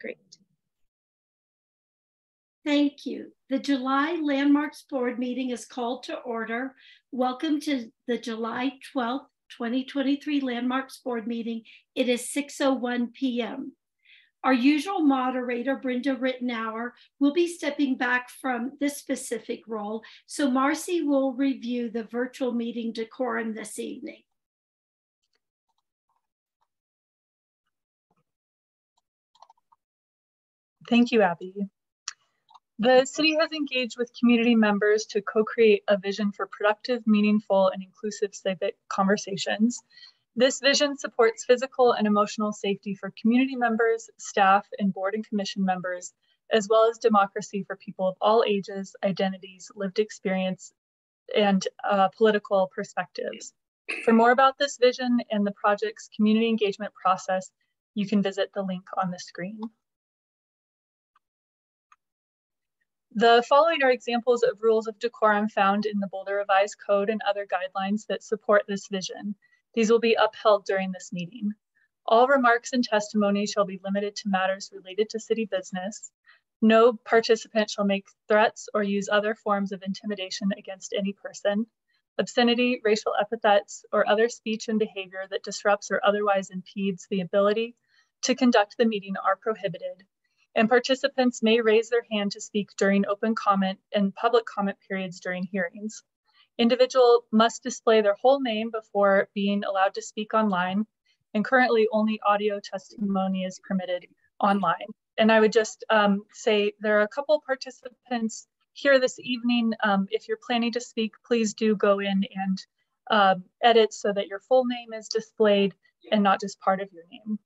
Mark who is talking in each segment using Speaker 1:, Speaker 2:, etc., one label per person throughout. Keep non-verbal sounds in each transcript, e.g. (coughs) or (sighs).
Speaker 1: Great.
Speaker 2: Thank you. The July Landmarks Board meeting is called to order. Welcome to the July 12th, 2023 Landmarks Board meeting. It is 6.01 p.m. Our usual moderator, Brenda Ritenour, will be stepping back from this specific role, so Marcy will review the virtual meeting decorum this evening.
Speaker 3: Thank you, Abby. The city has engaged with community members to co-create a vision for productive, meaningful, and inclusive civic conversations. This vision supports physical and emotional safety for community members, staff, and board and commission members, as well as democracy for people of all ages, identities, lived experience, and uh, political perspectives. For more about this vision and the project's community engagement process, you can visit the link on the screen. The following are examples of rules of decorum found in the Boulder Revised Code and other guidelines that support this vision. These will be upheld during this meeting. All remarks and testimony shall be limited to matters related to city business. No participant shall make threats or use other forms of intimidation against any person. Obscenity, racial epithets, or other speech and behavior that disrupts or otherwise impedes the ability to conduct the meeting are prohibited and participants may raise their hand to speak during open comment and public comment periods during hearings. Individual must display their whole name before being allowed to speak online, and currently only audio testimony is permitted online. And I would just um, say there are a couple participants here this evening. Um, if you're planning to speak, please do go in and um, edit so that your full name is displayed and not just part of your name.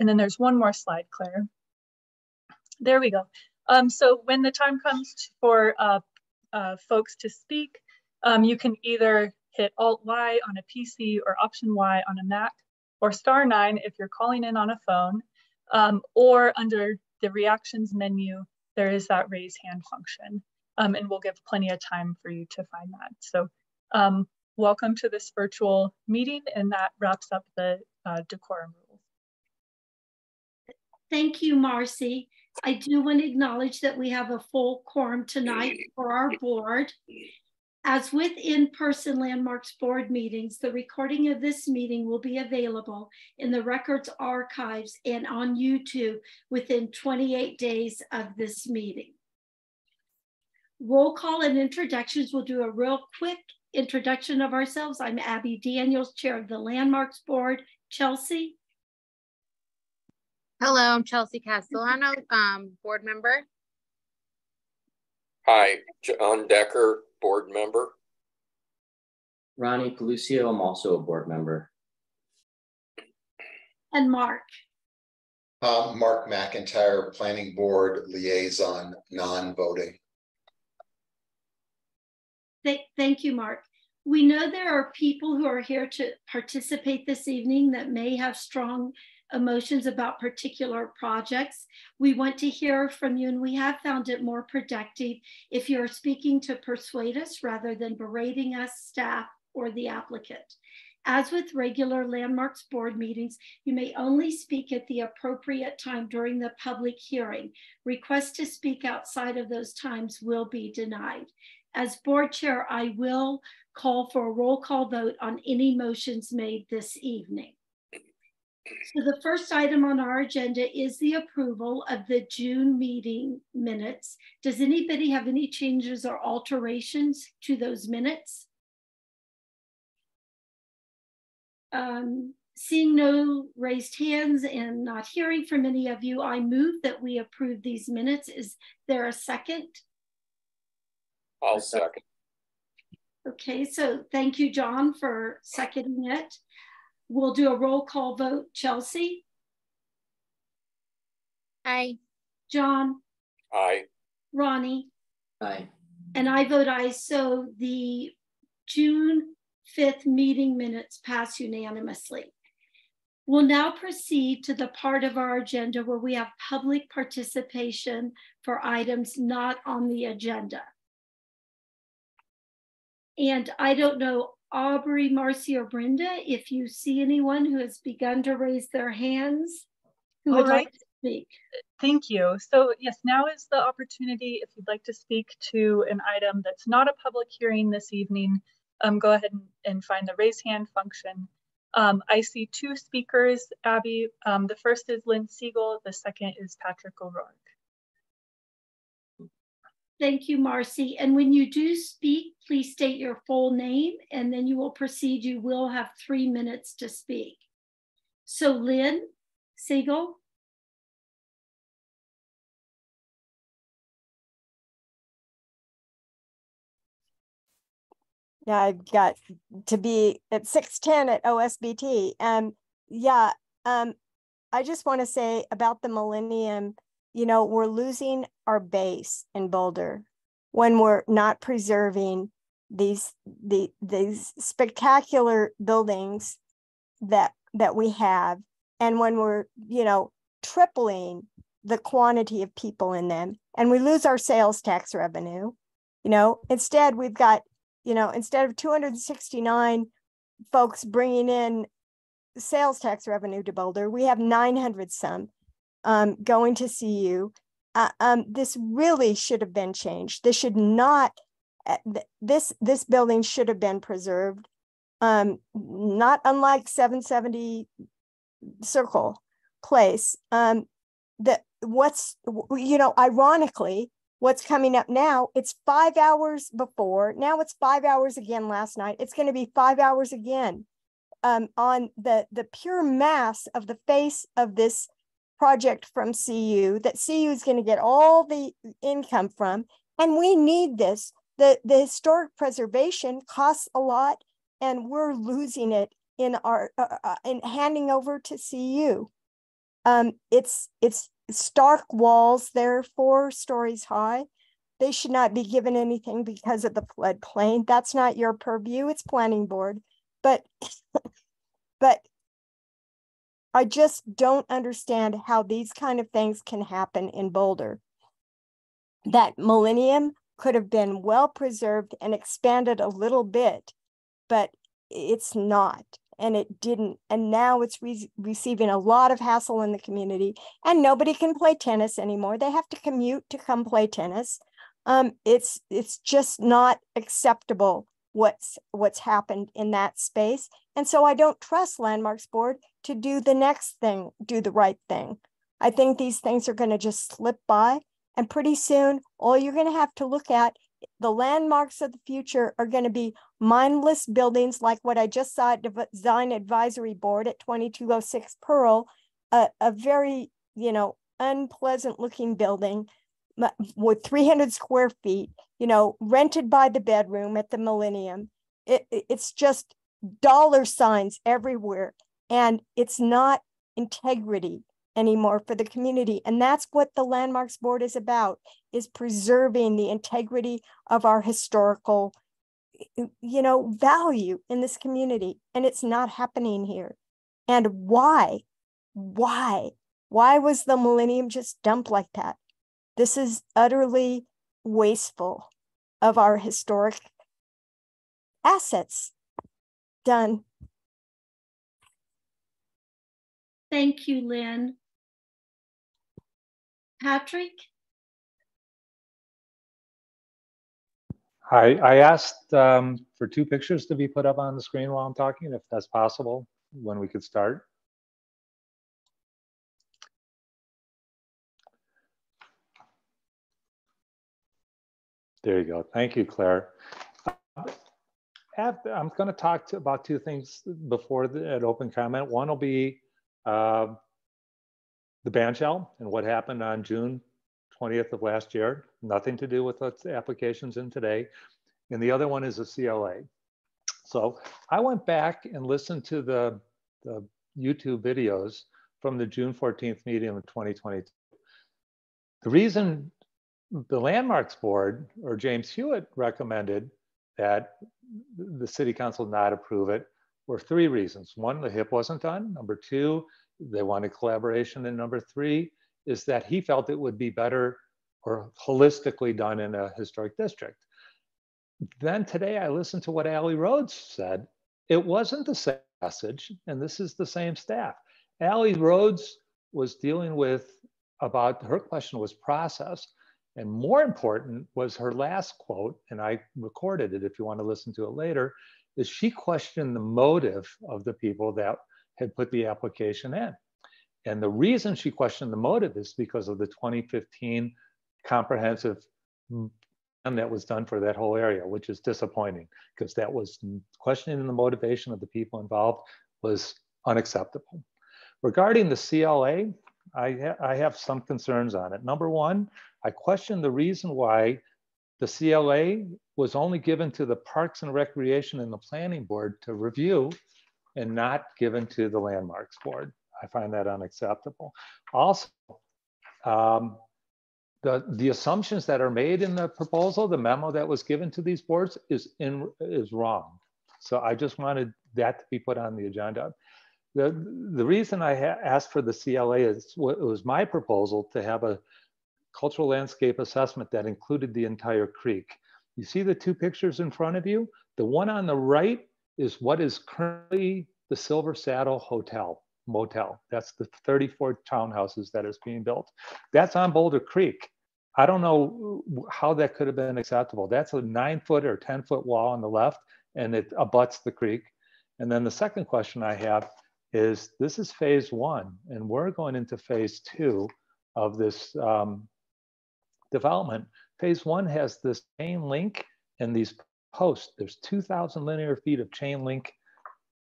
Speaker 3: And then there's one more slide, Claire. There we go. Um, so when the time comes for uh, uh, folks to speak, um, you can either hit Alt-Y on a PC or Option Y on a Mac, or star nine if you're calling in on a phone, um, or under the reactions menu, there is that raise hand function. Um, and we'll give plenty of time for you to find that. So um, welcome to this virtual meeting and that wraps up the uh, decorum rules.
Speaker 2: Thank you, Marcy. I do want to acknowledge that we have a full quorum tonight for our board. As with in-person landmarks board meetings, the recording of this meeting will be available in the records archives and on YouTube within 28 days of this meeting. Roll call and introductions. We'll do a real quick introduction of ourselves. I'm Abby Daniels, chair of the Landmarks Board. Chelsea?
Speaker 4: Hello, I'm Chelsea Castellano, um, board member.
Speaker 5: Hi, John Decker, board member.
Speaker 6: Ronnie Pelusio, I'm also a board member.
Speaker 2: And Mark.
Speaker 7: Uh, Mark McIntyre, planning board liaison, non-voting.
Speaker 2: Th thank you, Mark. We know there are people who are here to participate this evening that may have strong emotions about particular projects. We want to hear from you, and we have found it more productive if you're speaking to persuade us rather than berating us, staff, or the applicant. As with regular Landmarks Board meetings, you may only speak at the appropriate time during the public hearing. Requests to speak outside of those times will be denied. As board chair, I will call for a roll call vote on any motions made this evening. So the first item on our agenda is the approval of the June meeting minutes. Does anybody have any changes or alterations to those minutes? Um, seeing no raised hands and not hearing from any of you, I move that we approve these minutes. Is there a second?
Speaker 5: I'll second.
Speaker 2: Okay, so thank you, John, for seconding it. We'll do a roll call vote. Chelsea?
Speaker 4: Aye.
Speaker 2: John?
Speaker 5: Aye.
Speaker 2: Ronnie?
Speaker 6: Aye.
Speaker 2: And I vote aye. So the June 5th meeting minutes pass unanimously. We'll now proceed to the part of our agenda where we have public participation for items not on the agenda. And I don't know, Aubrey, Marcy, or Brenda, if you see anyone who has begun to raise their hands who would right. like to speak.
Speaker 3: Thank you. So yes, now is the opportunity if you'd like to speak to an item that's not a public hearing this evening, um, go ahead and, and find the raise hand function. Um, I see two speakers, Abby. Um, the first is Lynn Segal. The second is Patrick O'Rourke.
Speaker 2: Thank you, Marcy. And when you do speak, please state your full name and then you will proceed. You will have three minutes to speak. So Lynn Segal.
Speaker 8: Yeah, I've got to be at six ten at OSBT. Um, yeah, um, I just want to say about the Millennium, you know, we're losing our base in Boulder when we're not preserving these the these spectacular buildings that that we have, and when we're you know tripling the quantity of people in them, and we lose our sales tax revenue. You know, instead we've got you know, instead of 269 folks bringing in sales tax revenue to Boulder, we have 900 some um, going to CU. Uh, um, this really should have been changed. This should not. Uh, this this building should have been preserved. Um, not unlike 770 Circle Place. Um, what's you know, ironically, what's coming up now it's five hours before now it's five hours again last night it's going to be five hours again um, on the the pure mass of the face of this project from cu that cu is going to get all the income from and we need this the the historic preservation costs a lot and we're losing it in our uh, uh, uh in handing over to cu um, it's it's stark walls. They're four stories high. They should not be given anything because of the floodplain. That's not your purview. It's planning board. But (laughs) but I just don't understand how these kind of things can happen in Boulder. That millennium could have been well preserved and expanded a little bit, but it's not and it didn't. And now it's re- receiving a lot of hassle in the community, and nobody can play tennis anymore. They have to commute to come play tennis. Um, it's it's just not acceptable what's what's happened in that space, and so I don't trust Landmarks Board to do the next thing, do the right thing. I think these things are going to just slip by, and pretty soon, all you're going to have to look at the landmarks of the future are going to be mindless buildings like what I just saw at the Design Advisory Board at 2206 Pearl, a, a very, you know, unpleasant looking building with 300 square feet, you know, rented by the bedroom at the Millennium. It, it's just dollar signs everywhere. And it's not integrity anymore for the community. And that's what the Landmarks Board is about, is preserving the integrity of our historical, you know, value in this community. And it's not happening here. And why? Why? Why was the millennium just dumped like that? This is utterly wasteful of our historic assets. Done.
Speaker 2: Thank you, Lynn. Patrick?
Speaker 9: I, I asked um, for two pictures to be put up on the screen while I'm talking, if that's possible, when we could start. There you go. Thank you, Claire. I'm going to talk to, about two things before the, at open comment. One will be uh, the bandshell and what happened on June 20th of last year, nothing to do with what's applications in today. And the other one is a CLA. So I went back and listened to the, the YouTube videos from the June 14th meeting of 2022. The reason the Landmarks Board or James Hewat recommended that the city council not approve it were three reasons. One, the HIP wasn't done. Number two, they wanted collaboration. And number three is that he felt it would be better or holistically done in a historic district. Then today I listened to what Ali Rhodes said. It wasn't the same message, and this is the same staff. Ali Rhodes was dealing with about her question was process. And more important was her last quote, and I recorded it if you want to listen to it later, is she questioned the motive of the people that had put the application in. And the reason she questioned the motive is because of the 2015 comprehensive that was done for that whole area, which is disappointing because that was questioning the motivation of the people involved was unacceptable. Regarding the CLA, I, ha I have some concerns on it. Number one, I question the reason why the CLA was only given to the Parks and Recreation and the Planning Board to review and not given to the Landmarks Board. I find that unacceptable. Also, um, the, the assumptions that are made in the proposal, the memo that was given to these boards is, in, is wrong. So I just wanted that to be put on the agenda. The, the reason I asked for the CLA is it was my proposal to have a cultural landscape assessment that included the entire creek. You see the two pictures in front of you? The one on the right is what is currently the Silver Saddle Hotel motel. That's the 34 townhouses that is being built. That's on Boulder Creek. I don't know how that could have been acceptable. That's a nine foot or 10 foot wall on the left and it abuts the creek. And then the second question I have is this is phase one and we're going into phase two of this um, development. Phase one has this chain link and these posts. There's 2,000 linear feet of chain link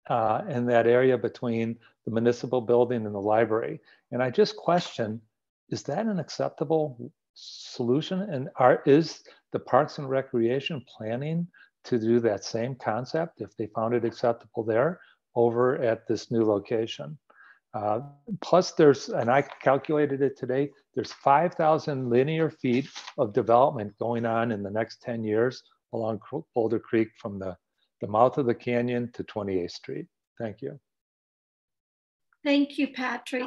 Speaker 9: uh, in that area between the municipal building and the library. And I just question, is that an acceptable solution? And are, is the Parks and Recreation planning to do that same concept if they found it acceptable there over at this new location? Uh, plus there's, and I calculated it today, there's 5,000 linear feet of development going on in the next 10 years along Boulder Creek from the, the mouth of the canyon to 28th Street. Thank you.
Speaker 2: Thank you, Patrick.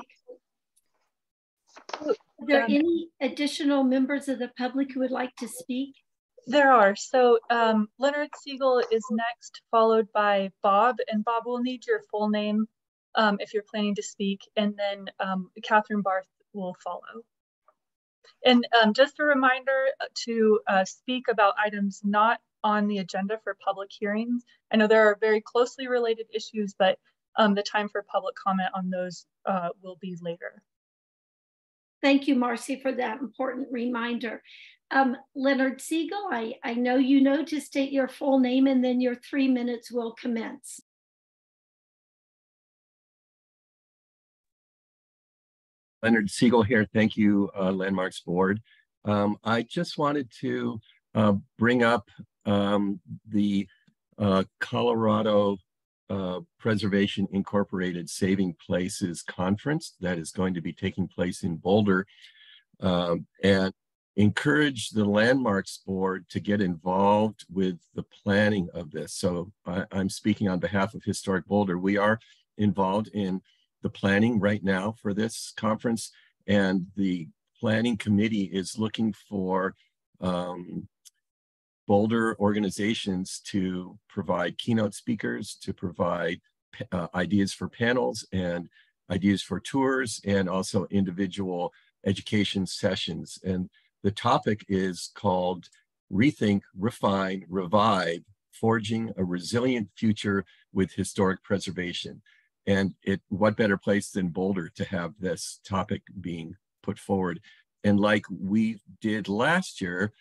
Speaker 2: Are there um, any additional members of the public who would like to speak?
Speaker 3: There are. So um, Leonard Siegel is next, followed by Bob. And Bob, will need your full name um, if you're planning to speak. And then um, Catherine Barth will follow. And um, just a reminder to uh, speak about items not on the agenda for public hearings. I know there are very closely related issues, but um, the time for public comment on those uh, will be later.
Speaker 2: Thank you, Marcy, for that important reminder. Um, Leonard Siegel, I, I know you know to state your full name and then your three minutes will commence.
Speaker 10: Leonard Siegel here. Thank you, uh, Landmarks Board. Um, I just wanted to uh, bring up um, the uh, Colorado uh, Preservation Incorporated Saving Places Conference that is going to be taking place in Boulder um, and encourage the Landmarks Board to get involved with the planning of this. So I, I'm speaking on behalf of Historic Boulder. We are involved in the planning right now for this conference and the planning committee is looking for um, Boulder organizations to provide keynote speakers, to provide uh, ideas for panels and ideas for tours, and also individual education sessions. And the topic is called Rethink, Refine, Revive, Forging a Resilient Future with Historic Preservation. And it, what better place than Boulder to have this topic being put forward? And like we did last year,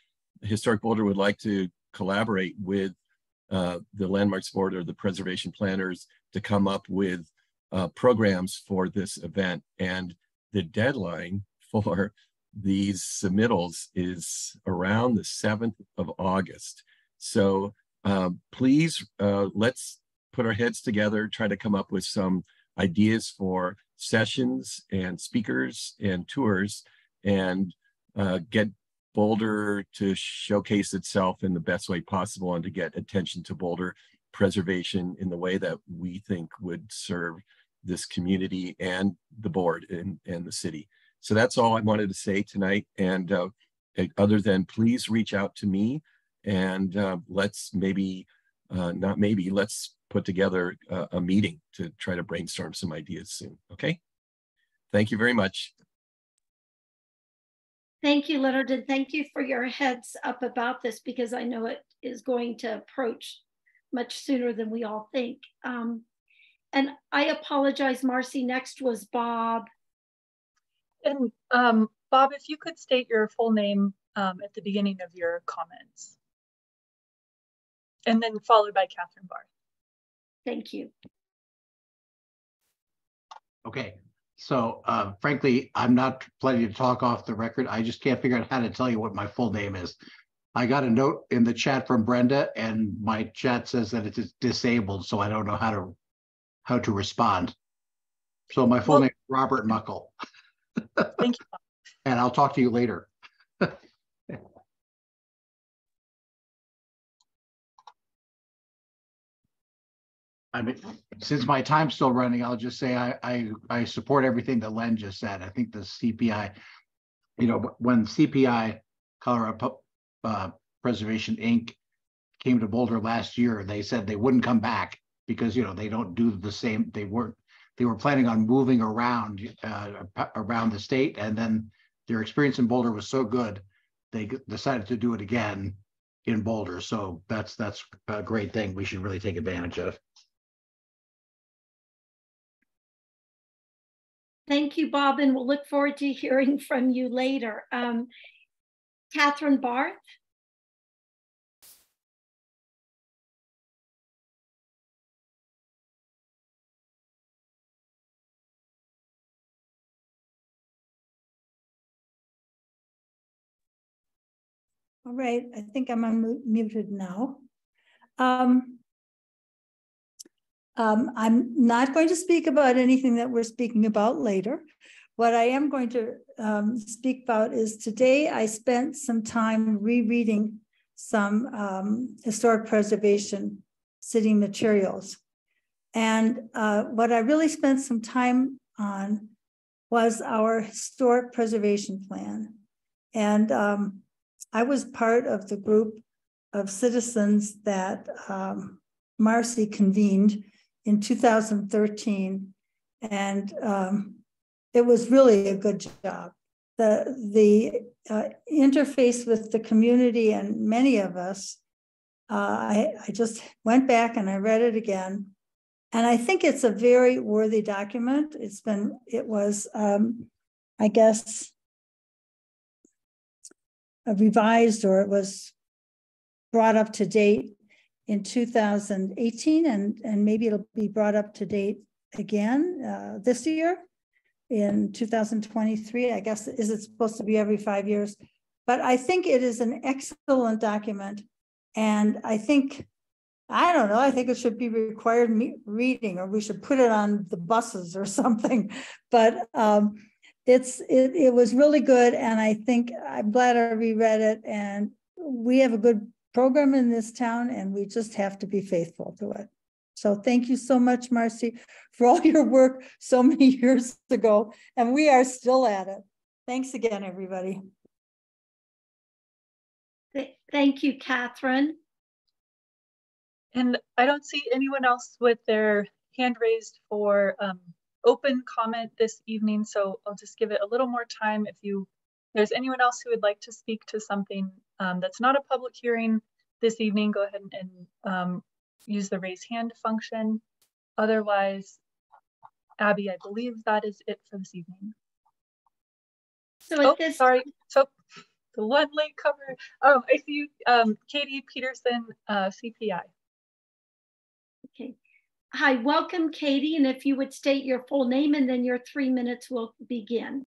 Speaker 10: Historic Boulder would like to collaborate with uh, the Landmarks Board or the preservation planners to come up with uh, programs for this event. And the deadline (laughs) for these submittals is around the 7th of August. So um, please, uh, let's put our heads together, try to come up with some ideas for sessions and speakers and tours and uh, get Boulder to showcase itself in the best way possible and to get attention to Boulder preservation in the way that we think would serve this community and the board and, and the city. So that's all I wanted to say tonight. And uh, other than please reach out to me and uh, let's maybe, uh, not maybe, let's put together a, a meeting to try to brainstorm some ideas soon. Okay. Thank you very much.
Speaker 2: Thank you, Leonard, and thank you for your heads up about this because I know it is going to approach much sooner than we all think. Um, and I apologize, Marcy. Next was Bob.
Speaker 3: And um, Bob, if you could state your full name um, at the beginning of your comments. And then followed by Catherine Barth.
Speaker 2: Thank you.
Speaker 11: Okay, so uh, frankly, I'm not planning to talk off the record. I just can't figure out how to tell you what my full name is. I got a note in the chat from Brenda and my chat says that it's disabled, so I don't know how to how to respond. So my full well, name is Robert Muckle. (laughs)
Speaker 3: Thank you.
Speaker 11: and I'll talk to you later. I mean, since my time's still running, I'll just say I, I, I support everything that Len just said. I think the CPI, you know, when CPI, Colorado uh, Preservation Inc. came to Boulder last year, they said they wouldn't come back because you know they don't do the same. They weren't. They were planning on moving around uh, around the state, and then their experience in Boulder was so good, they decided to do it again in Boulder. So that's that's a great thing. We should really take advantage of.
Speaker 2: Thank you, Bob, and we'll look forward to hearing (laughs) from you later. Um, Catherine Barth.
Speaker 12: All right, I think I'm unmuted now. Um, um, I'm not going to speak about anything that we're speaking about later. What I am going to um, speak about is today I spent some time rereading some um, historic preservation city materials. And uh, what I really spent some time on was our historic preservation plan. And um, I was part of the group of citizens that um, Marcy convened in 2013, and um, it was really a good job. The, the uh, interface with the community and many of us, uh, I, I just went back and I read it again. And I think it's a very worthy document. It's been, it was, um, I guess, revised or it was brought up to date in 2018, and, and maybe it'll be brought up to date again uh, this year in 2023. I guess, is it supposed to be every five years? But I think it is an excellent document. And I think, I don't know, I think it should be required reading or we should put it on the buses or (laughs) something. But um, it's it, it was really good. And I think I'm glad I reread it. And we have a good program in this town and we just have to be faithful to it. So thank you so much, Marcy, for all your work so (laughs) many years ago. And we are still at it. Thanks again, everybody.
Speaker 2: Thank you, Catherine.
Speaker 3: And I don't see anyone else with their hand raised for um, open comment this evening. So I'll just give it a little more time if you there's anyone else who would like to speak to something um, that's not a public hearing this evening, go ahead and, um, use the raise hand function. Otherwise, Abby, I believe that is it for this evening.
Speaker 2: So oh, this
Speaker 3: sorry. So the one late cover. Oh, I see you, um, Katie Peterson, uh, CPI.
Speaker 2: Okay. Hi, welcome, Katie. And if you would state your full name and then your three minutes will begin.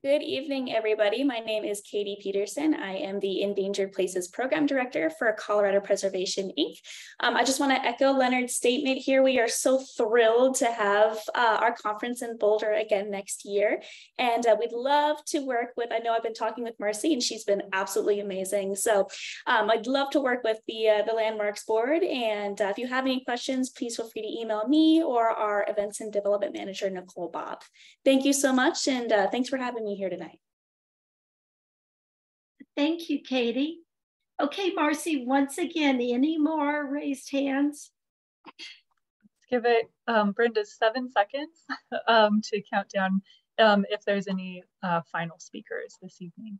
Speaker 13: Good evening, everybody. My name is Katie Peterson. I am the Endangered Places Program Director for Colorado Preservation, Inc. Um, I just want to echo Leonard's statement here. We are so thrilled to have uh, our conference in Boulder again next year. And uh, we'd love to work with, I know I've been talking with Marcy and she's been absolutely amazing. So um, I'd love to work with the, uh, the Landmarks Board. And uh, if you have any questions, please feel free to email me or our Events and Development Manager, Nicole Bob. Thank you so much. And uh, thanks for having having me here tonight.
Speaker 2: Thank you, Katie. Okay, Marcy, once again, any more raised hands?
Speaker 3: Let's give it um, Brenda seven seconds (laughs) um, to count down um, if there's any uh, final speakers this evening.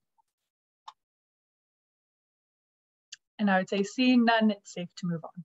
Speaker 3: And I would say seeing none, it's safe to move on.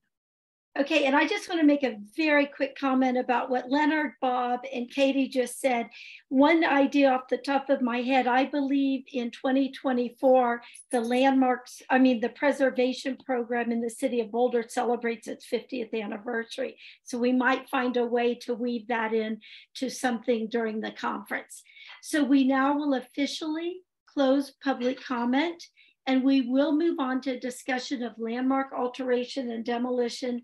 Speaker 2: Okay, and I just want to make a very quick comment about what Leonard, Bob, and Katie just said. One idea off the top of my head, I believe in 2024, the landmarks, I mean, the preservation program in the city of Boulder celebrates its 50th anniversary. So we might find a way to weave that in to something during the conference. So we now will officially close public comment and we will move on to discussion of landmark alteration and demolition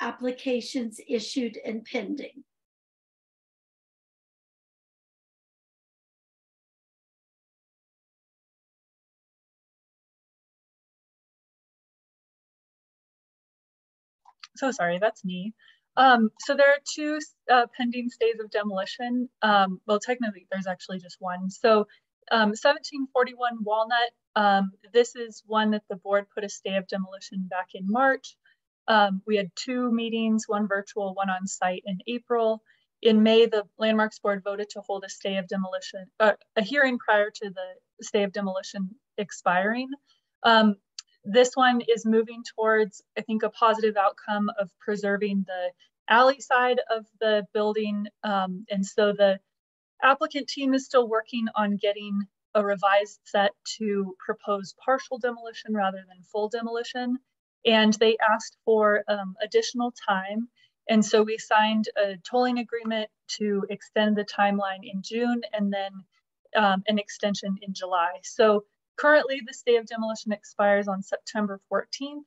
Speaker 2: applications issued and pending.
Speaker 3: So sorry, that's me. Um, so there are two uh, pending stays of demolition. Um, well, technically, there's actually just one. So um, 1741 Walnut, um, this is one that the board put a stay of demolition back in March. Um, we had two meetings, one virtual, one on site in April. In May, the Landmarks Board voted to hold a stay of demolition, uh, a hearing prior to the stay of demolition expiring. Um, this one is moving towards, I think, a positive outcome of preserving the alley side of the building. Um, and so the applicant team is still working on getting a revised set to propose partial demolition rather than full demolition and they asked for um, additional time. And so we signed a tolling agreement to extend the timeline in June and then um, an extension in July. So currently the stay of demolition expires on September 14th.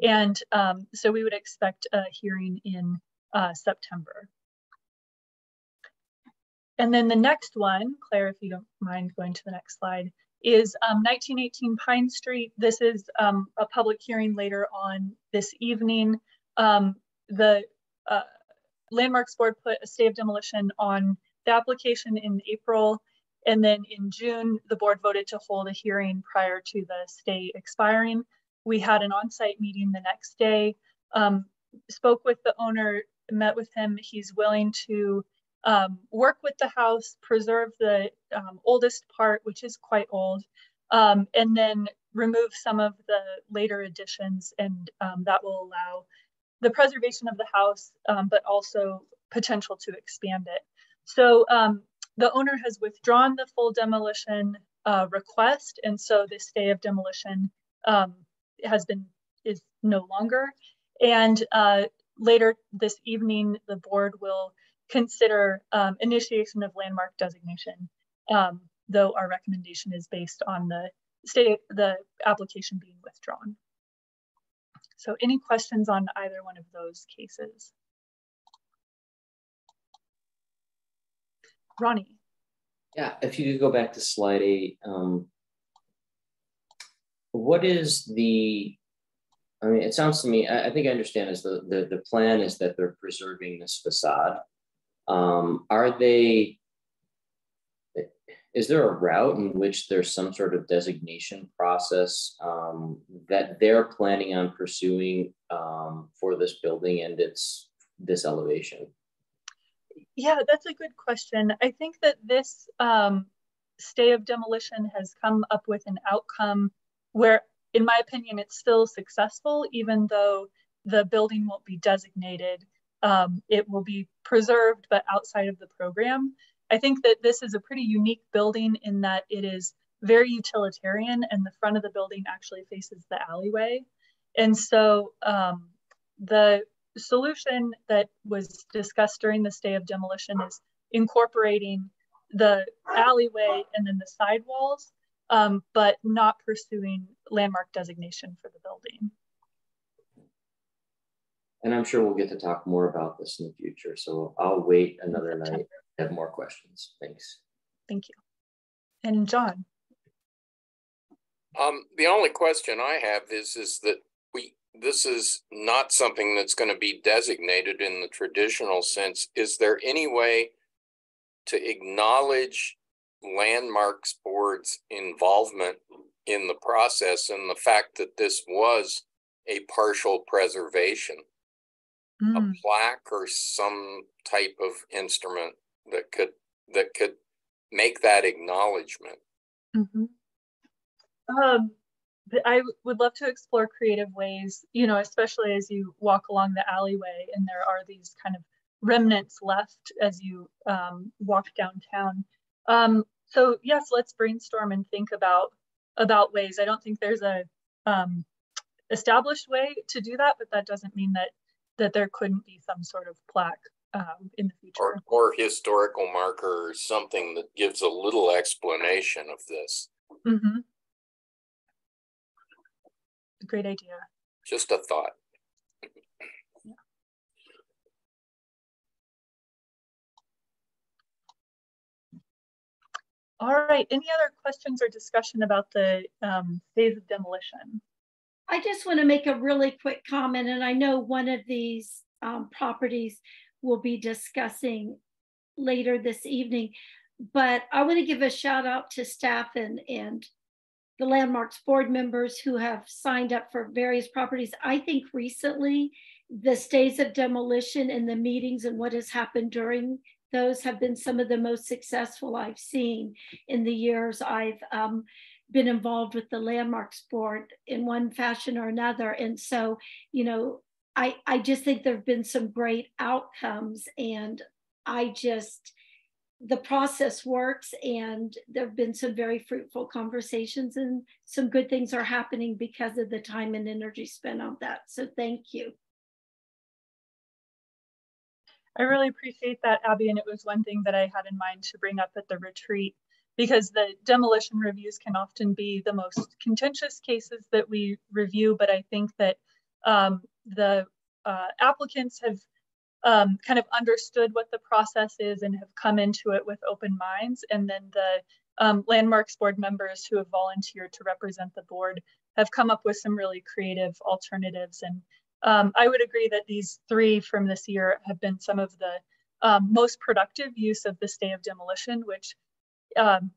Speaker 3: And um, so we would expect a hearing in uh, September. And then the next one, Claire, if you don't mind going to the next slide, is um, 1918 Pine Street. This is um, a public hearing later on this evening. Um, the uh, Landmarks Board put a stay of demolition on the application in April, and then in June, the board voted to hold a hearing prior to the stay expiring. We had an on-site meeting the next day, um, spoke with the owner, met with him. He's willing to um, work with the house, preserve the um, oldest part, which is quite old, um, and then remove some of the later additions, and um, that will allow the preservation of the house, um, but also potential to expand it. So um, the owner has withdrawn the full demolition uh, request, and so this day of demolition has been is no longer. And uh, later this evening, the board will consider um, initiation of landmark designation, um, though our recommendation is based on the state, the application being withdrawn. So any questions on either one of those cases? Ronnie.
Speaker 6: Yeah, if you could go back to slide eight, um, what is the, I mean, it sounds to me, I, I think I understand is the, the, the plan is that they're preserving this facade um, are they, is there a route in which there's some sort of designation process um, that they're planning on pursuing um, for this building and its this elevation?
Speaker 3: Yeah, that's a good question. I think that this um, stay of demolition has come up with an outcome where, in my opinion, it's still successful, even though the building won't be designated um, it will be preserved, but outside of the program. I think that this is a pretty unique building in that it is very utilitarian and the front of the building actually faces the alleyway. And so um, the solution that was discussed during the stay of demolition is incorporating the alleyway and then the sidewalls, um, but not pursuing landmark designation for the building.
Speaker 6: And I'm sure we'll get to talk more about this in the future. So I'll wait another night, have more questions. Thanks.
Speaker 3: Thank you. And John.
Speaker 5: Um, the only question I have is, is that we, this is not something that's going to be designated in the traditional sense. Is there any way to acknowledge landmarks board's involvement in the process and the fact that this was a partial preservation? Mm. a plaque or some type of instrument that could that could make that acknowledgement.
Speaker 3: Mm-hmm. Um, I would love to explore creative ways, you know, especially as you walk along the alleyway and there are these kind of remnants left as you um, walk downtown. Um, so yes, let's brainstorm and think about about ways. I don't think there's a um, established way to do that, but that doesn't mean that that there couldn't be some sort of plaque um, in the future.
Speaker 5: Or, or historical marker or something that gives a little explanation of this.
Speaker 3: Mm-hmm. Great idea.
Speaker 5: Just a thought.
Speaker 3: All right, any other questions or discussion about the um, phase of demolition?
Speaker 2: I just want to make a really quick comment, and I know one of these um, properties we'll be discussing later this evening, but I want to give a shout out to staff and, and the landmarks board members who have signed up for various properties. I think recently the stays of demolition and the meetings and what has happened during those have been some of the most successful I've seen in the years I've um, been involved with the landmarks board in one fashion or another. And so, you know, I, I just think there have been some great outcomes and I just, the process works and there have been some very fruitful conversations and some good things are happening because of the time and energy spent on that. So thank you.
Speaker 3: I really appreciate that, Abby. And it was one thing that I had in mind to bring up at the retreat because the demolition reviews can often be the most contentious cases that we review. But I think that um, the uh, applicants have um, kind of understood what the process is and have come into it with open minds. And then the um, landmarks board members who have volunteered to represent the board have come up with some really creative alternatives and um, I would agree that these three from this year have been some of the um, most productive use of this day of demolition, which um,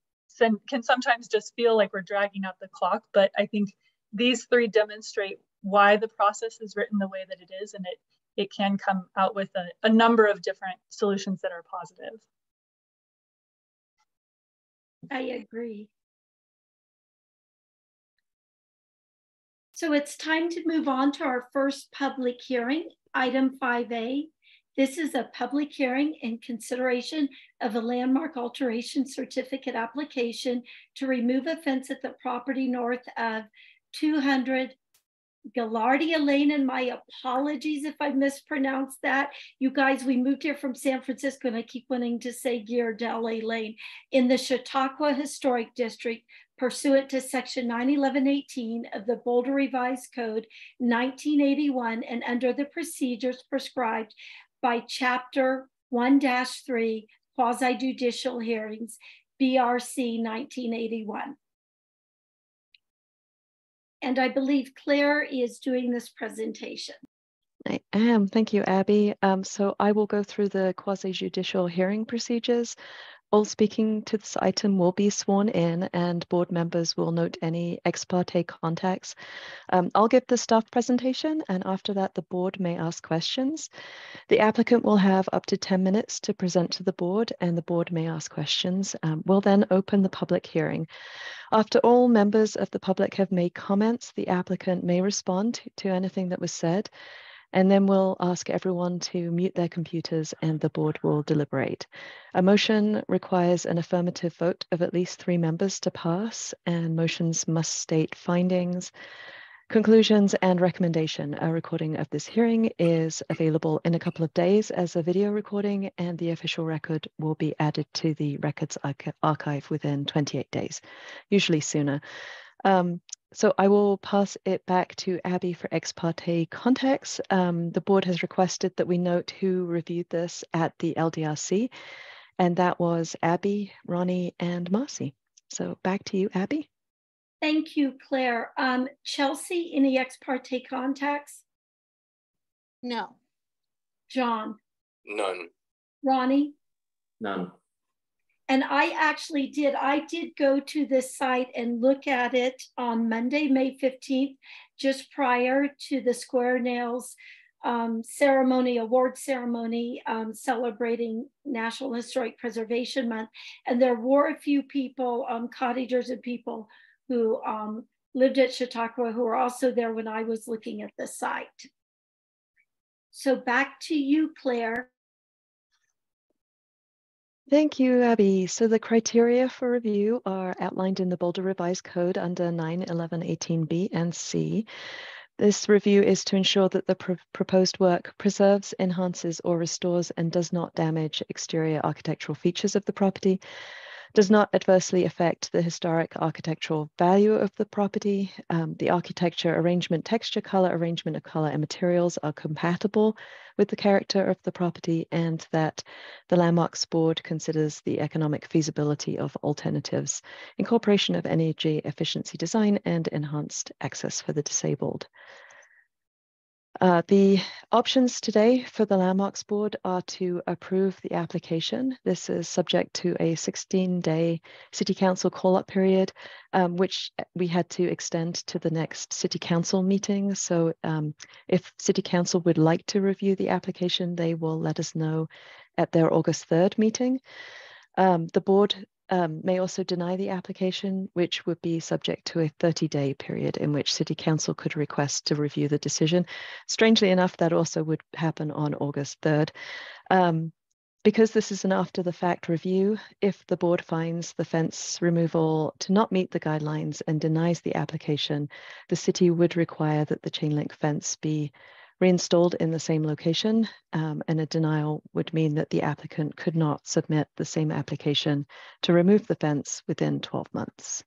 Speaker 3: can sometimes just feel like we're dragging out the clock. But I think these three demonstrate why the process is written the way that it is, and it it can come out with a, a number of different solutions that are positive.
Speaker 2: I agree. So it's time to move on to our first public hearing, item 5A. This is a public hearing in consideration of a landmark alteration certificate application to remove a fence at the property north of 200 Gaillardia Lane, and my apologies if I mispronounced that. You guys, we moved here from San Francisco, and I keep wanting to say Ghirardelli Lane in the Chautauqua Historic District, pursuant to section 91118 of the Boulder Revised Code 1981 and under the procedures prescribed by chapter 1-3 quasi-judicial hearings, BRC 1981. And I believe Claire is doing this presentation.
Speaker 14: I am. Thank you, Abby. Um, so I will go through the quasi-judicial hearing procedures. All speaking to this item will be sworn in and board members will note any ex parte contacts. Um, I'll give the staff presentation and after that the board may ask questions. The applicant will have up to 10 minutes to present to the board and the board may ask questions. Um, we'll then open the public hearing. After all members of the public have made comments, the applicant may respond to anything that was said and then we'll ask everyone to mute their computers and the board will deliberate. A motion requires an affirmative vote of at least three members to pass, and motions must state findings, conclusions, and recommendation. A recording of this hearing is available in a couple of days as a video recording, and the official record will be added to the records archive within 28 days, usually sooner. Um, so I will pass it back to Abby for ex parte contacts. Um, the board has requested that we note who reviewed this at the LDRC, and that was Abby, Ronnie, and Marcy. So back to you, Abby.
Speaker 2: Thank you, Claire. Um, Chelsea, any ex parte contacts?
Speaker 4: No.
Speaker 2: John?
Speaker 5: None.
Speaker 2: Ronnie?
Speaker 6: None.
Speaker 2: And I actually did, I did go to this site and look at it on Monday, May 15th, just prior to the Square Nails um, ceremony, award ceremony, um, celebrating National Historic Preservation Month. And there were a few people, um, cottagers and people who um, lived at Chautauqua who were also there when I was looking at the site. So back to you, Claire.
Speaker 14: Thank you, Abby. So the criteria for review are outlined in the Boulder Revised Code under 91118B and C. This review is to ensure that the pr proposed work preserves, enhances, or restores and does not damage exterior architectural features of the property, does not adversely affect the historic architectural value of the property. Um, the architecture, arrangement, texture, color, arrangement of color and materials are compatible with the character of the property and that the Landmarks Board considers the economic feasibility of alternatives, incorporation of energy efficiency design and enhanced access for the disabled. Uh, the options today for the Landmarks Board are to approve the application. This is subject to a 16-day City Council call-up period, um, which we had to extend to the next City Council meeting. So um, if City Council would like to review the application, they will let us know at their August 3rd meeting. Um, the board um, may also deny the application, which would be subject to a 30-day period in which City Council could request to review the decision. Strangely enough, that also would happen on August 3rd. Um, because this is an after the fact review, if the board finds the fence removal to not meet the guidelines and denies the application, the city would require that the chain link fence be reinstalled in the same location, um, and a denial would mean that the applicant could not submit the same application to remove the fence within 12 months.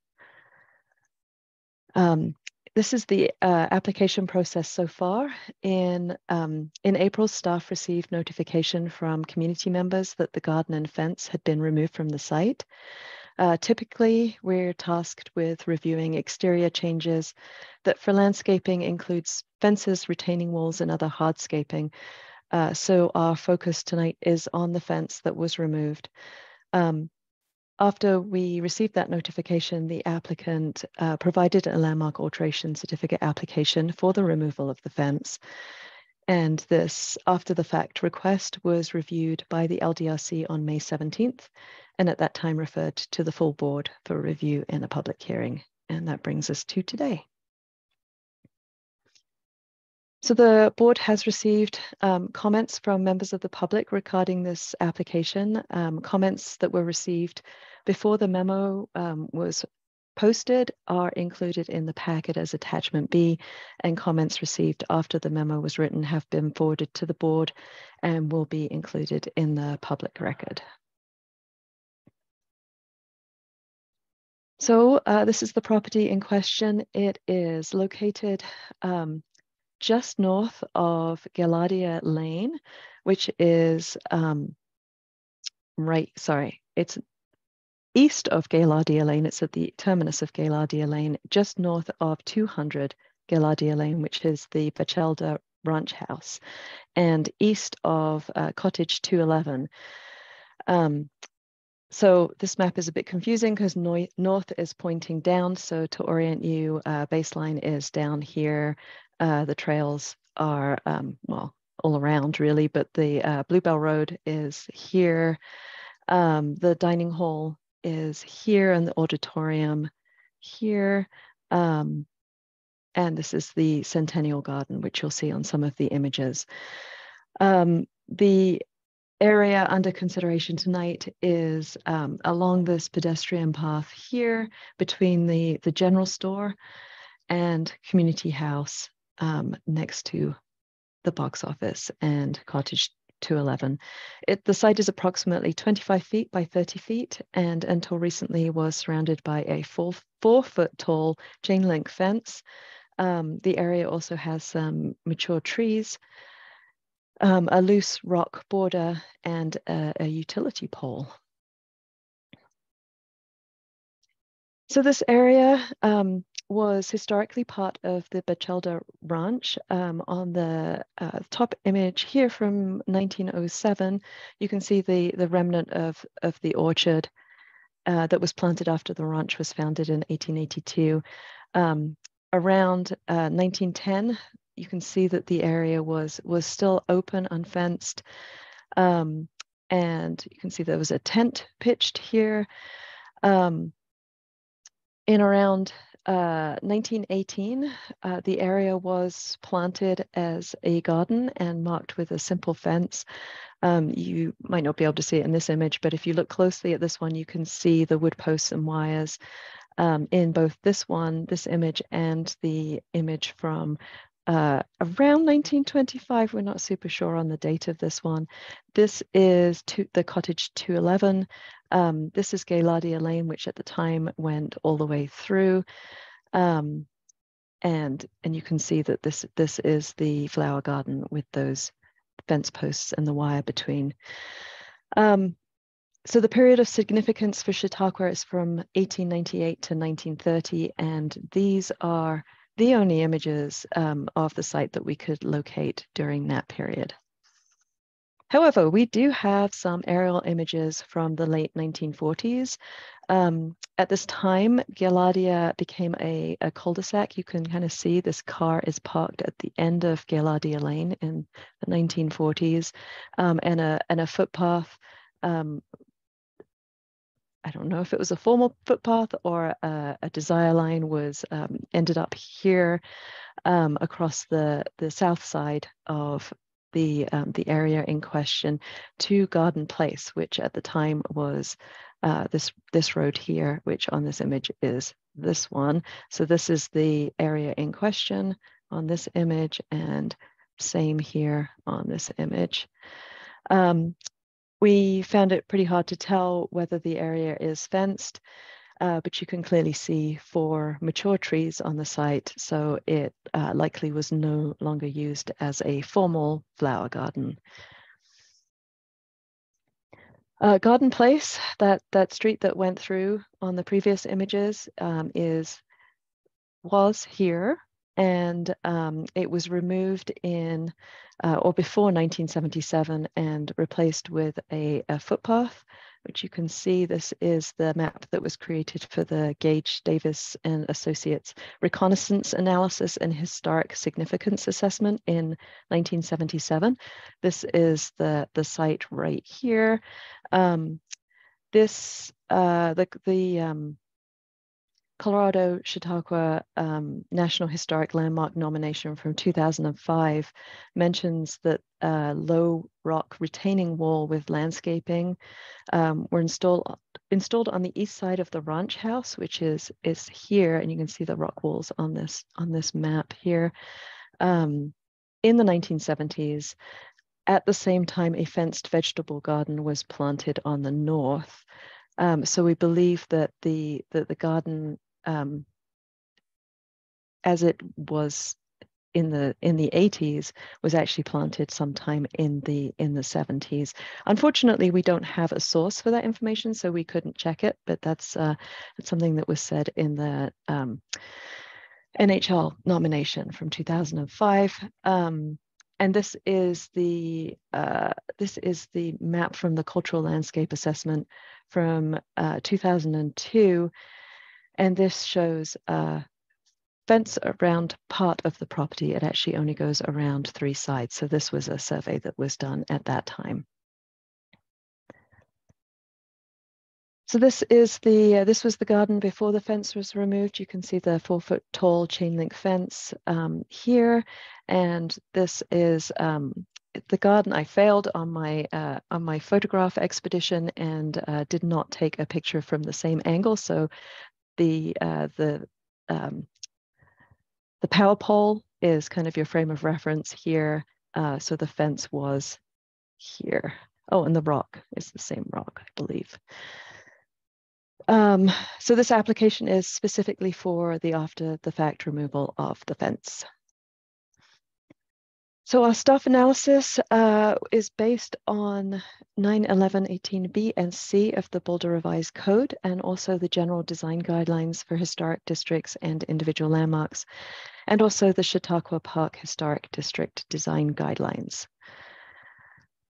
Speaker 14: Um, this is the uh, application process so far. In, um, in April, staff received notification from community members that the garden and fence had been removed from the site. Uh, typically, we're tasked with reviewing exterior changes that for landscaping includes fences, retaining walls, and other hardscaping. Uh, so our focus tonight is on the fence that was removed. Um, after we received that notification, the applicant uh, provided a landmark alteration certificate application for the removal of the fence. And this after the fact request was reviewed by the LDRC on May 17th and at that time referred to the full board for review in a public hearing. And that brings us to today. So the board has received um, comments from members of the public regarding this application, um, comments that were received before the memo um, was posted are included in the packet as attachment B and comments received after the memo was written have been forwarded to the board and will be included in the public record. So uh, this is the property in question. It is located um, just north of Gaillardia Lane, which is um, right, sorry, it's east of Gaillardia Lane. It's at the terminus of Gaillardia Lane, just north of 200 Gaillardia Lane, which is the Bachelder Ranch House, and east of uh, Cottage 211. Um, so this map is a bit confusing because no north is pointing down. So to orient you, uh, baseline is down here. Uh, the trails are, um, well, all around really, but the uh, Bluebell Road is here. Um, the dining hall is here in the auditorium here. Um, and this is the Centennial Garden, which you'll see on some of the images. Um, the area under consideration tonight is um, along this pedestrian path here between the, the general store and community house um, next to the box office and cottage 211. It, the site is approximately 25 feet by 30 feet and until recently was surrounded by a four, four foot tall chain link fence. Um, the area also has some mature trees um, a loose rock border, and a, a utility pole. So this area um, was historically part of the Bachelder Ranch. Um, on the uh, top image here from 1907, you can see the, the remnant of, of the orchard uh, that was planted after the ranch was founded in 1882. Um, around uh, 1910, you can see that the area was was still open, unfenced. Um, and you can see there was a tent pitched here. Um, in around uh, 1918, uh, the area was planted as a garden and marked with a simple fence. Um, you might not be able to see it in this image, but if you look closely at this one, you can see the wood posts and wires um, in both this one, this image, and the image from uh, around 1925. We're not super sure on the date of this one. This is to, the cottage 211. Um, this is Gaillardia Lane, which at the time went all the way through. Um, and and you can see that this this is the flower garden with those fence posts and the wire between. Um, so the period of significance for Chautauqua is from 1898 to 1930, and these are the only images um, of the site that we could locate during that period. However, we do have some aerial images from the late 1940s. Um, at this time, Gaillardia became a, a cul-de-sac. You can kind of see this car is parked at the end of Gaillardia Lane in the 1940s, um, and, a, and a footpath um, I don't know if it was a formal footpath or a, a desire line was um, ended up here um, across the the south side of the um, the area in question to Garden Place, which at the time was uh, this this road here, which on this image is this one. So this is the area in question on this image, and same here on this image. Um, we found it pretty hard to tell whether the area is fenced, uh, but you can clearly see four mature trees on the site, so it uh, likely was no longer used as a formal flower garden. Uh, garden Place, that, that street that went through on the previous images um, is was here and um, it was removed in uh, or before 1977 and replaced with a, a, footpath, which you can see this is the map that was created for the Gage Davis and Associates Reconnaissance Analysis and Historic Significance Assessment in 1977. This is the, the site right here. Um, this, uh, the, the um, Colorado Chautauqua um, National Historic Landmark nomination from 2005 mentions that a low rock retaining wall with landscaping um, were installed installed on the east side of the ranch house, which is is here, and you can see the rock walls on this on this map here. Um, in the 1970s, at the same time, a fenced vegetable garden was planted on the north. Um, so we believe that the that the garden um, as it was in the in the 80s was actually planted sometime in the in the 70s unfortunately we don't have a source for that information so we couldn't check it but that's uh that's something that was said in the um, nhl nomination from 2005 um, and this is the uh, this is the map from the cultural landscape assessment from uh, 2002 and this shows a fence around part of the property. It actually only goes around three sides. So this was a survey that was done at that time. So this is the uh, this was the garden before the fence was removed. You can see the four foot tall chain link fence um, here, and this is um, the garden. I failed on my uh, on my photograph expedition and uh, did not take a picture from the same angle. So the uh, the um, the power pole is kind of your frame of reference here. Uh, so the fence was here. Oh, and the rock is the same rock, I believe. Um, so this application is specifically for the after the fact removal of the fence. So our staff analysis uh, is based on 91118B and C of the Boulder Revised Code and also the general design guidelines for historic districts and individual landmarks, and also the Chautauqua Park Historic District design guidelines.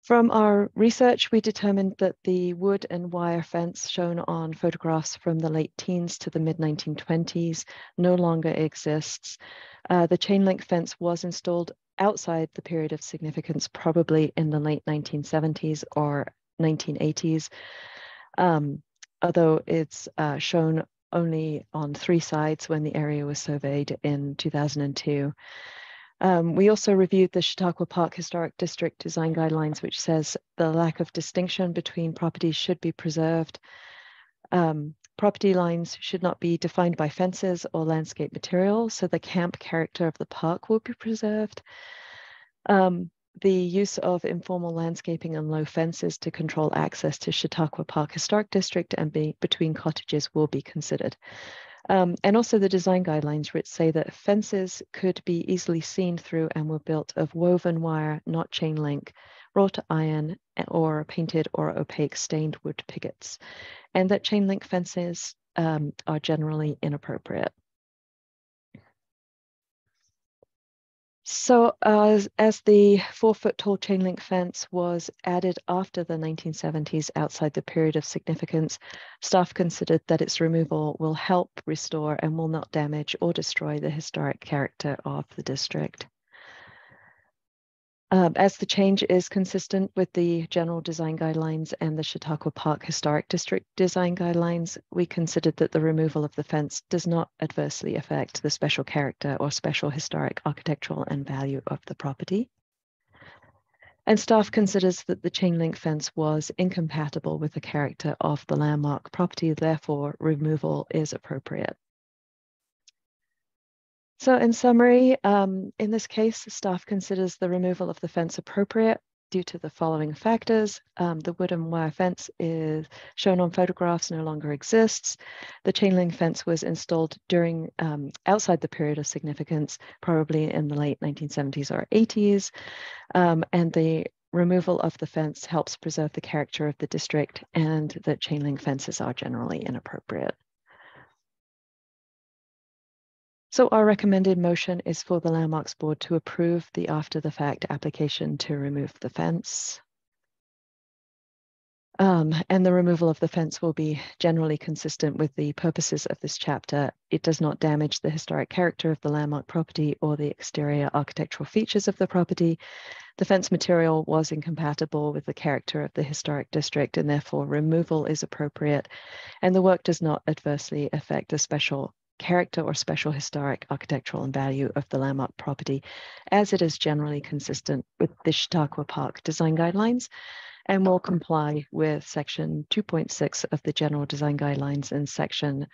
Speaker 14: From our research, we determined that the wood and wire fence shown on photographs from the late teens to the mid 1920s no longer exists. Uh, the chain link fence was installed outside the period of significance, probably in the late 1970s or 1980s, um, although it's uh, shown only on three sites when the area was surveyed in 2002. Um, we also reviewed the Chautauqua Park Historic District Design Guidelines, which says the lack of distinction between properties should be preserved. Um, property lines should not be defined by fences or landscape material, so the camp character of the park will be preserved. Um, the use of informal landscaping and low fences to control access to Chautauqua Park Historic District and be, between cottages will be considered. Um, and also the design guidelines which say that fences could be easily seen through and were built of woven wire, not chain link, wrought iron, or painted or opaque stained wood pickets, and that chain link fences um, are generally inappropriate. So uh, as the four foot tall chain link fence was added after the 1970s outside the period of significance, staff considered that its removal will help restore and will not damage or destroy the historic character of the district. Um, as the change is consistent with the general design guidelines and the Chautauqua Park Historic District design guidelines, we considered that the removal of the fence does not adversely affect the special character or special historic architectural and value of the property. And staff considers that the chain link fence was incompatible with the character of the landmark property, therefore removal is appropriate. So in summary, um, in this case, staff considers the removal of the fence appropriate due to the following factors. Um, the wooden wire fence is shown on photographs no longer exists. The chain link fence was installed during um, outside the period of significance, probably in the late 1970s or 80s. Um, and the removal of the fence helps preserve the character of the district and that chain link fences are generally inappropriate. So our recommended motion is for the Landmarks Board to approve the after the fact application to remove the fence. Um, and the removal of the fence will be generally consistent with the purposes of this chapter. It does not damage the historic character of the landmark property or the exterior architectural features of the property. The fence material was incompatible with the character of the historic district and therefore removal is appropriate. And the work does not adversely affect the special character or special historic architectural and value of the landmark property as it is generally consistent with the Chautauqua Park design guidelines and will comply with section 2.6 of the general design guidelines and section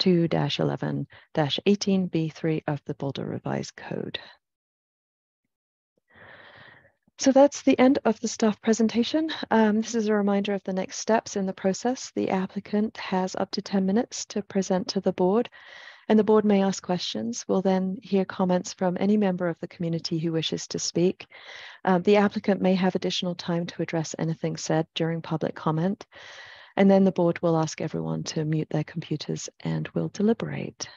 Speaker 14: 2-11-18B3 of the Boulder Revised Code. So that's the end of the staff presentation. Um, this is a reminder of the next steps in the process. The applicant has up to 10 minutes to present to the board and the board may ask questions. We'll then hear comments from any member of the community who wishes to speak. Um, the applicant may have additional time to address anything said during public comment. And then the board will ask everyone to mute their computers and will deliberate.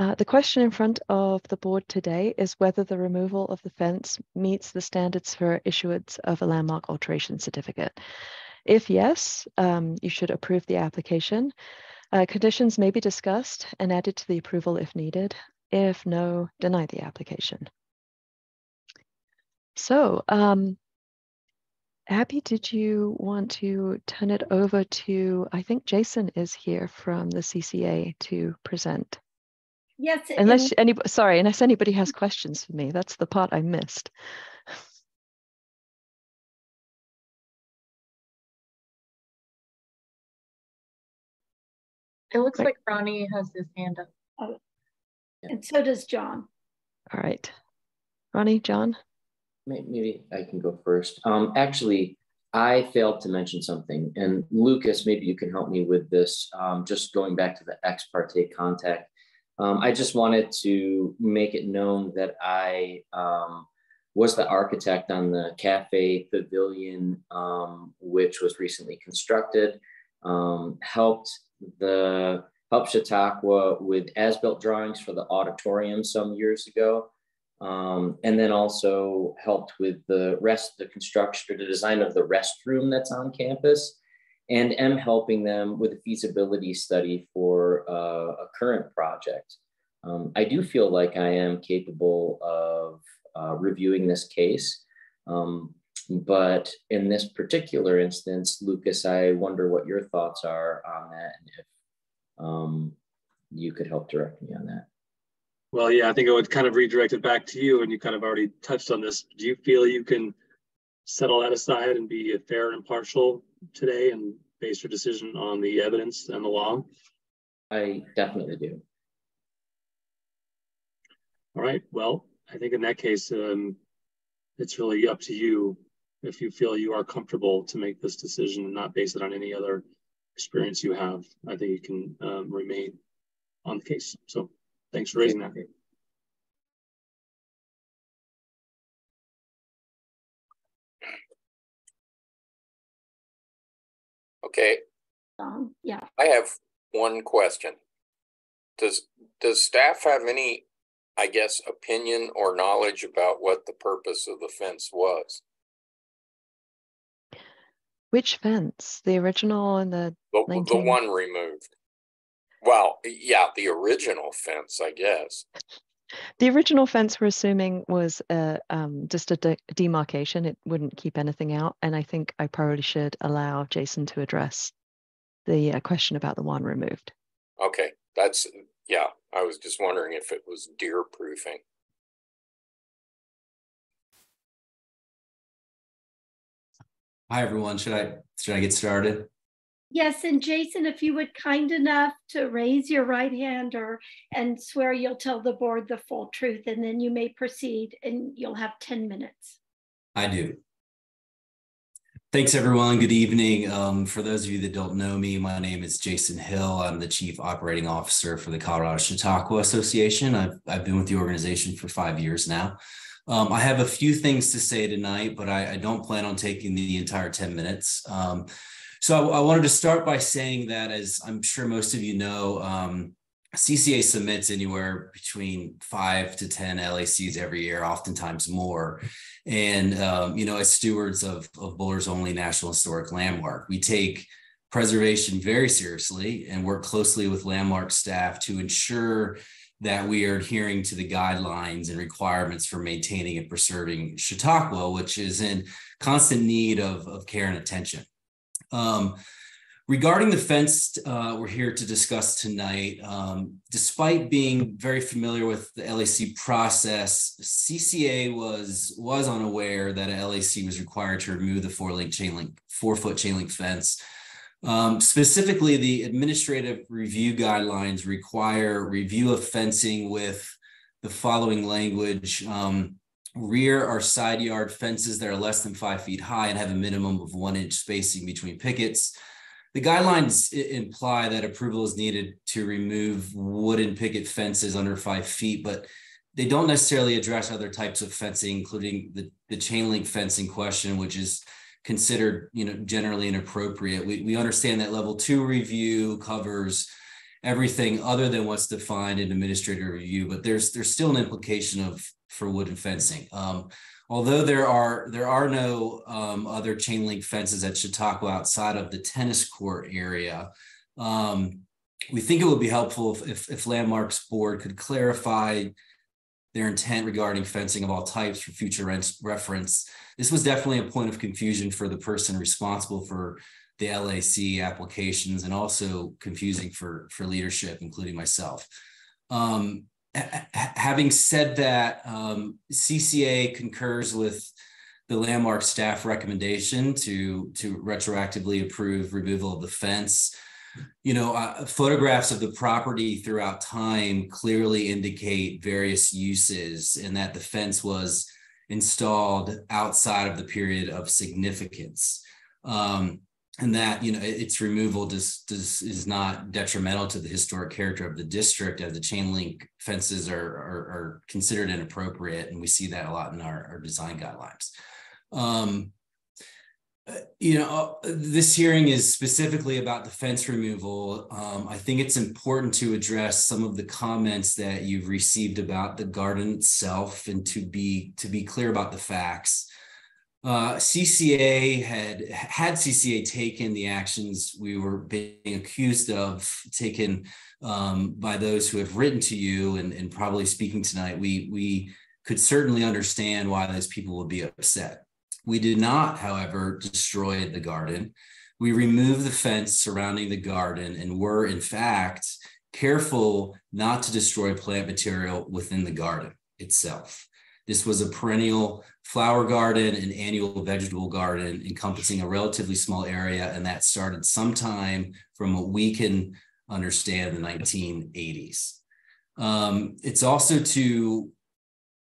Speaker 14: Uh, the question in front of the board today is whether the removal of the fence meets the standards for issuance of a landmark alteration certificate. If yes, um, you should approve the application. Uh, conditions may be discussed and added to the approval if needed. If no, deny the application. So, um, Abby, did you want to turn it over to, I think Jason is here from the CCA to present.
Speaker 2: Yes.
Speaker 14: Unless anybody, sorry, unless anybody has questions for me, that's the part I missed.
Speaker 3: It looks like Ronnie has his hand up.
Speaker 2: Oh, and so does John.
Speaker 14: All right. Ronnie, John?
Speaker 6: Maybe I can go first. Um, actually, I failed to mention something, and Lucas, maybe you can help me with this. Um, just going back to the ex parte contact, um, I just wanted to make it known that I um, was the architect on the cafe pavilion, um, which was recently constructed. Um, helped the helped Chautauqua with as-built drawings for the auditorium some years ago. Um, and then also helped with the rest, the construction the design of the restroom that's on campus. And am helping them with a feasibility study for uh, a current project. Um, I do feel like I am capable of uh, reviewing this case. Um, but in this particular instance, Lucas, I wonder what your thoughts are on that and if um, you could help direct me on that.
Speaker 15: Well, yeah, I think I would kind of redirect it back to you, and you kind of already touched on this. Do you feel you can set all that aside and be fair and impartial today and base your decision on the evidence and the law?
Speaker 6: I definitely do.
Speaker 15: All right. Well, I think in that case, um, it's really up to you if you feel you are comfortable to make this decision and not base it on any other experience you have. I think you can um, remain on the case. So thanks for raising that.
Speaker 5: Okay.
Speaker 2: Um, yeah.
Speaker 5: I have one question. Does does staff have any, I guess, opinion or knowledge about what the purpose of the fence was?
Speaker 14: Which fence? The original and the
Speaker 5: The,
Speaker 14: 19...
Speaker 5: the one removed. Well, yeah, the original fence, I guess.
Speaker 14: The original fence we're assuming was a, um, just a de demarcation. It wouldn't keep anything out. And I think I probably should allow Jason to address the uh, question about the one removed.
Speaker 5: Okay, that's, yeah, I was just wondering if it was deer proofing.
Speaker 16: Hi, everyone. Should I, should I get started?
Speaker 2: Yes, and Jason, if you would kind enough to raise your right hand or and swear you'll tell the board the full truth, and then you may proceed and you'll have 10 minutes.
Speaker 16: I do. Thanks, everyone. Good evening. Um, for those of you that don't know me, my name is Jason Hill. I'm the Chief Operating Officer for the Colorado Chautauqua Association. I've, I've been with the organization for five years now. Um, I have a few things to say tonight, but I, I, don't plan on taking the entire 10 minutes. Um, so I, I, wanted to start by saying that, as I'm sure most of you know, um, CCA submits anywhere between five to 10 LACs every year, oftentimes more. And, um, you know, as stewards of, of Boulder's only National Historic Landmark, we take preservation very seriously and work closely with landmark staff to ensure that we are adhering to the guidelines and requirements for maintaining and preserving Chautauqua, which is in constant need of, of care and attention. Um, regarding the fence, uh, we're here to discuss tonight. Um, despite being very familiar with the LAC process, CCA was was unaware that a LAC was required to remove the four link chain link, four foot chain link fence. Um, specifically, the administrative review guidelines require review of fencing with the following language. Um, rear or side yard fences that are less than five feet high and have a minimum of one inch spacing between pickets. The guidelines imply that approval is needed to remove wooden picket fences under five feet, but they don't necessarily address other types of fencing, including the, the chain link fencing question, which is considered you know generally inappropriate. We, we understand that level two review covers everything other than what's defined in administrative review, but there's there's still an implication of for wooden fencing. Um, although there are there are no um, other chain link fences at Chautauqua outside of the tennis court area, um, we think it would be helpful if, if, if Landmarks Board could clarify their intent regarding fencing of all types for future reference. This was definitely a point of confusion for the person responsible for the LAC applications and also confusing for, for leadership, including myself. Um, having said that, um, CCA concurs with the landmark staff recommendation to to retroactively approve removal of the fence. You know, uh, photographs of the property throughout time clearly indicate various uses, and that the fence was installed outside of the period of significance. Um, and that you know its removal does, does is not detrimental to the historic character of the district as the chain link fences are, are, are considered inappropriate and we see that a lot in our, our design guidelines um, you know, this hearing is specifically about the fence removal. Um, I think it's important to address some of the comments that you've received about the garden itself and to be to be clear about the facts. Uh, CCA had had CCA taken the actions we were being accused of taken um, by those who have written to you and, and probably speaking tonight. We we could certainly understand why those people would be upset. We did not, however, destroy the garden. We removed the fence surrounding the garden and were, in fact, careful not to destroy plant material within the garden itself. This was a perennial flower garden and annual vegetable garden encompassing a relatively small area, and that started sometime from what we can understand the 1980s. Um, it's also to,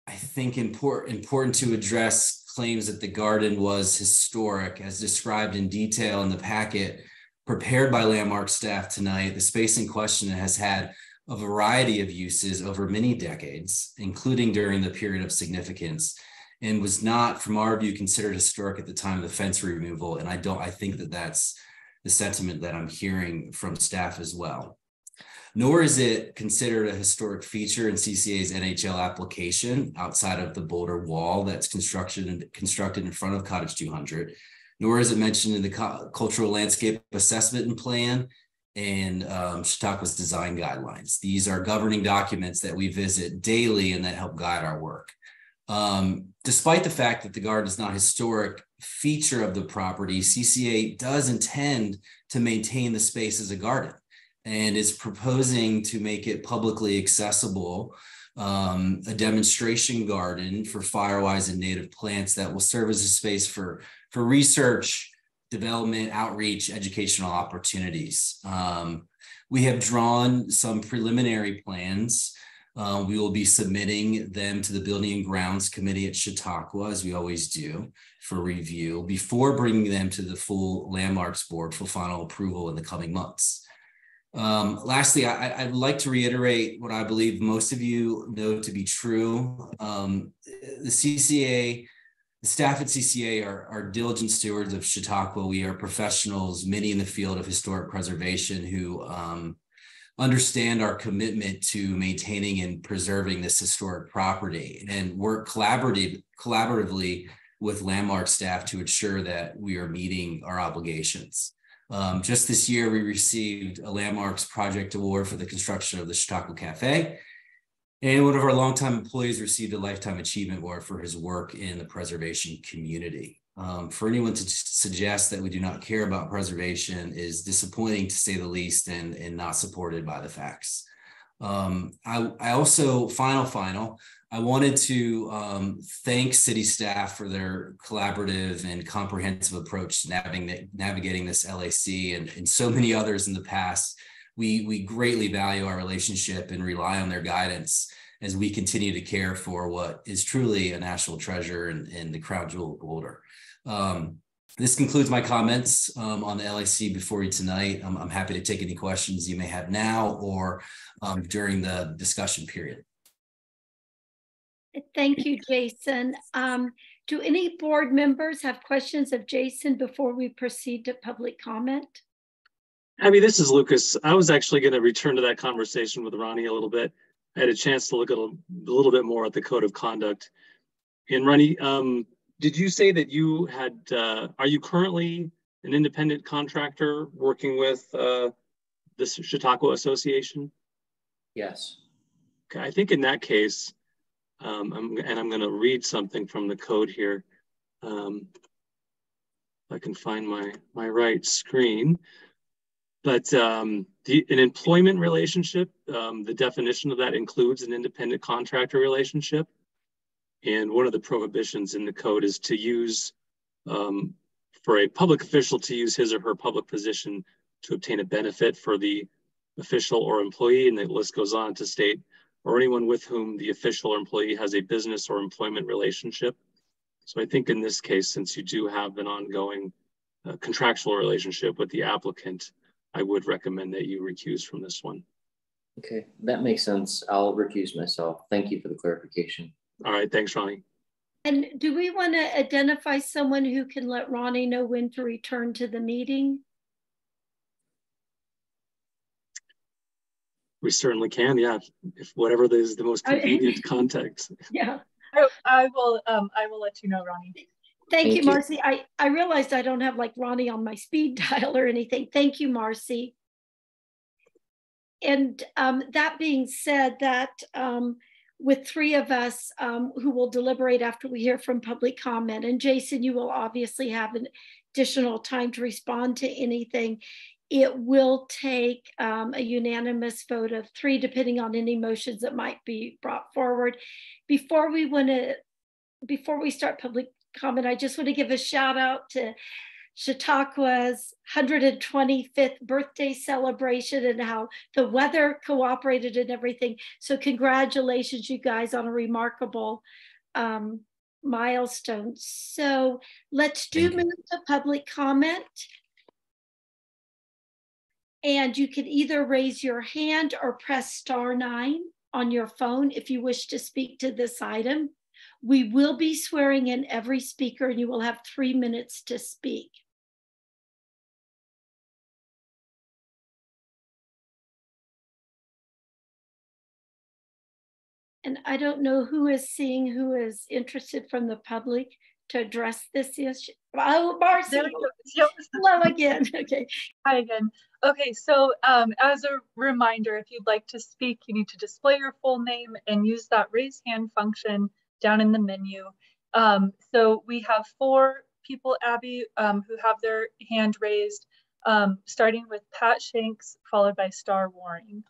Speaker 16: I think, important important to address claims that the garden was historic, as described in detail in the packet prepared by Landmark staff tonight. The space in question has had a variety of uses over many decades, including during the period of significance, and was not, from our view, considered historic at the time of the fence removal. And I don't, I think that that's the sentiment that I'm hearing from staff as well nor is it considered a historic feature in CCA's NHL application outside of the boulder wall that's constructed constructed in front of Cottage 200, nor is it mentioned in the cultural landscape assessment and plan and um, Chautauqua's design guidelines. These are governing documents that we visit daily and that help guide our work. Um, despite the fact that the garden is not a historic feature of the property, CCA does intend to maintain the space as a garden and is proposing to make it publicly accessible um, a demonstration garden for firewise and native plants that will serve as a space for, for research, development, outreach, educational opportunities. Um, we have drawn some preliminary plans. Uh, we will be submitting them to the Building and Grounds Committee at Chautauqua, as we always do, for review before bringing them to the full Landmarks Board for final approval in the coming months. Um, lastly, I, would like to reiterate what I believe most of you know to be true. Um, the CCA, the staff at CCA are, are diligent stewards of Chautauqua. We are professionals, many in the field of historic preservation who um, understand our commitment to maintaining and preserving this historic property and work collaborative, collaboratively with landmark staff to ensure that we are meeting our obligations. Um, just this year, we received a Landmarks Project Award for the construction of the Chautauqua Cafe. And one of our longtime employees received a Lifetime Achievement Award for his work in the preservation community. Um, for anyone to suggest that we do not care about preservation is disappointing to say the least and, and not supported by the facts. Um, I, I also, final, final, I wanted to um, thank city staff for their collaborative and comprehensive approach to navigating, navigating this LAC and, and so many others in the past. We, we greatly value our relationship and rely on their guidance as we continue to care for what is truly a national treasure and, and the crown jewel of Boulder. Um, this concludes my comments um, on the LAC before you tonight. I'm, I'm, happy to take any questions you may have now or um, during the discussion period.
Speaker 2: Thank you, Jason. Um, do any board members have questions of Jason before we proceed to public comment?
Speaker 15: Abby, this is Lucas. I was actually going to return to that conversation with Ronnie a little bit. I had a chance to look at a, a little bit more at the code of conduct. And Ronnie, um, did you say that you had, uh, are you currently an independent contractor working with uh, the Chautauqua Association?
Speaker 6: Yes.
Speaker 15: Okay, I think in that case, um, I'm, and I'm going to read something from the code here. Um, I can find my, my right screen. But um, the, an employment relationship, um, the definition of that includes an independent contractor relationship. And one of the prohibitions in the code is to use, um, for a public official to use his or her public position to obtain a benefit for the official or employee. And the list goes on to state or anyone with whom the official or employee has a business or employment relationship. So I think in this case, since you do have an ongoing uh, contractual relationship with the applicant, I would recommend that you recuse from this one.
Speaker 6: Okay, that makes sense. I'll recuse myself. Thank you for the clarification.
Speaker 15: All right, thanks, Ronnie.
Speaker 2: And do we want to identify someone who can let Ronnie know when to return to the meeting?
Speaker 15: We certainly can, yeah. If whatever is the most (laughs) convenient context.
Speaker 2: Yeah.
Speaker 3: I, I will um I will let you know, Ronnie.
Speaker 2: Thank, Thank you, Marcy. I, I realized I don't have like Ronnie on my speed (laughs) dial or anything. Thank you, Marcy. And um, that being said, that um, with three of us um, who will deliberate after we hear from public comment, and Jason, you will obviously have an additional time to respond to anything. It will take um, a unanimous vote of three, depending on any motions that might be brought forward. Before we want to, before we start public comment, I just want to give a shout out to Chautauqua's 125th birthday celebration and how the weather cooperated and everything. So congratulations, you guys, on a remarkable um, milestone. So let's do move to public comment. And you can either raise your hand or press star nine on your phone if you wish to speak to this item. We will be swearing in every speaker and you will have three minutes to speak. And I don't know who is seeing who is interested from the public to address this issue. Oh, Marcy, hello again. (laughs) Okay.
Speaker 3: Hi again. Okay, so um, as a reminder, if you'd like to speak, you need to display your full name and use that raise hand function down in the menu. Um, so we have four people, Abby, um, who have their hand raised, um, starting with Pat Shanks, followed by Star Waring.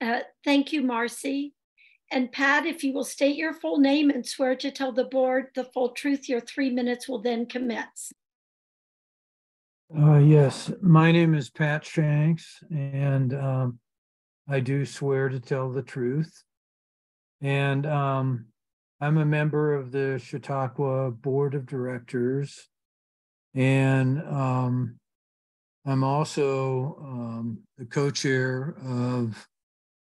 Speaker 2: Uh, thank you, Marcy. And Pat, if you will state your full name and swear to tell the board the full truth, your three minutes will then commence.
Speaker 17: Uh, yes, my name is Pat Shanks, and um, I do swear to tell the truth. And um, I'm a member of the Chautauqua Board of Directors, and um, I'm also um, the co-chair of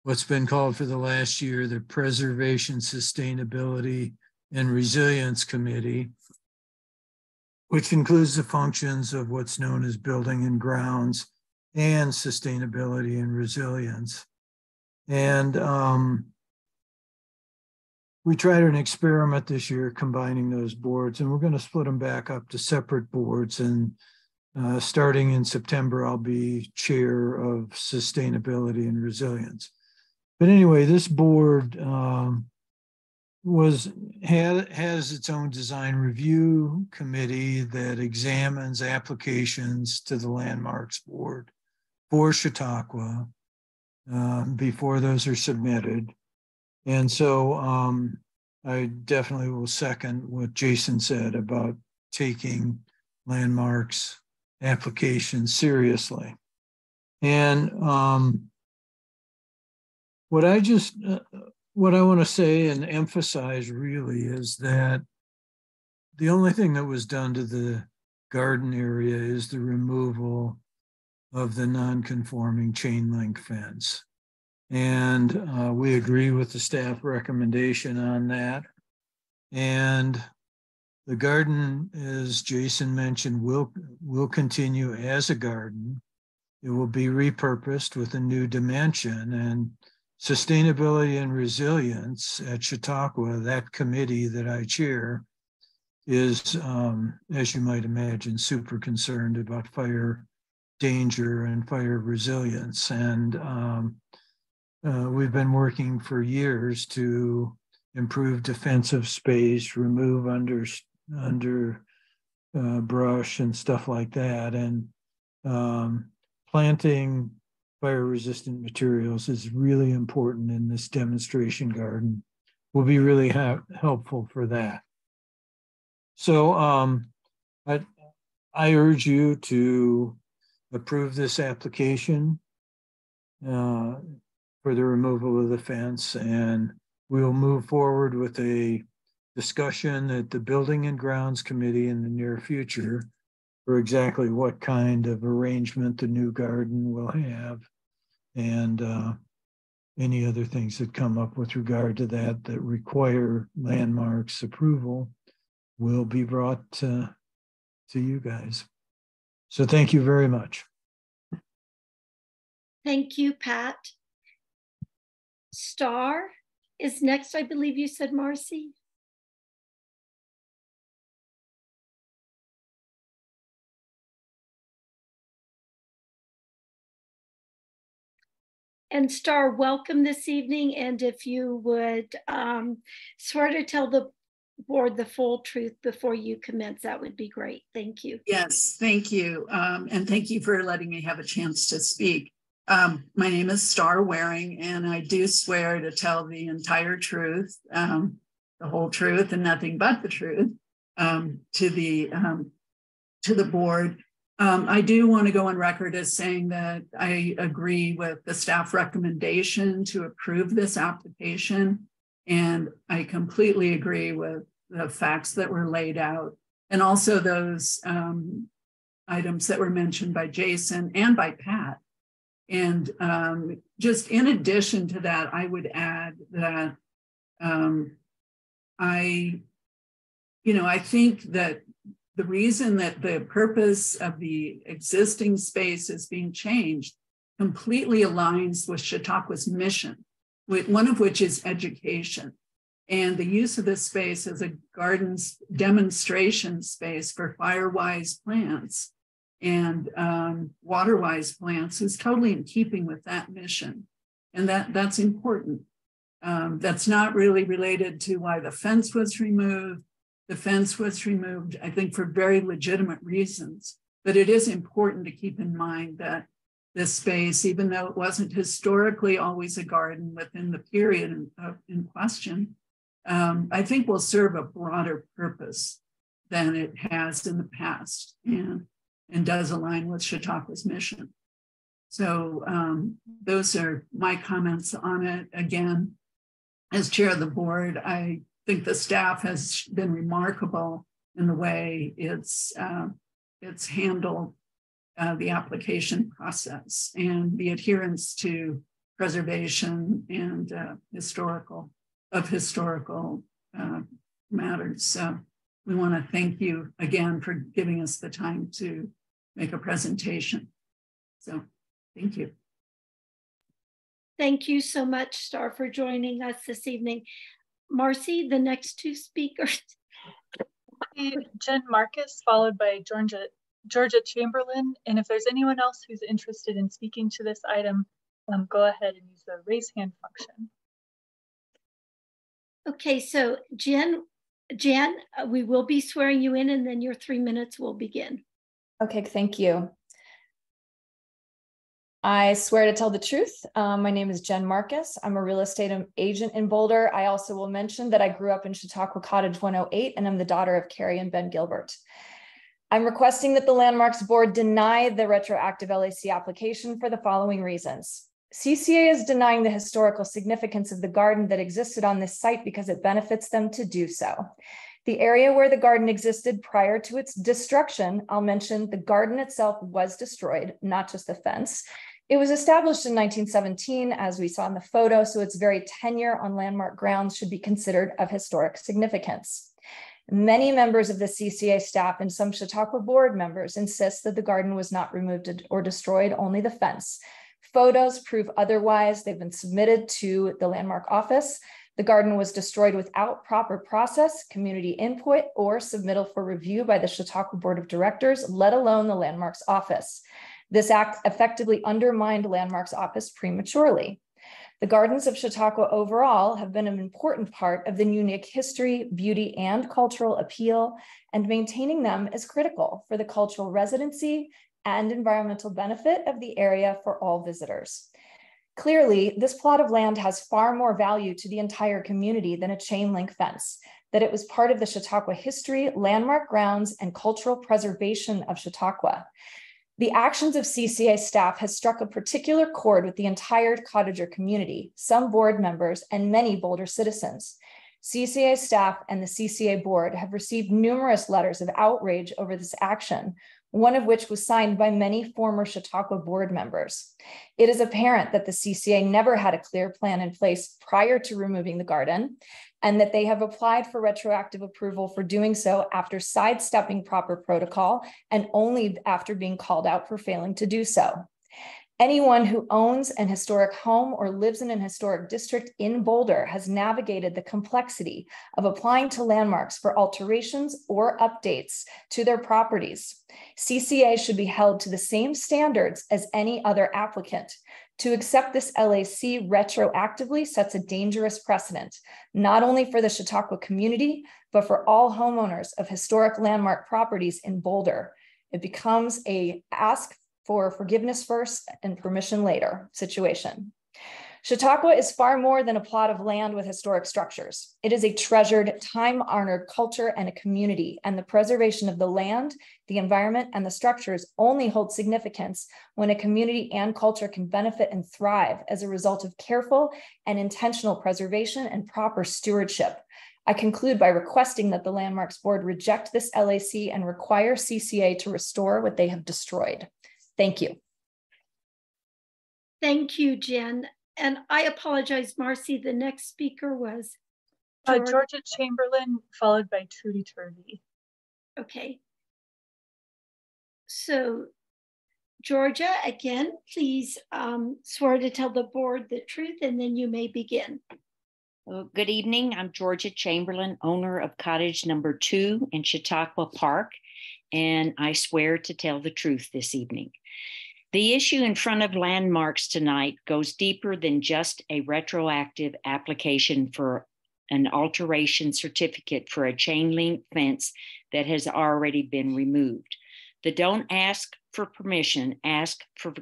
Speaker 17: what's been called for the last year the Preservation, Sustainability, and Resilience Committee, which includes the functions of what's known as building and grounds and sustainability and resilience. And um, we tried an experiment this year combining those boards, and we're going to split them back up to separate boards. And uh, starting in September, I'll be chair of sustainability and resilience but anyway, this board um, was had has its own design review committee that examines applications to the landmarks board for Chautauqua um, before those are submitted. And so um, I definitely will second what Jason said about taking landmarks applications seriously. And um, what I just, uh, what I want to say and emphasize really is that the only thing that was done to the garden area is the removal of the non-conforming chain link fence. And uh, we agree with the staff recommendation on that. And the garden, as Jason mentioned, will, will continue as a garden. It will be repurposed with a new dimension and sustainability and resilience at Chautauqua, that committee that I chair, is, um, as you might imagine, super concerned about fire danger and fire resilience. And um, uh, we've been working for years to improve defensive space, remove under under uh, brush and stuff like that, and um, planting fire resistant materials is really important in this demonstration garden. Will be really helpful for that. So um, I, I urge you to approve this application uh, for the removal of the fence and we will move forward with a discussion at the Building and Grounds Committee in the near future for exactly what kind of arrangement the new garden will have. And uh, any other things that come up with regard to that that require landmarks approval will be brought to, to you guys. So thank you very much.
Speaker 2: Thank you, Pat. Star is next, I believe you said, Marcy. And Star, welcome this evening. And if you would um, swear to tell the board the full truth before you commence, that would be great. Thank you.
Speaker 18: Yes, thank you. Um, and thank you for letting me have a chance to speak. Um, my name is Star Waring, and I do swear to tell the entire truth, um, the whole truth, and nothing but the truth um, to the um, to the board. Um, I do want to go on record as saying that I agree with the staff recommendation to approve this application, and I completely agree with the facts that were laid out, and also those um, items that were mentioned by Jason and by Pat. And um, just in addition to that, I would add that um, I, you know, I think that the reason that the purpose of the existing space is being changed completely aligns with Chautauqua's mission, one of which is education. And the use of this space as a gardens demonstration space for firewise plants and um, water-wise plants is totally in keeping with that mission. And that, that's important. Um, that's not really related to why the fence was removed. The fence was removed, I think, for very legitimate reasons. But it is important to keep in mind that this space, even though it wasn't historically always a garden within the period in, question, um, I think will serve a broader purpose than it has in the past. And and does align with Chautauqua's mission. So um, those are my comments on it. Again, as chair of the board, I think the staff has been remarkable in the way it's uh, it's handled uh, the application process and the adherence to preservation and uh, historical of historical uh, matters. So we want to thank you again for giving us the time to make a presentation. So thank you.
Speaker 2: Thank you so much, Star, for joining us this evening. Marcy, the next two speakers. (laughs)
Speaker 3: Jen Marcus, followed by Georgia, Georgia Chamberlain. And if there's anyone else who's interested in speaking to this item, um, go ahead and use the raise hand function.
Speaker 2: Okay, so Jen, Jan, uh, we will be swearing you in and then your three minutes will begin.
Speaker 19: Okay, thank you. I swear to tell the truth. Um, my name is Jen Marcus. I'm a real estate agent in Boulder. I also will mention that I grew up in Chautauqua Cottage 108 and I'm the daughter of Carrie and Ben Gilbert. I'm requesting that the Landmarks Board deny the retroactive LAC application for the following reasons. CCA is denying the historical significance of the garden that existed on this site because it benefits them to do so. The area where the garden existed prior to its destruction, I'll mention the garden itself was destroyed, not just the fence. It was established in 1917, as we saw in the photo, so its very tenure on landmark grounds should be considered of historic significance. Many members of the CCA staff and some Chautauqua board members insist that the garden was not removed or destroyed, only the fence. Photos prove otherwise. They've been submitted to the landmark office. The garden was destroyed without proper process, community input, or submittal for review by the Chautauqua Board of Directors, let alone the Landmarks Office. This act effectively undermined Landmarks Office prematurely. The gardens of Chautauqua overall have been an important part of the unique history, beauty, and cultural appeal, and maintaining them is critical for the cultural residency and environmental benefit of the area for all visitors. Clearly, this plot of land has far more value to the entire community than a chain link fence, that it was part of the Chautauqua history, landmark grounds, and cultural preservation of Chautauqua. The actions of CCA staff has struck a particular chord with the entire cottager community, some board members, and many Boulder citizens. CCA staff and the CCA board have received numerous letters of outrage over this action, one of which was signed by many former Chautauqua board members. It is apparent that the CCA never had a clear plan in place prior to removing the garden, and that they have applied for retroactive approval for doing so after sidestepping proper protocol and only after being called out for failing to do so. Anyone who owns an historic home or lives in an historic district in Boulder has navigated the complexity of applying to landmarks for alterations or updates to their properties. CCA should be held to the same standards as any other applicant. To accept this LAC retroactively sets a dangerous precedent, not only for the Chautauqua community, but for all homeowners of historic landmark properties in Boulder. It becomes a ask for forgiveness first and permission later situation. Chautauqua is far more than a plot of land with historic structures. It is a treasured, time honored culture and a community, and the preservation of the land, the environment, and the structures only hold significance when a community and culture can benefit and thrive as a result of careful and intentional preservation and proper stewardship. I conclude by requesting that the Landmarks Board reject this LAC and require CCA to restore what they have destroyed. Thank you.
Speaker 2: Thank you, Jen. And I apologize, Marcy. The next speaker was
Speaker 3: uh, Georgia Chamberlain, followed by Trudy Turvey.
Speaker 2: Okay. So, Georgia, again, please um, swear to tell the board the truth and then you may begin.
Speaker 20: Well, good evening. I'm Georgia Chamberlain, owner of cottage number two in Chautauqua Park, and I swear to tell the truth this evening. The issue in front of landmarks tonight goes deeper than just a retroactive application for an alteration certificate for a chain link fence that has already been removed. The don't ask for permission, ask for,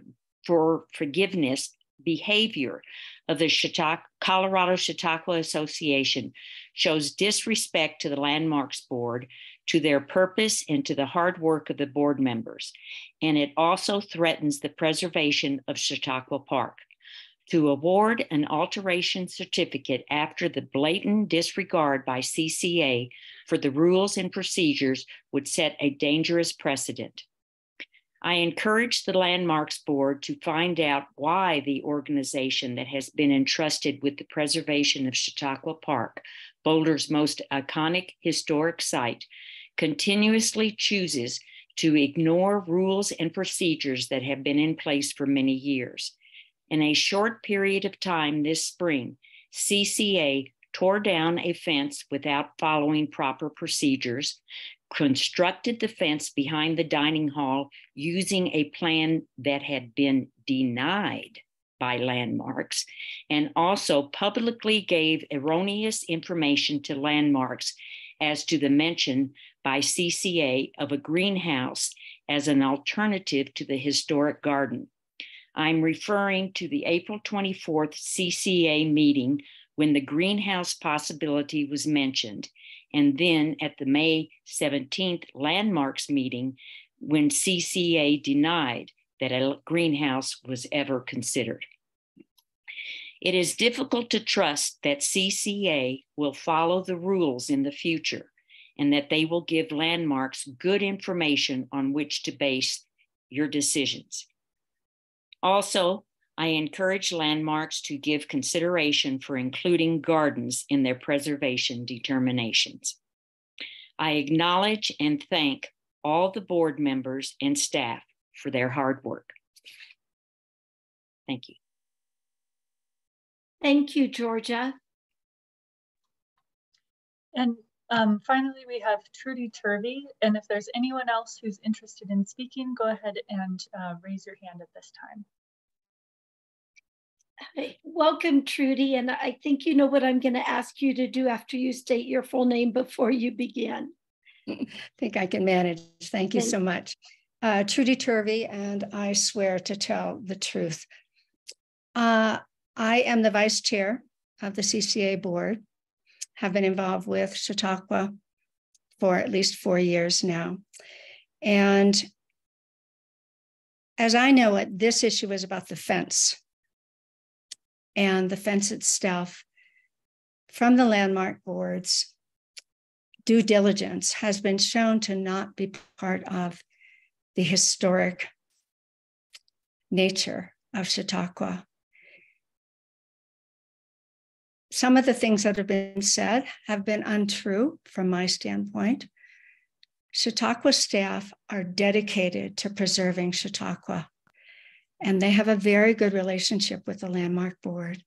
Speaker 20: for forgiveness behavior of the Chautauqua, Colorado Chautauqua Association shows disrespect to the Landmarks Board to their purpose and to the hard work of the board members. And it also threatens the preservation of Chautauqua Park. To award an alteration certificate after the blatant disregard by CCA for the rules and procedures would set a dangerous precedent. I encourage the Landmarks Board to find out why the organization that has been entrusted with the preservation of Chautauqua Park, Boulder's most iconic historic site, continuously chooses to ignore rules and procedures that have been in place for many years. In a short period of time this spring, CCA tore down a fence without following proper procedures, constructed the fence behind the dining hall using a plan that had been denied by landmarks, and also publicly gave erroneous information to landmarks as to the mention by CCA of a greenhouse as an alternative to the historic garden. I'm referring to the April 24th CCA meeting when the greenhouse possibility was mentioned, and then at the May 17th landmarks meeting when CCA denied that a greenhouse was ever considered. It is difficult to trust that CCA will follow the rules in the future and that they will give landmarks good information on which to base your decisions. Also, I encourage landmarks to give consideration for including gardens in their preservation determinations. I acknowledge and thank all the board members and staff for their hard work. Thank you.
Speaker 2: Thank you, Georgia.
Speaker 3: And um, finally, we have Trudy Turvey. And if there's anyone else who's interested in speaking, go ahead and uh, raise your hand at this time.
Speaker 2: Welcome, Trudy. And I think you know what I'm going to ask you to do after you state your full name before you begin.
Speaker 21: I (laughs) think I can manage. Thank you so much. Uh, Trudy Turvey, and I swear to tell the truth. Uh, I am the vice chair of the CCA board have been involved with Chautauqua for at least four years now. And as I know it, this issue is about the fence and the fence itself from the landmark boards. Due diligence has been shown to not be part of the historic nature of Chautauqua. Some of the things that have been said have been untrue from my standpoint. Chautauqua staff are dedicated to preserving Chautauqua, and they have a very good relationship with the Landmark Board.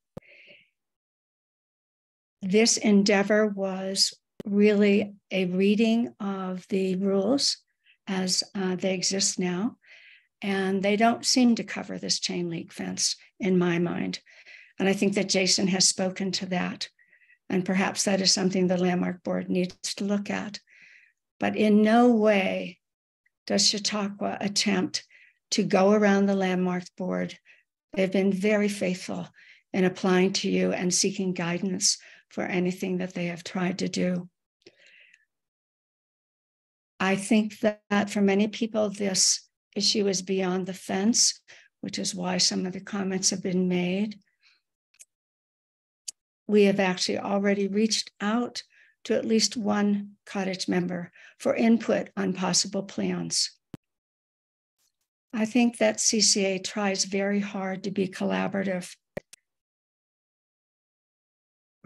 Speaker 21: This endeavor was really a reading of the rules as uh, they exist now and they don't seem to cover this chain link fence in my mind. And I think that Jason has spoken to that. And perhaps that is something the Landmark Board needs to look at. But in no way does Chautauqua attempt to go around the Landmark Board. They've been very faithful in applying to you and seeking guidance for anything that they have tried to do. I think that for many people, this issue is beyond the fence, which is why some of the comments have been made. We have actually already reached out to at least one cottage member for input on possible plans. I think that CCA tries very hard to be collaborative.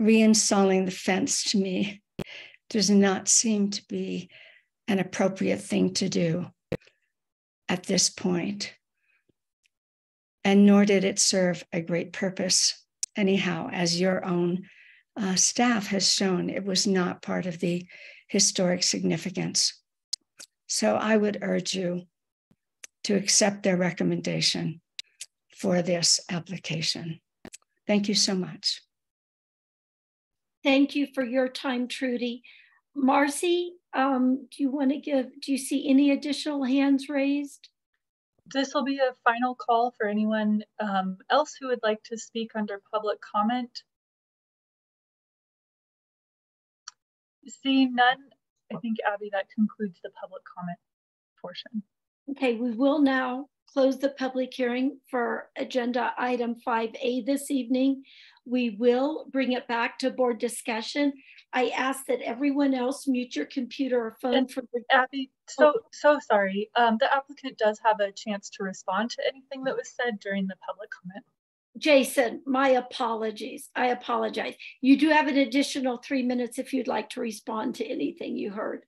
Speaker 21: Reinstalling the fence to me does not seem to be an appropriate thing to do at this point. And nor did it serve a great purpose, anyhow, as your own uh, staff has shown, it was not part of the historic significance. So I would urge you to accept their recommendation for this application. Thank you so much.
Speaker 2: Thank you for your time, Trudy. Marcy, um, do you want to give, do you see any additional hands raised?
Speaker 3: This will be a final call for anyone um, else who would like to speak under public comment. Seeing none, I think, Abby, that concludes the public comment portion.
Speaker 2: Okay, we will now close the public hearing for agenda item 5A this evening. We will bring it back to board discussion. I ask that everyone else mute your computer or phone for the
Speaker 3: Abby. So so sorry. Um, the applicant does have a chance to respond to anything that was said during the public comment.
Speaker 2: Jason, my apologies. I apologize. You do have an additional three minutes if you'd like to respond to anything you heard.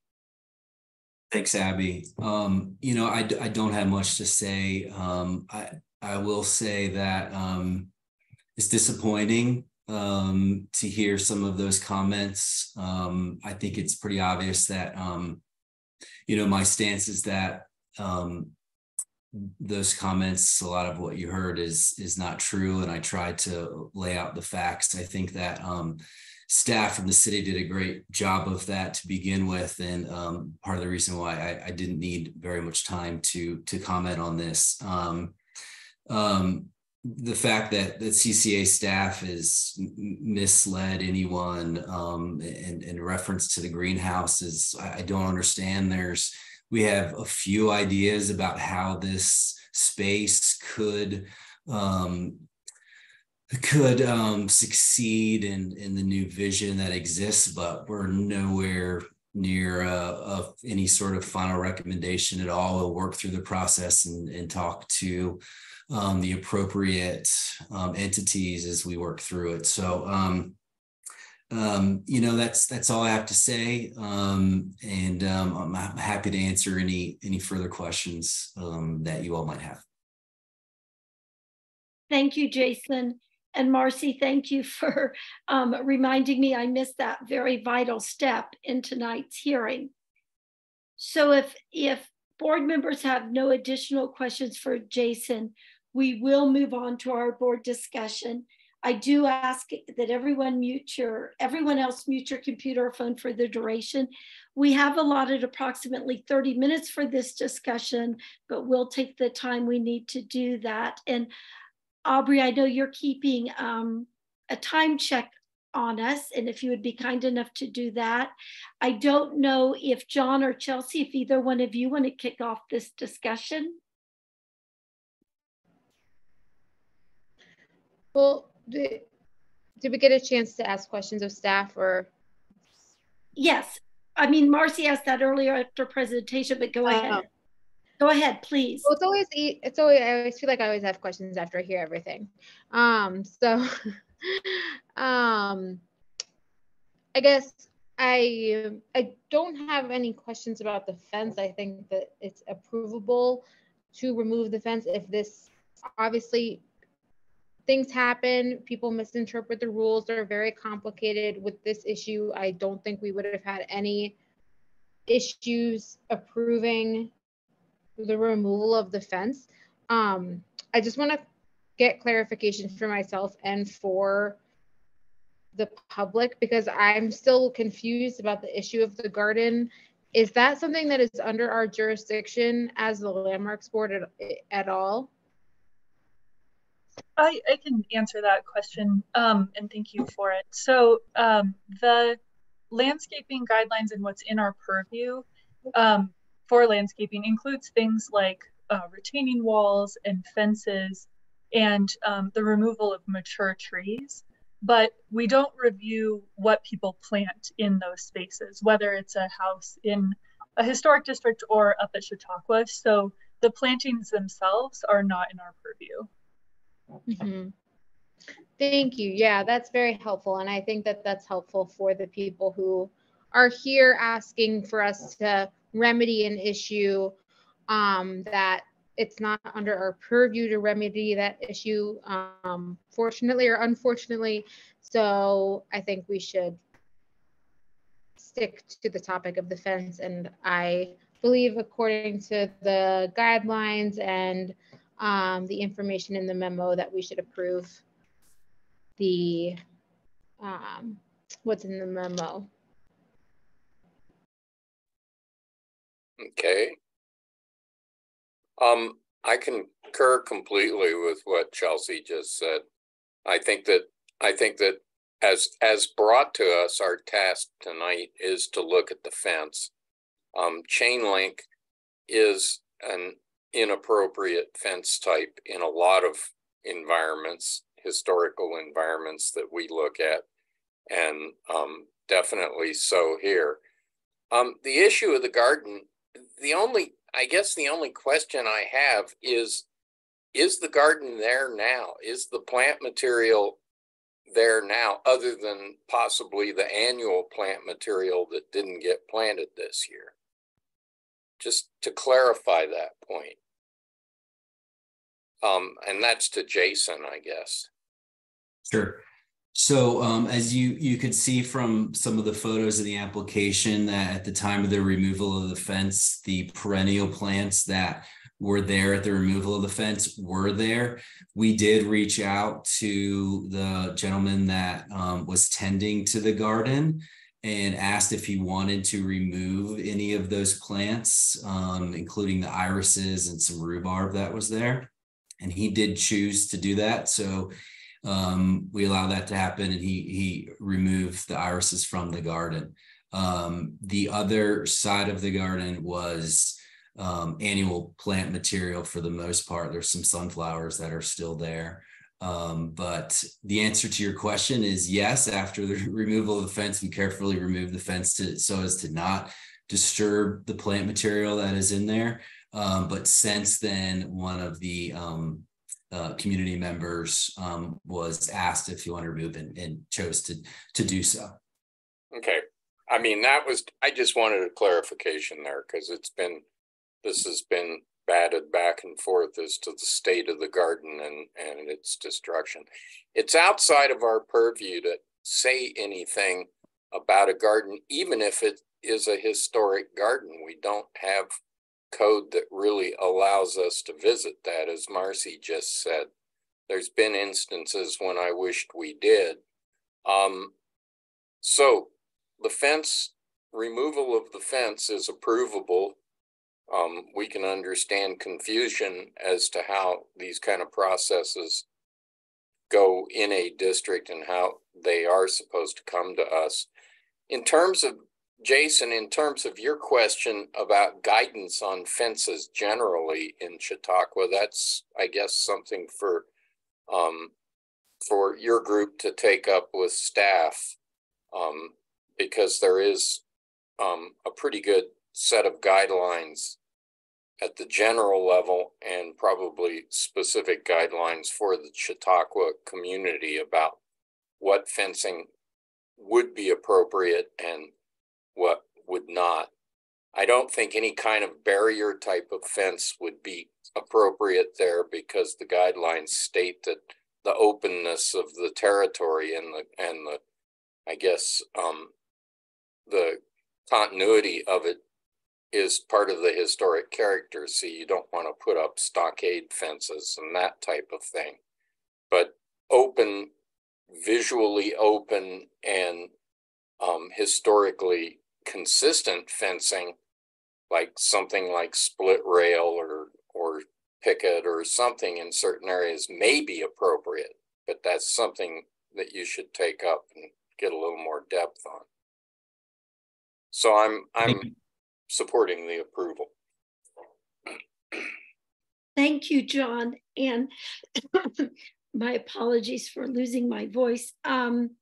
Speaker 16: Thanks, Abby. Um, you know, I, I don't have much to say. Um, I I will say that um, it's disappointing um, to hear some of those comments. Um, I think it's pretty obvious that, um, you know, my stance is that um, those comments, a lot of what you heard is is not true, and I tried to lay out the facts. I think that um, staff from the city did a great job of that to begin with, and um, part of the reason why I, I, didn't need very much time to to comment on this. Um, um, the fact that the CCA staff has misled anyone um, in, in, reference to the greenhouse is I, I don't understand. There's we have a few ideas about how this space could um, could um, succeed in in the new vision that exists, but we're nowhere near uh, any sort of final recommendation at all. We'll work through the process and, and talk to um, the appropriate um, entities as we work through it. So, um, um, you know, that's that's all I have to say, um, and I'm happy to answer any any further questions that you all might have.
Speaker 2: Thank you, Jason. And Marcy, thank you for um, reminding me I missed that very vital step in tonight's hearing. So if if board members have no additional questions for Jason, we will move on to our board discussion. I do ask that everyone mute your, everyone else mute your computer or phone for the duration. We have allotted approximately 30 minutes for this discussion, but we'll take the time we need to do that. And Aubrey, I know you're keeping um, a time check on us, and if you would be kind enough to do that. I don't know if John or Chelsea, if either one of you want to kick off this discussion.
Speaker 22: Well, did, did we get a chance to ask questions of staff or?
Speaker 2: Yes. I mean, Marcy asked that earlier after presentation, but go uh, ahead. Go ahead, please.
Speaker 22: Well, it's always it's always I always feel like I always have questions after I hear everything. Um, so (laughs) um I guess I I don't have any questions about the fence. I think that it's approvable to remove the fence if this obviously things happen, people misinterpret the rules, they're very complicated with this issue. I don't think we would have had any issues approving the removal of the fence. Um, I just want to get clarification for myself and for the public because I'm still confused about the issue of the garden. Is that something that is under our jurisdiction as the landmarks board at, at all?
Speaker 3: I, I can answer that question um, and thank you for it. So um, the landscaping guidelines and what's in our purview um, for landscaping includes things like uh, retaining walls and fences and um, the removal of mature trees. But we don't review what people plant in those spaces, whether it's a house in a historic district or up at Chautauqua. So the plantings themselves are not in our purview.
Speaker 22: Mm-hmm. Thank you. Yeah, that's very helpful. And I think that that's helpful for the people who are here asking for us to remedy an issue um, that it's not under our purview to remedy that issue, um, fortunately or unfortunately. So I think we should stick to the topic of the fence. And I believe, according to the guidelines and um, the information in the memo, that we should approve the um, what's in the memo.
Speaker 5: Okay. Um, I concur completely with what Chelsea just said. I think that I think that as as brought to us, our task tonight is to look at the fence. Um, chain link is an inappropriate fence type in a lot of environments, historical environments that we look at, and um, definitely so here. Um, the issue of the garden the only, I guess the only question I have is, is the garden there now? Is the plant material there now, other than possibly the annual plant material that didn't get planted this year? Just to clarify that point. Um, and that's to Jason, I guess.
Speaker 16: Sure. So um, as you you could see from some of the photos of the application that at the time of the removal of the fence, the perennial plants that were there at the removal of the fence were there. We did reach out to the gentleman that um, was tending to the garden and asked if he wanted to remove any of those plants, um, including the irises and some rhubarb that was there. And he did choose to do that. So um, we allow that to happen and he he removed the irises from the garden. Um, the other side of the garden was um, annual plant material for the most part. There's some sunflowers that are still there. Um, but the answer to your question is yes after the (laughs) removal of the fence we carefully remove the fence to so as to not disturb the plant material that is in there. Um, but since then one of the um, uh, community members um, was asked if he wanted to remove and, and chose to to do so.
Speaker 5: Okay. I mean, that was, I just wanted a clarification there because it's been, this has been batted back and forth as to the state of the garden and, and its destruction. It's outside of our purview to say anything about a garden, even if it is a historic garden. We don't have code that really allows us to visit that, as Marcy just said. There's been instances when I wished we did. Um, so the fence, removal of the fence is approvable. Um, we can understand confusion as to how these kind of processes go in a district and how they are supposed to come to us. In terms of Jason, in terms of your question about guidance on fences generally in Chautauqua, that's, I guess, something for um, for your group to take up with staff um, because there is um, a pretty good set of guidelines at the general level and probably specific guidelines for the Chautauqua community about what fencing would be appropriate and what would not. I don't think any kind of barrier type of fence would be appropriate there because the guidelines state that the openness of the territory and the and the I guess um, the continuity of it is part of the historic character. So you don't want to put up stockade fences and that type of thing. But open, visually open, and um, historically consistent fencing, like something like split rail or or picket or something in certain areas may be appropriate, but that's something that you should take up and get a little more depth on. So I'm I'm supporting the approval.
Speaker 2: Thank you, John. And (coughs) my apologies for losing my voice. Um,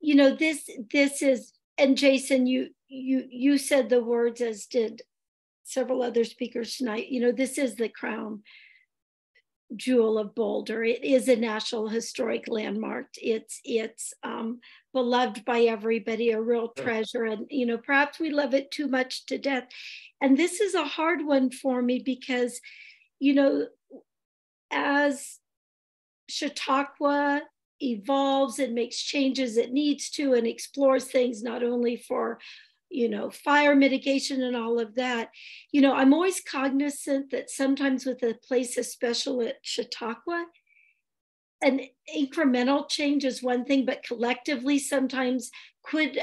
Speaker 2: you know, this this is and Jason, you you you said the words as did several other speakers tonight. You know, this is the crown jewel of Boulder. It is a National Historic Landmark. It's it's um, beloved by everybody, a real treasure. And you know, perhaps we love it too much to death. And this is a hard one for me because, you know, as Chautauqua evolves and makes changes it needs to and explores things not only for you know, fire mitigation and all of that. You know, I'm always cognizant that sometimes with a place as special at Chautauqua, an incremental change is one thing, but collectively sometimes could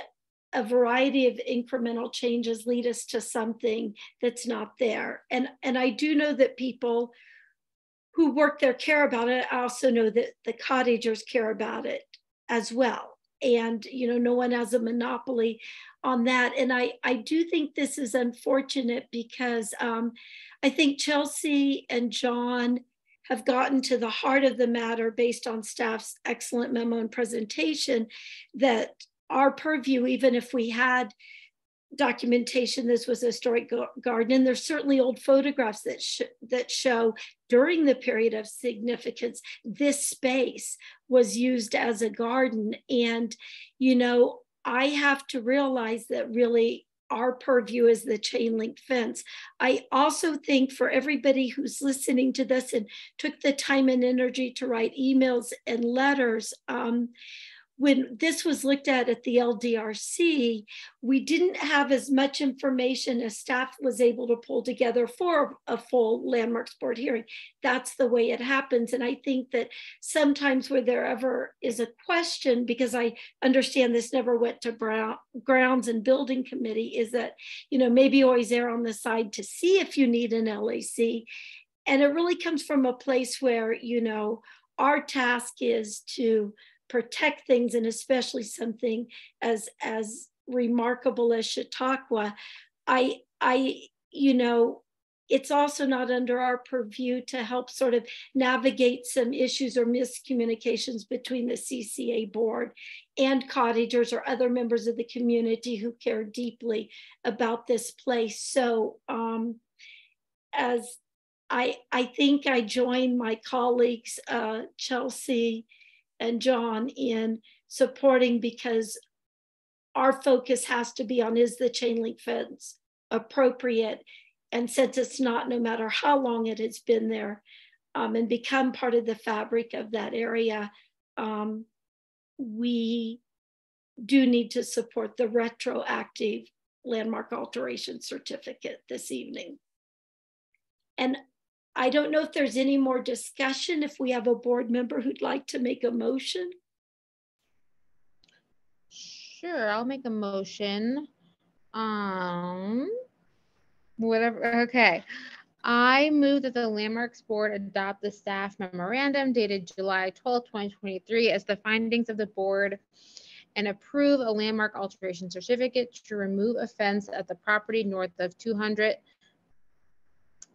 Speaker 2: a variety of incremental changes lead us to something that's not there. And, and I do know that people who work there care about it. I also know that the cottagers care about it as well and you know no one has a monopoly on that and i i do think this is unfortunate because um, i think chelsea and john have gotten to the heart of the matter based on staff's excellent memo and presentation that our purview even if we had documentation this was a historic garden and there's certainly old photographs that sh that show during the period of significance this space was used as a garden and you know i have to realize that really our purview is the chain link fence. I also think for everybody who's listening to this and took the time and energy to write emails and letters, um, when this was looked at at the LDRC, we didn't have as much information as staff was able to pull together for a full landmarks board hearing. That's the way it happens. And I think that sometimes where there ever is a question, because I understand this never went to Brown, grounds and building committee, is that, you know, maybe always err on the side to see if you need an LAC. And it really comes from a place where, you know, our task is to protect things and especially something as as remarkable as Chautauqua, I I you know it's also not under our purview to help sort of navigate some issues or miscommunications between the CCA board and cottagers or other members of the community who care deeply about this place. So um, as I, I think I join my colleagues, uh, Chelsea and John in supporting because our focus has to be on is the chain link fence appropriate? And since it's not no matter how long it has been there um, and become part of the fabric of that area um, we do need to support the retroactive landmark alteration certificate this evening. And I don't know if there's any more discussion, if we have a board member who'd like to make a motion.
Speaker 22: Sure, I'll make a motion. Um, whatever, okay. I move that the Landmarks Board adopt the staff memorandum dated July 12, 2023 as the findings of the board and approve a landmark alteration certificate to remove a fence at the property north of 200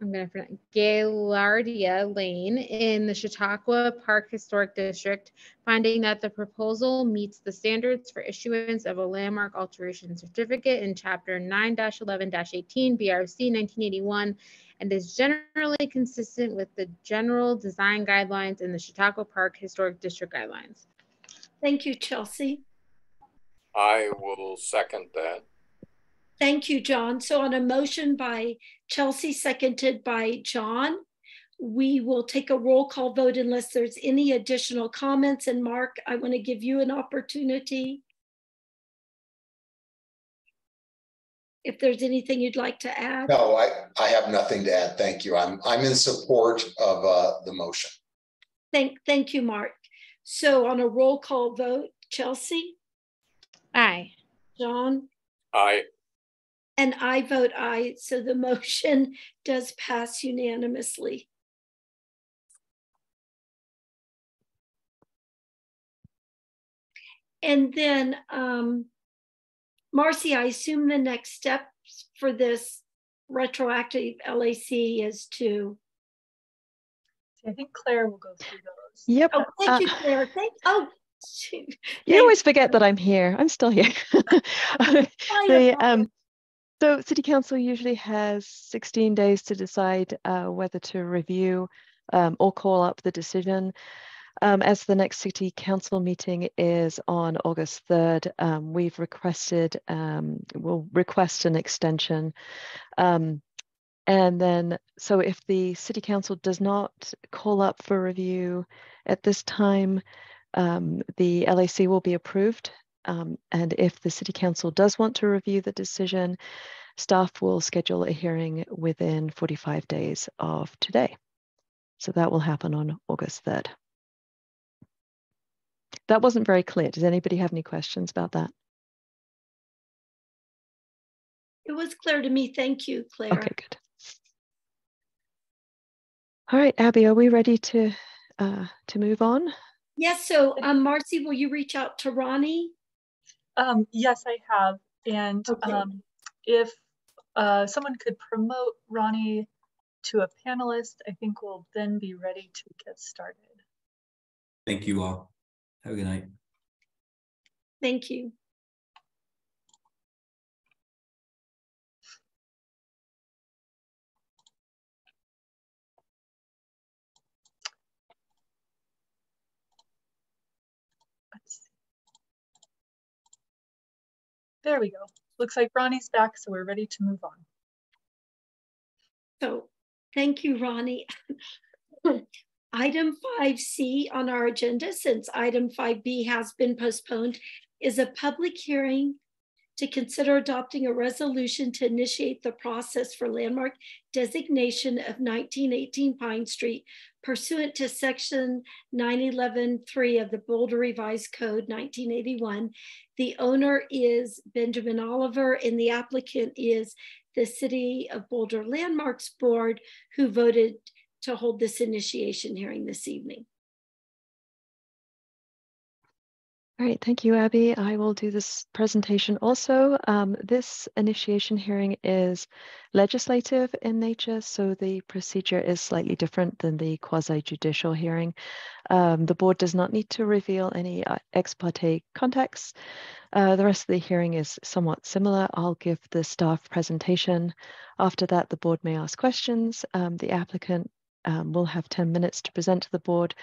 Speaker 22: I'm going to pronounce Gaillardia Lane in the Chautauqua Park Historic District, finding that the proposal meets the standards for issuance of a landmark alteration certificate in Chapter 9-11-18 BRC 1981 and is generally consistent with the general design guidelines and the Chautauqua Park Historic District guidelines.
Speaker 2: Thank you, Chelsea.
Speaker 5: I will second that.
Speaker 2: Thank you, John. So on a motion by Chelsea, seconded by John, we will take a roll call vote unless there's any additional comments. And Mark, I want to give you an opportunity. If there's anything you'd like to add.
Speaker 23: No, I, I have nothing to add. Thank you. I'm, I'm in support of uh, the motion.
Speaker 2: Thank, thank you, Mark. So on a roll call vote, Chelsea?
Speaker 22: Aye.
Speaker 2: John?
Speaker 5: Aye.
Speaker 2: And I vote aye. So the motion (laughs) does pass unanimously. And then, um, Marcy, I assume the next steps for this retroactive LAC is to.
Speaker 3: I think Claire will go through those.
Speaker 14: Yep.
Speaker 2: Oh, thank
Speaker 14: uh,
Speaker 2: you, Claire. Thank, oh, shoot.
Speaker 14: You always forget that I'm here. I'm still here. (laughs) the, um, so City Council usually has 16 days to decide uh, whether to review um, or call up the decision. Um, as the next City Council meeting is on August 3rd, um, we've requested, um, we'll request an extension. Um, and then, so if the City Council does not call up for review at this time, um, the LAC will be approved. Um, and if the City Council does want to review the decision, staff will schedule a hearing within 45 days of today. So that will happen on August 3rd. That wasn't very clear. Does anybody have any questions about that?
Speaker 2: It was clear to me. Thank you, Claire.
Speaker 14: Okay, good. All right, Abby, are we ready to uh, to move on?
Speaker 2: Yes. So, um, Marcy, will you reach out to Ronnie?
Speaker 3: Um, yes, I have. And
Speaker 2: Okay.
Speaker 3: um, if uh, someone could promote Ronnie to a panelist, I think we'll then be ready to get started.
Speaker 16: Thank you all. Have a good night.
Speaker 2: Thank you.
Speaker 3: There we go. Looks like Ronnie's back, so we're ready to move on.
Speaker 2: So, thank you, Ronnie. (laughs) Item 5C on our agenda, since item 5B has been postponed, is a public hearing to consider adopting a resolution to initiate the process for landmark designation of 1918 Pine Street pursuant to section 911.3 of the Boulder Revised Code 1981. The owner is Benjamin Oliver and the applicant is the City of Boulder Landmarks Board who voted to hold this initiation hearing this evening.
Speaker 14: All right, thank you, Abby. I will do this presentation also. Um, this initiation hearing is legislative in nature, so the procedure is slightly different than the quasi-judicial hearing. Um, the board does not need to reveal any uh, ex parte contacts. Uh, the rest of the hearing is somewhat similar. I'll give the staff presentation. After that, the board may ask questions. Um, the applicant um, will have 10 minutes to present to the board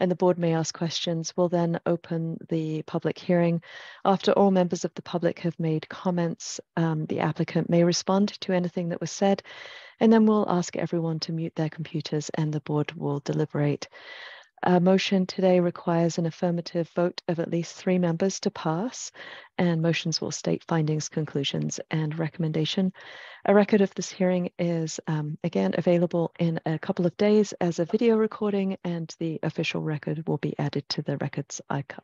Speaker 14: and the board may ask questions. We'll then open the public hearing. After all members of the public have made comments, um, the applicant may respond to anything that was said, and then we'll ask everyone to mute their computers and the board will deliberate. A motion today requires an affirmative vote of at least three members to pass, and motions will state findings, conclusions, and recommendation. A record of this hearing is um, again available in a couple of days as a video recording, and the official record will be added to the records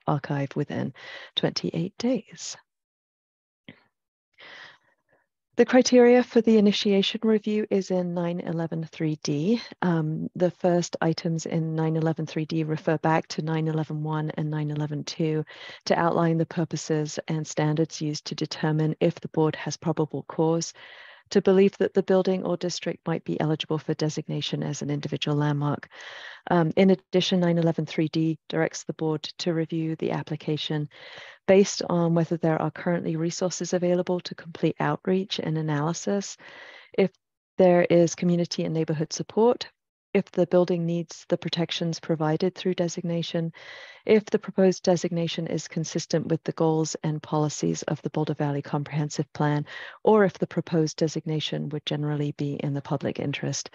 Speaker 14: archive within 28 days. The criteria for the initiation review is in 911.3D. Um, the first items in 911.3D refer back to 911.1 and 911.2 to outline the purposes and standards used to determine if the board has probable cause to believe that the building or district might be eligible for designation as an individual landmark. Um, in addition, 911.3D directs the board to review the application based on whether there are currently resources available to complete outreach and analysis. If there is community and neighborhood support, if the building needs the protections provided through designation, if the proposed designation is consistent with the goals and policies of the Boulder Valley Comprehensive Plan, or if the proposed designation would generally be in the public interest.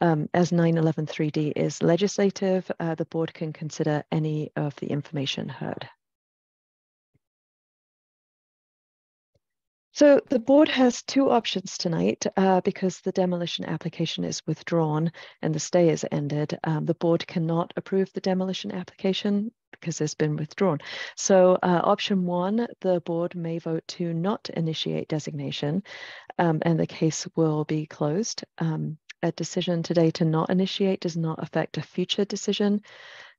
Speaker 14: Um, as 911.3D is legislative, uh, the board can consider any of the information heard. So the board has two options tonight uh, because the demolition application is withdrawn and the stay is ended. Um, the board cannot approve the demolition application because it's been withdrawn. So uh, option one, the board may vote to not initiate designation um, and the case will be closed. Um, a decision today to not initiate does not affect a future decision.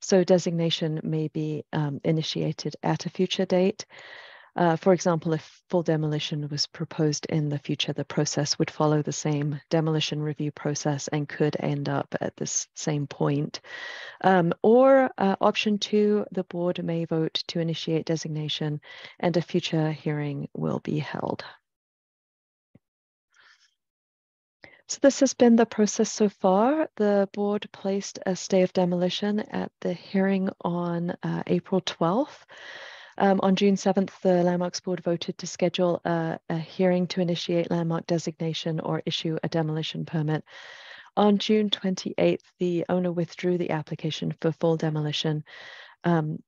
Speaker 14: So designation may be um, initiated at a future date. Uh, for example, if full demolition was proposed in the future, the process would follow the same demolition review process and could end up at this same point. Um, or uh, option two, the board may vote to initiate designation and a future hearing will be held. So this has been the process so far. The board placed a stay of demolition at the hearing on uh, April 12th. Um, on June 7th, the Landmarks Board voted to schedule a, a, hearing to initiate landmark designation or issue a demolition permit. On June 28th, the owner withdrew the application for full demolition. Um,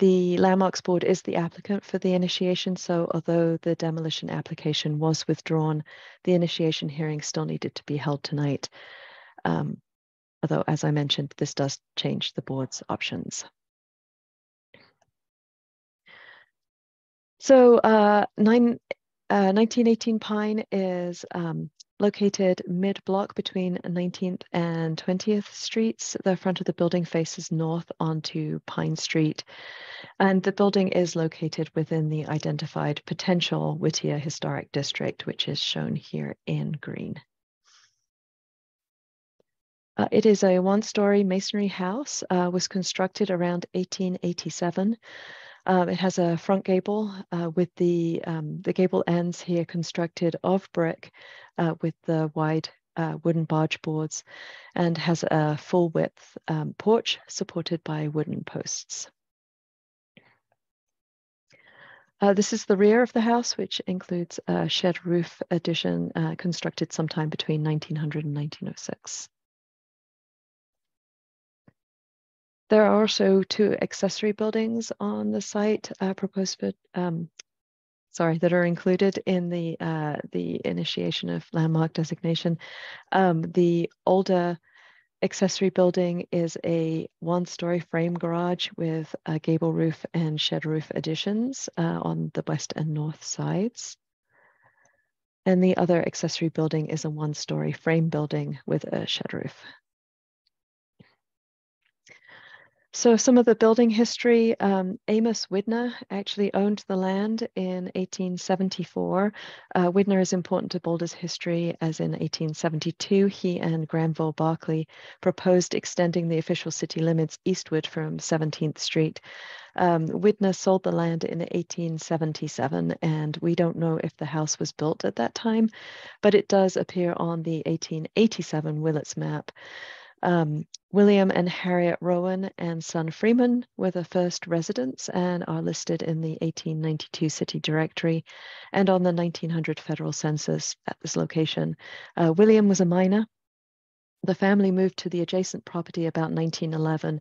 Speaker 14: the Landmarks Board is the applicant for the initiation, so although the demolition application was withdrawn, the initiation hearing still needed to be held tonight. Um, although, as I mentioned, this does change the board's options. So uh, nine, uh, 1918 Pine is um, located mid-block between 19th and 20th Streets. The front of the building faces north onto Pine Street. And the building is located within the identified potential Whittier Historic District, which is shown here in green. Uh, it is a one-story masonry house, uh, was constructed around 1887. Um, it has a front gable uh, with the, um, the gable ends here constructed of brick uh, with the wide uh, wooden barge boards and has a full width um, porch supported by wooden posts. Uh, this is the rear of the house, which includes a shed roof addition uh, constructed sometime between 1900 and 1906. There are also two accessory buildings on the site uh, proposed, for, um, sorry, that are included in the uh, the initiation of landmark designation. Um, the older accessory building is a one-story frame garage with a gable roof and shed roof additions uh, on the west and north sides. And the other accessory building is a one-story frame building with a shed roof. So some of the building history, um, Amos Widner actually owned the land in 1874. Uh, Widner is important to Boulder's history as in 1872, he and Granville Barclay proposed extending the official city limits eastward from 17th Street. Um, Widner sold the land in 1877, and we don't know if the house was built at that time, but it does appear on the 1887 Willits map. Um, William and Harriet Rowan and son Freeman were the first residents and are listed in the 1892 city directory and on the 1900 federal census at this location. Uh, William was a miner. The family moved to the adjacent property about 1911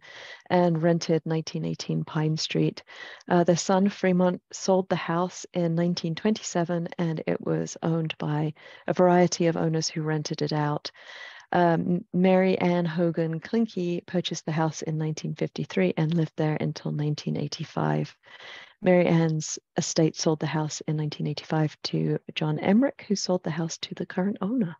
Speaker 14: and rented 1918 Pine Street. Uh, their son Fremont sold the house in 1927 and it was owned by a variety of owners who rented it out. Um, Mary Ann Hogan Klinke purchased the house in 1953 and lived there until 1985. Mary Ann's estate sold the house in 1985 to John Emmerich, who sold the house to the current owner.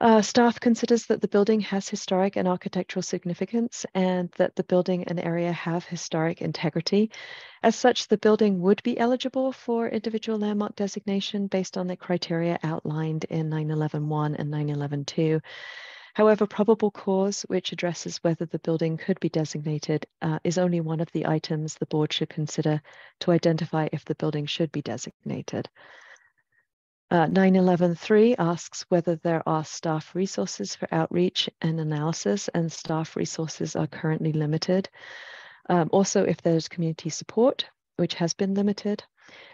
Speaker 14: Uh, staff considers that the building has historic and architectural significance and that the building and area have historic integrity. As such, the building would be eligible for individual landmark designation based on the criteria outlined in 911.1 and 911.2. However, probable cause, which addresses whether the building could be designated, uh, is only one of the items the board should consider to identify if the building should be designated. Uh, 911.3 asks whether there are staff resources for outreach and analysis, and staff resources are currently limited. Um, also, if there's community support, which has been limited,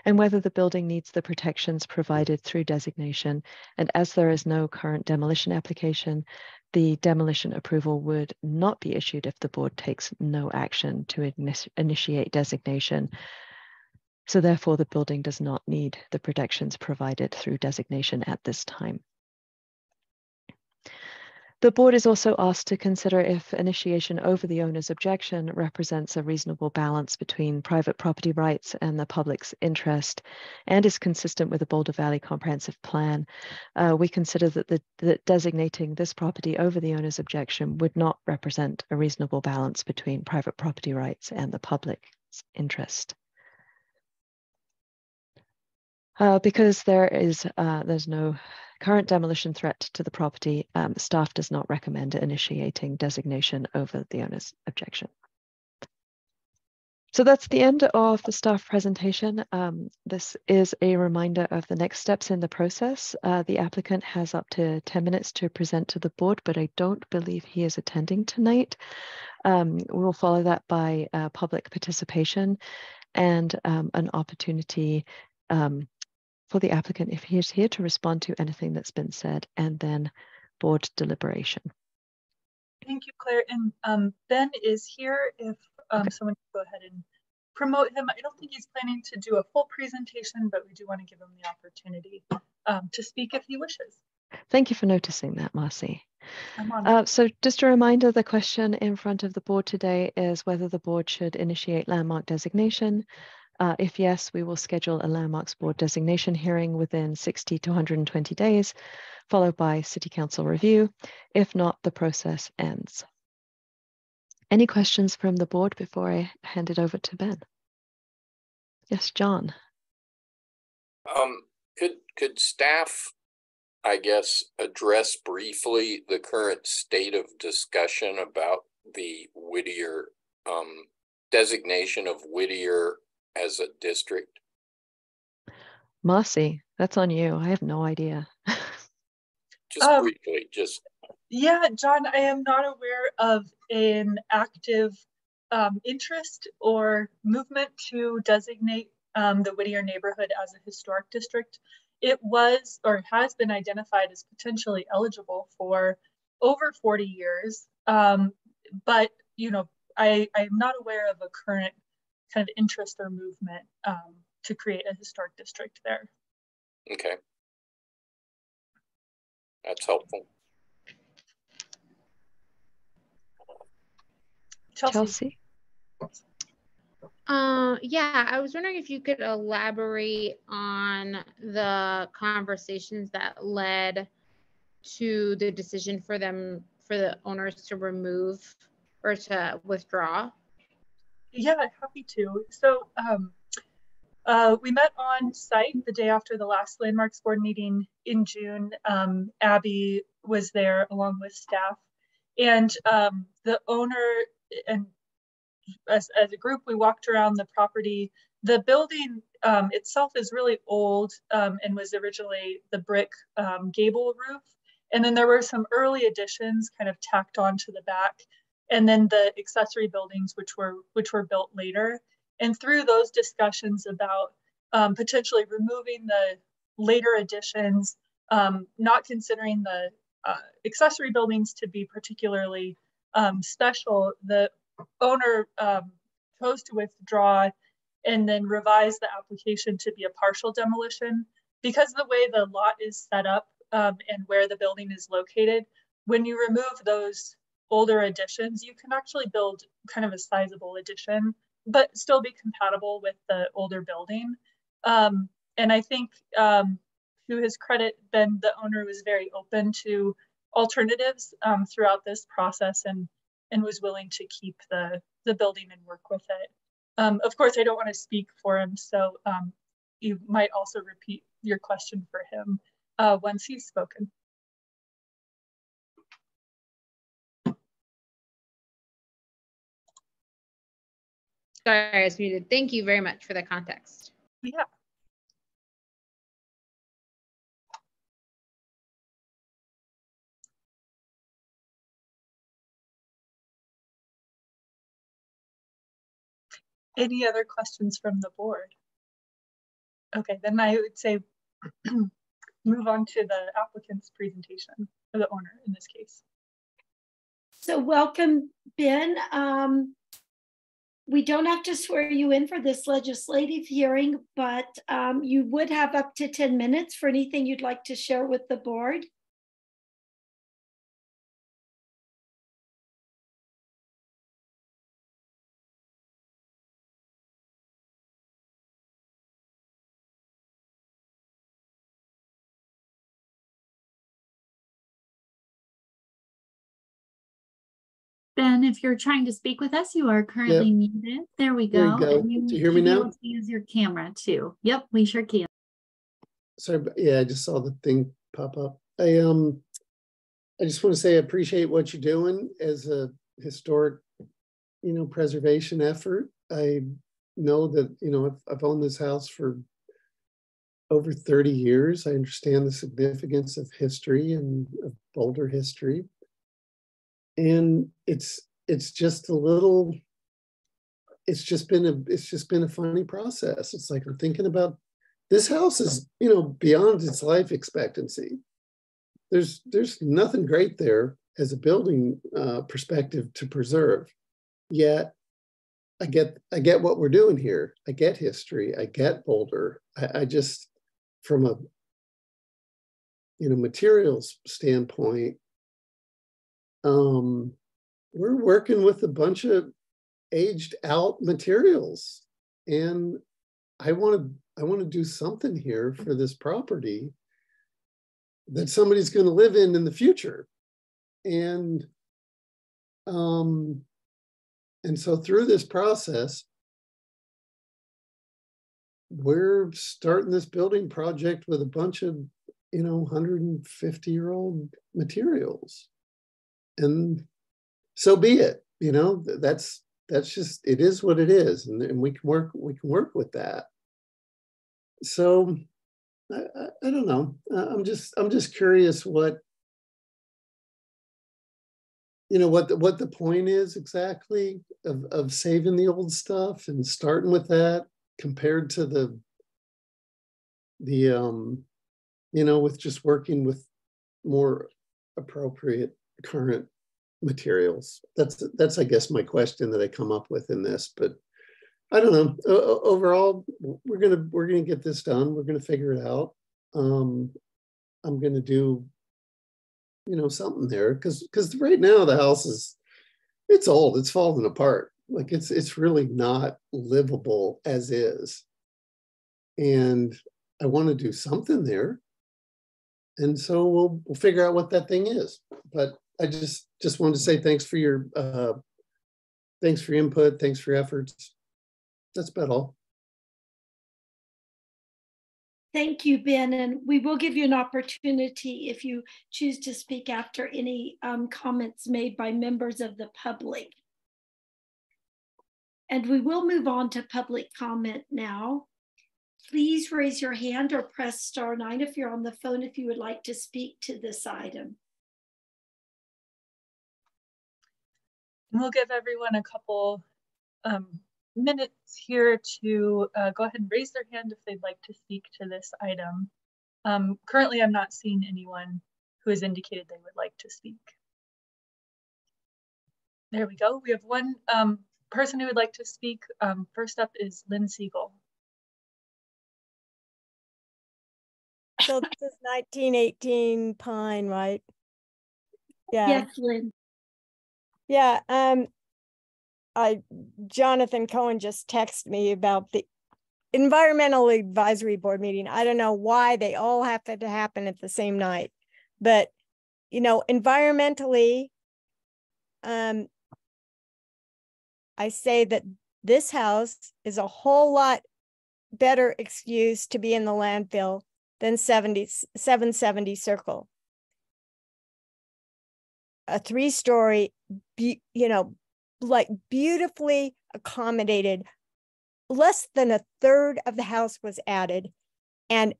Speaker 14: and whether the building needs the protections provided through designation. And as there is no current demolition application, the demolition approval would not be issued if the board takes no action to initiate designation so therefore, the building does not need the protections provided through designation at this time. The board is also asked to consider if initiation over the owner's objection represents a reasonable balance between private property rights and the public's interest and is consistent with the Boulder Valley Comprehensive Plan. Uh, we consider that, the, that designating this property over the owner's objection would not represent a reasonable balance between private property rights and the public's interest. Uh, because there is uh, there's no current demolition threat to the property, um, staff does not recommend initiating designation over the owner's objection. So that's the end of the staff presentation. Um, this is a reminder of the next steps in the process. Uh, the applicant has up to 10 minutes to present to the board, but I don't believe he is attending tonight. Um, we'll follow that by uh, public participation and um, an opportunity um, for the applicant if he is here to respond to anything that's been said and then board deliberation.
Speaker 3: Thank you, Claire. And um, Ben is here if um, okay. someone can go ahead and promote him. I don't think he's planning to do a full presentation, but we do want to give him the opportunity um, to speak if he wishes.
Speaker 14: Thank you for noticing that, Marcy. Uh, so just a reminder, the question in front of the board today is whether the board should initiate landmark designation uh, if yes, we will schedule a landmarks board designation hearing within 60 to 120 days, followed by city council review. If not, the process ends. Any questions from the board before I hand it over to Ben? Yes, John.
Speaker 5: Um, could could staff, I guess, address briefly the current state of discussion about the Whittier um, designation of Whittier as a district?
Speaker 14: Marcy, that's on you. I have no idea. (laughs)
Speaker 5: just um, briefly, just.
Speaker 3: Yeah, John, I am not aware of an active um, interest or movement to designate um, the Whittier neighborhood as a historic district. It was or has been identified as potentially eligible for over 40 years. Um, but, you know, I, I'm not aware of a current kind of interest or movement um, to create a historic district there.
Speaker 5: Okay. That's helpful.
Speaker 3: Chelsea.
Speaker 14: Chelsea.
Speaker 22: Uh, yeah, I was wondering if you could elaborate on the conversations that led to the decision for them for the owners to remove or to withdraw
Speaker 3: yeah, happy to. So um, uh, we met on site the day after the last Landmarks Board meeting in June. Um, Abby was there along with staff. And um, the owner and as, as a group, we walked around the property. The building um, itself is really old um, and was originally the brick um, gable roof. And then there were some early additions kind of tacked onto the back and then the accessory buildings which were which were built later. And through those discussions about um, potentially removing the later additions um, not considering the uh, accessory buildings to be particularly um, special the owner um, chose to withdraw and then revise the application to be a partial demolition. Because the way the lot is set up um, and where the building is located when you remove those older additions, you can actually build kind of a sizable addition, but still be compatible with the older building. Um, and I think um, to his credit, Ben, the owner was very open to alternatives um, throughout this process and, and was willing to keep the, the building and work with it. Um, of course, I don't want to speak for him, so um, you might also repeat your question for him uh, once he's spoken.
Speaker 22: Sorry, I was muted. Thank you very much for the context.
Speaker 3: Yeah. Any other questions from the board? Okay, then I would say (clears throat) move on to the applicant's presentation, or the owner in this case.
Speaker 2: So welcome, Ben. Um, we don't have to swear you in for this legislative hearing, but um, you would have up to 10 minutes for anything you'd like to share with the board.
Speaker 24: Ben, if you're trying to speak with us, you are currently yep. muted. There we go.
Speaker 25: There you go. You Do you hear me now?
Speaker 24: use your camera too. Yep, we sure can.
Speaker 25: Sorry, yeah, I just saw the thing pop up. I um, I just want to say I appreciate what you're doing as a historic, you know, preservation effort. I know that you know I've, I've owned this house for over 30 years. I understand the significance of history and of Boulder history and it's it's just a little it's just been a it's just been a funny process. It's like i'm thinking about this house is you know beyond its life expectancy. There's there's nothing great there as a building uh, perspective to preserve. Yet i get i get what we're doing here. I get history. I get boulder. I, I just from a you know materials standpoint um, we're working with a bunch of aged out materials and i want to i want to do something here for this property that somebody's going to live in in the future. And um and so through this process we're starting this building project with a bunch of you know 150 year old materials and so be it you know that's that's just it is what it is and, and we can work we can work with that. So I, I, don't know. I'm just i'm just curious what you know what the, what the point is exactly of, of saving the old stuff and starting with that compared to the the um you know with just working with more appropriate current materials? That's that's I guess my question that I come up with in this, but I don't know. O overall, we're gonna we're gonna get this done. We're gonna figure it out. Um, I'm gonna do, you know, something there because because right now the house is it's old. It's falling apart. Like it's it's really not livable as is, and I want to do something there. And so we'll we'll figure out what that thing is. But I just just wanted to say thanks for your uh, thanks for your input. Thanks for your efforts. That's about all.
Speaker 2: Thank you, Ben. And we will give you an opportunity if you choose to speak after any um, comments made by members of the public. And we will move on to public comment now. Please raise your hand or press star nine if you're on the phone if you would like to speak to this item.
Speaker 3: We'll give everyone a couple um, minutes here to uh, go ahead and raise their hand if they'd like to speak to this item. Um, currently, I'm not seeing anyone who has indicated they would like to speak. There we go. We have one um, person who would like to speak. Um, first up is Lynn Segal.
Speaker 8: So this is 1918 Pine, right?
Speaker 2: Yeah. Yes, Lynn.
Speaker 8: Yeah, um, I Jonathan Cohen just texted me about the environmental advisory board meeting. I don't know why they all have to happen at the same night, but you know, environmentally, um, I say that this house is a whole lot better excuse to be in the landfill than 70, 770 Circle a three story, be, you know, like beautifully accommodated. Less than a third of the house was added and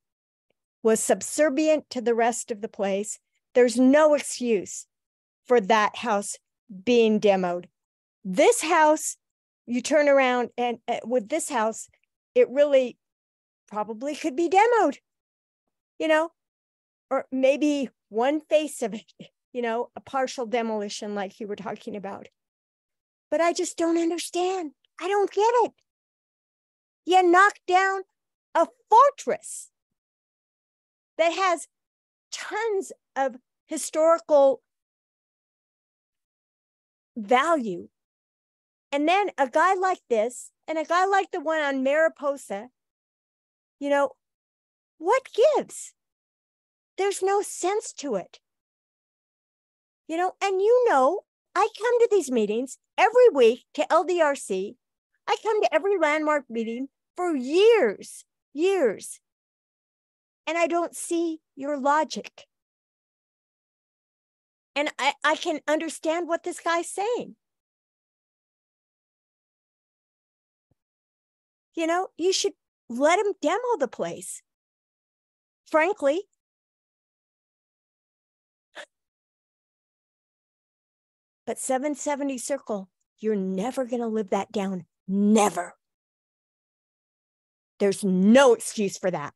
Speaker 8: was subservient to the rest of the place. There's no excuse for that house being demoed. This house you turn around and uh, with this house, it really probably could be demoed, you know, or maybe one face of it, you know, a partial demolition like you were talking about. But I just don't understand. I don't get it. You knock down a fortress that has tons of historical value. And then a guy like this, and a guy like the one on Mariposa, you know, what gives? There's no sense to it. You know, and you know, I come to these meetings every week to LDRC. I come to every landmark meeting for years, years. And I don't see your logic. And I, I can understand what this guy's saying. You know, you should let him demo the place. Frankly, but 770 Circle, you're never going to live that down. Never. There's no excuse for that.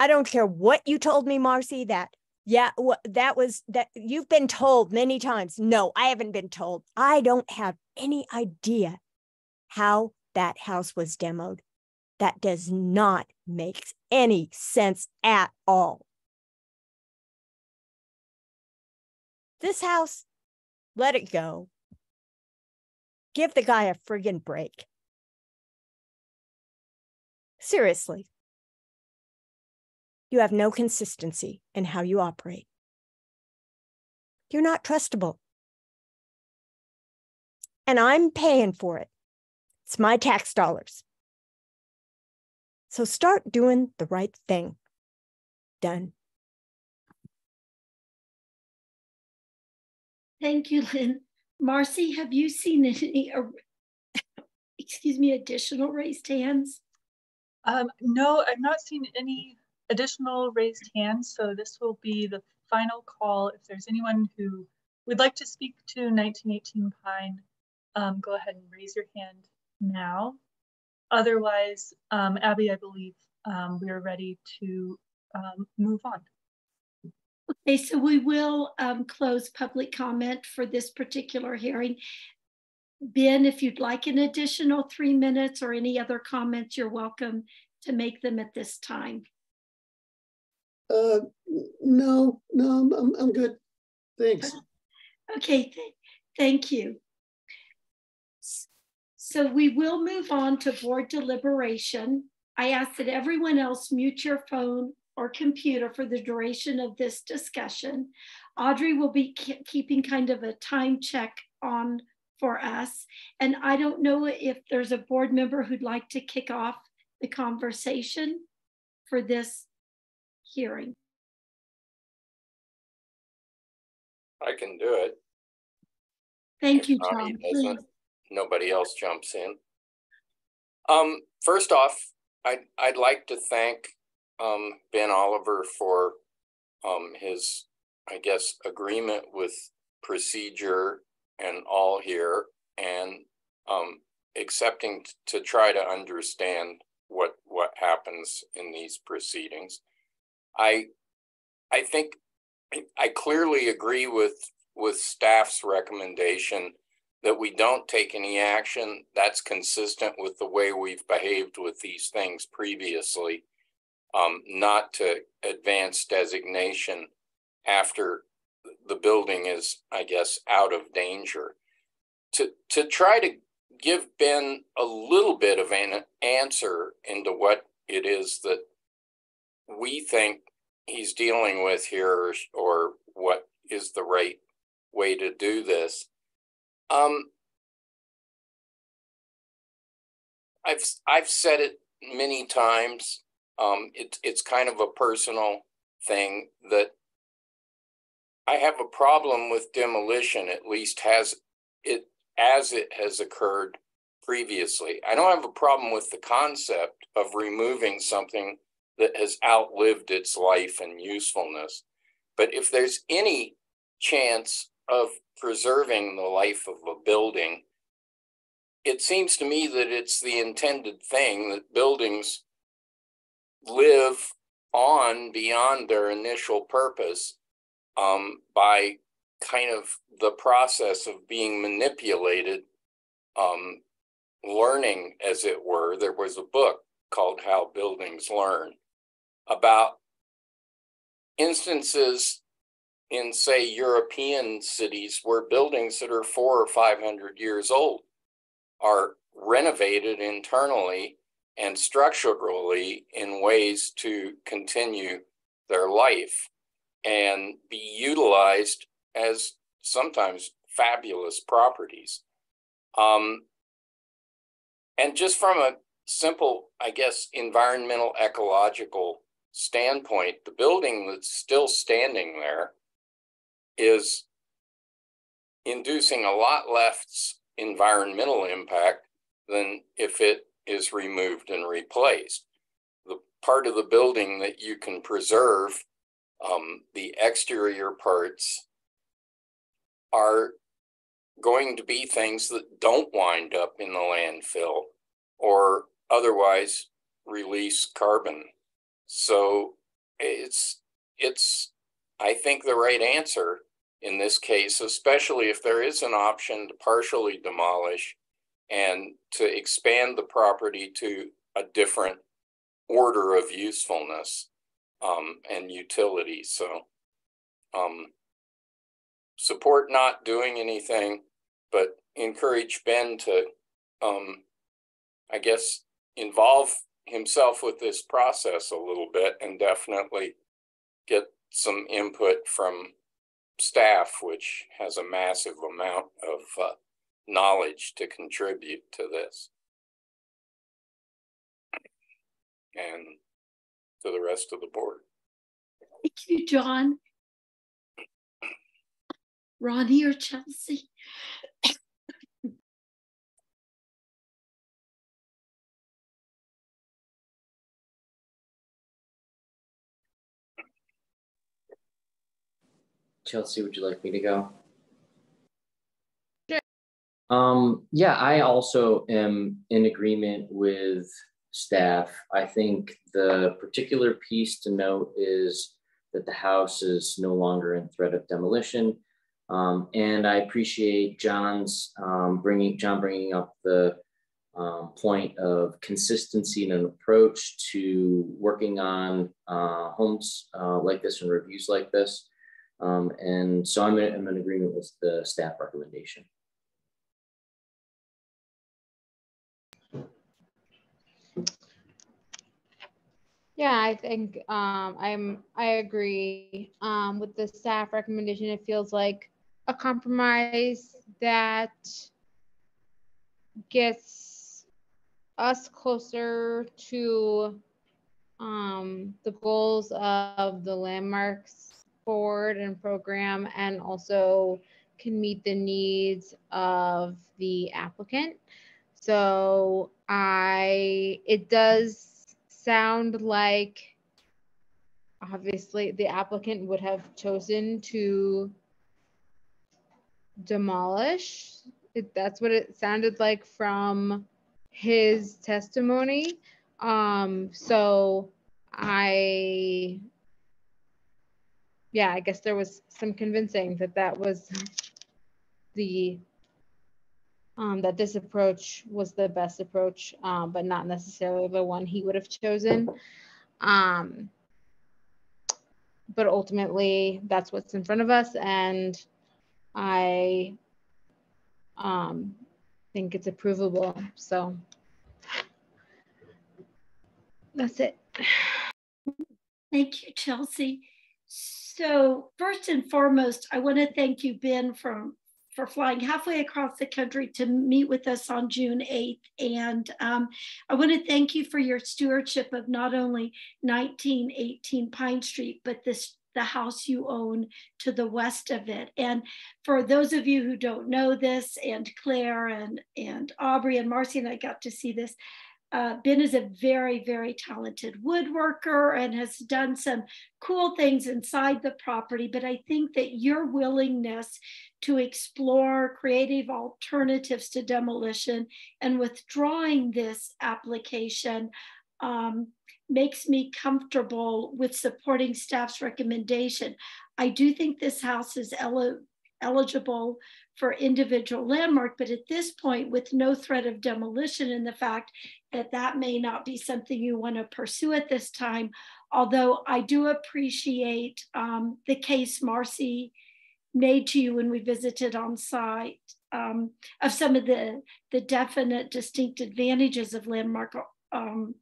Speaker 8: I don't care what you told me, Marcy, that, yeah, that was that you've been told many times. No, I haven't been told. I don't have any idea how that house was demoed. That does not make any sense at all. This house, let it go. Give the guy a friggin' break. Seriously. You have no consistency in how you operate. You're not trustable. And I'm paying for it. It's my tax dollars. So start doing the right thing. Done.
Speaker 2: Thank you, Lynn. Marcy, have you seen any, uh, excuse me, additional raised hands?
Speaker 3: Um, no, I've not seen any additional raised hands, so this will be the final call. If there's anyone who would like to speak to 1918 Pine, um, go ahead and raise your hand now. Otherwise, um, Abby, I believe um, we are ready to um, move on.
Speaker 2: Okay, so we will um, close public comment for this particular hearing. Ben, if you'd like an additional three minutes or any other comments, you're welcome to make them at this time.
Speaker 25: Uh, no, no, I'm, I'm, good. Thanks.
Speaker 2: Okay, th thank you. So we will move on to board deliberation. I ask that everyone else mute your phone or computer for the duration of this discussion. Audrey will be keeping kind of a time check on for us. And I don't know if there's a board member who'd like to kick off the conversation for this hearing.
Speaker 5: I can do it.
Speaker 2: Thank you, Tom.
Speaker 5: Nobody else jumps in. Um, first off, I'd, I'd like to thank um, Ben Oliver for um, his, I guess, agreement with procedure and all here and um, accepting to try to understand what what happens in these proceedings. I I think I clearly agree with with staff's recommendation that we don't take any action that's consistent with the way we've behaved with these things previously, um, not to advance designation after the building is, I guess, out of danger. To to try to give Ben a little bit of an answer into what it is that we think he's dealing with here or, what is the right way to do this. Um, I've I've said it many times. Um, it's it's kind of a personal thing that I have a problem with demolition. At least has it as it has occurred previously. I don't have a problem with the concept of removing something that has outlived its life and usefulness. But if there's any chance of preserving the life of a building, it seems to me that it's the intended thing that buildings live on beyond their initial purpose um, by kind of the process of being manipulated, um, learning, as it were. There was a book called How Buildings Learn about instances in, say, European cities where buildings that are four or 500 years old are renovated internally and structurally in ways to continue their life and be utilized as sometimes fabulous properties. Um, and just from a simple, I guess, environmental ecological standpoint, the building that's still standing there is inducing a lot less environmental impact than if it is removed and replaced. The part of the building that you can preserve, um, the exterior parts, are going to be things that don't wind up in the landfill or otherwise release carbon. So it's it's I think the right answer in this case, especially if there is an option to partially demolish and to expand the property to a different order of usefulness um, and utility. So um, support not doing anything, but encourage Ben to, um, I guess, involve himself with this process a little bit and definitely get some input from staff, which has a massive amount of uh, knowledge to contribute to this. And to the rest of the board.
Speaker 2: Thank you, John. Ronnie or Chelsea?
Speaker 6: Chelsea, would you like me to go? Um, yeah, I also am in agreement with staff. I think the particular piece to note is that the house is no longer in threat of demolition. Um, and I appreciate John's um, bringing John bringing up the um, point of consistency in an approach to working on uh, homes uh, like this and reviews like this. Um, and so I'm in, I'm in agreement with the staff recommendation.
Speaker 22: Yeah, I think um, I'm. I agree um, with the staff recommendation. It feels like a compromise that gets us closer to um, the goals of the landmarks board and program and also can meet the needs of the applicant. So I, it does sound like obviously the applicant would have chosen to demolish. It, that's what it sounded like from his testimony. Um, so I, yeah, I guess there was some convincing that that was the, um, that this approach was the best approach, um, but not necessarily the one he would have chosen. Um, but ultimately, that's what's in front of us, and I um, think it's approvable. So that's it.
Speaker 2: Thank you, Chelsea. So first and foremost, I want to thank you, Ben, from for flying halfway across the country to meet with us on June 8th. And um, I want to thank you for your stewardship of not only 1918 Pine Street, but this the house you own to the west of it. And for those of you who don't know this, and Claire and, and Aubrey and Marcy and I got to see this, uh, Ben is a very, very talented woodworker and has done some cool things inside the property. But I think that your willingness to explore creative alternatives to demolition and withdrawing this application um, makes me comfortable with supporting staff's recommendation. I do think this house is el eligible for individual landmark, but at this point, with no threat of demolition and the fact that that may not be something you want to pursue at this time, although I do appreciate um, the case Marcy made to you when we visited on site um, of some of the, the definite distinct advantages of landmark um,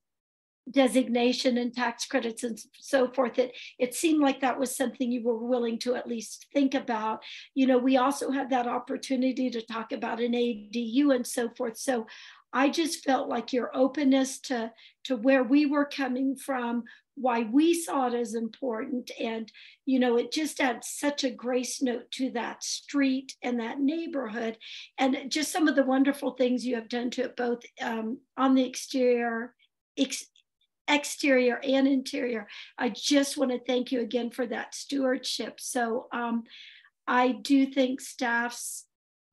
Speaker 2: designation and tax credits and so forth it it seemed like that was something you were willing to at least think about. You know we also had that opportunity to talk about an adu and so forth so i just felt like your openness to to where we were coming from why we saw it as important and you know it just adds such a grace note to that street and that neighborhood and just some of the wonderful things you have done to it both um, on the exterior ex exterior and interior. I just want to thank you again for that stewardship. So um, I do think staff's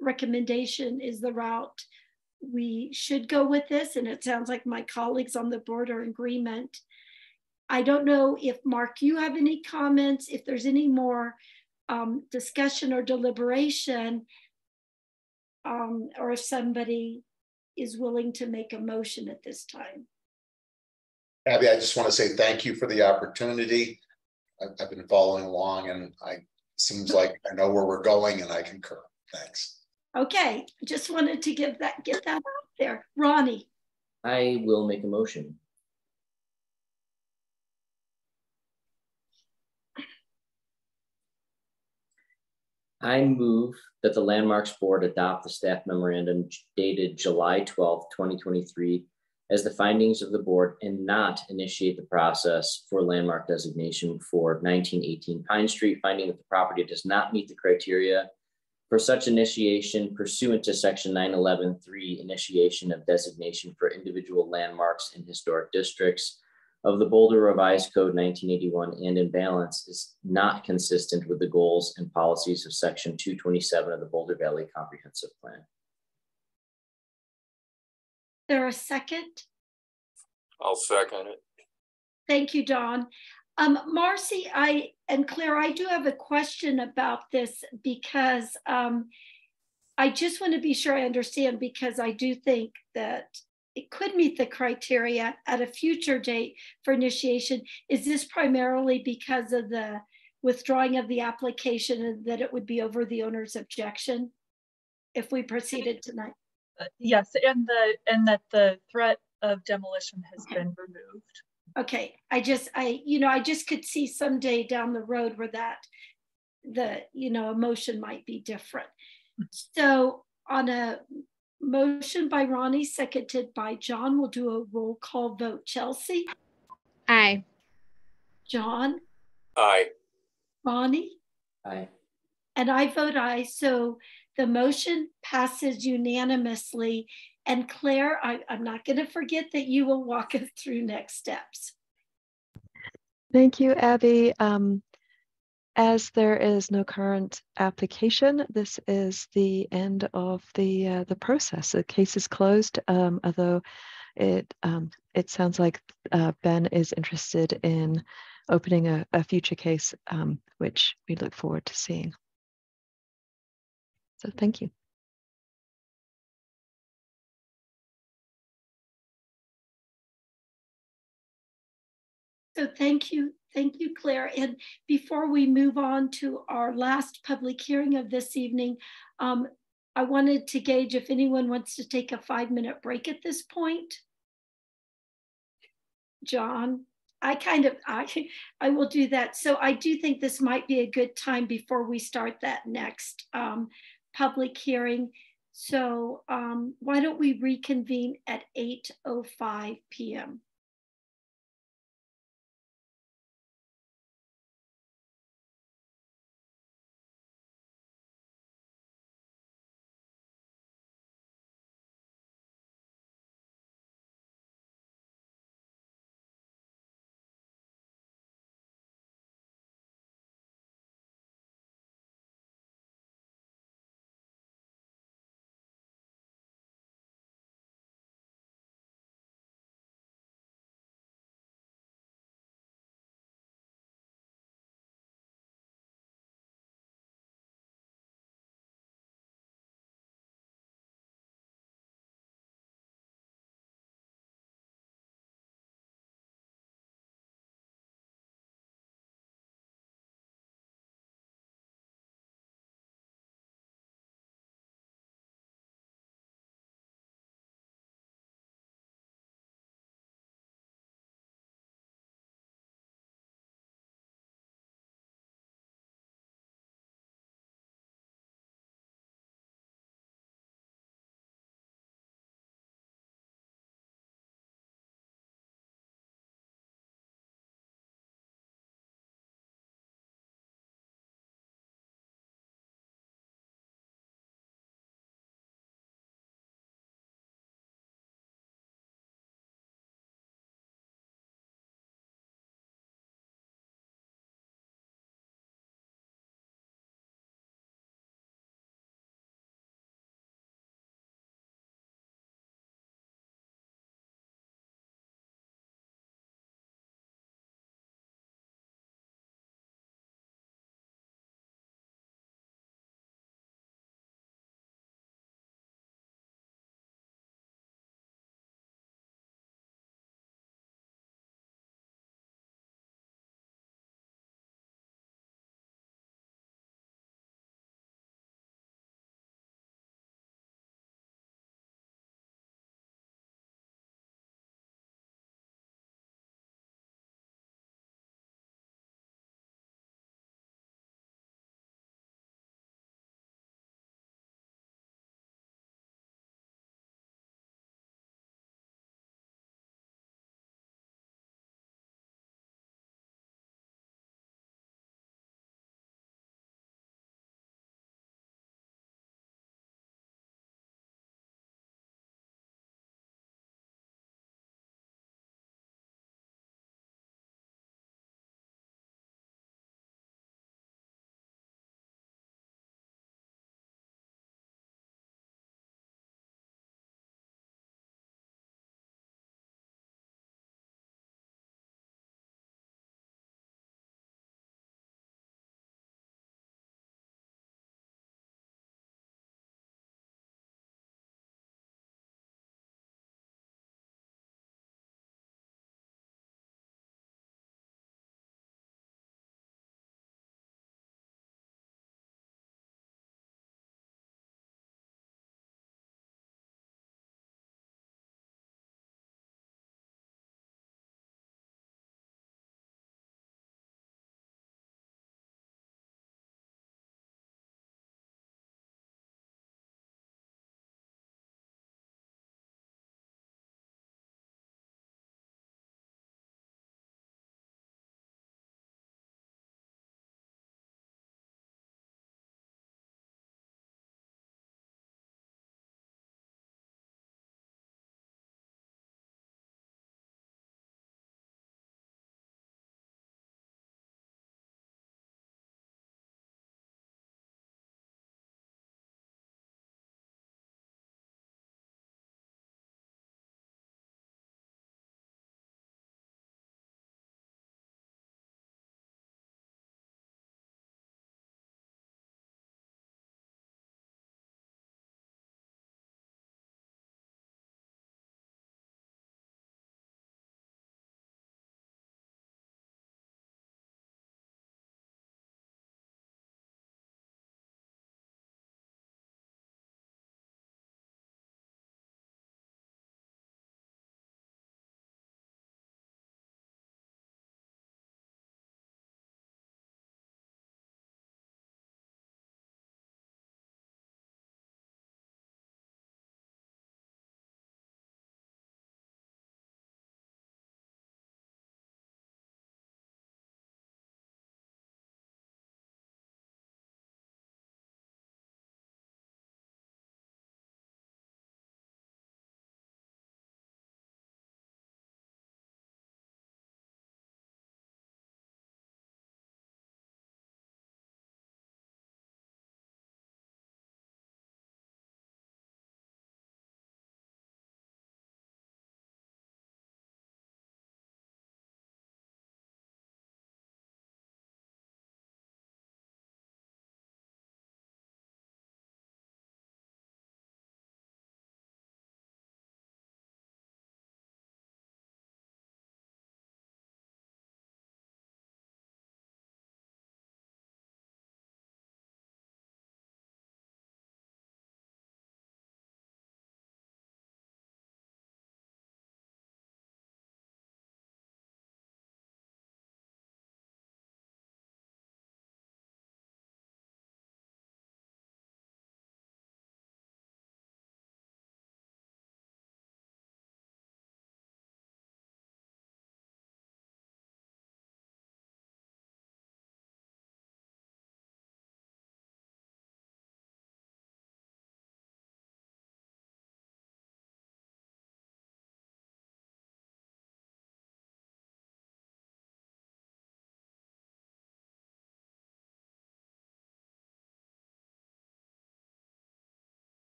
Speaker 2: recommendation is the route we should go with this. And it sounds like my colleagues on the board are in agreement. I don't know if Mark, you have any comments, if there's any more um, discussion or deliberation, um, or if somebody is willing to make a motion at this time.
Speaker 23: Abby, I just want to say thank you for the opportunity. I've, been following along and I seems like I know where we're going and I concur. Thanks.
Speaker 2: Okay, just wanted to give that get that out there. Ronnie.
Speaker 6: I will make a motion. I move that the Landmarks Board adopt the staff memorandum dated July 12, 2023 as the findings of the board and not initiate the process for landmark designation for 1918 Pine Street, finding that the property does not meet the criteria for such initiation pursuant to section 911.3 initiation of designation for individual landmarks in historic districts of the Boulder Revised Code 1981 and in balance is not consistent with the goals and policies of section 227 of the Boulder Valley Comprehensive Plan
Speaker 2: there a second?
Speaker 5: I'll second it.
Speaker 2: Thank you, Don. Um, Marcy, I and Claire, I do have a question about this because um, I just want to be sure I understand because I do think that it could meet the criteria at a future date for initiation. Is this primarily because of the withdrawing of the application and that it would be over the owner's objection if we proceeded tonight?
Speaker 3: Uh, yes, and the and that the threat of demolition has okay. been removed.
Speaker 2: Okay, I just I you know I just could see someday down the road where that the you know emotion might be different. Hmm. So on a motion by Ronnie, seconded by John, we'll do a roll call vote. Chelsea.
Speaker 22: Aye.
Speaker 2: John.
Speaker 5: Aye.
Speaker 2: Ronnie.
Speaker 6: Aye.
Speaker 2: And I vote aye. So the motion passes unanimously. And Claire, I, am not going to forget that you will walk us through next steps.
Speaker 14: Thank you, Abby. Um, as there is no current application, this is the end of the uh, the process. The case is closed, um, although it um, it sounds like uh, Ben is interested in opening a, a future case, um, which we look forward to seeing. So thank you.
Speaker 2: So thank you, thank you, Claire. And before we move on to our last public hearing of this evening, um, I wanted to gauge if anyone wants to take a five minute break at this point. John, I kind of, I, I will do that. So I do think this might be a good time before we start that next um, public hearing. So um, why don't we reconvene at 8.05 p.m.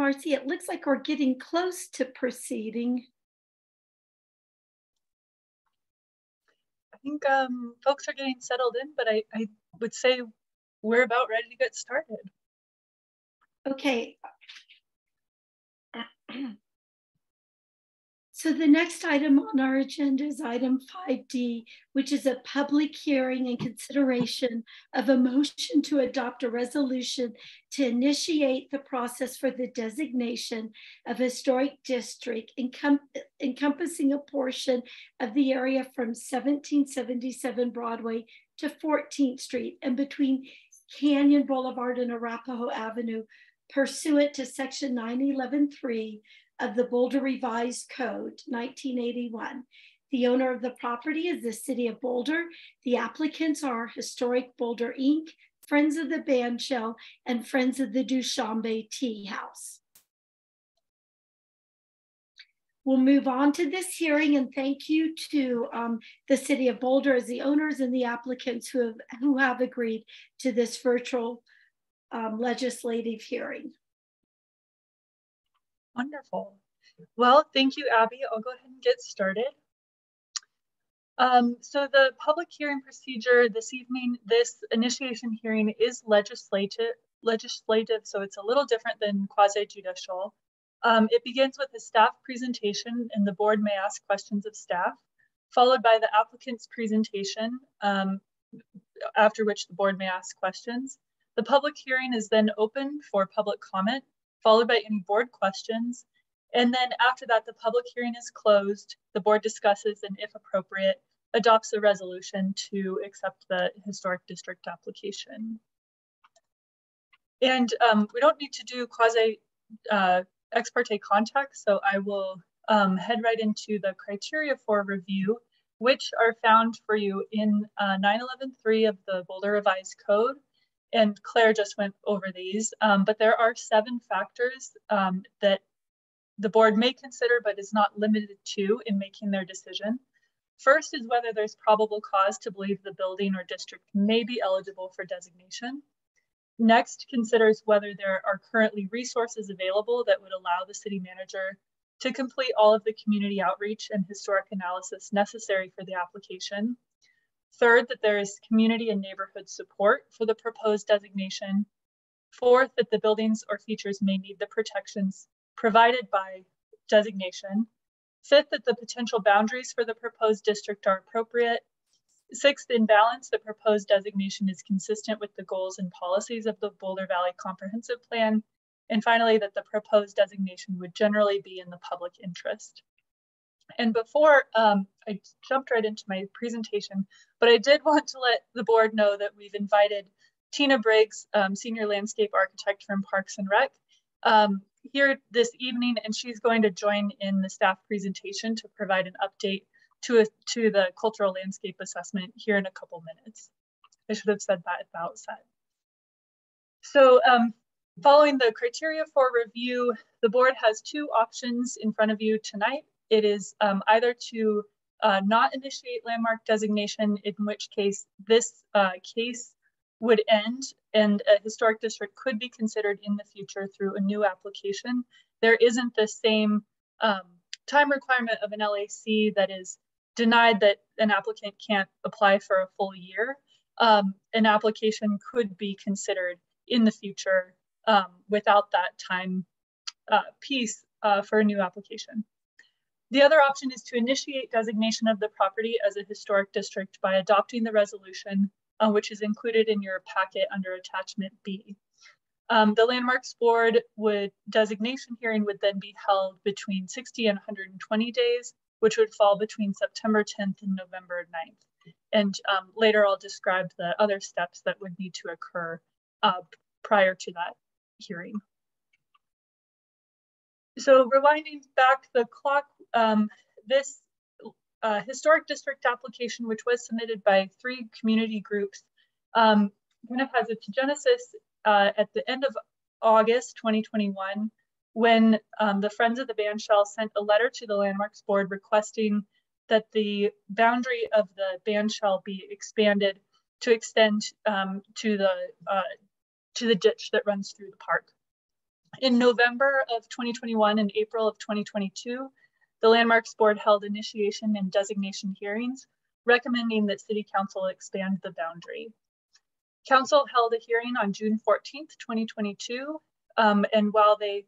Speaker 2: Marcy, it looks like we're getting close to proceeding.
Speaker 3: I think um, folks are getting settled in, but I, I would say we're about ready to get started.
Speaker 2: Okay. (clears throat) So the next item on our agenda is item 5D, which is a public hearing and consideration of a motion to adopt a resolution to initiate the process for the designation of historic district encom encompassing a portion of the area from 1777 Broadway to 14th Street and between Canyon Boulevard and Arapahoe Avenue pursuant to section 911.3 of the Boulder Revised Code, 1981. The owner of the property is the City of Boulder. The applicants are Historic Boulder Inc., Friends of the Bandshell, and Friends of the Dushanbe Tea House. We'll move on to this hearing and thank you to um, the City of Boulder as the owners and the applicants who have, who have agreed to this virtual um, legislative hearing.
Speaker 3: Wonderful. Well, thank you, Abby. I'll go ahead and get started. Um, so the public hearing procedure this evening, this initiation hearing is legislative, legislative, so it's a little different than quasi-judicial. Um, it begins with a staff presentation and the board may ask questions of staff, followed by the applicant's presentation, um, after which the board may ask questions. The public hearing is then open for public comment followed by any board questions. And then after that, the public hearing is closed. The board discusses and if appropriate, adopts a resolution to accept the historic district application. And um, we don't need to do quasi uh, ex parte context, so I will um, head right into the criteria for review, which are found for you in uh, 911.3 of the Boulder Revised Code and Claire just went over these, um, but there are seven factors um, that the board may consider, but is not limited to in making their decision. First is whether there's probable cause to believe the building or district may be eligible for designation. Next considers whether there are currently resources available that would allow the city manager to complete all of the community outreach and historic analysis necessary for the application. Third, that there is community and neighborhood support for the proposed designation. Fourth, that the buildings or features may need the protections provided by designation. Fifth, that the potential boundaries for the proposed district are appropriate. Sixth, in balance, the proposed designation is consistent with the goals and policies of the Boulder Valley Comprehensive Plan. And finally, that the proposed designation would generally be in the public interest. And before um, I jumped right into my presentation, but I did want to let the board know that we've invited Tina Briggs, um, Senior Landscape Architect from Parks and Rec, um, here this evening, and she's going to join in the staff presentation to provide an update to, a, to the cultural landscape assessment here in a couple minutes. I should have said that at the outset. So um, following the criteria for review, the board has two options in front of you tonight it is um, either to uh, not initiate landmark designation, in which case this uh, case would end and a historic district could be considered in the future through a new application. There isn't the same um, time requirement of an LAC that is denied that an applicant can't apply for a full year. Um, an application could be considered in the future um, without that time uh, piece uh, for a new application. The other option is to initiate designation of the property as a historic district by adopting the resolution, uh, which is included in your packet under attachment B. Um, the Landmarks Board would designation hearing would then be held between 60 and 120 days, which would fall between September 10th and November 9th. And um, later I'll describe the other steps that would need to occur uh, prior to that hearing. So rewinding back the clock, um, this uh, historic district application, which was submitted by three community groups, um, kind of has its genesis uh, at the end of August 2021, when um, the Friends of the Bandshell sent a letter to the Landmarks Board requesting that the boundary of the bandshell be expanded to extend um, to the uh, to the ditch that runs through the park. In November of 2021 and April of 2022, the Landmarks Board held initiation and designation hearings, recommending that City Council expand the boundary. Council held a hearing on June 14th, 2022, um, and while they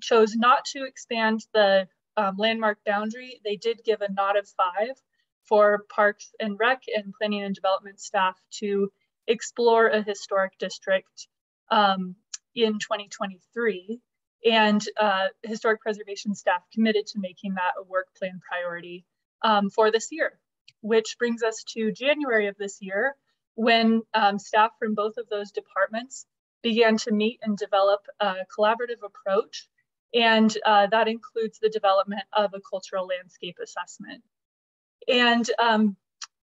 Speaker 3: chose not to expand the um, landmark boundary, they did give a nod of five for Parks and Rec and Planning and Development staff to explore a historic district um, in 2023. And uh, historic preservation staff committed to making that a work plan priority um, for this year, which brings us to January of this year when um, staff from both of those departments began to meet and develop a collaborative approach. And uh, that includes the development of a cultural landscape assessment. And um,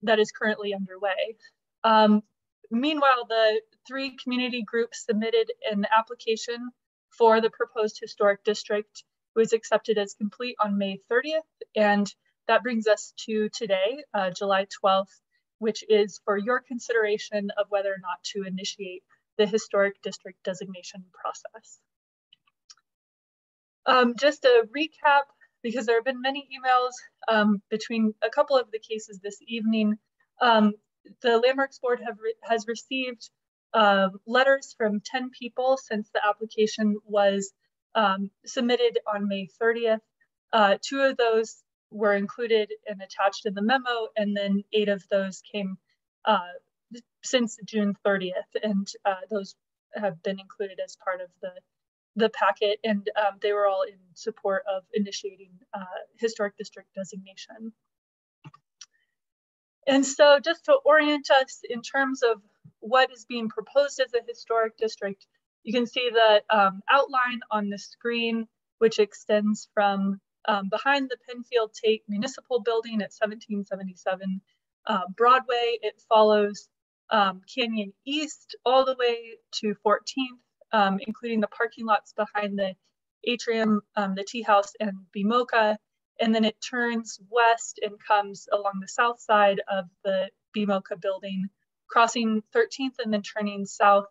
Speaker 3: that is currently underway. Um, meanwhile, the three community groups submitted an application for the proposed historic district was accepted as complete on May 30th. And that brings us to today, uh, July 12th, which is for your consideration of whether or not to initiate the historic district designation process. Um, just a recap, because there have been many emails um, between a couple of the cases this evening. Um, the Landmarks Board re has received uh, letters from 10 people since the application was um, submitted on May 30th. Uh, two of those were included and attached in the memo, and then eight of those came uh, since June 30th, and uh, those have been included as part of the the packet, and um, they were all in support of initiating uh, historic district designation. And so just to orient us in terms of what is being proposed as a historic district, you can see the um, outline on the screen, which extends from um, behind the Penfield Tate Municipal Building at 1777 uh, Broadway. It follows um, Canyon East all the way to 14th, um, including the parking lots behind the atrium, um, the tea house, and BMoCA. And then it turns west and comes along the south side of the BMoCA building, crossing 13th and then turning south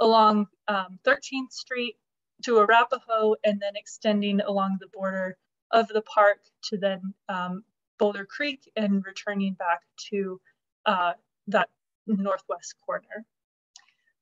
Speaker 3: along 13th um, Street to Arapahoe and then extending along the border of the park to then um, Boulder Creek and returning back to uh, that northwest corner.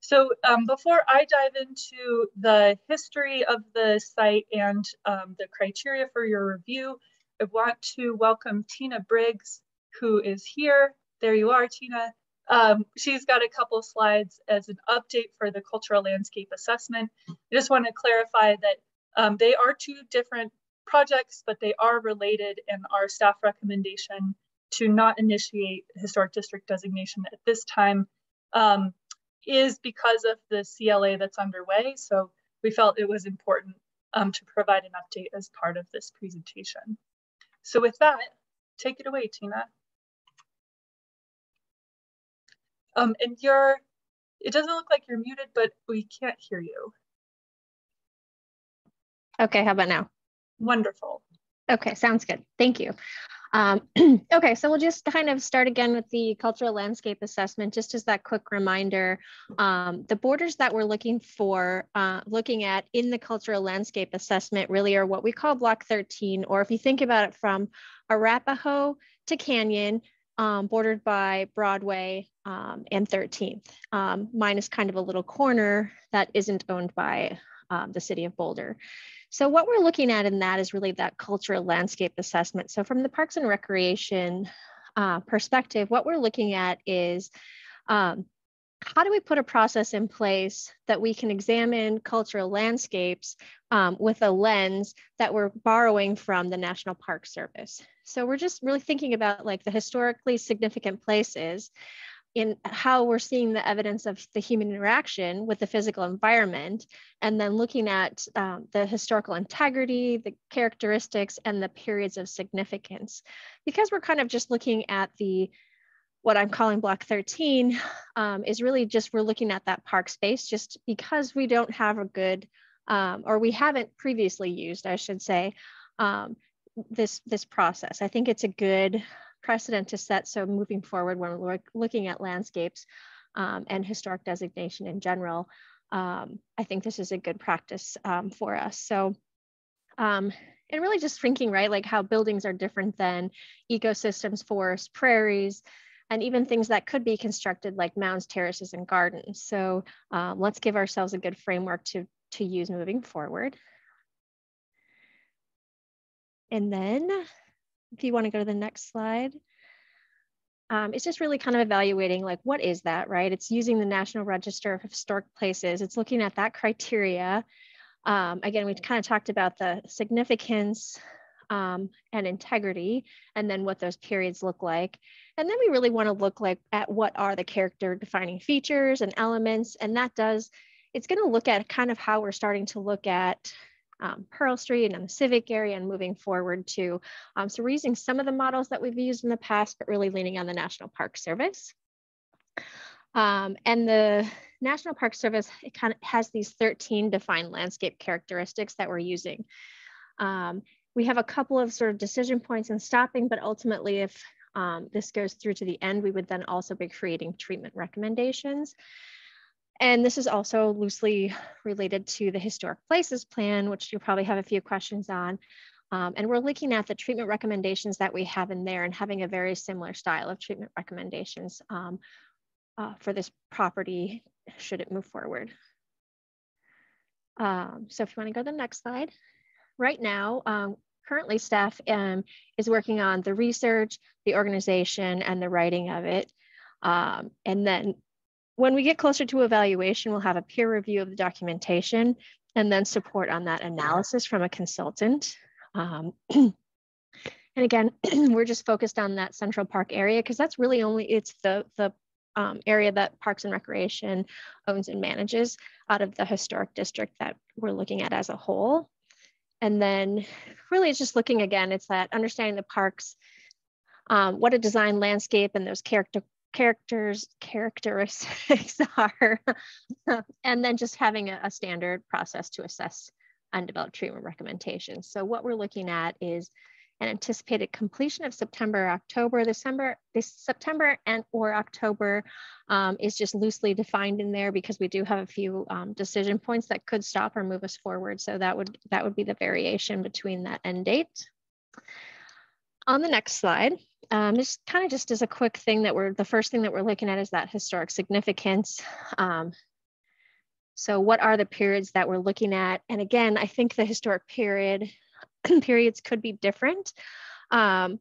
Speaker 3: So um, before I dive into the history of the site and um, the criteria for your review, I want to welcome Tina Briggs, who is here. There you are, Tina. Um, she's got a couple slides as an update for the cultural landscape assessment. I just want to clarify that um, they are two different projects, but they are related and our staff recommendation to not initiate historic district designation at this time um, is because of the CLA that's underway. So we felt it was important um, to provide an update as part of this presentation. So with that, take it away, Tina. Um, and you're, it doesn't look like you're muted, but we can't hear you.
Speaker 26: Okay, how about now?
Speaker 3: Wonderful.
Speaker 26: Okay, sounds good. Thank you. Um, (clears throat) okay, so we'll just kind of start again with the cultural landscape assessment, just as that quick reminder. Um, the borders that we're looking for, uh, looking at in the cultural landscape assessment really are what we call block 13, or if you think about it from Arapahoe to Canyon, um, bordered by Broadway um, and 13th, um, minus kind of a little corner that isn't owned by um, the city of Boulder. So what we're looking at in that is really that cultural landscape assessment. So from the Parks and Recreation uh, perspective, what we're looking at is um, how do we put a process in place that we can examine cultural landscapes um, with a lens that we're borrowing from the National Park Service? So we're just really thinking about like the historically significant places in how we're seeing the evidence of the human interaction with the physical environment, and then looking at um, the historical integrity, the characteristics, and the periods of significance. Because we're kind of just looking at the what I'm calling block 13 um, is really just we're looking at that park space just because we don't have a good um, or we haven't previously used, I should say, um, this this process. I think it's a good precedent to set. So moving forward, when we're looking at landscapes um, and historic designation in general, um, I think this is a good practice um, for us. So, um, and really just thinking, right, like how buildings are different than ecosystems, forests, prairies, and even things that could be constructed like mounds, terraces, and gardens. So um, let's give ourselves a good framework to, to use moving forward. And then if you want to go to the next slide, um, it's just really kind of evaluating like, what is that, right? It's using the National Register of Historic Places. It's looking at that criteria. Um, again, we kind of talked about the significance um, and integrity, and then what those periods look like. And then we really want to look like at what are the character defining features and elements. And that does, it's going to look at kind of how we're starting to look at um, Pearl Street and the civic area and moving forward too. Um, so we're using some of the models that we've used in the past, but really leaning on the National Park Service. Um, and the National Park Service, kind of has these 13 defined landscape characteristics that we're using. Um, we have a couple of sort of decision points in stopping, but ultimately if um, this goes through to the end, we would then also be creating treatment recommendations. And this is also loosely related to the historic places plan, which you'll probably have a few questions on. Um, and we're looking at the treatment recommendations that we have in there and having a very similar style of treatment recommendations um, uh, for this property should it move forward. Um, so if you want to go to the next slide. Right now, um, currently staff um, is working on the research, the organization, and the writing of it. Um, and then when we get closer to evaluation, we'll have a peer review of the documentation and then support on that analysis from a consultant. Um, (clears throat) and again, (clears throat) we're just focused on that Central Park area because that's really only, it's the, the um, area that Parks and Recreation owns and manages out of the historic district that we're looking at as a whole. And then really it's just looking again, it's that understanding the parks, um, what a design landscape and those character characters characteristics (laughs) are and then just having a, a, standard process to assess undeveloped treatment recommendations. So what we're looking at is an anticipated completion of september october december this september and or october um, is just loosely defined in there because we do have a few um, decision points that could stop or move us forward. So that would that would be the variation between that end date. On the next slide um, just kind of just as a quick thing that we're the first thing that we're looking at is that historic significance. Um, so what are the periods that we're looking at? And again, I think the historic period (clears throat) periods could be different um,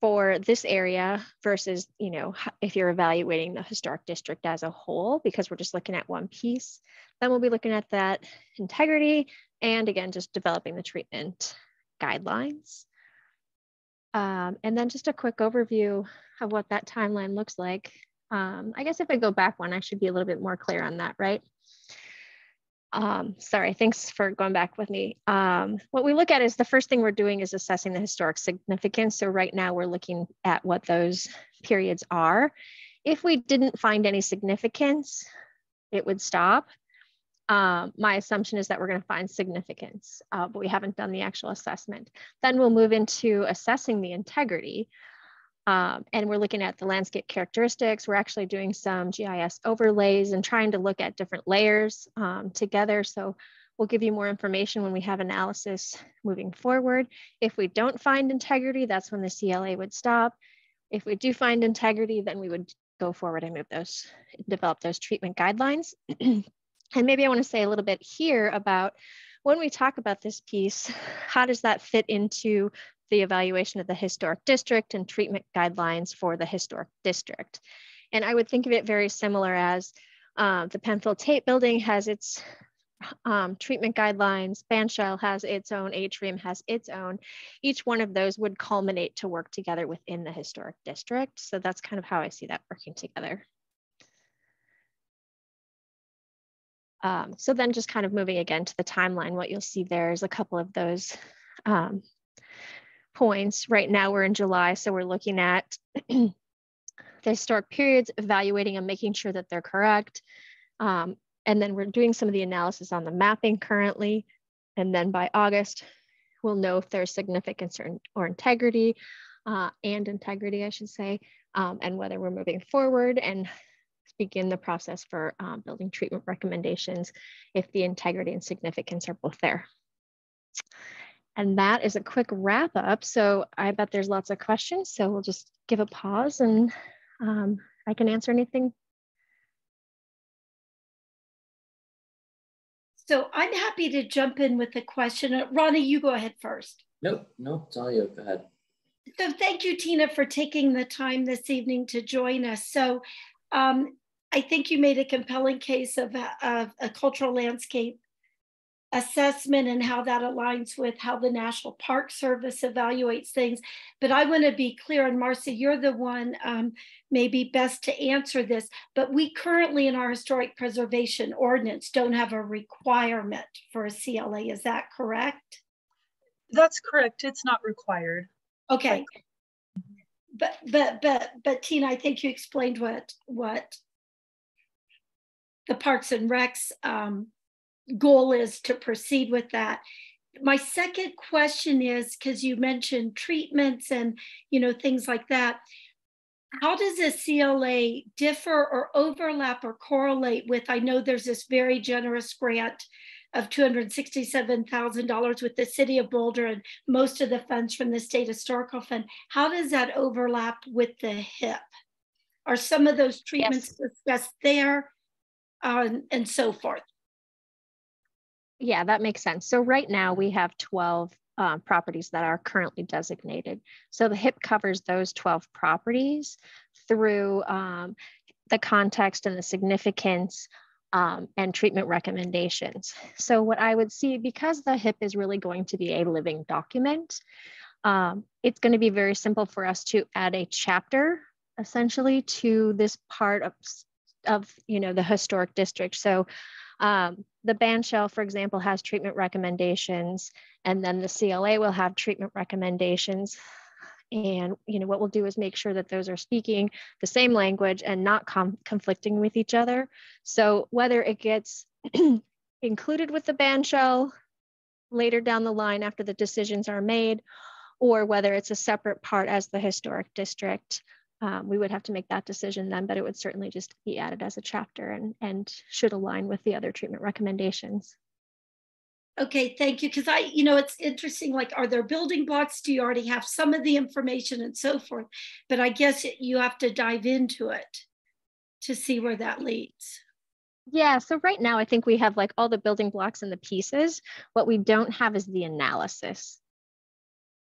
Speaker 26: for this area versus, you know, if you're evaluating the historic district as a whole, because we're just looking at one piece. Then we'll be looking at that integrity and again, just developing the treatment guidelines. Um, and then just a quick overview of what that timeline looks like. Um, I guess if I go back one, I should be a little bit more clear on that, right? Um, sorry, thanks for going back with me. Um, what we look at is the first thing we're doing is assessing the historic significance. So right now we're looking at what those periods are. If we didn't find any significance, it would stop. Um, my assumption is that we're going to find significance, uh, but we haven't done the actual assessment. Then we'll move into assessing the integrity. Um, and we're looking at the landscape characteristics. We're actually doing some GIS overlays and trying to look at different layers um, together. So we'll give you more information when we have analysis moving forward. If we don't find integrity, that's when the CLA would stop. If we do find integrity, then we would go forward and move those, develop those treatment guidelines. (clears throat) And maybe I want to say a little bit here about when we talk about this piece, how does that fit into the evaluation of the historic district and treatment guidelines for the historic district? And I would think of it very similar as uh, the Penfield Tate building has its um, treatment guidelines, bandshell has its own, Atrium has its own. Each one of those would culminate to work together within the historic district. So that's kind of how I see that working together. Um, so then just kind of moving again to the timeline, what you'll see there is a couple of those um, points. Right now we're in July, so we're looking at (clears throat) the historic periods, evaluating and making sure that they're correct. Um, and then we're doing some of the analysis on the mapping currently. And then by August, we'll know if there's significance or, or integrity uh, and integrity, I should say, um, and whether we're moving forward and begin the process for um, building treatment recommendations if the integrity and significance are both there. And that is a quick wrap up. So I bet there's lots of questions. So we'll just give a pause and um, I can answer anything.
Speaker 2: So I'm happy to jump in with a question. Uh, Ronnie, you go ahead first.
Speaker 6: No, no, it's all you. Go ahead.
Speaker 2: So thank you, Tina, for taking the time this evening to join us. So um, I think you made a compelling case of a, of a cultural landscape assessment and how that aligns with how the National Park Service evaluates things. But I want to be clear, and Marcy, you're the one um, maybe best to answer this. But we currently in our historic preservation ordinance don't have a requirement for a CLA. Is that correct?
Speaker 3: That's correct. It's not required.
Speaker 2: Okay. But but but but Tina, I think you explained what what the Parks and Recs um, goal is to proceed with that. My second question is because you mentioned treatments and you know things like that. How does a CLA differ or overlap or correlate with? I know there's this very generous grant of $267,000 with the city of Boulder and most of the funds from the state historical fund. How does that overlap with the HIP? Are some of those treatments yes. discussed there uh, and so forth?
Speaker 26: Yeah, that makes sense. So right now we have 12 uh, properties that are currently designated. So the HIP covers those 12 properties through um, the context and the significance um, and treatment recommendations. So what I would see, because the HIP is really going to be a living document, um, it's going to be very simple for us to add a chapter essentially to this part of, of you know, the historic district. So um, the band shell, for example, has treatment recommendations, and then the CLA will have treatment recommendations. And you know what we'll do is make sure that those are speaking the same language and not conflicting with each other. So whether it gets (clears throat) included with the band shell later down the line after the decisions are made, or whether it's a separate part as the historic district, um, we would have to make that decision then, but it would certainly just be added as a chapter and, and should align with the other treatment recommendations.
Speaker 2: Okay, thank you. Because I, you know, it's interesting. Like, are there building blocks? Do you already have some of the information and so forth? But I guess you have to dive into it to see where that leads.
Speaker 26: Yeah, so right now I think we have like all the building blocks and the pieces. What we don't have is the analysis.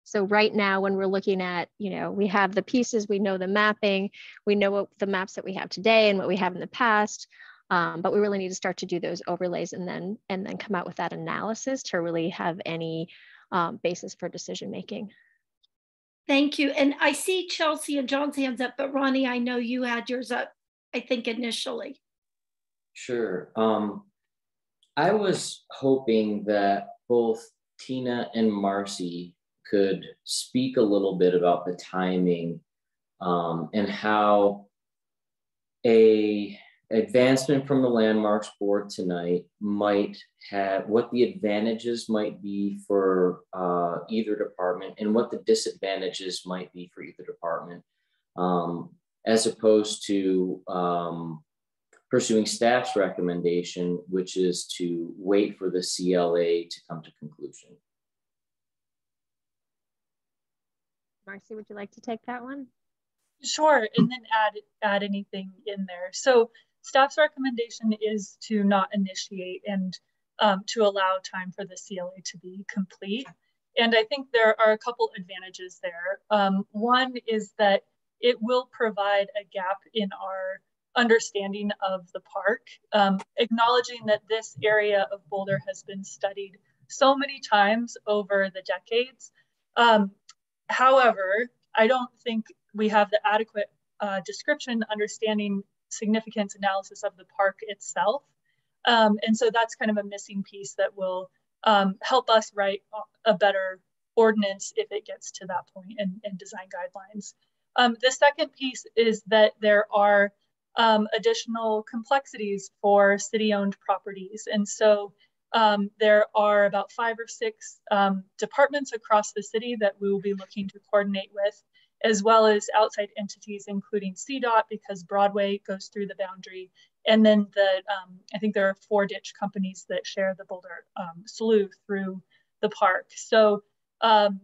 Speaker 26: So right now, when we're looking at, you know, we have the pieces, we know the mapping, we know what the maps that we have today and what we have in the past. Um, but we really need to start to do those overlays and then and then come out with that analysis to really have any um, basis for decision making.
Speaker 2: Thank you. And I see Chelsea and John's hands up, but Ronnie, I know you had yours up, I think initially.
Speaker 6: Sure. Um, I was hoping that both Tina and Marcy could speak a little bit about the timing um, and how a advancement from the landmarks board tonight might have what the advantages might be for uh, either department and what the disadvantages might be for either department um, as opposed to um, pursuing staff's recommendation which is to wait for the cla to come to conclusion
Speaker 26: Marcy, would you like to take that one?
Speaker 3: Sure, and then add add anything in there. So staff's recommendation is to not initiate and um, to allow time for the CLA to be complete. And I think there are a couple advantages there. Um, one is that it will provide a gap in our understanding of the park, um, acknowledging that this area of Boulder has been studied so many times over the decades. Um, However, I don't think we have the adequate uh, description, understanding, significance analysis of the park itself. Um, and so that's kind of a missing piece that will um, help us write a better ordinance if it gets to that point and, design guidelines. Um, the second piece is that there are um, additional complexities for city owned properties. And so um, there are about five or six um, departments across the city that we will be looking to coordinate with. As well as outside entities, including CDOT, because Broadway goes through the boundary. And then the, um, I think there are four ditch companies that share the Boulder um, Slough through the park. So um,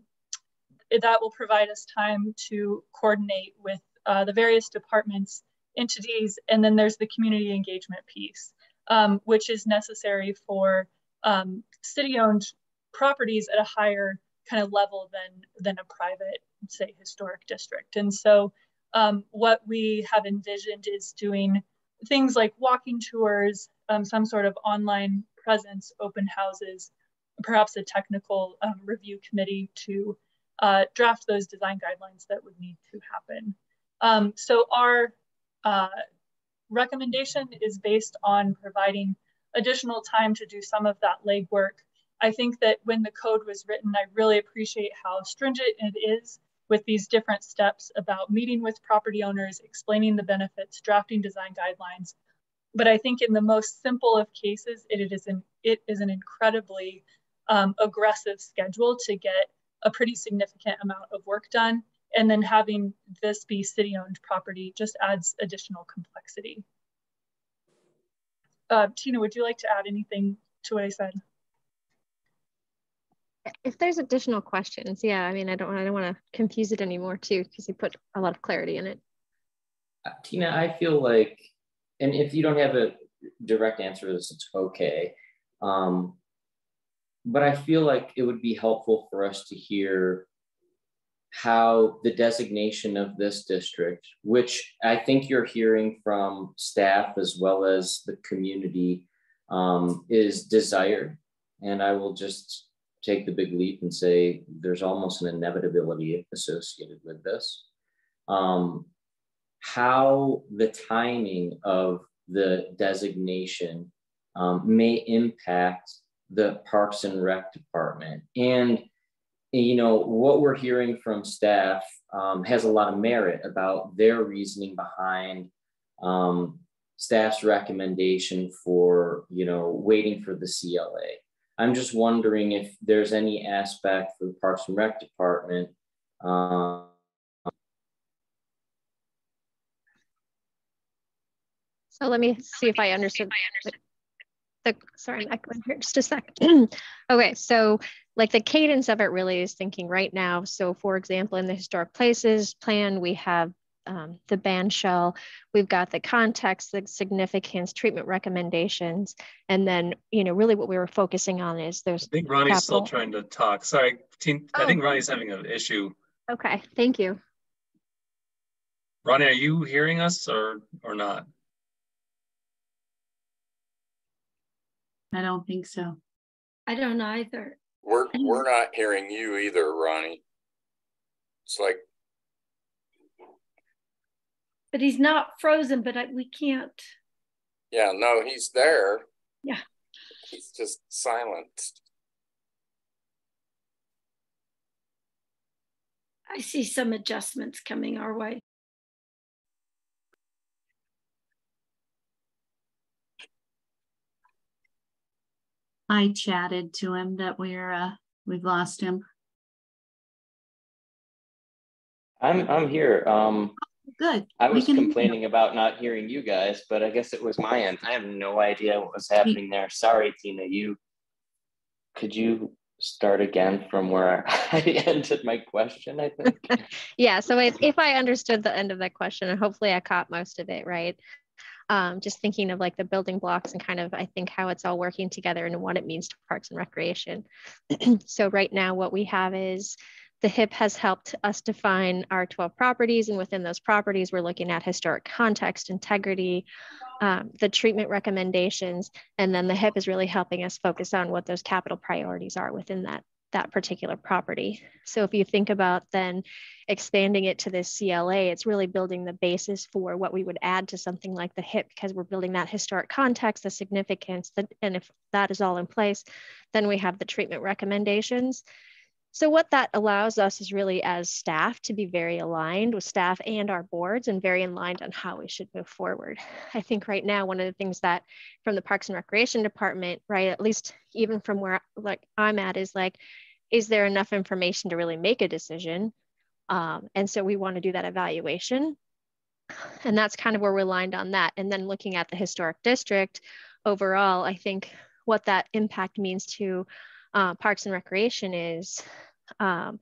Speaker 3: that will provide us time to coordinate with uh, the various departments, entities, and then there's the community engagement piece, um, which is necessary for um, city-owned properties at a higher kind of level than, than a private, say, historic district. And so um, what we have envisioned is doing things like walking tours, um, some sort of online presence, open houses, perhaps a technical um, review committee to uh, draft those design guidelines that would need to happen. Um, so our uh, recommendation is based on providing additional time to do some of that legwork. I think that when the code was written, I really appreciate how stringent it is with these different steps about meeting with property owners, explaining the benefits, drafting design guidelines. But I think in the most simple of cases, it is an, it is an incredibly um, aggressive schedule to get a pretty significant amount of work done. And then having this be city owned property just adds additional complexity. Uh, Tina, would you like to add anything to what I said?
Speaker 26: If there's additional questions, yeah, I mean, I don't, I don't want to confuse it anymore too, because you put a lot of clarity in it.
Speaker 6: Uh, Tina, I feel like, and if you don't have a direct answer to this, it's okay. Um, but I feel like it would be helpful for us to hear how the designation of this district, which I think you're hearing from staff as well as the community, um, is desired. And I will just take the big leap and say there's almost an inevitability associated with this. Um, how the timing of the designation um, may impact the Parks and Rec Department. And, you know, what we're hearing from staff um, has a lot of merit about their reasoning behind um, staff's recommendation for, you know, waiting for the CLA. I'm just wondering if there's any aspect for the Parks and Rec Department um,
Speaker 26: so let me see if I understood the sorry, I went here just a second. (clears throat) okay, so like the cadence of it really is thinking right now. So for example, in the historic places plan, we have um, the band shell, we've got the context, the significance, treatment recommendations, and then you know really what we were focusing on is there's.
Speaker 15: I think Ronnie's capital. still trying to talk. Sorry, team, oh. I think Ronnie's having an issue.
Speaker 26: Okay, thank you.
Speaker 15: Ronnie, are you hearing us or or not?
Speaker 24: I don't think so.
Speaker 2: I don't either.
Speaker 5: We're we're not hearing you either, Ronnie. It's like
Speaker 2: But he's not frozen, but I, we can't.
Speaker 5: Yeah, no, he's there.
Speaker 2: Yeah.
Speaker 5: He's just silenced.
Speaker 2: I see some adjustments coming our way.
Speaker 24: I chatted to him that we're uh, we've lost him.
Speaker 6: I'm I'm here. Um,
Speaker 24: Good.
Speaker 6: I was complaining about not hearing you guys, but I guess it was my end. I have no idea what was happening there. Sorry, Tina. You could you start again from where (laughs) I ended my question? I think. (laughs)
Speaker 26: yeah. So if, if I understood the end of that question, and hopefully I caught most of it right, um, just thinking of like the building blocks and kind of I think how it's all working together and what it means to parks and recreation. (clears throat) so right now what we have is the HIP has helped us define our 12 properties and within those properties we're looking at historic context, integrity, um, the treatment recommendations, and then the HIP is really helping us focus on what those capital priorities are within that that particular property. So if you think about then expanding it to this CLA, it's really building the basis for what we would add to something like the HIP because we're building that historic context, the significance, and if that is all in place, then we have the treatment recommendations. So what that allows us is really as staff to be very aligned with staff and our boards and very aligned on how we should move forward. (laughs) I think right now, one of the things that from the Parks and Recreation Department, right, at least even from where like I'm at is like, is there enough information to really make a decision? Um, and so we want to do that evaluation. (sighs) And that's kind of where we're lined on that. And then looking at the historic district overall, I think what that impact means to uh, parks and recreation is um,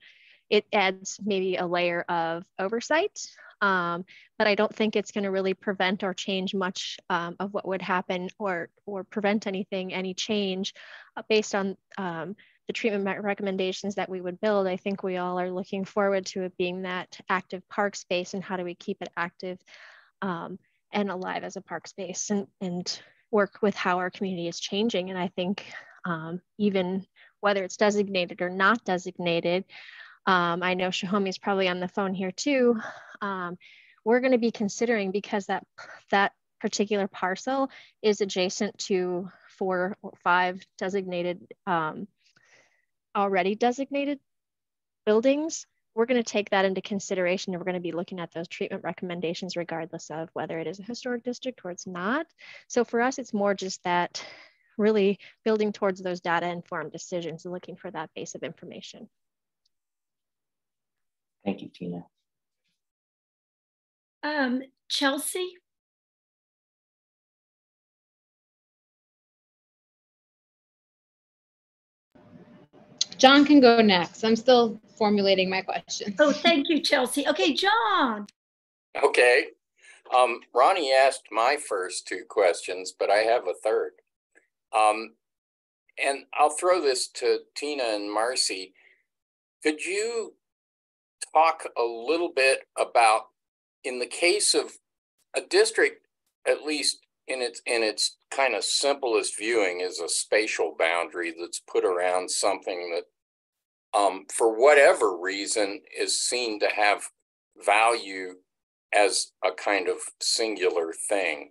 Speaker 26: it adds maybe a layer of oversight um, but I don't think it's going to really prevent or change much um, of what would happen or or prevent anything, any change uh, based on um, the treatment recommendations that we would build. I think we all are looking forward to it being that active park space and how do we keep it active um, and alive as a park space and, and work with how our community is changing. And I think um, even whether it's designated or not designated, um, I know Shahomi is probably on the phone here too. Um, we're going to be considering because that that particular parcel is adjacent to four or five designated um, already designated buildings. We're going to take that into consideration and we're going to be looking at those treatment recommendations regardless of whether it is a historic district or it's not. So for us, it's more just that really building towards those data informed decisions and looking for that base of information.
Speaker 6: Thank you, Tina.
Speaker 2: Um, Chelsea?
Speaker 22: John can go next. I'm still formulating my questions.
Speaker 2: Oh, thank you, Chelsea. Okay, John.
Speaker 5: Okay. Um, Ronnie asked my first two questions, but I have a third. Um, and I'll throw this to Tina and Marcy. Could you talk a little bit about in the case of a district, at least in its in its kind of simplest viewing, is a spatial boundary that's put around something that, um, for whatever reason, is seen to have value as a kind of singular thing.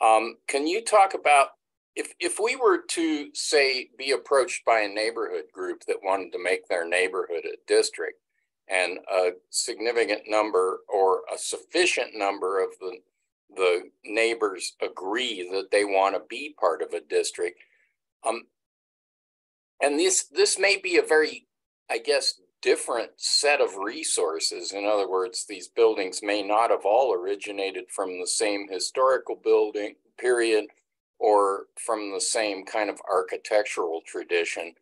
Speaker 5: Um, can you talk about if if we were to say be approached by a neighborhood group that wanted to make their neighborhood a district and a significant number or a sufficient number of the the neighbors agree that they want to be part of a district um, and this this may be a very i guess different set of resources. In other words these buildings may not have all originated from the same historical building period or from the same kind of architectural tradition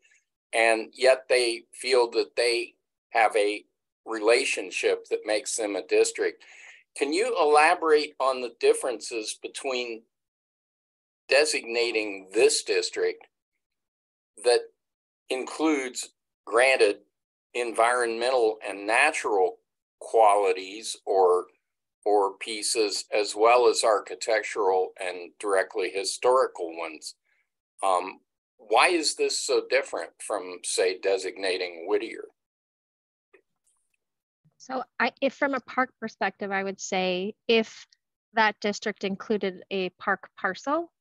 Speaker 5: and yet they feel that they have a relationship that makes them a district. Can you elaborate on the differences between designating this district that includes granted environmental and natural qualities or or pieces as well as architectural and directly historical ones. Um, why is this so different from, say, designating Whittier?
Speaker 26: So I, if from a park perspective, I would say if that district included a park parcel,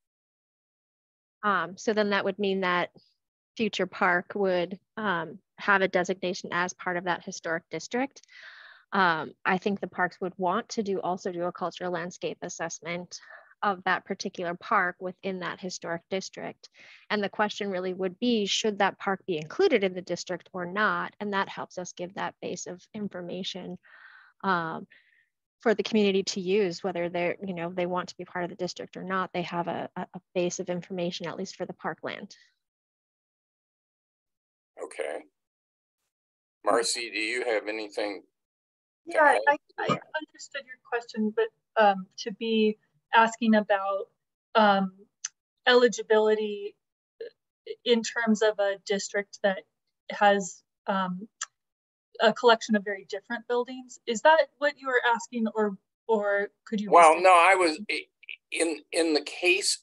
Speaker 26: um, so then that would mean that future park would um, have a designation as part of that historic district. Um, I think the parks would want to do also do a cultural landscape assessment of that particular park within that historic district. And the question really would be, should that park be included in the district or not? And that helps us give that base of information um, for the community to use, whether they're, you know, they want to be part of the district or not, they have a, a base of information, at least for the parkland.
Speaker 5: Okay. Marcy, do you have anything?
Speaker 3: Yeah, I, I understood your question, but um, to be asking about um, eligibility in terms of a district that has um, a collection of very different buildings. Is that what you were asking, or or could you?
Speaker 5: Well, no, I was in in the case.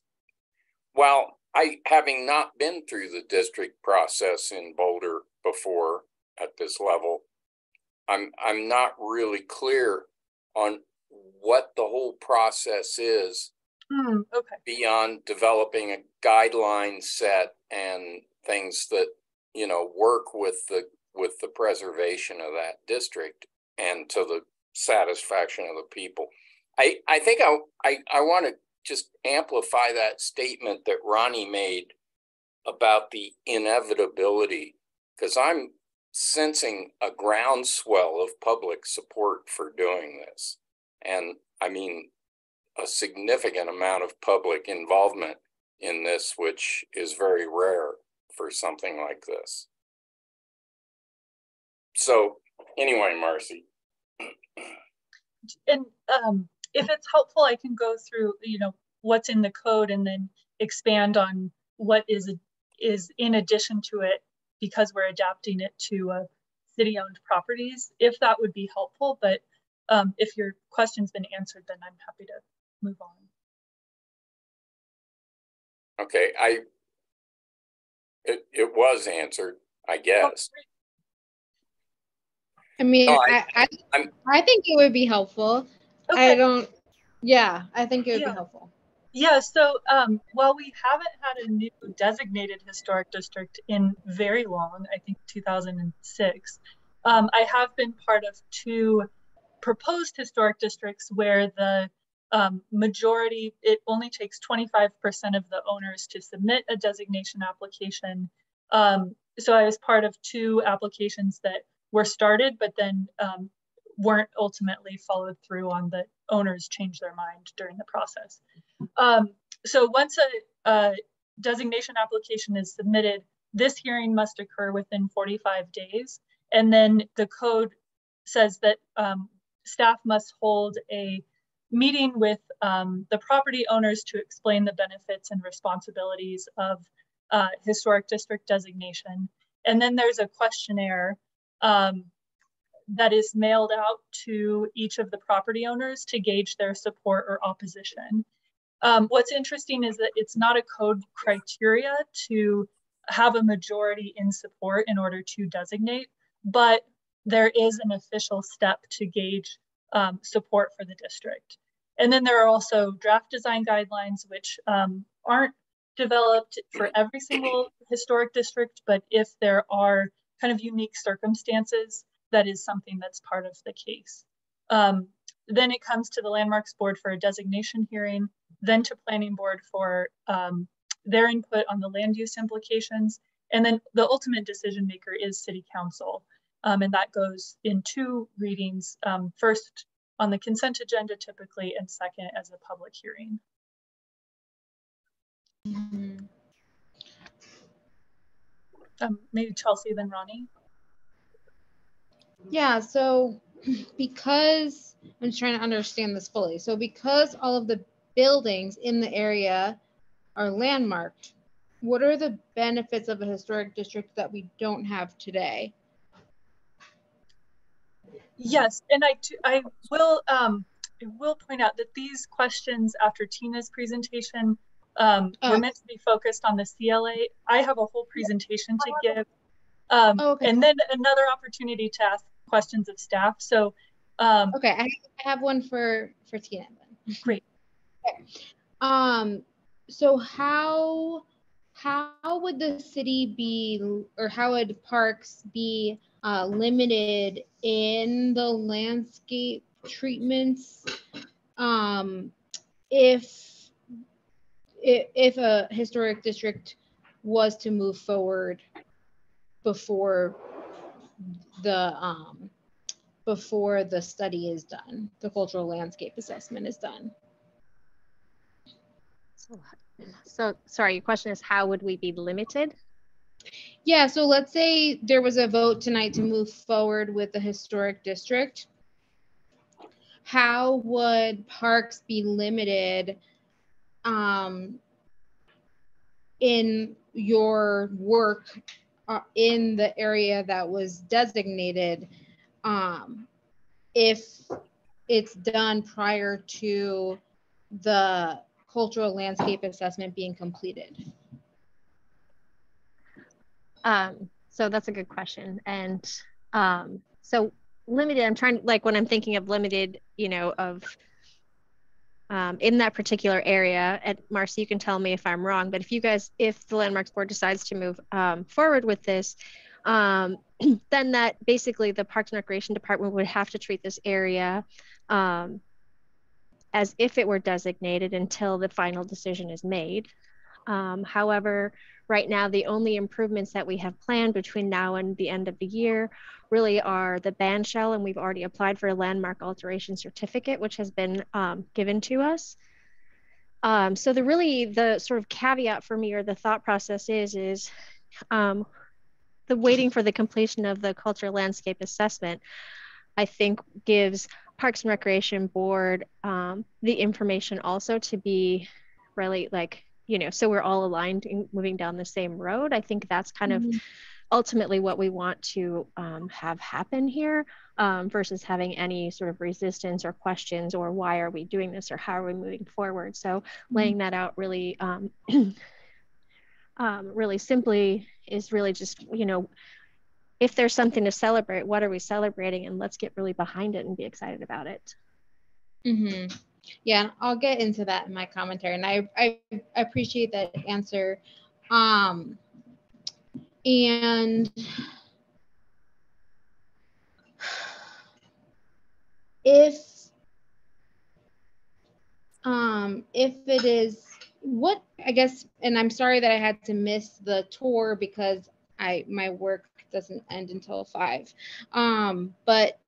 Speaker 5: Well, I having not been through the district process in Boulder before at this level, I'm I'm not really clear on what the whole process is
Speaker 3: mm, okay.
Speaker 5: beyond developing a guideline set and things that you know work with the with the preservation of that district and to the satisfaction of the people. I I think I I, I want to just amplify that statement that Ronnie made about the inevitability because I'm sensing a groundswell of public support for doing this. And I mean, a significant amount of public involvement in this, which is very rare for something like this. So anyway, Marcy. (clears throat)
Speaker 3: And um, if it's helpful, I can go through, you know, what's in the code and then expand on what is is in addition to it because we're adapting it to uh, city-owned properties, if that would be helpful. But um, if your question's been answered, then I'm happy to move on.
Speaker 5: Okay, I it it was answered, I guess.
Speaker 22: I mean,
Speaker 5: No,
Speaker 22: I,
Speaker 5: I-
Speaker 22: I, I, think it would be helpful. I don't, yeah, I think it would
Speaker 3: Yeah.
Speaker 22: be helpful.
Speaker 3: Yeah, so um, while we haven't had a new designated historic district in very long, I think 2006, um, I have been part of two proposed historic districts where the um, majority, it only takes 25% of the owners to submit a designation application. Um, so I was part of two applications that were started, but then um, weren't ultimately followed through on the owners changed their mind during the process. Um, so once a, a designation application is submitted, this hearing must occur within 45 days. And then the code says that um, staff must hold a meeting with um, the property owners to explain the benefits and responsibilities of uh, historic district designation. And then there's a questionnaire um, that is mailed out to each of the property owners to gauge their support or opposition. Um, what's interesting is that it's not a code criteria to have a majority in support in order to designate, but there is an official step to gauge um, support for the district. And then there are also draft design guidelines, which um, aren't developed for every single historic district, but if there are kind of unique circumstances, that is something that's part of the case. Um, then it comes to the landmarks board for a designation hearing, then to planning board for um, their input on the land use implications. And then the ultimate decision maker is city council. Um, and that goes in two readings, um, first on the consent agenda typically, and second as a public hearing. Um, maybe Chelsea, then Ronnie.
Speaker 22: Yeah, so because I'm just trying to understand this fully. So because all of the buildings in the area are landmarked, what are the benefits of a historic district that we don't have today?
Speaker 3: Yes, and I, I will um, I will point out that these questions after Tina's presentation um, were meant to be focused on the CLA. I have a whole presentation to give, um, and then another opportunity to ask questions of staff. So, um,
Speaker 22: okay, I I have one for for Tina then.
Speaker 3: Great.
Speaker 22: Okay. Um, so how how would the city be, or how would parks be uh, limited in the landscape treatments um, if if if a historic district was to move forward before the um, before the study is done, the cultural landscape assessment is done.
Speaker 26: So, so sorry, your question is how would we be limited?
Speaker 22: Yeah, so let's say there was a vote tonight to move forward with the historic district. How would parks be limited um, in your work uh, in the area that was designated um, if it's done prior to the cultural landscape assessment being completed?
Speaker 26: Um, so that's a good question. And um, so limited, I'm trying like when I'm thinking of limited, you know, of um, in that particular area, and Marcy, you can tell me if I'm wrong, but if you guys, if the Landmarks Board decides to move um, forward with this, um, (clears throat) then that basically the Parks and Recreation Department would have to treat this area um, as if it were designated until the final decision is made. Um, however, right now, the only improvements that we have planned between now and the end of the year really are the band shell, and we've already applied for a landmark alteration certificate, which has been um, given to us. Um, so the really the sort of caveat for me or the thought process is is um, the waiting for the completion of the cultural landscape assessment. I think gives Parks and Recreation Board um, the information also to be really like you know so we're all aligned in moving down the same road. I think that's kind mm-hmm. of ultimately what we want to um, have happen here um, versus having any sort of resistance or questions or why are we doing this or how are we moving forward so mm-hmm. laying that out really um, um, really simply is really just you know if there's something to celebrate what are we celebrating? And let's get really behind it and be excited about it.
Speaker 22: Mm-hmm. yeah i'll get into that in my commentary and i i, appreciate that answer. Um and if um if it is what I guess and I'm sorry that I had to miss the tour because I my work doesn't end until 5. Um but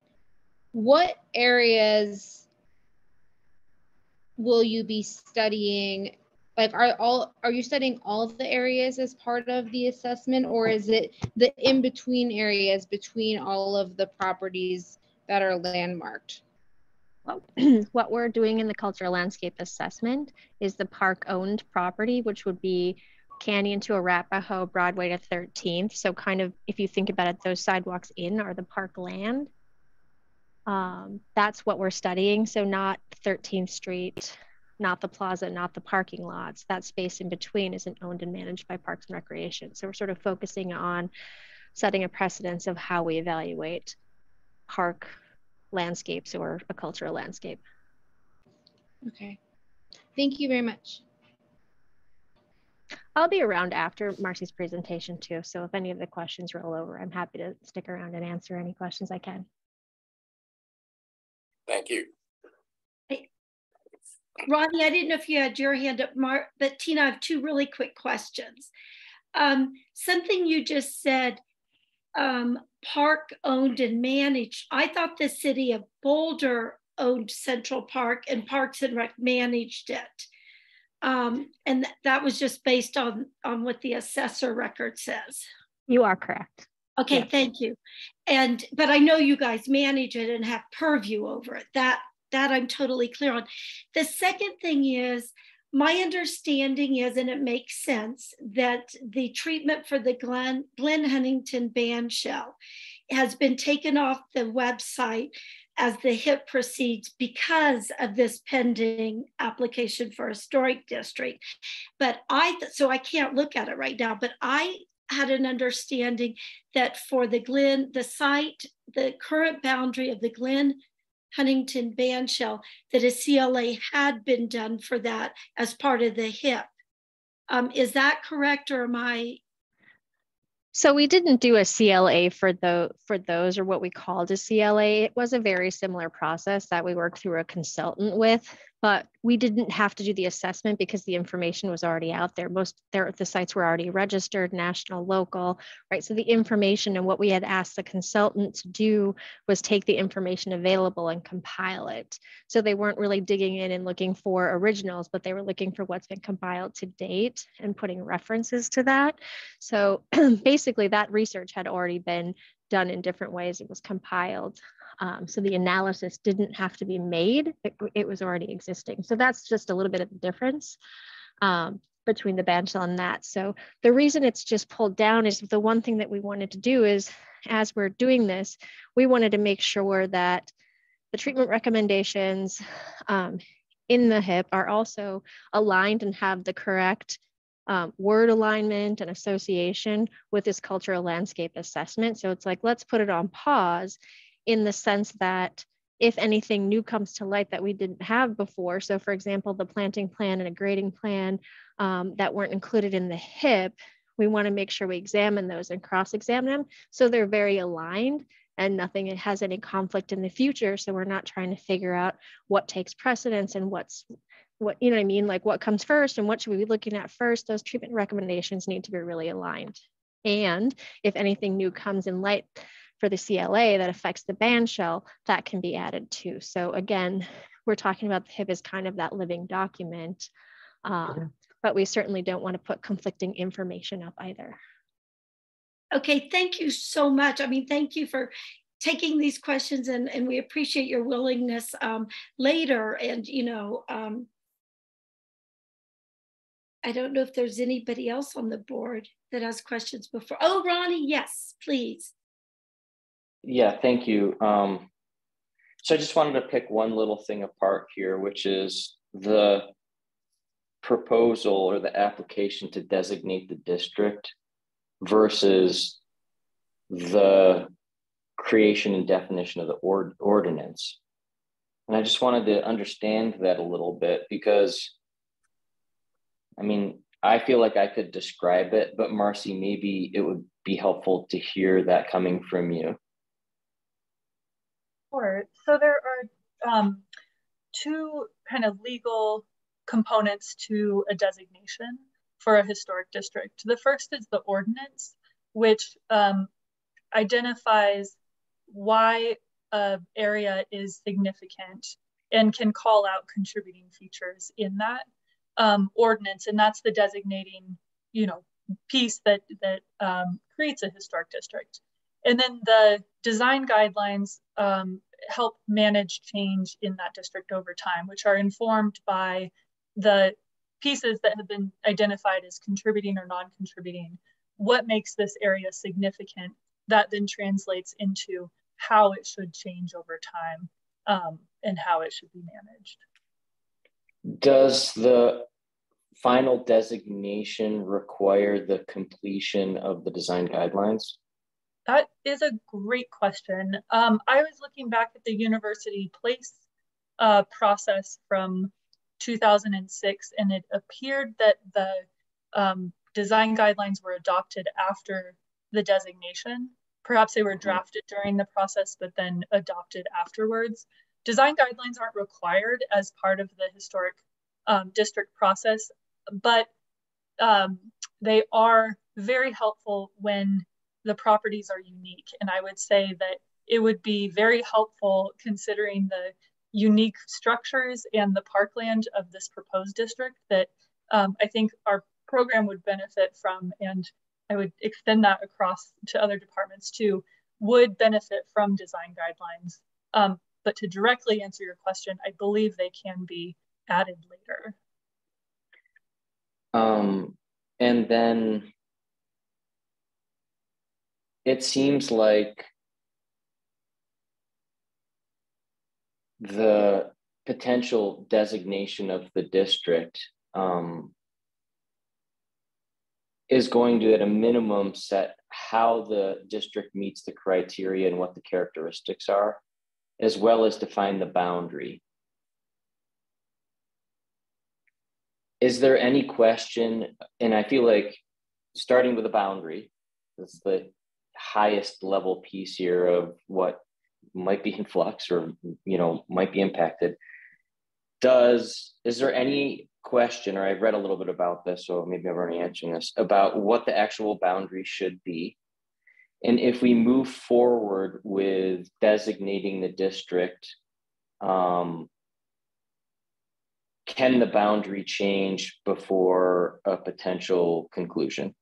Speaker 22: what areas will you be studying like are all are you studying all of the areas as part of the assessment or is it the in between areas between all of the properties that are landmarked (clears throat)
Speaker 26: what we're doing in the cultural landscape assessment is the park owned property which would be canyon to arapahoe broadway to 13th so kind of if you think about it those sidewalks in are the park land um, that's what we're studying so not 13th street not the plaza, not the parking lots. That space in between isn't owned and managed by Parks and Recreation. So we're sort of focusing on setting a precedence of how we evaluate park landscapes or a cultural landscape.
Speaker 22: Okay. Thank you very much.
Speaker 26: I'll be around after Marcy's presentation too. So if any of the questions roll over, I'm happy to stick around and answer any questions I can.
Speaker 5: Thank you.
Speaker 2: Ronnie, I didn't know if you had your hand up, Mark, but Tina, I have two really quick questions. Um, something you just said, um, park owned and managed. I thought the city of Boulder owned Central Park and Parks and Rec managed it. Um, and th that was just based on, on what the assessor record says.
Speaker 26: You are correct.
Speaker 2: Okay, yes. thank you. And but I know you guys manage it and have purview over it. That that I'm totally clear on. The second thing is, my understanding is, and it makes sense, that the treatment for the Glen, Glen Huntington band shell has been taken off the website as the HIP proceeds because of this pending application for historic district. But I, so I can't look at it right now, but I had an understanding that for the Glen, the site, the current boundary of the Glen Huntington band shell that a CLA had been done for that as part of the HIP. Um, is that correct or am I?
Speaker 26: So we didn't do a CLA for the for those or what we called a CLA. It was a very similar process that we worked through a consultant with but we didn't have to do the assessment because the information was already out there. Most there the sites were already registered, national, local, right? So the information and what we had asked the consultant to do was take the information available and compile it. So they weren't really digging in and looking for originals, but they were looking for what's been compiled to date and putting references to that. So (clears throat) basically that research had already been done in different ways. It was compiled um, so the analysis didn't have to be made, it, it, was already existing. So that's just a little bit of the difference um, between the band shell and that. So the reason it's just pulled down is the one thing that we wanted to do is as we're doing this, we wanted to make sure that the treatment recommendations um, in the HIP are also aligned and have the correct um, word alignment and association with this cultural landscape assessment. So it's like, let's put it on pause in the sense that if anything new comes to light that we didn't have before, so for example, the planting plan and a grading plan um, that weren't included in the HIP, we want to make sure we examine those and cross-examine them so they're very aligned and nothing has any conflict in the future. So we're not trying to figure out what takes precedence and what's what you know what I mean, like what comes first and what should we be looking at first. Those treatment recommendations need to be really aligned. And if anything new comes in light for the CLA that affects the band shell, that can be added too. So again, we're talking about the HIP as kind of that living document, um, but we certainly don't want to put conflicting information up either.
Speaker 2: Okay, thank you so much. I mean, thank you for taking these questions and, and we appreciate your willingness um, later. And, you know, um, I don't know if there's anybody else on the board that has questions before. Oh, Ronnie, yes, please.
Speaker 6: Yeah, thank you. Um, so I just wanted to pick one little thing apart here, which is the proposal or the application to designate the district versus the creation and definition of the ord- ordinance. And I just wanted to understand that a little bit because, I mean, I feel like I could describe it, but Marcy, maybe it would be helpful to hear that coming from you.
Speaker 3: Sure. So there are um, two kind of legal components to a designation for a historic district. The first is the ordinance, which um, identifies why a area is significant and can call out contributing features in that um, ordinance, and that's the designating, you know, piece that that um, creates a historic district. And then the design guidelines um, help manage change in that district over time, which are informed by the pieces that have been identified as contributing or non-contributing. What makes this area significant? That then translates into how it should change over time um, and how it should be managed.
Speaker 6: Does the final designation require the completion of the design guidelines?
Speaker 3: That is a great question. Um, I was looking back at the university place uh, process from 2006, and it appeared that the um, design guidelines were adopted after the designation. Perhaps they were mm-hmm. drafted during the process, but then adopted afterwards. Design guidelines aren't required as part of the historic um, district process, but um, they are very helpful when the properties are unique. And I would say that it would be very helpful considering the unique structures and the parkland of this proposed district that um, I think our program would benefit from, and I would extend that across to other departments too, would benefit from design guidelines. Um, but to directly answer your question, I believe they can be added later.
Speaker 6: Um, and then it seems like the potential designation of the district um, is going to, at a minimum, set how the district meets the criteria and what the characteristics are, as well as define the boundary. Is there any question, and I feel like starting with the boundary, that's the highest level piece here of what might be in flux or you know might be impacted. Does is there any question or i've read a little bit about this so maybe i've already answered this about what the actual boundary should be? And if we move forward with designating the district um, can the boundary change before a potential conclusion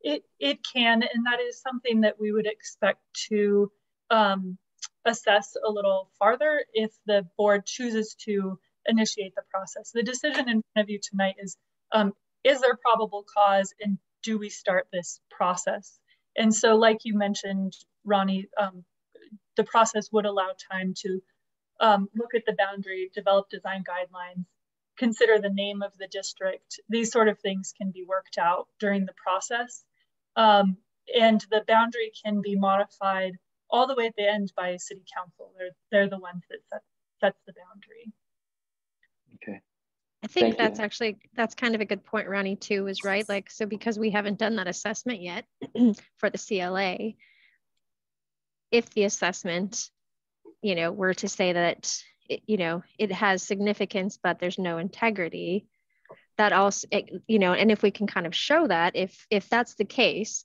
Speaker 3: it it can, and that is something that we would expect to um, assess a little farther if the board chooses to initiate the process. The decision in front of you tonight is, um, is there probable cause and do we start this process? And so like you mentioned, Ronnie, um, the process would allow time to um, look at the boundary, develop design guidelines, consider the name of the district. These sort of things can be worked out during the process. Um, and the boundary can be modified all the way at the end by city council. They're, they're the ones that set, sets the boundary.
Speaker 6: Okay.
Speaker 26: I think Thank that's you. actually, that's kind of a good point, Ronnie, too, is right. Like, so because we haven't done that assessment yet (clears throat) for the CLA, if the assessment, you know, were to say that it, you know, it has significance, but there's no integrity. That also, it, you know, and if we can kind of show that, if if that's the case,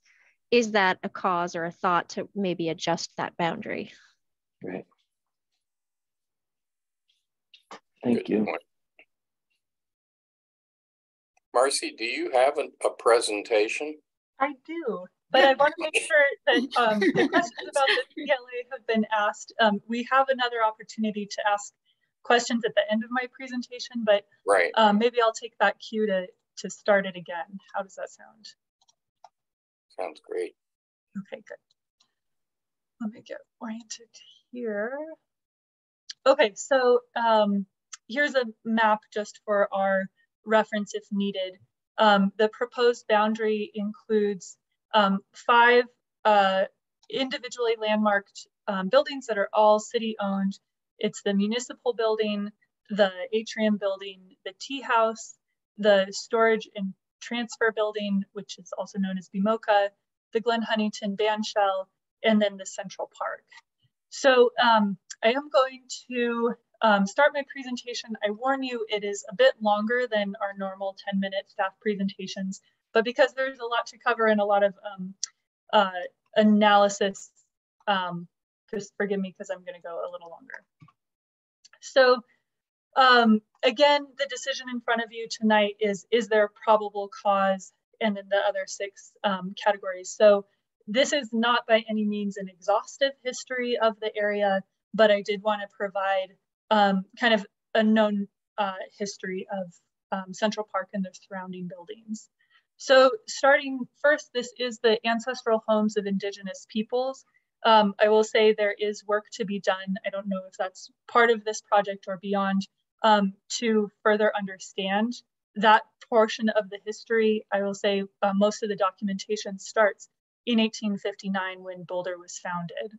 Speaker 26: is that a cause or a thought to maybe adjust that boundary?
Speaker 6: Right. Thank you.
Speaker 5: Marcy, do you have an, a presentation?
Speaker 3: I do, but I want to make (laughs) sure that um, the questions about the CLA have been asked. Um, we have another opportunity to ask questions at the end of my presentation, but
Speaker 5: right.
Speaker 3: um, maybe I'll take that cue to, to start it again. How does that sound?
Speaker 5: Sounds great.
Speaker 3: Okay, good. Let me get oriented here. Okay, so um, here's a map just for our reference if needed. Um, the proposed boundary includes um, five uh, individually landmarked um, buildings that are all city owned. It's the municipal building, the atrium building, the tea house, the storage and transfer building, which is also known as BMoCA, the Glen Huntington bandshell, and then the Central Park. So um, I am going to um, start my presentation. I warn you, it is a bit longer than our normal 10 minute staff presentations, but because there's a lot to cover and a lot of um, uh, analysis, um, just forgive me because I'm gonna go a little longer. So um, again, the decision in front of you tonight is, is there a probable cause? And then the other six um, categories. So this is not by any means an exhaustive history of the area, but I did want to provide um, kind of a known uh, history of um, Central Park and the surrounding buildings. So starting first, this is the ancestral homes of indigenous peoples. Um, I will say there is work to be done. I don't know if that's part of this project or beyond um, to further understand that portion of the history. I will say uh, most of the documentation starts in 1859 when Boulder was founded.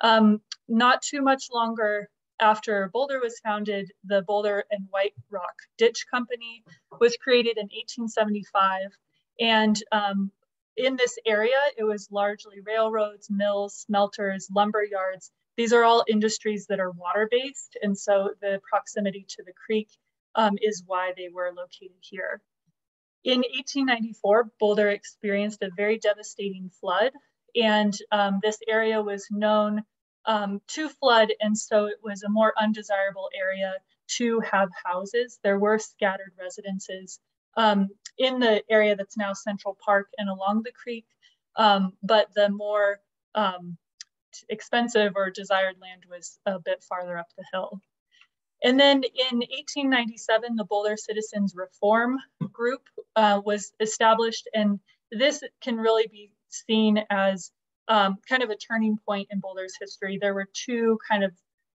Speaker 3: Um, not too much longer after Boulder was founded, the Boulder and White Rock Ditch Company was created in 1875. And um, in this area, it was largely railroads, mills, smelters, lumber yards. These are all industries that are water-based. And so the proximity to the creek um, is why they were located here. In 1894, Boulder experienced a very devastating flood. And um, this area was known um, to flood, and so it was a more undesirable area to have houses. There were scattered residences um, in the area that's now Central Park and along the creek, um, but the more um, expensive or desired land was a bit farther up the hill. And then in 1897, the Boulder Citizens Reform Group uh, was established, and this can really be seen as um, kind of a turning point in Boulder's history. There were two kind of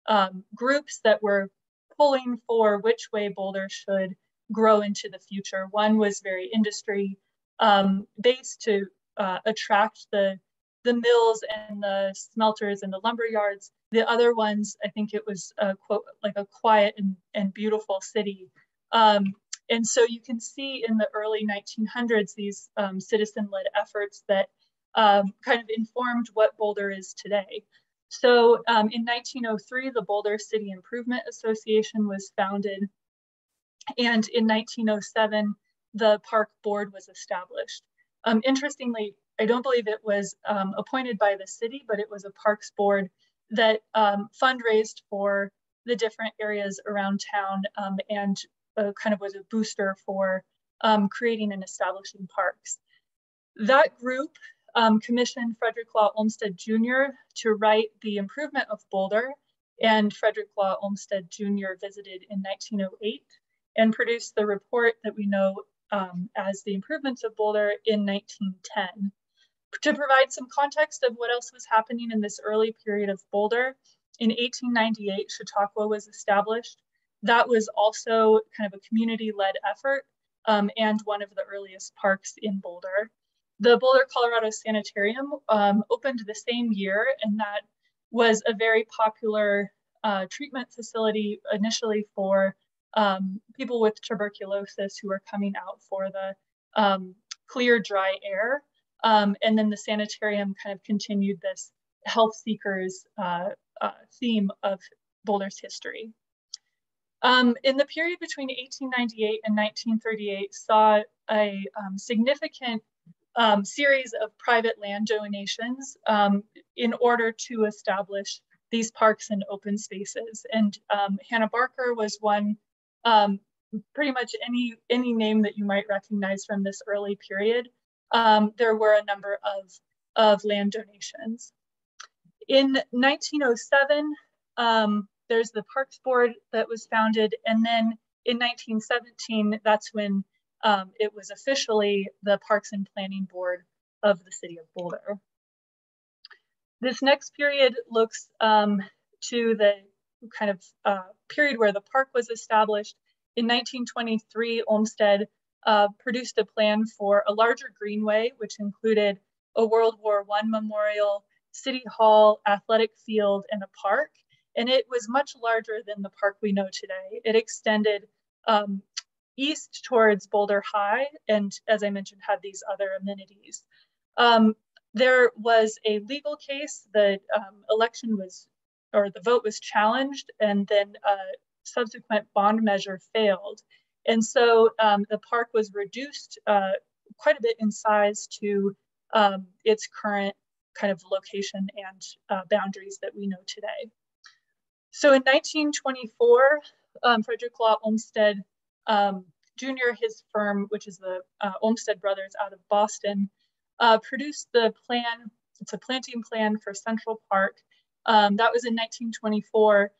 Speaker 3: um, groups that were pulling for which way Boulder should grow into the future. One was very industry um, based to uh, attract the the mills and the smelters and the lumber yards. The other ones, I think it was a quote like a quiet and, and beautiful city. Um, and so you can see in the early 1900s these um, citizen-led efforts that um, kind of informed what Boulder is today. So um, in 1903, the Boulder City Improvement Association was founded. And in 1907, the park board was established. Um, interestingly, I don't believe it was um, appointed by the city, but it was a parks board that um, fundraised for the different areas around town um, and uh, kind of was a booster for creating and establishing parks. That group um, commissioned Frederick Law Olmsted Jr. to write The Improvement of Boulder, and Frederick Law Olmsted Jr. visited in 1908 and produced the report that we know um, as The Improvements of Boulder in 1910. To provide some context of what else was happening in this early period of Boulder, in 1898, Chautauqua was established. That was also kind of a community-led effort um, and one of the earliest parks in Boulder. The Boulder, Colorado Sanitarium um, opened the same year, and that was a very popular uh, treatment facility initially for um, people with tuberculosis who were coming out for the um, clear, dry air. Um, and then the sanitarium kind of continued this health seekers uh, uh, theme of Boulder's history. Um, in the period between 1898 and 1938 saw a um, significant um, series of private land donations um, in order to establish these parks and open spaces. And um, Hannah Barker was one, um, pretty much any, any name that you might recognize from this early period. there were a number of, of land donations. In 1907, there's the Parks Board that was founded. And then in 1917, that's when um, it was officially the Parks and Planning Board of the City of Boulder. This next period looks um, to the kind of uh, period where the park was established. In 1923, Olmsted uh, produced a plan for a larger greenway, which included a World War I memorial, city hall, athletic field, and a park and it was much larger than the park we know today. It extended um, east towards Boulder High, and as I mentioned, had these other amenities. Um, there was a legal case. The um, election was, or the vote was challenged, and then a subsequent bond measure failed. And so um, the park was reduced uh, quite a bit in size to um, its current kind of location and uh, boundaries that we know today. So in 1924, um, Frederick Law Olmsted um, Jr., his firm, which is the uh, Olmsted Brothers out of Boston, uh, produced the plan. It's a planting plan for Central Park. Um, that was in 1924.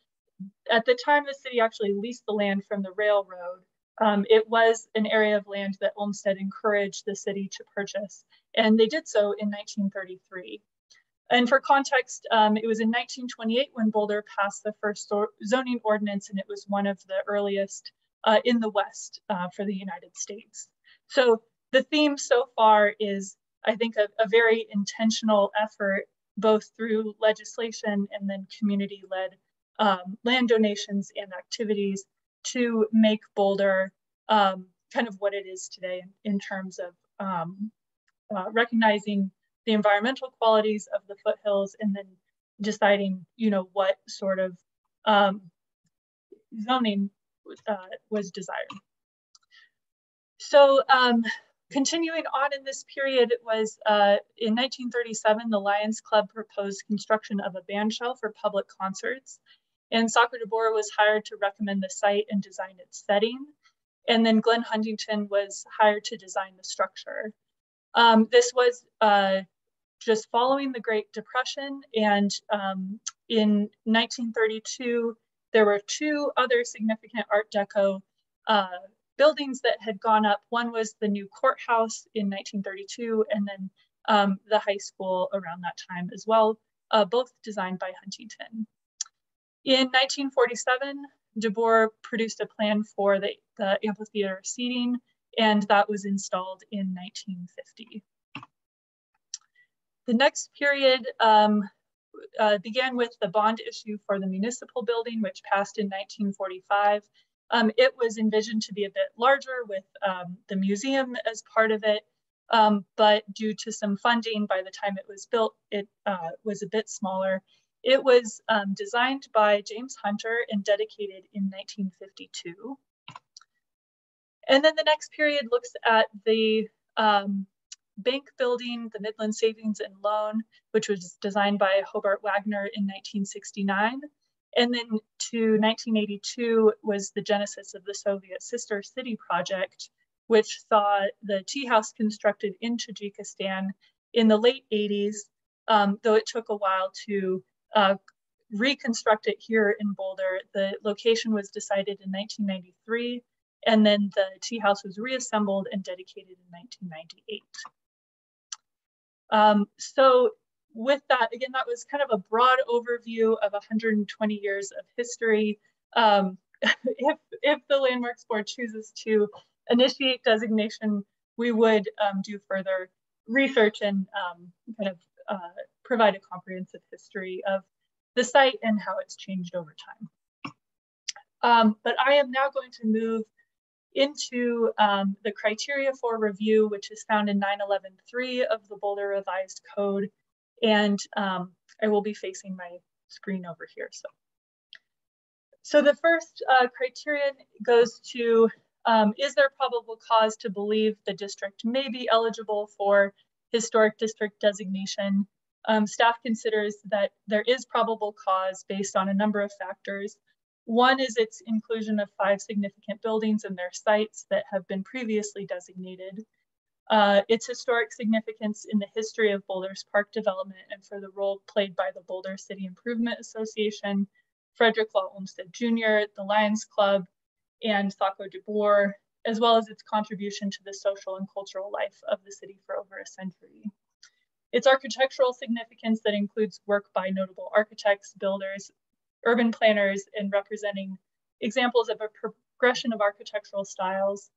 Speaker 3: At the time, the city actually leased the land from the railroad. Um, it was an area of land that Olmsted encouraged the city to purchase, and they did so in 1933. And for context, um, it was in 1928 when Boulder passed the first zoning ordinance, and it was one of the earliest uh, in the West uh, for the United States. So the theme so far is, I think, a, a very intentional effort, both through legislation and then community-led um, land donations and activities to make Boulder um, kind of what it is today in, terms of um, uh, recognizing the environmental qualities of the foothills and then deciding, you know, what sort of um, zoning uh, was desired. So um, continuing on in this period was uh, in 1937, the Lions Club proposed construction of a band shell for public concerts. And Saco DeBoer was hired to recommend the site and design its setting. And then Glen Huntington was hired to design the structure. Um, this was uh, just following the Great Depression. And um, in 1932, there were two other significant Art Deco uh, buildings that had gone up. One was the new courthouse in 1932, and then um, the high school around that time as well, uh, both designed by Huntington. In 1947, DeBoer produced a plan for the, the amphitheater seating, and that was installed in 1950. The next period um, uh, began with the bond issue for the municipal building, which passed in 1945. Um, it was envisioned to be a bit larger with um, the museum as part of it, um, but due to some funding, by the time it was built, it uh, was a bit smaller. It was um, designed by James Hunter and dedicated in 1952. And then the next period looks at the um, bank building, the Midland Savings and Loan, which was designed by Hobart Wagner in 1969. And then to 1982 was the genesis of the Soviet Sister City Project, which saw the tea house constructed in Tajikistan in the late 80s, um, though it took a while to uh, reconstruct it here in Boulder. The location was decided in 1993, and then the tea house was reassembled and dedicated in 1998. Um, so with that, again, that was kind of a broad overview of 120 years of history. Um, (laughs) if, if the Landmarks Board chooses to initiate designation, we would um, do further research and um, kind of uh, provide a comprehensive history of the site and how it's changed over time. Um, but I am now going to move into um, the criteria for review, which is found in 911.3 of the Boulder Revised Code. And um, I will be facing my screen over here. So, So the first uh, criterion goes to, um, is there probable cause to believe the district may be eligible for historic district designation? Um, staff considers that there is probable cause based on a number of factors. One is its inclusion of five significant buildings and their sites that have been previously designated. Uh, its historic significance in the history of Boulder's park development and for the role played by the Boulder City Improvement Association, Frederick Law Olmsted Jr., the Lions Club, and Saco DeBoer, as well as its contribution to the social and cultural life of the city for over a century. Its architectural significance that includes work by notable architects, builders, urban planners, and representing examples of a progression of architectural styles,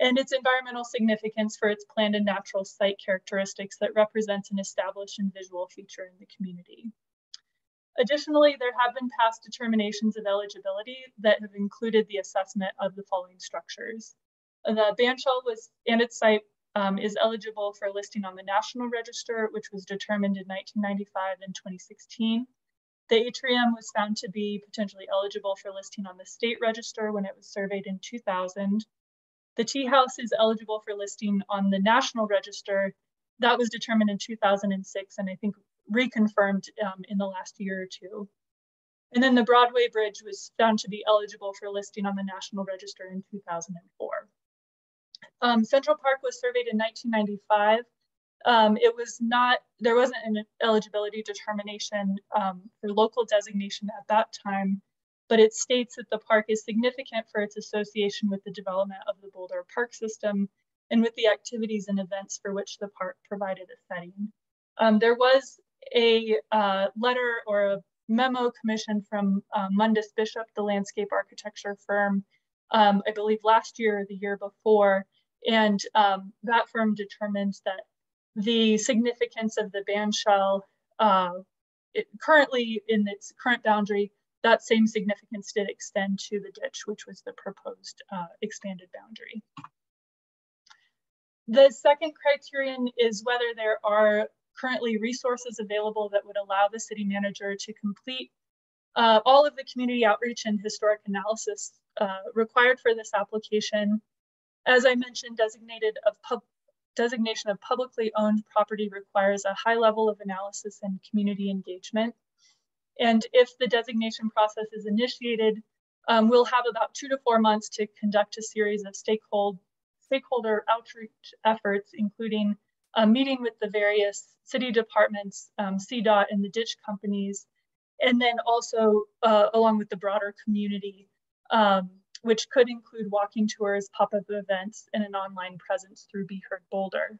Speaker 3: and its environmental significance for its planned and natural site characteristics that represents an established and visual feature in the community. Additionally, there have been past determinations of eligibility that have included the assessment of the following structures. The bandshell was and its site um, is eligible for listing on the National Register, which was determined in 1995 and 2016. The atrium was found to be potentially eligible for listing on the state register when it was surveyed in 2000. The tea house is eligible for listing on the National Register. That was determined in 2006 and I think reconfirmed um, in the last year or two. And then the Broadway Bridge was found to be eligible for listing on the National Register in 2004. Um, Central Park was surveyed in 1995. Um, it was not, there wasn't an eligibility determination um, for local designation at that time, but it states that the park is significant for its association with the development of the Boulder Park System and with the activities and events for which the park provided a setting. Um, there was a uh, letter or a memo commissioned from uh, Mundus Bishop, the landscape architecture firm, um, I believe last year or the year before, and um, that firm determined that the significance of the bandshell uh, it, currently in its current boundary, that same significance did extend to the ditch, which was the proposed uh, expanded boundary. The second criterion is whether there are currently resources available that would allow the city manager to complete uh, all of the community outreach and historic analysis uh, required for this application as I mentioned, designated of pub designation of publicly owned property requires a high level of analysis and community engagement. And if the designation process is initiated, um, we'll have about two to four months to conduct a series of stakeholder, stakeholder outreach efforts, including a meeting with the various city departments, um, CDOT and the ditch companies, and then also uh, along with the broader community um, which could include walking tours, pop-up events, and an online presence through Be Heard Boulder.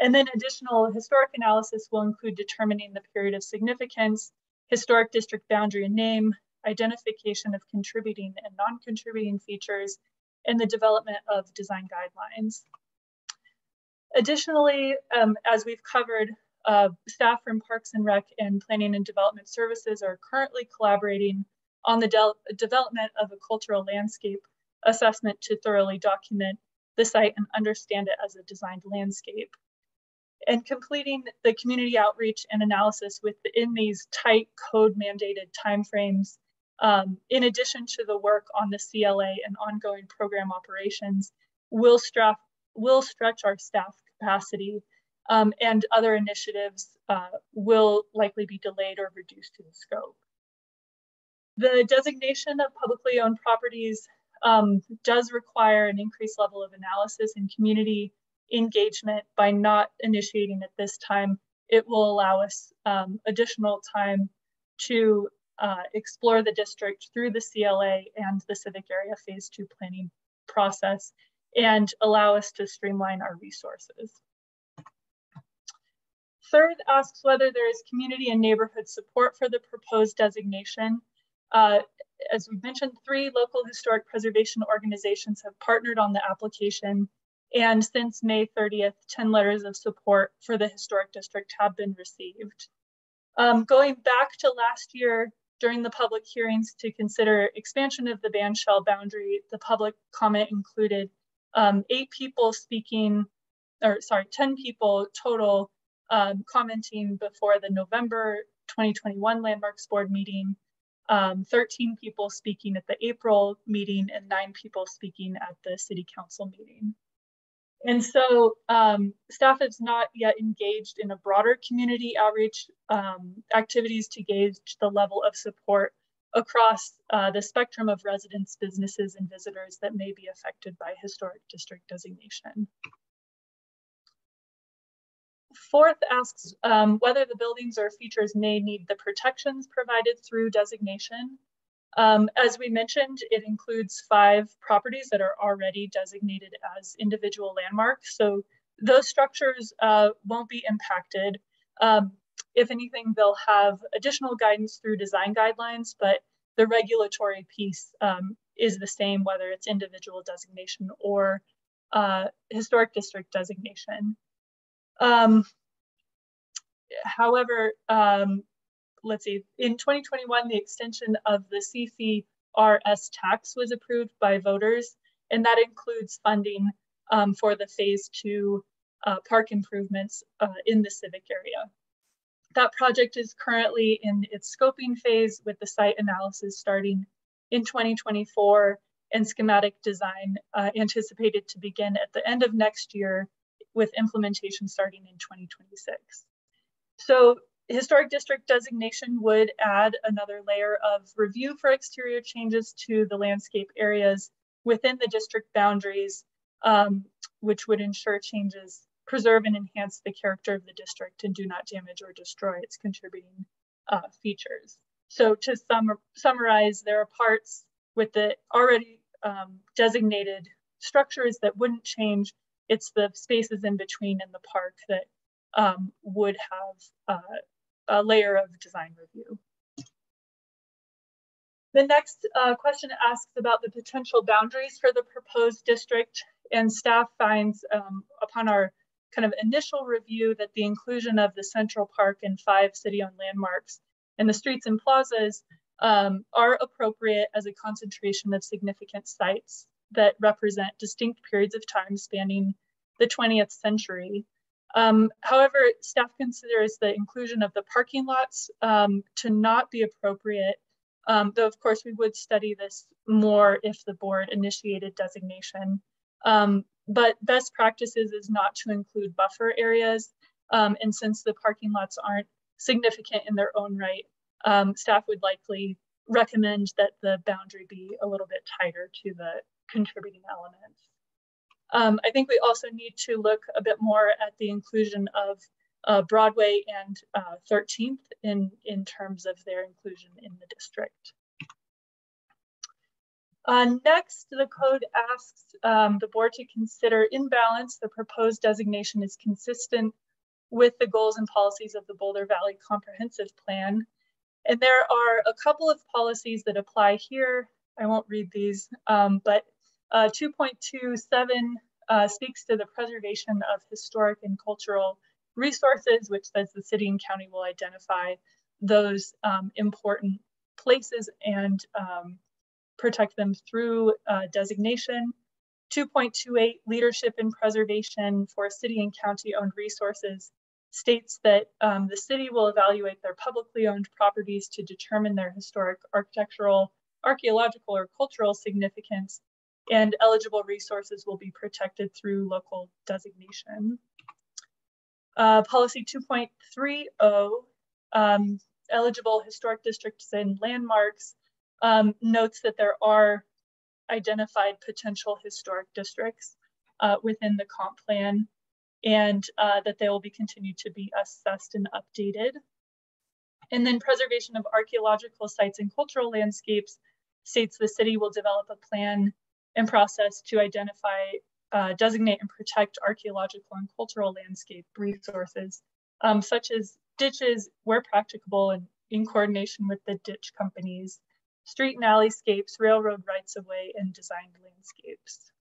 Speaker 3: And then additional historic analysis will include determining the period of significance, historic district boundary and name, identification of contributing and non-contributing features, and the development of design guidelines. Additionally, um, as we've covered, uh, staff from Parks and Rec and Planning and Development Services are currently collaborating on the de development of a cultural landscape assessment to thoroughly document the site and understand it as a designed landscape. And completing the community outreach and analysis within these tight code mandated timeframes, um, in addition to the work on the CLA and ongoing program operations, will, will stretch our staff capacity um, and other initiatives uh, will likely be delayed or reduced in scope. The designation of publicly owned properties um, does require an increased level of analysis and community engagement by not initiating at this time. It will allow us um, additional time to uh, explore the district through the CLA and the civic area phase two planning process and allow us to streamline our resources. Third asks whether there is community and neighborhood support for the proposed designation. Uh, as we mentioned, three local historic preservation organizations have partnered on the application. And since May 30th, 10 letters of support for the historic district have been received. Um, going back to last year, during the public hearings to consider expansion of the bandshell boundary, the public comment included um, eight people speaking, or sorry, 10 people total um, commenting before the November 2021 Landmarks Board meeting um, 13 people speaking at the April meeting and nine people speaking at the city council meeting. And so um, staff is not yet engaged in a broader community outreach um, activities to gauge the level of support across uh, the spectrum of residents, businesses, and visitors that may be affected by historic district designation. Fourth asks um, whether the buildings or features may need the protections provided through designation. Um, as we mentioned, it includes five properties that are already designated as individual landmarks. So those structures uh, won't be impacted. Um, if anything, they'll have additional guidance through design guidelines, but the regulatory piece um, is the same, whether it's individual designation or uh, historic district designation. Um, however, um, let's see, in 2021, the extension of the CCRS tax was approved by voters, and that includes funding um, for the phase two uh, park improvements uh, in the civic area. That project is currently in its scoping phase with the site analysis starting in 2024 and schematic design uh, anticipated to begin at the end of next year with implementation starting in 2026. So historic district designation would add another layer of review for exterior changes to the landscape areas within the district boundaries, um, which would ensure changes preserve and enhance the character of the district and do not damage or destroy its contributing uh, features. So to sum summarize, there are parts with the already um, designated structures that wouldn't change. It's the spaces in between in the park that um, would have uh, a layer of design review. The next uh, question asks about the potential boundaries for the proposed district and staff finds um, upon our kind of initial review that the inclusion of the Central Park and five city-owned landmarks and the streets and plazas um, are appropriate as a concentration of significant sites that represent distinct periods of time spanning the 20th century um, however, staff considers the inclusion of the parking lots um, to not be appropriate, um, though of course we would study this more if the board initiated designation. Um, but best practices is not to include buffer areas. Um, and since the parking lots aren't significant in their own right, um, staff would likely recommend that the boundary be a little bit tighter to the contributing elements. Um, I think we also need to look a bit more at the inclusion of uh, Broadway and uh, 13th in, in terms of their inclusion in the district. Uh, next, the code asks um, the board to consider in balance the proposed designation is consistent with the goals and policies of the Boulder Valley Comprehensive Plan. And there are a couple of policies that apply here. I won't read these, um, but uh, 2.27 uh, speaks to the preservation of historic and cultural resources, which says the city and county will identify those um, important places and um, protect them through uh, designation. 2.28 leadership and preservation for city and county owned resources states that um, the city will evaluate their publicly owned properties to determine their historic architectural, archaeological, or cultural significance and eligible resources will be protected through local designation. Uh, policy 2.30, um, eligible historic districts and landmarks, um, notes that there are identified potential historic districts uh, within the comp plan and uh, that they will be continued to be assessed and updated. And then preservation of archaeological sites and cultural landscapes states the city will develop a plan and process to identify, uh, designate, and protect archaeological and cultural landscape resources, um, such as ditches where practicable and in coordination with the ditch companies, street and alleyscapes, railroad rights of way, and designed landscapes.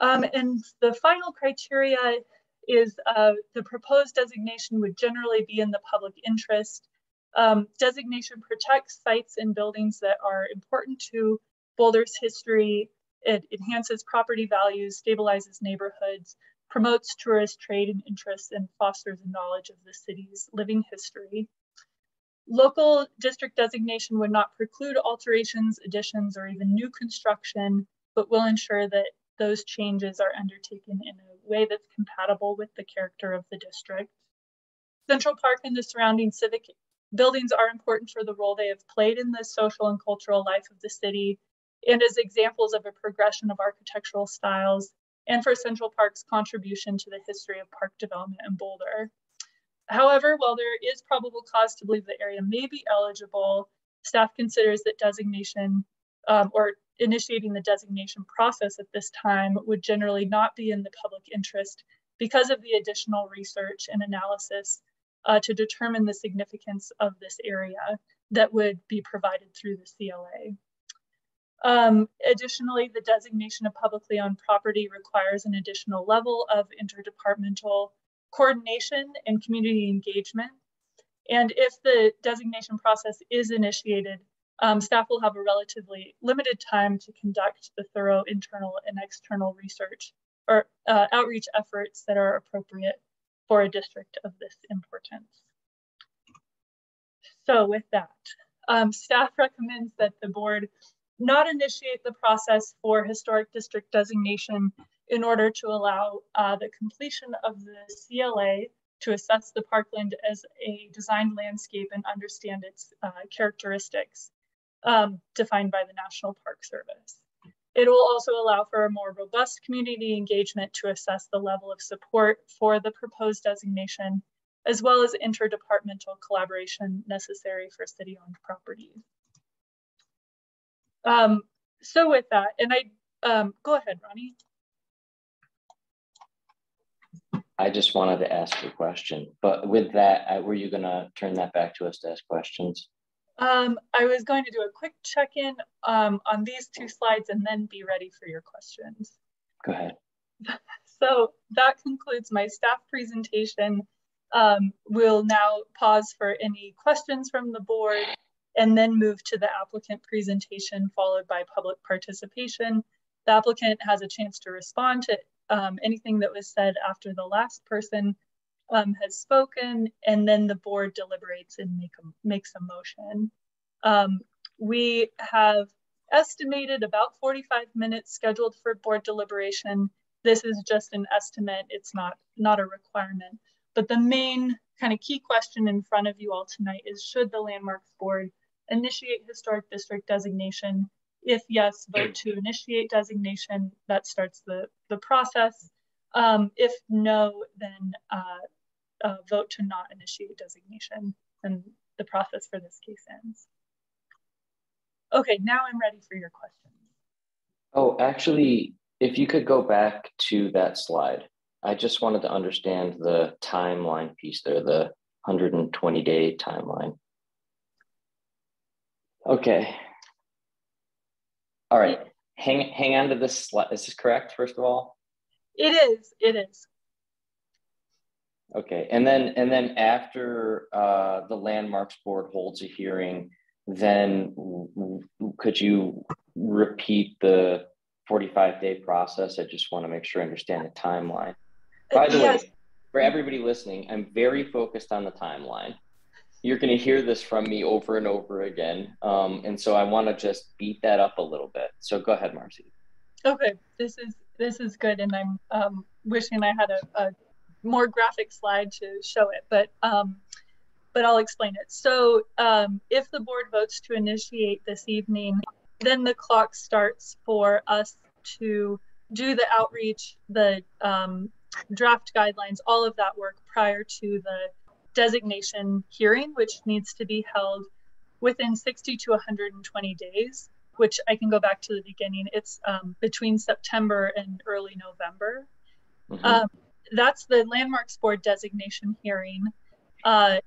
Speaker 3: Um, and the final criteria is uh, the proposed designation would generally be in the public interest. Um, designation protects sites and buildings that are important to Boulder's history. It enhances property values, stabilizes neighborhoods, promotes tourist trade and interests, and fosters a knowledge of the city's living history. local district designation would not preclude alterations, additions, or even new construction, but will ensure that those changes are undertaken in a way that's compatible with the character of the district. Central Park and the surrounding civic buildings are important for the role they have played in the social and cultural life of the city and as examples of a progression of architectural styles and for Central Park's contribution to the history of park development in Boulder. However, while there is probable cause to believe the area may be eligible, staff considers that designation um, or initiating the designation process at this time would generally not be in the public interest because of the additional research and analysis uh, to determine the significance of this area that would be provided through the CLA. Um, additionally, the designation of publicly owned property requires an additional level of interdepartmental coordination and community engagement. And if the designation process is initiated, um, staff will have a relatively limited time to conduct the thorough internal and external research or uh, outreach efforts that are appropriate for a district of this importance. So with that, um, staff recommends that the board not initiate the process for historic district designation in order to allow uh, the completion of the CLA to assess the parkland as a designed landscape and understand its uh, characteristics um, defined by the National Park Service. It will also allow for a more robust community engagement to assess the level of support for the proposed designation, as well as interdepartmental collaboration necessary for city-owned properties. Um, so with that, and I, um, go ahead, Ronnie.
Speaker 6: I just wanted to ask a question, but with that, uh, were you gonna turn that back to us to ask questions?
Speaker 3: Um, I was going to do a quick check-in um, on these two slides and then be ready for your questions.
Speaker 6: Go ahead. (laughs)
Speaker 3: so that concludes my staff presentation. Um, we'll now pause for any questions from the board and then move to the applicant presentation followed by public participation. The applicant has a chance to respond to um, anything that was said after the last person um, has spoken, and then the board deliberates and make a, makes a motion. Um, we have estimated about 45 minutes scheduled for board deliberation. This is just an estimate, it's not, not a requirement. But the main kind of key question in front of you all tonight is should the landmarks board initiate historic district designation? If yes, vote to initiate designation. That starts the, the process. Um, if no, then uh, uh, vote to not initiate designation and the process for this case ends. Okay, now I'm ready for your questions.
Speaker 6: Oh, actually, if you could go back to that slide, I just wanted to understand the timeline piece there, the 120 day timeline. Okay. All right. Hang hang on to this slide. Is this correct, first of all?
Speaker 3: It is. It is.
Speaker 6: Okay, and then and then after uh, the landmarks board holds a hearing, then could you repeat the 45 day process? I just want to make sure I understand the timeline. By the yes. way, for everybody listening, I'm very focused on the timeline. You're going to hear this from me over and over again. Um, and so I want to just beat that up a little bit. So go ahead, Marcy.
Speaker 3: Okay, this is this is good. And I'm um, wishing I had a, a more graphic slide to show it, but um, but I'll explain it. So um, if the board votes to initiate this evening, then the clock starts for us to do the outreach, the um, draft guidelines, all of that work prior to the designation hearing, which needs to be held within 60 to 120 days, which I can go back to the beginning. It's um, between September and early November. Mm-hmm. Um, that's the landmarks board designation hearing. Uh,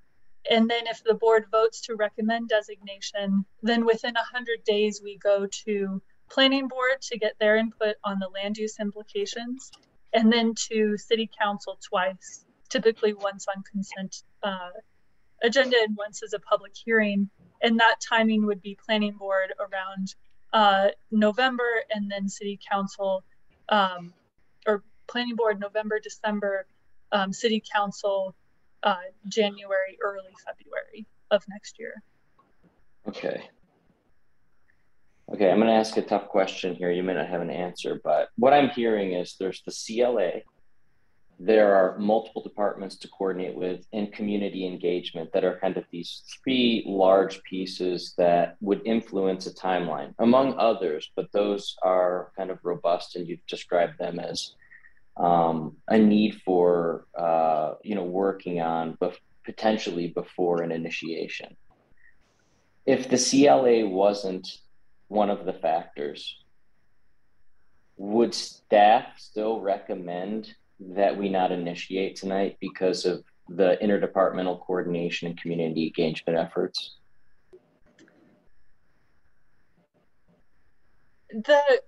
Speaker 3: and then if the board votes to recommend designation, then within 100 days, we go to planning board to get their input on the land use implications, and then to city council twice, typically once on consent uh, agenda and once as a public hearing. And that timing would be planning board around uh, November and then city council um, or planning board November, December, um, city council uh, January, early February. of next year.
Speaker 6: Okay. Okay, I'm going to ask a tough question here. You may not have an answer, but what I'm hearing is there's the CLA, there are multiple departments to coordinate with, and community engagement that are kind of these three large pieces that would influence a timeline, among others, but those are kind of robust, and you've described them as um, a need for, uh, you know, working on, but potentially before an initiation. If the CLA wasn't one of the factors. Would staff still recommend that we not initiate tonight because of the interdepartmental coordination and community engagement efforts?
Speaker 3: The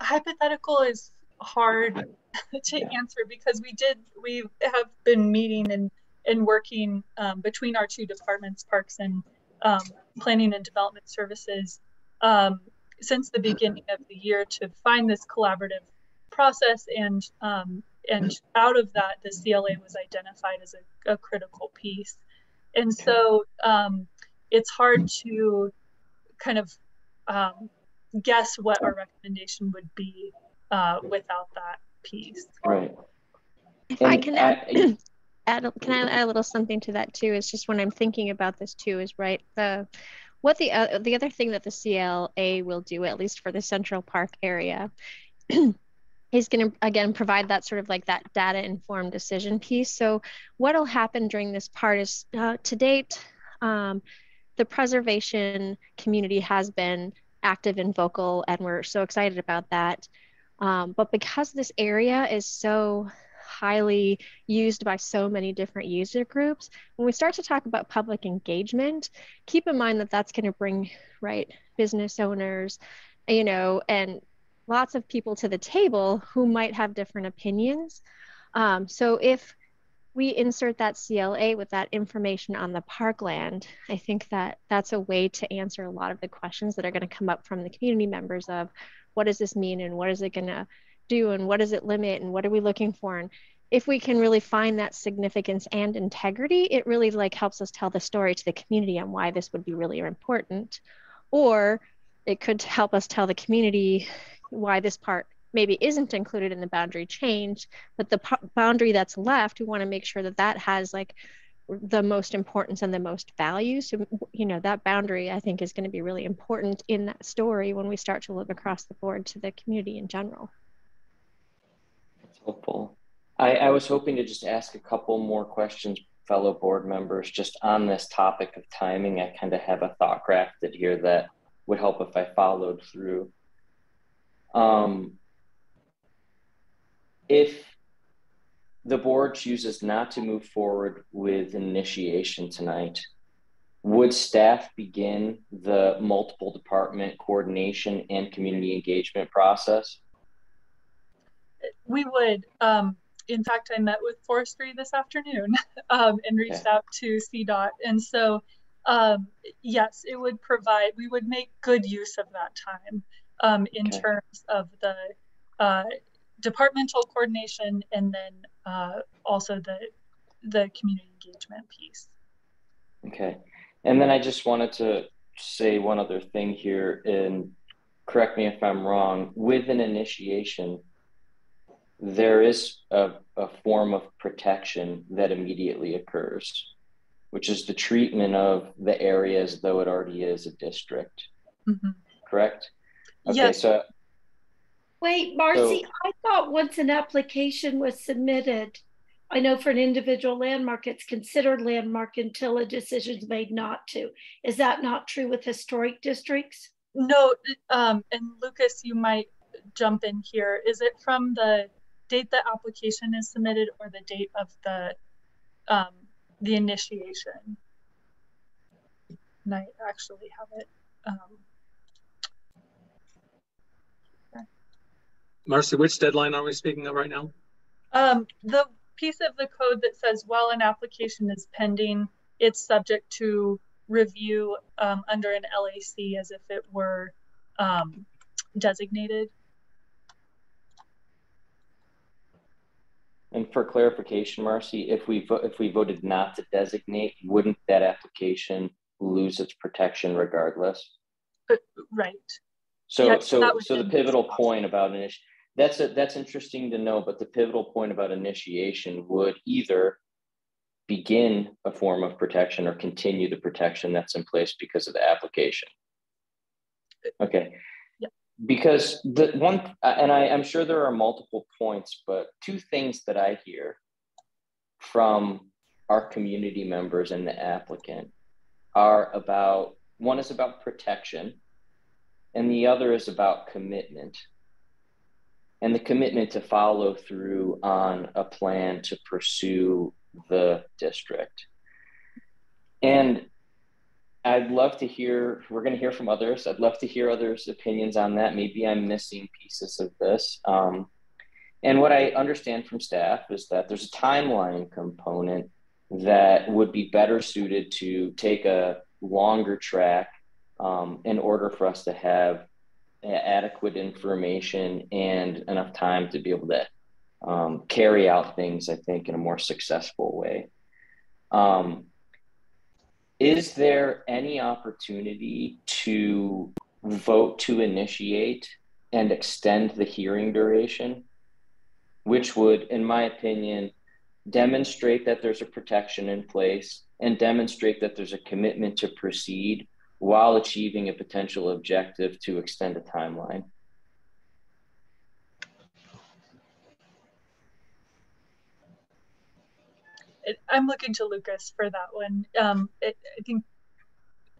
Speaker 3: hypothetical is hard (laughs) to answer because we did we have been meeting and and working um, between our two departments, parks and um, planning and development services, um, since the beginning of the year to find this collaborative process and um, and out of that the CLA was identified as a, a critical piece. And so um, it's hard to kind of um, guess what our recommendation would be uh, without that piece.
Speaker 6: Right.
Speaker 26: If and I can add, (clears throat) add can I add a little something to that too? It's just when I'm thinking about this too is right the what the uh, the other thing that the CLA will do, at least for the Central Park area, (clears throat) is going to again provide that sort of like that data informed decision piece. So what'll happen during this part is uh, to date, um, the preservation community has been active and vocal, and we're so excited about that. Um, but because this area is so highly used by so many different user groups. When we start to talk about public engagement, keep in mind that that's going to bring, right, business owners, you know, and lots of people to the table who might have different opinions. Um, so if we insert that CLA with that information on the parkland, I think that that's a way to answer a lot of the questions that are going to come up from the community members of what does this mean and what is it going to do and what does it limit and what are we looking for and if we can really find that significance and integrity it really like helps us tell the story to the community on why this would be really important or it could help us tell the community why this part maybe isn't included in the boundary change but the boundary that's left we want to make sure that that has like the most importance and the most value so you know that boundary i think is going to be really important in that story when we start to look across the board to the community in general That's
Speaker 6: helpful. I, I was hoping to just ask a couple more questions, fellow board members, just on this topic of timing. I kind of have a thought crafted here that would help if I followed through. Um, if the board chooses not to move forward with initiation tonight, would staff begin the multiple department coordination and community engagement process?
Speaker 3: we would. Um, in fact, I met with forestry this afternoon (laughs) um, and reached okay. out to CDOT. And so, um, yes, it would provide, we would make good use of that time um, in okay. terms of the uh, departmental coordination and then uh, also the, the community engagement piece.
Speaker 6: Okay. And then I just wanted to say one other thing here and correct me if I'm wrong. With an initiation, there is a, a form of protection that immediately occurs, which is the treatment of the area as though it already is a district. Mm-hmm. Correct? Okay,
Speaker 3: yes.
Speaker 6: so
Speaker 2: Wait, Marcy, so, I thought once an application was submitted, I know for an individual landmark, it's considered landmark until a decision is made not to. Is that not true with historic districts?
Speaker 3: No, um, and Lucas, you might jump in here. Is it from the date the application is submitted or the date of the um, the initiation. And I actually have it. Um,
Speaker 15: Marcy, which deadline are we speaking of right now?
Speaker 3: Um, the piece of the code that says while an application is pending, it's subject to review um, under an LAC as if it were um, designated.
Speaker 6: And for clarification, Marcy, if we if we voted not to designate, wouldn't that application lose its protection regardless?
Speaker 3: But, right.
Speaker 6: So,
Speaker 3: Yeah,
Speaker 6: so, so the pivotal point about initi- that's a, that's interesting to know, but the pivotal point about initiation would either begin a form of protection or continue the protection that's in place because of the application. Okay.
Speaker 3: Yeah.
Speaker 6: Because the one, uh, and I, I'm sure there are multiple points, but two things that I hear from our community members and the applicant are about one is about protection and the other is about commitment and the commitment to follow through on a plan to pursue the district. And i'd love to hear we're going to hear from others. I'd love to hear others opinions on that. Maybe i'm missing pieces of this. Um, and what i understand from staff is that there's a timeline component that would be better suited to take a longer track um, in order for us to have adequate information and enough time to be able to um, carry out things, I think, in a more successful way. Um, is there any opportunity to vote to initiate and extend the hearing duration, which would, in my opinion, demonstrate that there's a protection in place and demonstrate that there's a commitment to proceed while achieving a potential objective to extend a timeline.
Speaker 3: I'm looking to Lucas for that one. Um, it, I think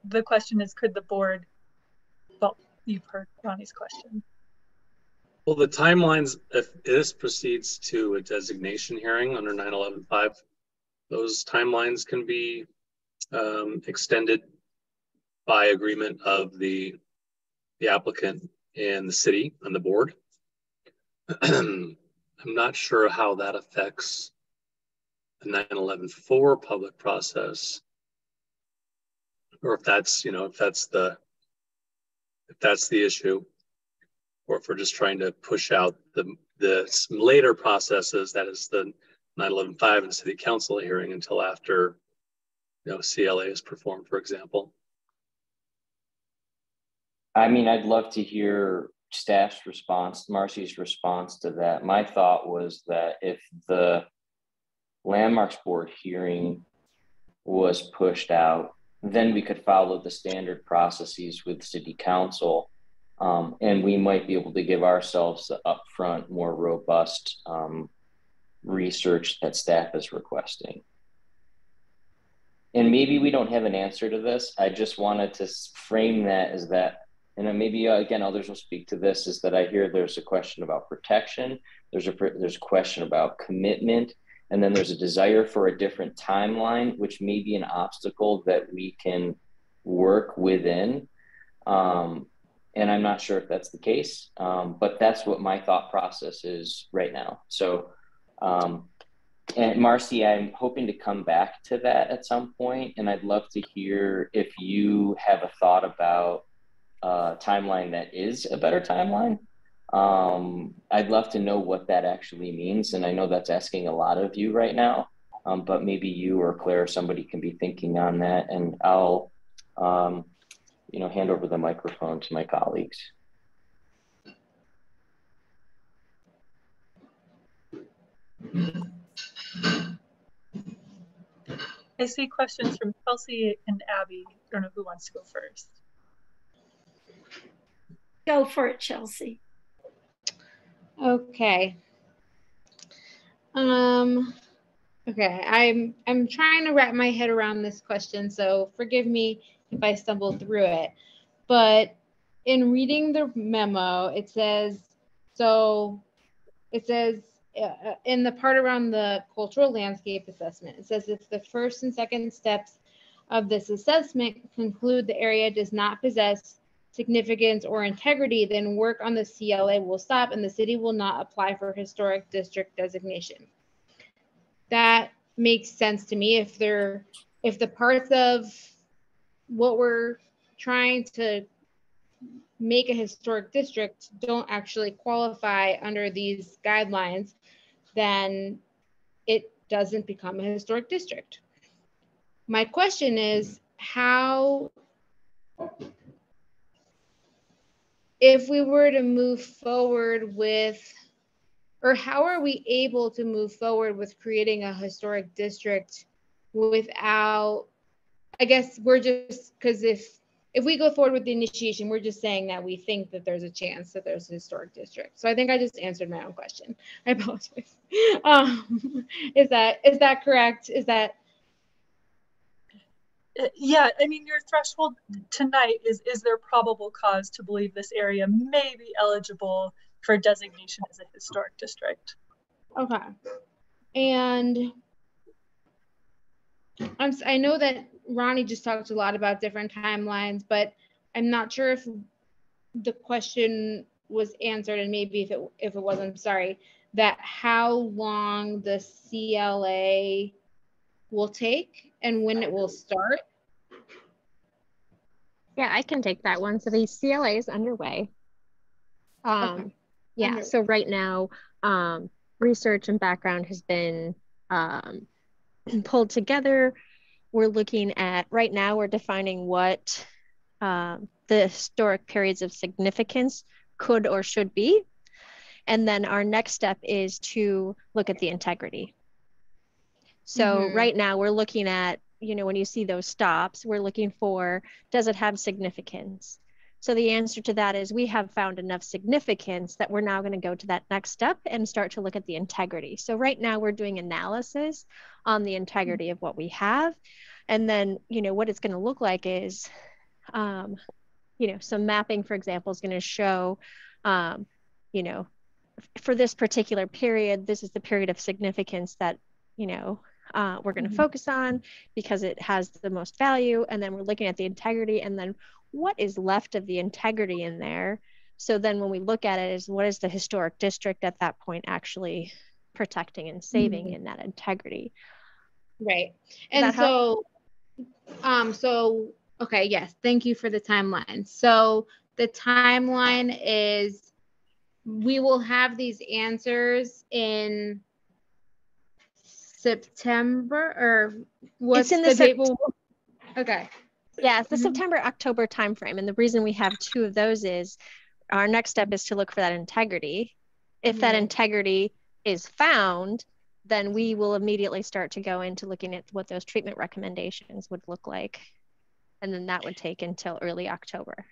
Speaker 3: the question is, could the board, well, you've heard Ronnie's question.
Speaker 15: Well, the timelines, if this proceeds to a designation hearing under 911.5, those timelines can be um, extended by agreement of the, the applicant and the city and the board. (clears throat) I'm not sure how that affects the 911.4 public process. Or if that's, you know, if that's the, if that's the issue or if we're just trying to push out the the later processes, that is the 911.5 and city council hearing until after you know CLA is performed, for example.
Speaker 6: I mean, I'd love to hear staff's response, Marcy's response to that. My thought was that if the landmarks board hearing was pushed out, then we could follow the standard processes with city council. Um, and we might be able to give ourselves the upfront, more robust um, research that staff is requesting. And maybe we don't have an answer to this. I just wanted to frame that as that and maybe uh, again others will speak to this is that i hear there's a question about protection there's a there's a question about commitment and then there's a desire for a different timeline which may be an obstacle that we can work within. Um, and i'm not sure if that's the case um, but that's what my thought process is right now. So um, and Marcy, I'm hoping to come back to that at some point, and I'd love to hear if you have a thought about uh, timeline that is a better timeline. Um, I'd love to know what that actually means. And I know that's asking a lot of you right now, um, but maybe you or Claire, or somebody can be thinking on that. And I'll, um, you know, hand over the microphone to my colleagues.
Speaker 3: I see questions from Chelsea and Abby. I don't know who wants to go first.
Speaker 2: Go for it, Chelsea.
Speaker 22: Okay. Um, okay, I'm I'm trying to wrap my head around this question, so forgive me if I stumble through it. But in reading the memo, it says so. It says uh, in the part around the cultural landscape assessment, it says if the first and second steps of this assessment conclude the area does not possess significance or integrity, then work on the CLA will stop and the city will not apply for historic district designation. That makes sense to me if they're if the parts of what we're trying to make a historic district don't actually qualify under these guidelines, then it doesn't become a historic district. My question is how if we were to move forward with or how are we able to move forward with creating a historic district without i guess we're just because if if we go forward with the initiation we're just saying that we think that there's a chance that there's a historic district. So i think i just answered my own question. (laughs) I apologize. Um, (laughs) is that is that correct? Is that
Speaker 3: Uh, yeah i mean your threshold tonight is is there probable cause to believe this area may be eligible for designation as a historic district?
Speaker 22: Okay. And i'm i know that ronnie just talked a lot about different timelines but i'm not sure if the question was answered and maybe if it if it was i'm sorry that how long the cla will take and when it will start?
Speaker 26: Yeah, I can take that one. So the CLA is underway. Um, okay. Yeah, Under so right now, um, research and background has been um, (clears throat) pulled together. We're looking at, right now, we're defining what um, the historic periods of significance could or should be. And then our next step is to look at the integrity. So mm-hmm. right now we're looking at, you know, when you see those stops, we're looking for does it have significance? So the answer to that is we have found enough significance that we're now going to go to that next step and start to look at the integrity. So right now we're doing analysis on the integrity of what we have. And then, you know, what it's going to look like is, um, you know, some mapping, for example, is going to show, um, you know, for this particular period, this is the period of significance that, you know, uh, we're going to mm-hmm. focus on because it has the most value. And then we're looking at the integrity and then what is left of the integrity in there. So then when we look at it is what is the historic district at that point actually protecting and saving mm-hmm. in that integrity.
Speaker 22: Right. And so um so okay, yes, thank you for the timeline. So the timeline is we will have these answers in September or what's
Speaker 26: it's in
Speaker 22: the,
Speaker 26: the
Speaker 22: date? We'll, okay.
Speaker 26: Yeah, it's the mm-hmm. September October timeframe, and the reason we have two of those is our next step is to look for that integrity. If mm-hmm. that integrity is found, then we will immediately start to go into looking at what those treatment recommendations would look like, and then that would take until early October.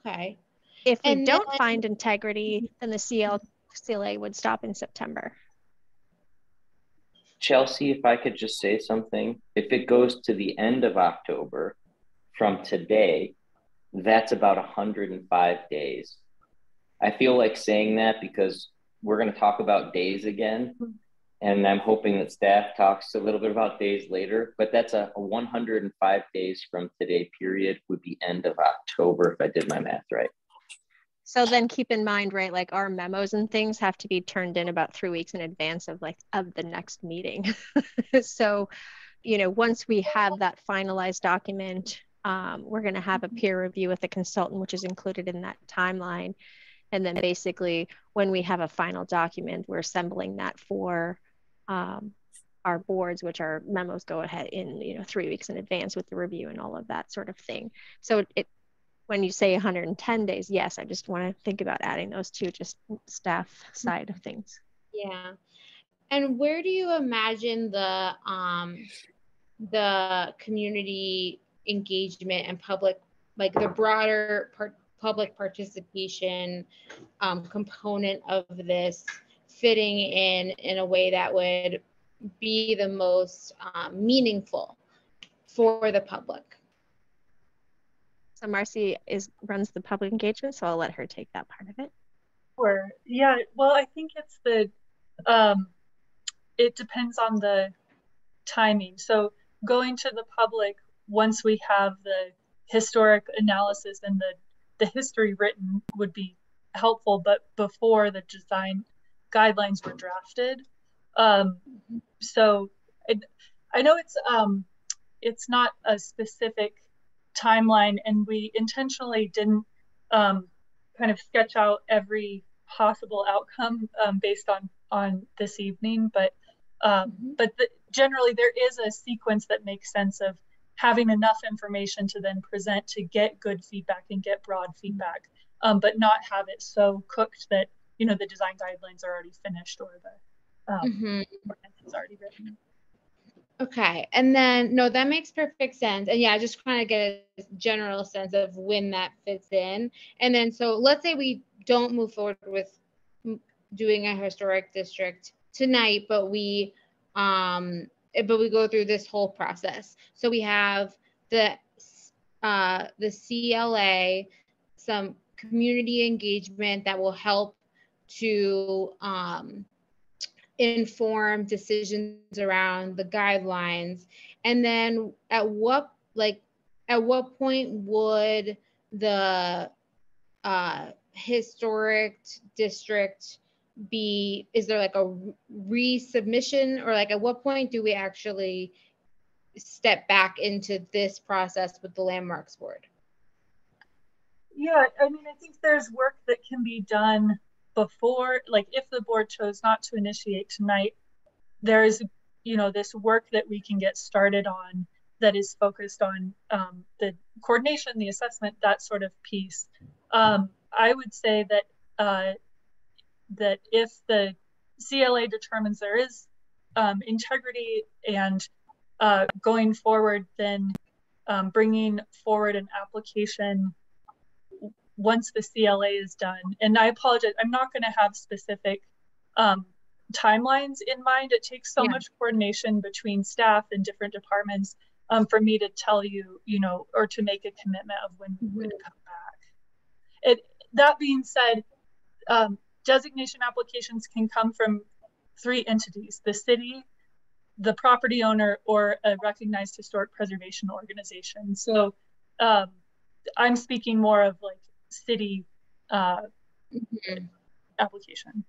Speaker 22: Okay.
Speaker 26: If we and don't then, find integrity, then the CL, CLA would stop in September.
Speaker 6: Chelsea, if I could just say something, if it goes to the end of October from today, that's about 105 days. I feel like saying that because we're going to talk about days again. And I'm hoping that staff talks a little bit about days later, but that's a, a 105 days from today period would be end of October if I did my math right.
Speaker 26: So then keep in mind, right, like our memos and things have to be turned in about three weeks in advance of like of the next meeting. (laughs) so, you know, once we have that finalized document, um, we're going to have a peer review with the consultant, which is included in that timeline. And then basically, when we have a final document, we're assembling that for um, our boards, which our memos go ahead in, you know, three weeks in advance with the review and all of that sort of thing. So it, when you say 110 days, yes, I just want to think about adding those two, just staff side of things.
Speaker 22: Yeah. And where do you imagine the um the community engagement and public like the broader part, public participation um, component of this fitting in in a way that would be the most um, meaningful for the public
Speaker 26: so Marcy is runs the public engagement, so I'll let her take that part of it.
Speaker 3: Sure. Yeah. Well, I think it's the um, it depends on the timing. So going to the public once we have the historic analysis and the the history written would be helpful, but before the design guidelines were drafted. Um, so I know it's um, it's not a specific timeline and we intentionally didn't um, kind of sketch out every possible outcome um, based on on this evening but um, mm-hmm. but the, generally there is a sequence that makes sense of having enough information to then present to get good feedback and get broad feedback, um, but not have it so cooked that you know the design guidelines are already finished or the um,
Speaker 22: Mhm.
Speaker 3: ordinance is already written.
Speaker 22: Okay, and then, no, that makes perfect sense. And yeah, I just kind of get a general sense of when that fits in. And then, so let's say we don't move forward with doing a historic district tonight, but we, um, eh, but we go through this whole process. So we have the, uh, the CLA, some community engagement that will help to, um, inform decisions around the guidelines. And then at what like at what point would the uh historic district be is there like a resubmission? Or like at what point do we actually step back into this process with the landmarks board?
Speaker 3: Yeah, I mean, I think there's work that can be done before, like if the board chose not to initiate tonight, there is, you know, this work that we can get started on that is focused on um, the coordination, the assessment, that sort of piece. Um, I would say that uh, that if the CLA determines there is um, integrity and uh, going forward, then um, bringing forward an application once the CLA is done. And I apologize, I'm not going to have specific um, timelines in mind. It takes so
Speaker 22: Yeah.
Speaker 3: much coordination between staff and different departments um, for me to tell you, you know, or to make a commitment of when we would come back. It, that being said, um, designation applications can come from three entities, the city, the property owner, or a recognized historic preservation organization. So um, I'm speaking more of like city uh, application.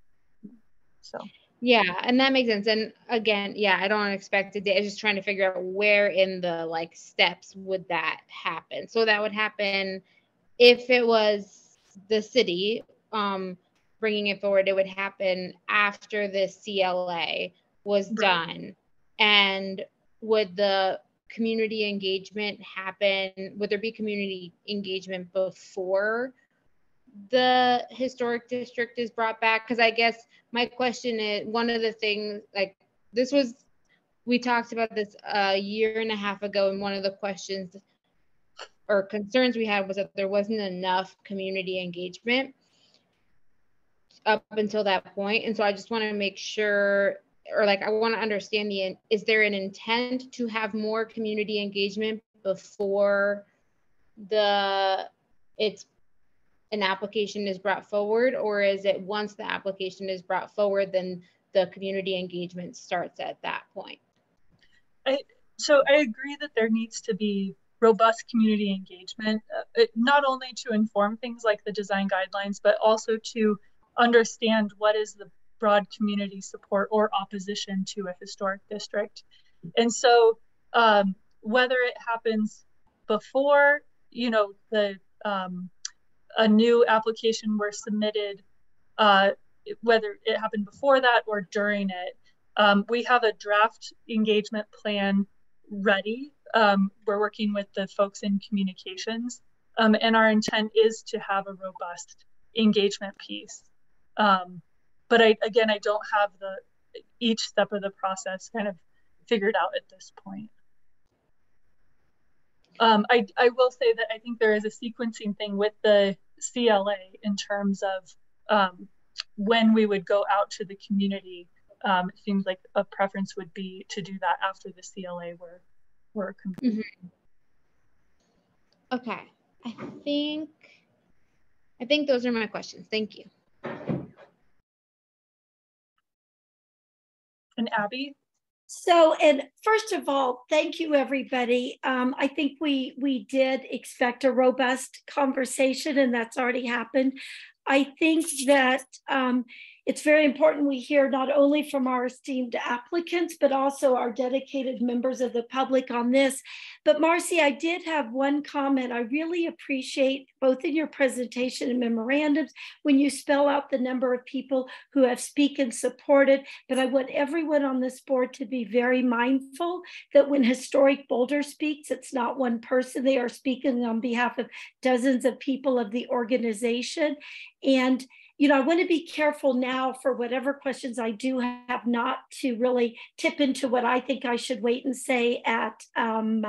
Speaker 3: So
Speaker 22: Yeah, and that makes sense. And again, yeah, I don't expect a day. I'm just trying to figure out where in the like steps would that happen. So that would happen if it was the city um bringing it forward. It would happen after the CLA was done. And would the community engagement happen? Would there be community engagement before the historic district is brought back? Because I guess my question is one of the things like this was we talked about this a year and a half ago, and one of the questions or concerns we had was that there wasn't enough community engagement up until that point. And so I just want to make sure or like I want to understand the is there an intent to have more community engagement before the it's an application is brought forward? Or is it once the application is brought forward then the community engagement starts at that point?
Speaker 3: I so I agree that there needs to be robust community engagement, uh, it, not only to inform things like the design guidelines, but also to understand what is the broad community support or opposition to a historic district. And so um, whether it happens before, you know, the um, a new application were submitted, uh, whether it happened before that or during it, um, we have a draft engagement plan ready. Um, we're working with the folks in communications, um, and our intent is to have a robust engagement piece. Um, but I, again, I don't have the each step of the process kind of figured out at this point. Um, I, I will say that I think there is a sequencing thing with the CLA in terms of um, when we would go out to the community. Um, it seems like a preference would be to do that after the CLA were were complete.
Speaker 22: okay i think i think those are my questions thank you
Speaker 3: And Abby?
Speaker 2: So, and first of all, thank you, everybody. Um, I think we we did expect a robust conversation, and that's already happened. I think that um, it's very important we hear not only from our esteemed applicants, but also our dedicated members of the public on this. But Marcy, I did have one comment. I really appreciate both in your presentation and memorandums when you spell out the number of people who have speak and supported. But I want everyone on this board to be very mindful that when Historic Boulder speaks, it's not one person. They are speaking on behalf of dozens of people of the organization. And you know, I want to be careful now for whatever questions I do have not to really tip into what I think I should wait and say at um,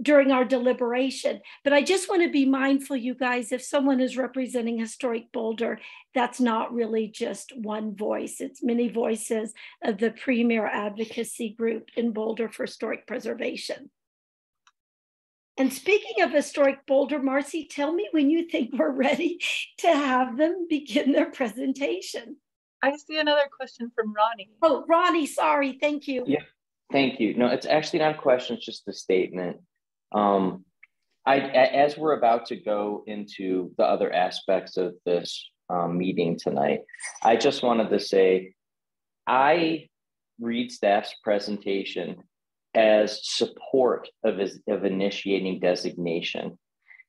Speaker 2: during our deliberation. But I just want to be mindful, you guys, if someone is representing Historic Boulder, that's not really just one voice. It's many voices of the premier advocacy group in Boulder for historic preservation. And speaking of historic Boulder, Marcy, tell me when you think we're ready to have them begin their presentation.
Speaker 3: I see another question from Ronnie.
Speaker 2: Oh, Ronnie, sorry. Thank you.
Speaker 6: Yeah, thank you. No, it's actually not a question, it's just a statement. Um, I, as we're about to go into the other aspects of this um, meeting tonight, I just wanted to say, I read staff's presentation as support of, his, of initiating designation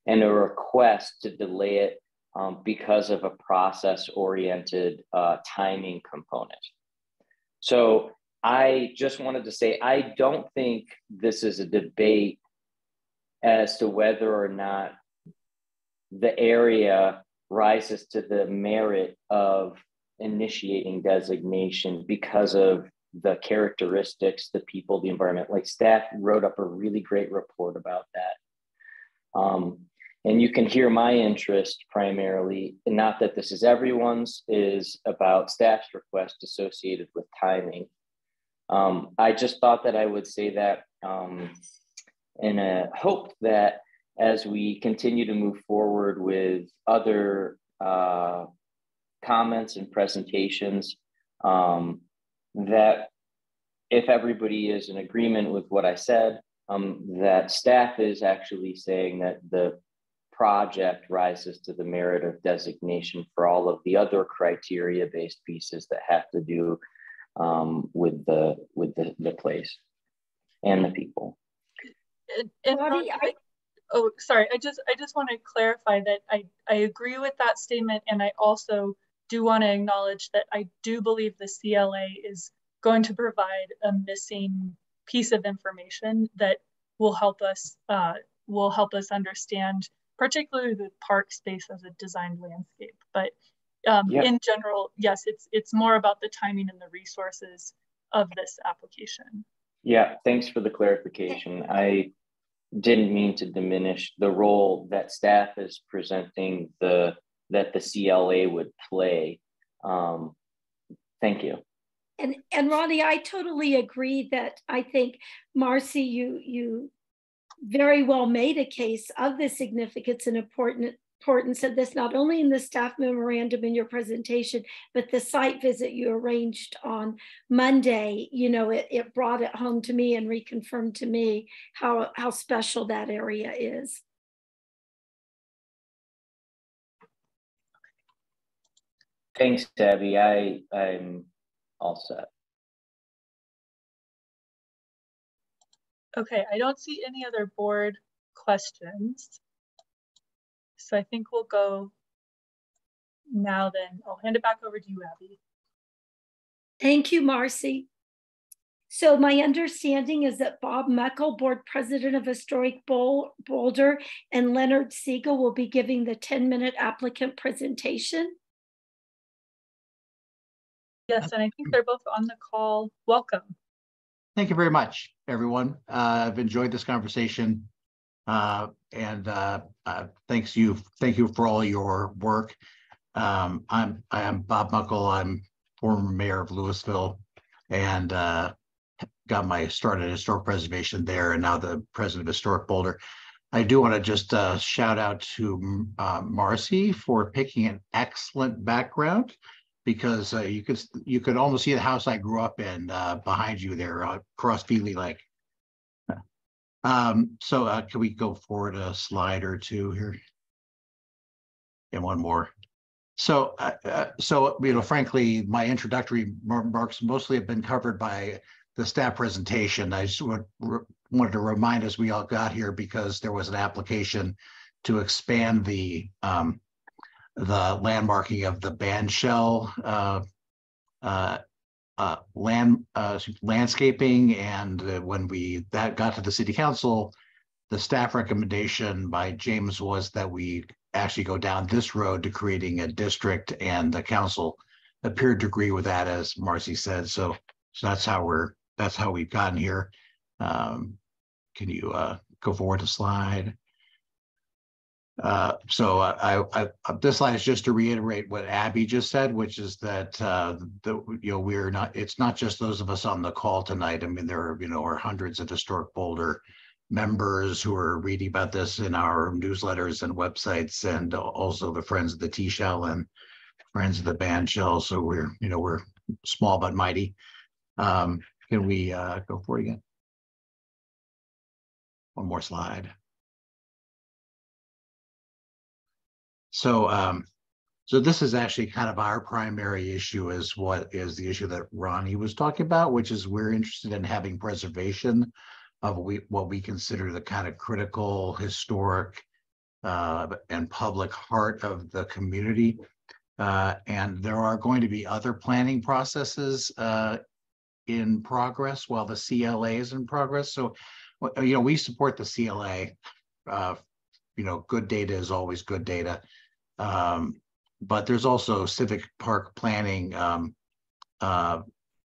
Speaker 6: and a request to delay it um, because of a process oriented uh, timing component. So I just wanted to say, I don't think this is a debate as to whether or not the area rises to the merit of initiating designation because of the characteristics, the people, the environment. Like staff wrote up a really great report about that. Um, and you can hear my interest primarily, and not that this is everyone's, is about staff's request associated with timing. Um, I just thought that I would say that um, in a hope that as we continue to move forward with other uh, comments and presentations, um, that if everybody is in agreement with what I said, um, that staff is actually saying that the project rises to the merit of designation for all of the other criteria-based pieces that have to do um, with the with the, the place and the people.
Speaker 3: And, and I, oh, sorry. I just I just want to clarify that I I agree with that statement, and I also do want to acknowledge that I do believe the CLA is going to provide a missing piece of information that will help us uh, will help us understand particularly the park space as a designed landscape. But um, yeah. in general, yes, it's it's more about the timing and the resources of this application.
Speaker 6: Yeah, thanks for the clarification. I didn't mean to diminish the role that staff is presenting the that the CLA would play. Um, thank you.
Speaker 2: And and Ronnie, I totally agree that I think Marcy, you you very well made a case of the significance and important importance of this, not only in the staff memorandum in your presentation, but the site visit you arranged on Monday, you know, it, it brought it home to me and reconfirmed to me how, how special that area is.
Speaker 6: Thanks, Abby. I, I'm all set.
Speaker 3: Okay, I don't see any other board questions. So I think we'll go now then. I'll hand it back over to you, Abby.
Speaker 2: Thank you, Marcy. So my understanding is that Bob Muckle, Board President of Historic Boulder, and Leonard Segal will be giving the 10-minute applicant presentation.
Speaker 3: Yes, and I think they're both on the call. Welcome.
Speaker 11: Thank you very much, everyone. Uh, I've enjoyed this conversation. Uh, and uh, uh, thanks you, thank you for all your work. Um, I'm I am Bob Muckle. I'm former mayor of Louisville, and uh, got my start at historic preservation there, and now the president of Historic Boulder. I do want to just uh, shout out to Marcy for picking an excellent background because uh, you could you could almost see the house I grew up in uh, behind you there uh, across Feely Lake. Um, so uh, can we go forward a slide or two here? And one more. So, uh, uh, so you know, frankly, my introductory remarks mostly have been covered by the staff presentation. I just would, wanted to remind us we all got here because there was an application to expand the um, the landmarking of the bandshell uh, uh, uh, land uh, landscaping, and uh, when we that got to the city council, the staff recommendation by James was that we actually go down this road to creating a district, and the council appeared to agree with that, as Marcy said. So, so that's how we're that's how we've gotten here. Um, can you uh, go forward to slide? Uh, so I, I, I, this slide is just to reiterate what Abby just said, which is that uh, the you know we're not. It's not just those of us on the call tonight. I mean, there are you know are hundreds of historic Boulder members who are reading about this in our newsletters and websites, and also the Friends of the T Shell and Friends of the Band Shell. So we're you know we're small but mighty. Um, can we uh, go for it again? One more slide. So, um, so this is actually kind of our primary issue is what is the issue that Ronnie was talking about, which is we're interested in having preservation of we, what we consider the kind of critical, historic, uh, and public heart of the community. Uh, and there are going to be other planning processes uh, in progress while the CLA is in progress. So, you know, we support the CLA. You know, good data is always good data. Um, but there's also civic park planning um, uh,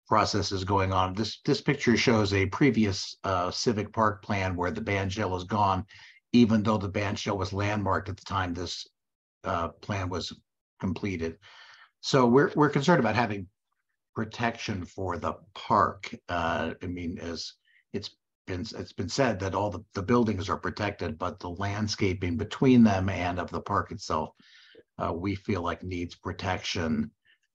Speaker 11: processes going on. This this picture shows a previous uh, civic park plan where the band shell is gone, even though the band shell was landmarked at the time this uh, plan was completed. So we're we're concerned about having protection for the park. Uh, I mean, as been it's been said that all the, the buildings are protected, but the landscaping between them and of the park itself uh, we feel like needs protection.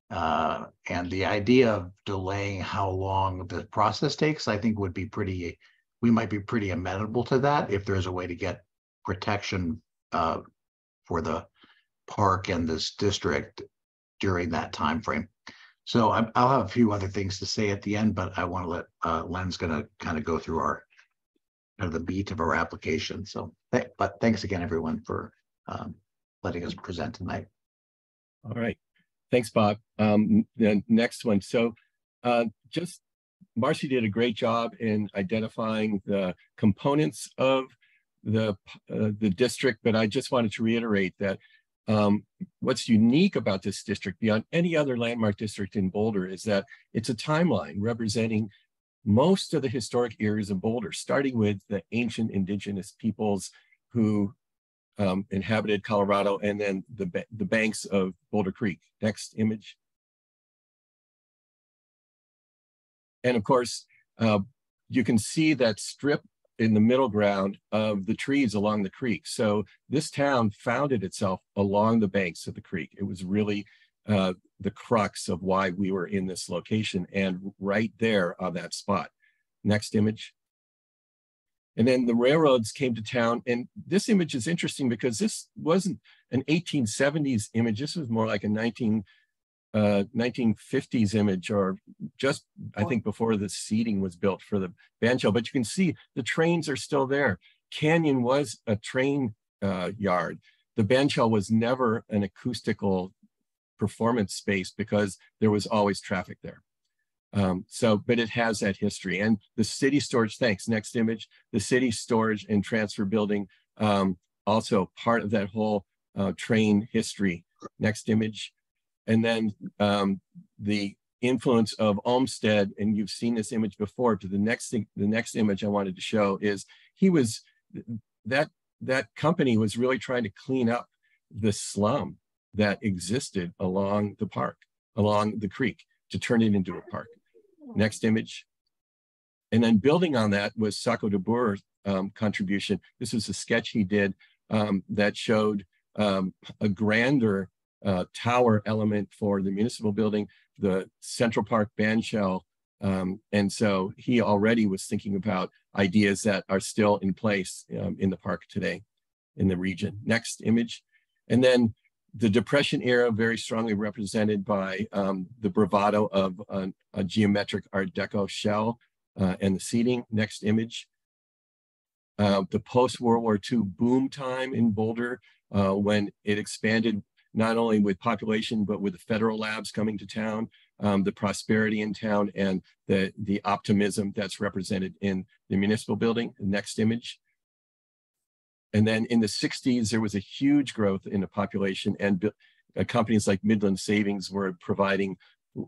Speaker 11: Uh, and the idea of delaying how long the process takes, I think would be pretty, we might be pretty amenable to that if there's a way to get protection uh, for the park and this district during that time frame. So I, will have a few other things to say at the end, but I want to let uh, Len's going to kind of go through our kind of the beat of our application. So, but thanks again, everyone, for um, letting us present tonight.
Speaker 10: All right. Thanks, Bob. Um, the next one. So uh, just Marcy did a great job in identifying the components of the, uh, the district, but I just wanted to reiterate that um, what's unique about this district beyond any other landmark district in Boulder is that it's a timeline representing most of the historic areas of Boulder, starting with the ancient indigenous peoples who um, inhabited Colorado, and then the, the banks of Boulder Creek. Next image. And of course, uh, you can see that strip in the middle ground of the trees along the creek. So this town founded itself along the banks of the creek. It was really uh, the crux of why we were in this location and right there on that spot. Next image. And then the railroads came to town. And this image is interesting because this wasn't an 1870s image. This was more like a 19, uh, 1950s image or just, I think, before the seating was built for the bandshell. But you can see the trains are still there. Canyon was a train uh, yard. The bandshell was never an acoustical performance space because there was always traffic there. Um, so, but it has that history. And the city storage, thanks, next image, the city storage and transfer building, um, also part of that whole uh, train history. Next image. And then um, the influence of Olmsted, and you've seen this image before, to the next thing, the next image I wanted to show is he was, that, that company was really trying to clean up the slum that existed along the park, along the creek to turn it into a park. Next image. And then building on that was Saco DeBoer's um, contribution. This was a sketch he did um, that showed um, a grander uh, tower element for the municipal building, the Central Park bandshell. Um, and so he already was thinking about ideas that are still in place um, in the park today in the region. Next image. And then the Depression era very strongly represented by um, the bravado of a, a, geometric Art Deco shell uh, and the seating. Next image. Uh, the post-World War II boom time in Boulder uh, when it expanded not only with population, but with the federal labs coming to town, um, the prosperity in town and the, the optimism that's represented in the municipal building. Next image. And then in the 60s, there was a huge growth in the population and uh, companies like Midland Savings were providing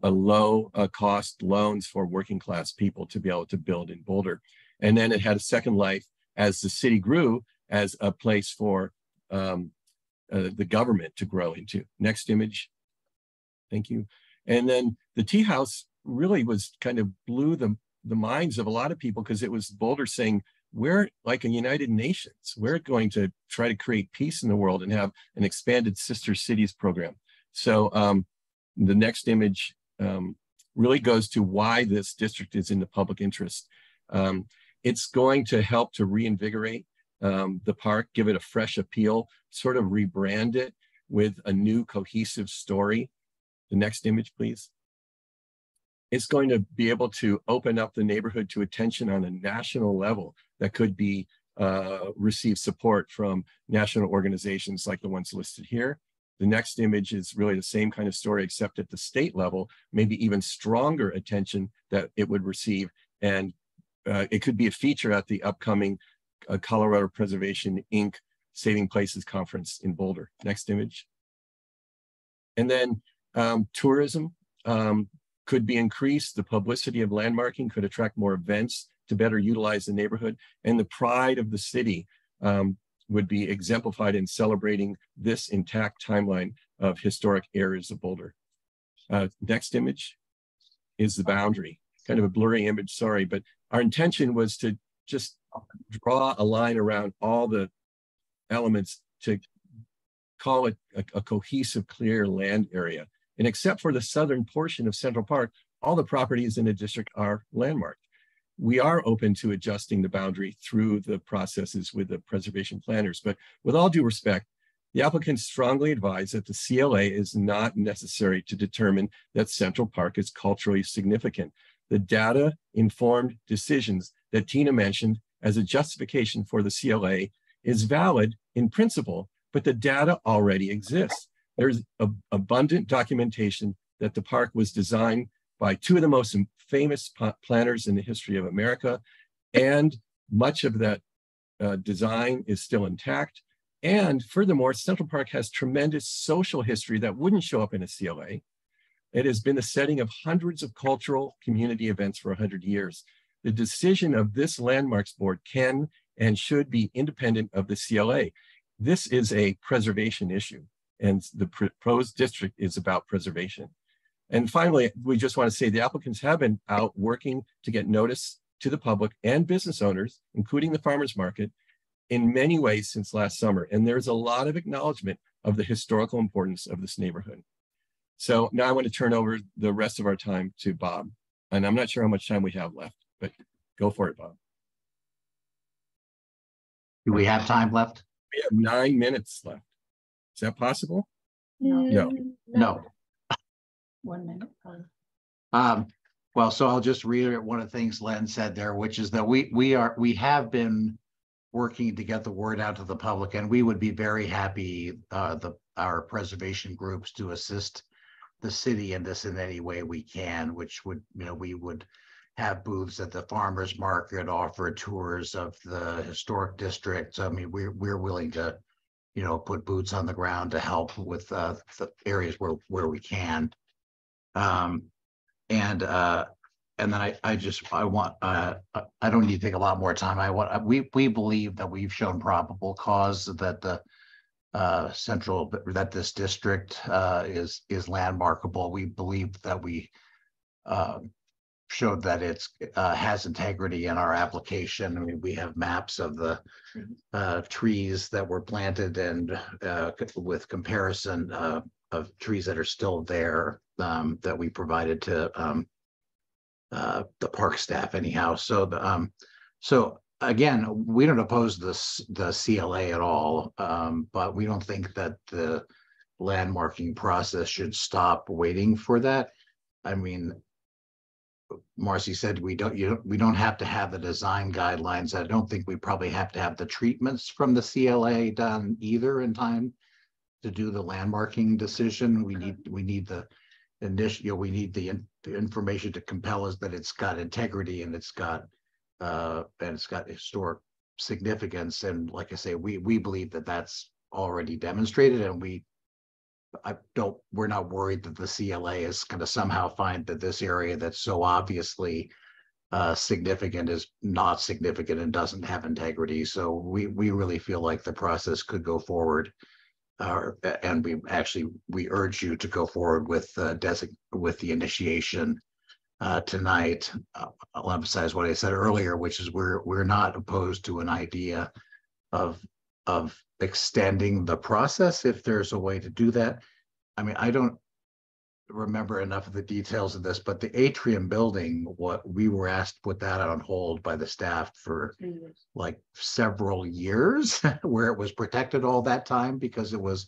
Speaker 10: a low uh, cost loans for working class people to be able to build in Boulder. And then it had a second life as the city grew as a place for um, uh, the government to grow into. Next image. Thank you. And then the tea house really was kind of blew the, the minds of a lot of people because it was Boulder saying, we're like a United Nations. We're going to try to create peace in the world and have an expanded sister cities program. So um, the next image um, really goes to why this district is in the public interest. Um, it's going to help to reinvigorate um, the park, give it a fresh appeal, sort of rebrand it with a new cohesive story. The next image, please. It's going to be able to open up the neighborhood to attention on a national level that could be uh, receive support from national organizations like the ones listed here. The next image is really the same kind of story, except at the state level, maybe even stronger attention that it would receive. And uh, it could be a feature at the upcoming uh, Colorado Preservation Inc. Saving Places Conference in Boulder. Next image. And then um, tourism um, could be increased. The publicity of landmarking could attract more events to better utilize the neighborhood. And the pride of the city um, would be exemplified in celebrating this intact timeline of historic areas of Boulder. Uh, next image is the boundary, kind of a blurry image, sorry, but our intention was to just draw a line around all the elements to call it a, a cohesive, clear land area. And except for the southern portion of Central Park, all the properties in the district are landmarked we are open to adjusting the boundary through the processes with the preservation planners. But with all due respect, the applicants strongly advise that the CLA is not necessary to determine that Central Park is culturally significant. The data informed decisions that Tina mentioned as a justification for the CLA is valid in principle, but the data already exists. There's a, abundant documentation that the park was designed by two of the most famous planners in the history of America. And much of that uh, design is still intact. And furthermore, Central Park has tremendous social history that wouldn't show up in a CLA. It has been the setting of hundreds of cultural community events for 100 years. The decision of this landmarks board can and should be independent of the CLA. This is a preservation issue, and the proposed district is about preservation. And finally, we just want to say the applicants have been out working to get notice to the public and business owners, including the farmers market, in many ways since last summer. And there's a lot of acknowledgement of the historical importance of this neighborhood. So now I want to turn over the rest of our time to Bob. And I'm not sure how much time we have left, but go for it, Bob.
Speaker 11: Do we have time left?
Speaker 10: We have nine minutes left. Is that possible?
Speaker 22: No.
Speaker 10: No.
Speaker 11: no.
Speaker 22: One minute.
Speaker 11: Um, well, so I'll just reiterate one of the things Len said there, which is that we we are we have been working to get the word out to the public, and we would be very happy uh, the our preservation groups to assist the city in this in any way we can, which would you know we would have booths at the farmers market, offer tours of the historic districts. I mean, we're we're willing to, you know, put boots on the ground to help with uh, the areas where where we can. Um, and uh, and then I, I just I want uh, I don't need to take a lot more time. I want we we believe that we've shown probable cause that the uh, central that this district uh, is is landmarkable. We believe that we uh, showed that it's uh, has integrity in our application. I mean, we have maps of the uh, trees that were planted and uh, with comparison uh, of trees that are still there um, that we provided to um, uh, the park staff anyhow. So the, um, so again, we don't oppose this the CLA at all, um, but we don't think that the landmarking process should stop waiting for that. I mean, Marcy said we don't you we don't have to have the design guidelines. I don't think we probably have to have the treatments from the CLA done either in time to do the landmarking decision. We need we need the initial you know, we need the, in, the information to compel us that it's got integrity and it's got uh and it's got historic significance. And like I say, we we believe that that's already demonstrated and we I don't, we're not worried that the CLA is going to somehow find that this area that's so obviously uh, significant is not significant and doesn't have integrity. So we, we really feel like the process could go forward. Uh, and we actually, we urge you to go forward with uh, with the initiation uh, tonight. Uh, I'll emphasize what I said earlier, which is we're, we're not opposed to an idea of, of extending the process if there's a way to do that. I mean, I don't remember enough of the details of this, but the atrium building, what we were asked to put that on hold by the staff for like several years, (laughs) where it was protected all that time because it was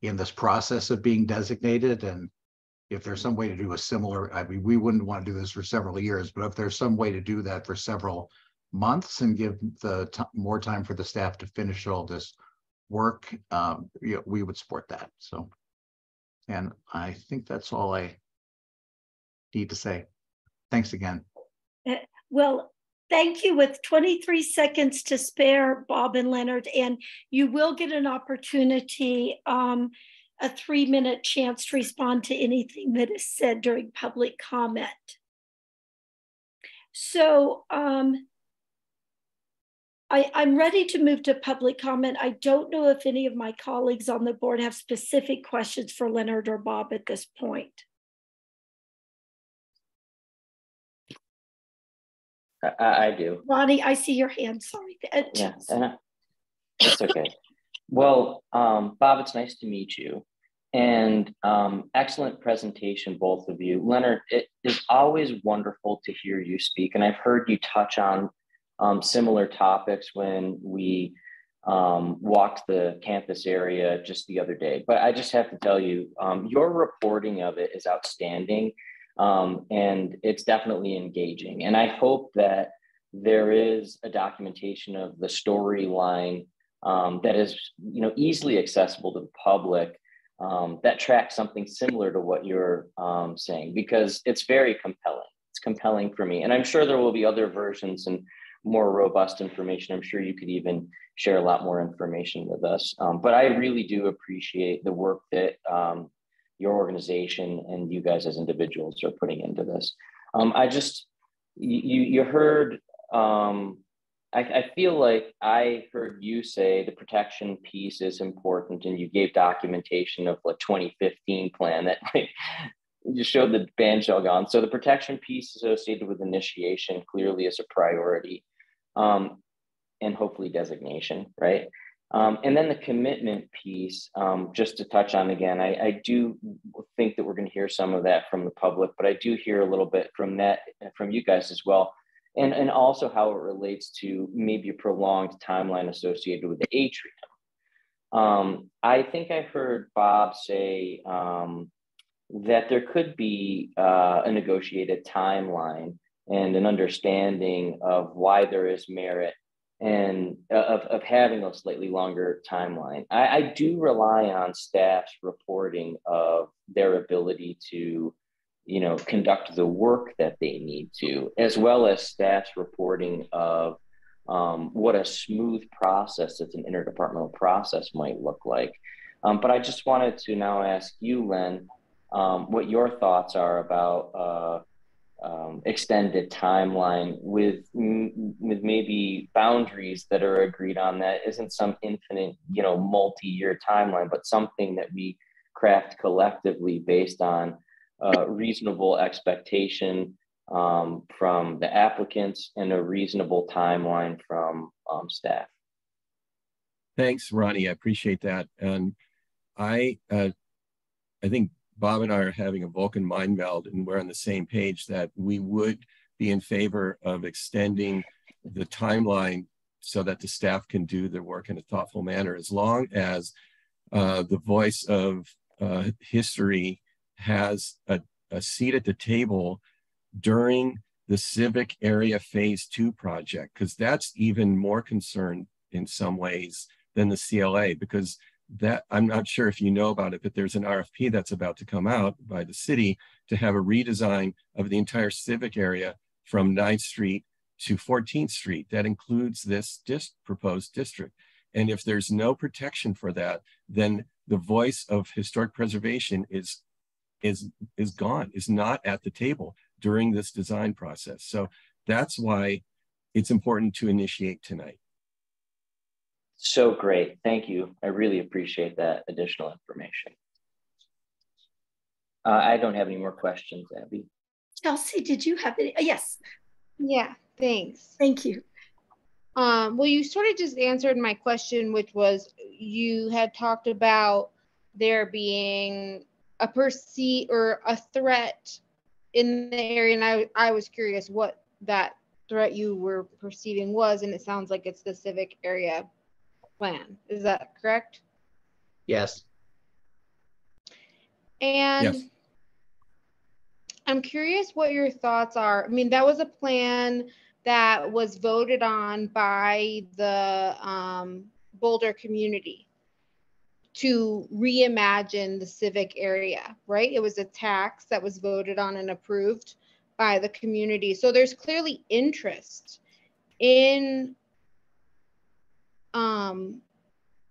Speaker 11: in this process of being designated. And if there's some way to do a similar, I mean, we wouldn't want to do this for several years, but if there's some way to do that for several months and give the more time for the staff to finish all this work, um, you know, we would support that. So, and I think that's all I need to say. Thanks again.
Speaker 2: Uh, well, thank you. With 23 seconds to spare, Bob and Leonard, and you will get an opportunity, um, a three minute chance to respond to anything that is said during public comment. So, um, I, I'm ready to move to public comment. I don't know if any of my colleagues on the board have specific questions for Leonard or Bob at this point.
Speaker 6: I, I do.
Speaker 2: Ronnie, I see your hand, sorry. Uh,
Speaker 6: yeah, uh, that's okay. well, um, Bob, it's nice to meet you. And um, excellent presentation, both of you. Leonard, it is always wonderful to hear you speak. And I've heard you touch on um, similar topics when we um, walked the campus area just the other day. But I just have to tell you, um, your reporting of it is outstanding um, and it's definitely engaging. And I hope that there is a documentation of the storyline um, that is you know, easily accessible to the public um, that tracks something similar to what you're saying because it's very compelling. It's compelling for me. And I'm sure there will be other versions and more robust information. I'm sure you could even share a lot more information with us. Um, but I really do appreciate the work that um, your organization and you guys as individuals are putting into this. Um, I just, you, you heard, um, I, I feel like I heard you say the protection piece is important and you gave documentation of the 2015 plan that (laughs) like, you showed the bandshell gone. So the protection piece associated with initiation clearly is a priority um, and hopefully designation, right? Um, and then the commitment piece, um, just to touch on again, I, I do think that we're going to hear some of that from the public, but I do hear a little bit from that from you guys as well, and and also how it relates to maybe a prolonged timeline associated with the atrium. Um, I think I heard Bob say um, that there could be uh, a negotiated timeline and an understanding of why there is merit and uh, of, of having a slightly longer timeline. I, I do rely on staff's reporting of their ability to, you know, conduct the work that they need to, as well as staff's reporting of um, what a smooth process that's an interdepartmental process might look like. Um, but I just wanted to now ask you, Len, um, what your thoughts are about uh, um, extended timeline with with maybe boundaries that are agreed on that isn't some infinite you know multi-year timeline but something that we craft collectively based on a reasonable expectation um, from the applicants and a reasonable timeline from um, staff.
Speaker 10: Thanks ronnie. I appreciate that. And i uh, i think Bob and I are having a Vulcan mind meld and we're on the same page that we would be in favor of extending the timeline so that the staff can do their work in a thoughtful manner as long as uh, the voice of uh, history has a, a seat at the table during the civic area phase two project, because that's even more concerned in some ways than the CLA, because that I'm not sure if you know about it, but there's an RFP that's about to come out by the city to have a redesign of the entire civic area from 9th Street to 14th Street. That includes this dis proposed district. And if there's no protection for that, then the voice of historic preservation is is is gone, is not at the table during this design process. So that's why it's important to initiate tonight.
Speaker 6: So great. Thank you. I really appreciate that additional information. Uh, I don't have any more questions, Abby.
Speaker 2: Chelsea, did you have any? Yes.
Speaker 22: Yeah, thanks.
Speaker 2: Thank you.
Speaker 22: Um, well, you sort of just answered my question, which was you had talked about there being a perceive or a threat in the area, and I I was curious what that threat you were perceiving was, and it sounds like it's the civic area plan. Is that correct?
Speaker 11: Yes.
Speaker 22: And yes. I'm curious what your thoughts are. I mean, that was a plan that was voted on by the um, Boulder community to reimagine the civic area, right? It was a tax that was voted on and approved by the community. So there's clearly interest in um,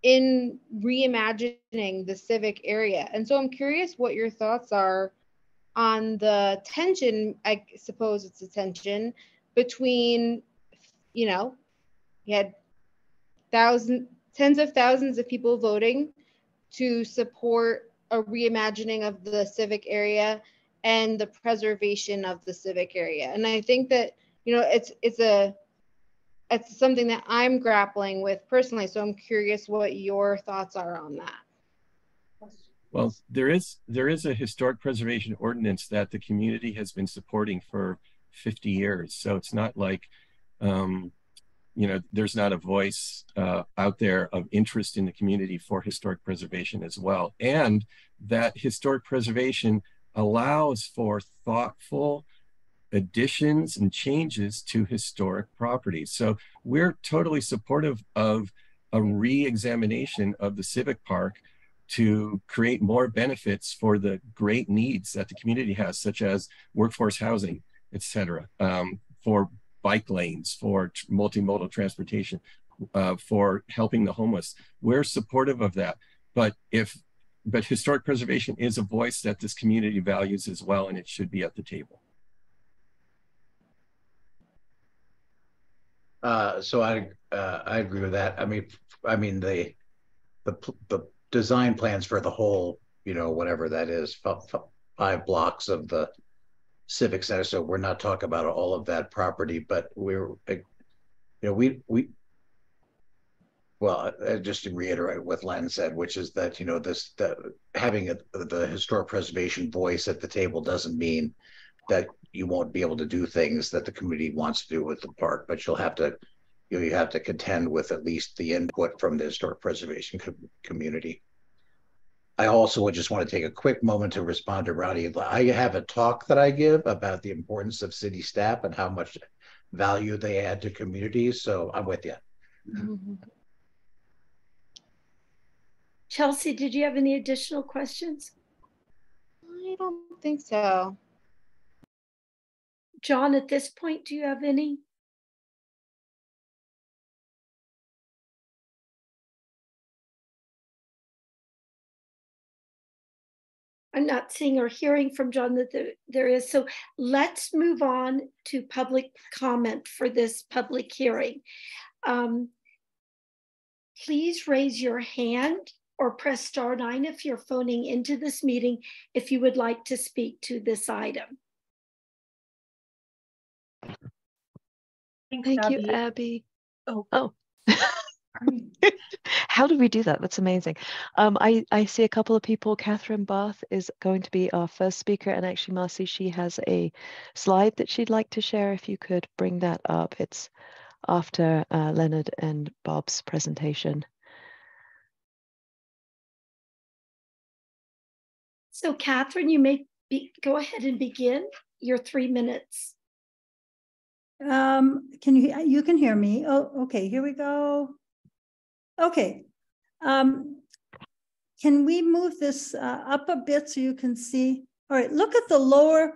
Speaker 22: in reimagining the civic area. And so I'm curious what your thoughts are on the tension, I suppose it's a tension between, you know, you had thousands, tens of thousands of people voting to support a reimagining of the civic area and the preservation of the civic area. And I think that, you know, it's it's a it's something that I'm grappling with personally. So I'm curious what your thoughts are on that.
Speaker 10: Well, there is there is a historic preservation ordinance that the community has been supporting for 50 years. So it's not like, um, you know, there's not a voice uh, out there of interest in the community for historic preservation as well. And that historic preservation allows for thoughtful additions and changes to historic properties. So we're totally supportive of a re-examination of the civic park to create more benefits for the great needs that the community has, such as workforce housing, etc., um, for bike lanes, for multimodal transportation, uh, for helping the homeless. We're supportive of that. But if but historic preservation is a voice that this community values as well, and it should be at the table.
Speaker 11: Uh, so I uh, I agree with that. I mean, I mean the the the design plans for the whole, you know, whatever that is, five blocks of the civic center. So we're not talking about all of that property, but we're, you know, we we. Well, uh, just to reiterate what Len said, which is that you know this that having a, the historic preservation voice at the table doesn't mean that you won't be able to do things that the community wants to do with the park, but you'll have to you, know, you have to contend with at least the input from the historic preservation co community. I also would just want to take a quick moment to respond to Rowdy. I have a talk that I give about the importance of city staff and how much value they add to communities. So I'm with you. Mm -hmm.
Speaker 2: Chelsea, did you have any additional questions?
Speaker 22: I don't think so.
Speaker 2: John, at this point, do you have any? I'm not seeing or hearing from John that there, there is. So let's move on to public comment for this public hearing. Um, please raise your hand or press star nine if you're phoning into this meeting if you would like to speak to this item.
Speaker 14: Thanks, Thank Abby. you, Abby. Oh. Oh. (laughs) How do we do that? That's amazing. Um, I, I see a couple of people. Catherine Barth is going to be our first speaker. And actually, Marcy, she has a slide that she'd like to share. If you could bring that up, it's after uh, Leonard and Bob's presentation.
Speaker 2: So Catherine, you may be, go ahead and begin your three minutes.
Speaker 12: Um, can you, you can hear me? Oh, okay, here we go. Okay. Um, can we move this uh, up a bit so you can see? All right, look at the lower.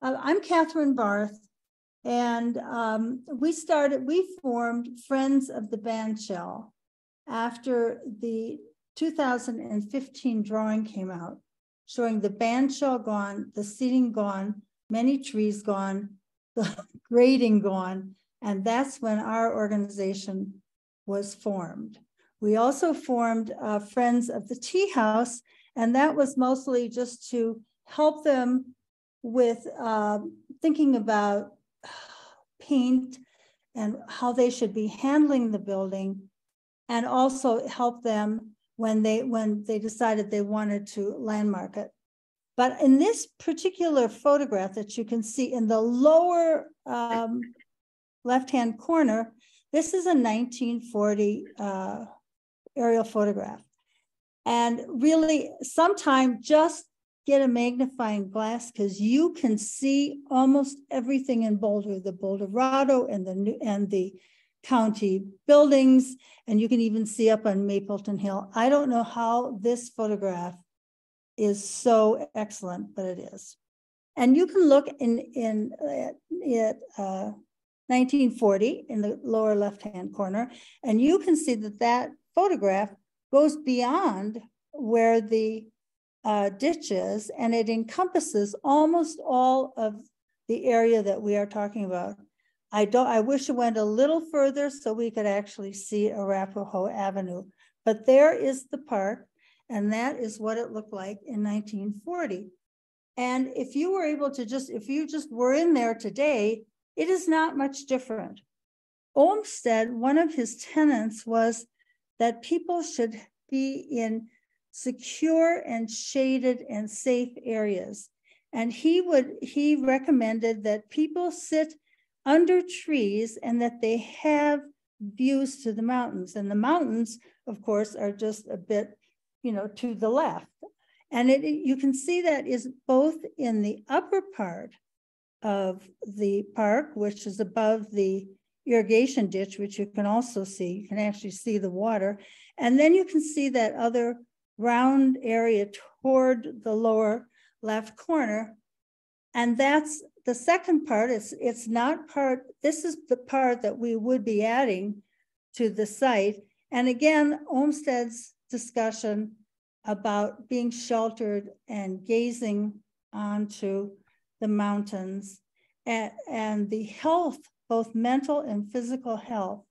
Speaker 12: Uh, I'm Catherine Barth, and um, we started, we formed Friends of the Bandshell after the 2015 drawing came out, showing the bandshell gone, the seating gone, many trees gone, the grading gone, and that's when our organization was formed. We also formed uh, Friends of the Tea House, and that was mostly just to help them with uh, thinking about (sighs) paint and how they should be handling the building, and also help them when they when they decided they wanted to landmark it. But in this particular photograph that you can see in the lower um, left-hand corner, this is a 1940 uh, aerial photograph. And really, sometime just get a magnifying glass because you can see almost everything in Boulder, the Boulderado and the and the county buildings, and you can even see up on Mapleton Hill. I don't know how this photograph is so excellent, but it is. And you can look in in at, uh, 1940 in the lower left-hand corner, and you can see that that photograph goes beyond where the uh, ditch is, and it encompasses almost all of the area that we are talking about. I don't, I wish it went a little further so we could actually see Arapahoe Avenue, but there is the park and that is what it looked like in 1940. And if you were able to just, if you just were in there today, it is not much different. Olmsted, one of his tenets was that people should be in secure and shaded and safe areas. And he would, he recommended that people sit under trees and that they have views to the mountains. And the mountains, of course, are just a bit you know, to the left. And it, you can see that is both in the upper part of the park, which is above the irrigation ditch, which you can also see. You can actually see the water. And then you can see that other round area toward the lower left corner. And that's the second part. It's, it's not part, this is the part that we would be adding to the site. And again, Olmsted's discussion about being sheltered and gazing onto the mountains and, and the health, both mental and physical health,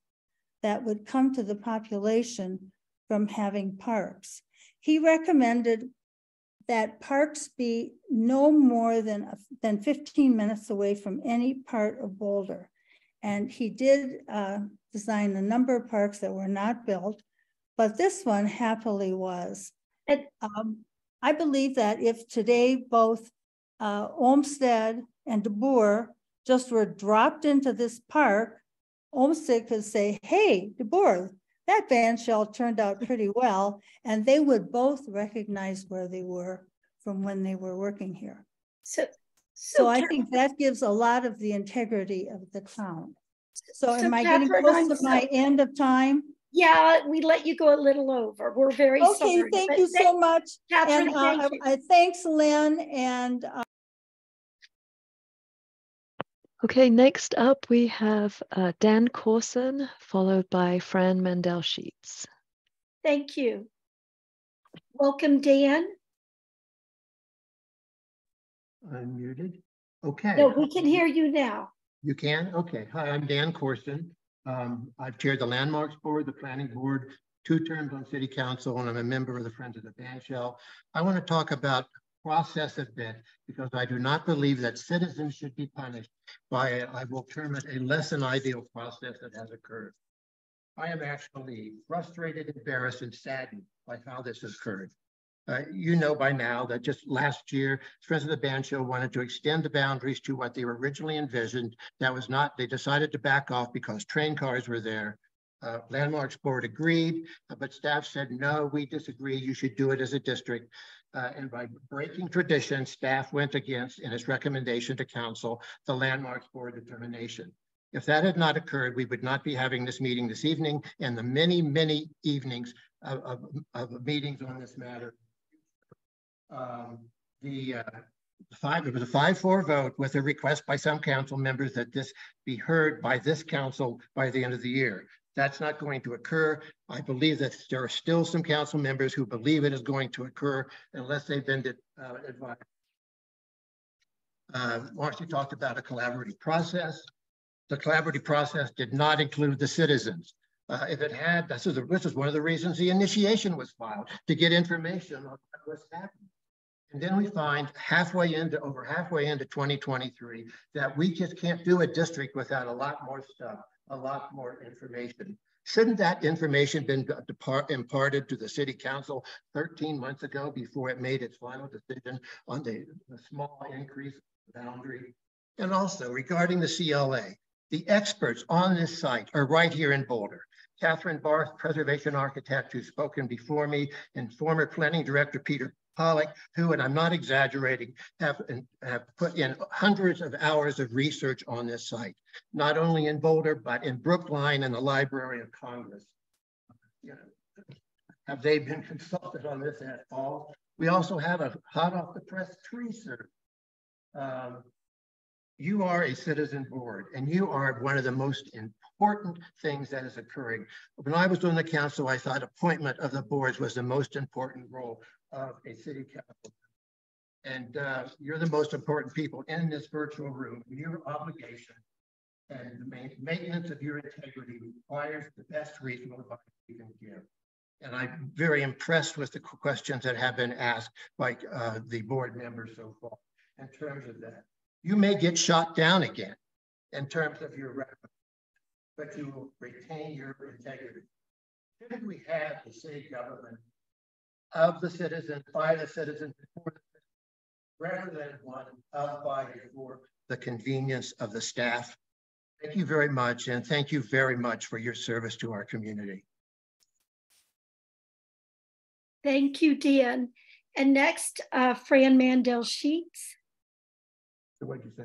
Speaker 12: that would come to the population from having parks. He recommended that parks be no more than, than 15 minutes away from any part of Boulder. And he did uh, design a number of parks that were not built, but this one happily was. And um, I believe that if today both uh, Olmsted and DeBoer just were dropped into this park, Olmsted could say, hey, DeBoer, that bandshell turned out pretty well, and they would both recognize where they were from when they were working here.
Speaker 2: So,
Speaker 12: so, so I think that gives a lot of the integrity of the town. So, so am I getting close to my end of time?
Speaker 2: Yeah, we let you go a little over. We're very
Speaker 12: okay,
Speaker 2: sorry.
Speaker 12: Okay, thank you so much.
Speaker 2: Catherine,
Speaker 12: and, uh,
Speaker 2: thank
Speaker 12: I, I, thanks, Lynn. And uh...
Speaker 14: okay, next up we have uh, Dan Corson, followed by Fran Mandel Sheets.
Speaker 2: Thank you. Welcome, Dan.
Speaker 27: Unmuted. Okay.
Speaker 2: No, we can hear you now.
Speaker 27: You can? Okay. Hi, I'm Dan Corson. Um, I've chaired the Landmarks Board, the Planning Board, two terms on City Council, and I'm a member of the Friends of the Bandshell. I want to talk about process a bit because I do not believe that citizens should be punished by, I will term it, a less than ideal process that has occurred. I am actually frustrated, embarrassed, and saddened by how this has occurred. Uh, you know by now that just last year, Friends of the Bandshell wanted to extend the boundaries to what they originally envisioned. That was not, they decided to back off because train cars were there. Uh, Landmarks Board agreed, uh, but staff said, no, we disagree. You should do it as a district. Uh, and by breaking tradition, staff went against in its recommendation to council, the Landmarks Board determination. If that had not occurred, we would not be having this meeting this evening and the many, many evenings of, of, of meetings on this matter. Um, the uh, five, it was a five four vote with a request by some council members that this be heard by this council by the end of the year. That's not going to occur. I believe that there are still some council members who believe it is going to occur unless they've been uh, advised. Uh, Marcy talked about a collaborative process. The collaborative process did not include the citizens. Uh, if it had, this is, a, this is one of the reasons the initiation was filed, to get information on what was happening. And then we find halfway into, over halfway into 2023, that we just can't do a district without a lot more stuff, a lot more information. Shouldn't that information been imparted to the city council 13 months ago before it made its final decision on the, the small increase boundary? And also regarding the CLA, the experts on this site are right here in Boulder. Catherine Barth, preservation architect who's spoken before me, and former planning director Peter Pollock, who, and I'm not exaggerating, have, have put in hundreds of hours of research on this site, not only in Boulder, but in Brookline and the Library of Congress. Have they been consulted on this at all? We also have a hot off the press tree search. Um, you are a citizen board and you are one of the most important things that is occurring. When I was on the council, I thought appointment of the boards was the most important role of a city council. And uh, you're the most important people in this virtual room. Your obligation and the maintenance of your integrity requires the best reasonable advice you can give. And I'm very impressed with the questions that have been asked by uh, the board members so far in terms of that. You may get shot down again in terms of your record, but you will retain your integrity. Shouldn't we have a city government of the citizens, by the citizens, for the rather than one of, by, for the convenience of the staff. Thank you very much, and thank you very much for your service to our community.
Speaker 2: Thank you, Dan. And next, uh, Fran Mandel Sheets.
Speaker 27: So what you say?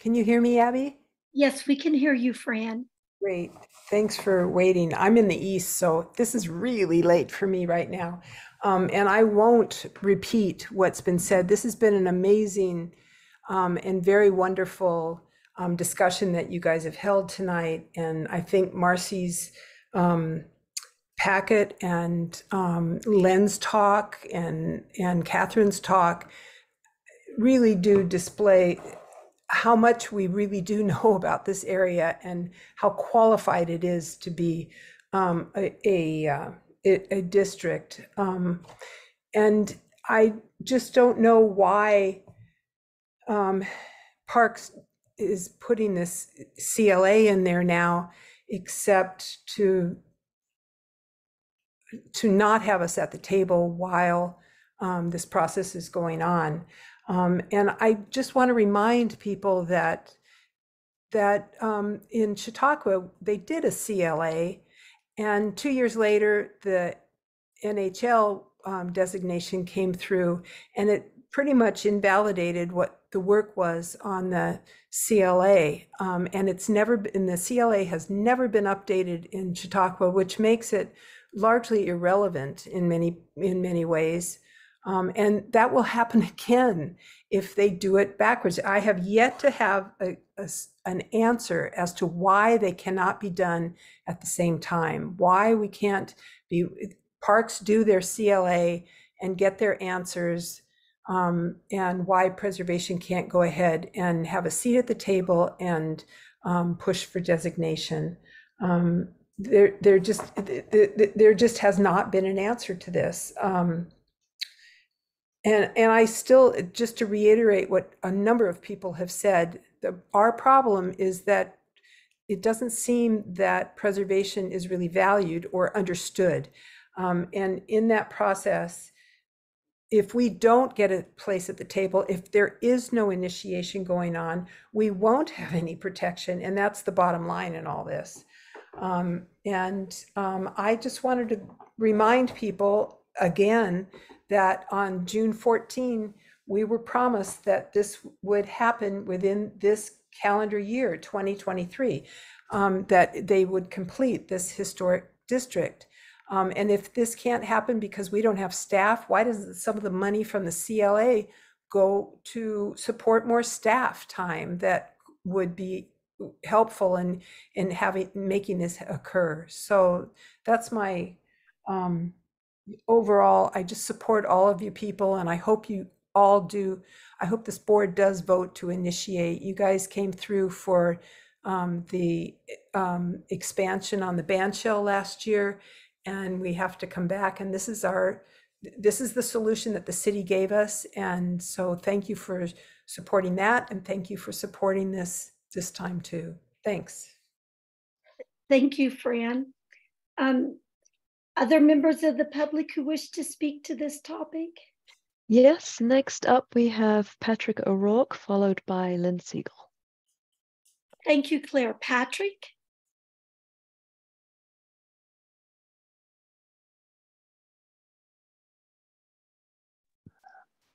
Speaker 28: Can you hear me, Abby?
Speaker 2: Yes, we can hear you, Fran.
Speaker 28: Great. Thanks for waiting. I'm in the East, so this is really late for me right now. Um, and I won't repeat what's been said. This has been an amazing um, and very wonderful um, discussion that you guys have held tonight. And I think Marcy's um, packet and um, Len's talk and, and Catherine's talk really do display how much we really do (laughs) know about this area and how qualified it is to be um, a, a, uh, a, district. Um, and I just don't know why um, Parks is putting this CLA in there now, except to to not have us at the table while um, this process is going on. Um, and I just want to remind people that that um, in Chautauqua they did a CLA, and two years later the NHL um, designation came through, and it pretty much invalidated what the work was on the CLA. Um, and it's never been the CLA has never been updated in Chautauqua, which makes it largely irrelevant in many in many ways. Um, and that will happen (laughs) again if they do it backwards. I have yet to have a, a, an answer as to why they cannot be done at the same time, why we can't be, parks do their CLA and get their answers, um, and why preservation can't go ahead and have a seat at the table and um, push for designation. Um, there, there just, there just has not been an answer to this. And, and I still, just to reiterate what a number of people have said, the, our problem is that it doesn't seem that preservation is really valued or understood. Um, and in that process, if we don't get a place at the table, if there is no initiation going on, we won't have any protection. And that's the bottom line in all this. Um, and um, I just wanted to remind people again that on June 14, we were promised that this would happen within this calendar year, 2023, um, that they would complete this historic district. Um, and if this can't happen because we don't have staff, why does some of the money from the CLA go to support more staff time that would be helpful in in having making this occur? So that's my um, overall. I just support all of you people, and I hope you all do. I hope this board does vote to initiate. You guys came through for um, the um, expansion on the band shell last year and we have to come back and this is our this is the solution that the city gave us and so thank you for supporting that and thank you for supporting this this time too thanks
Speaker 2: thank you fran um, other members of the public who wish to speak to this topic
Speaker 14: yes next up we have patrick o'rourke followed by lynn segal
Speaker 2: thank you claire patrick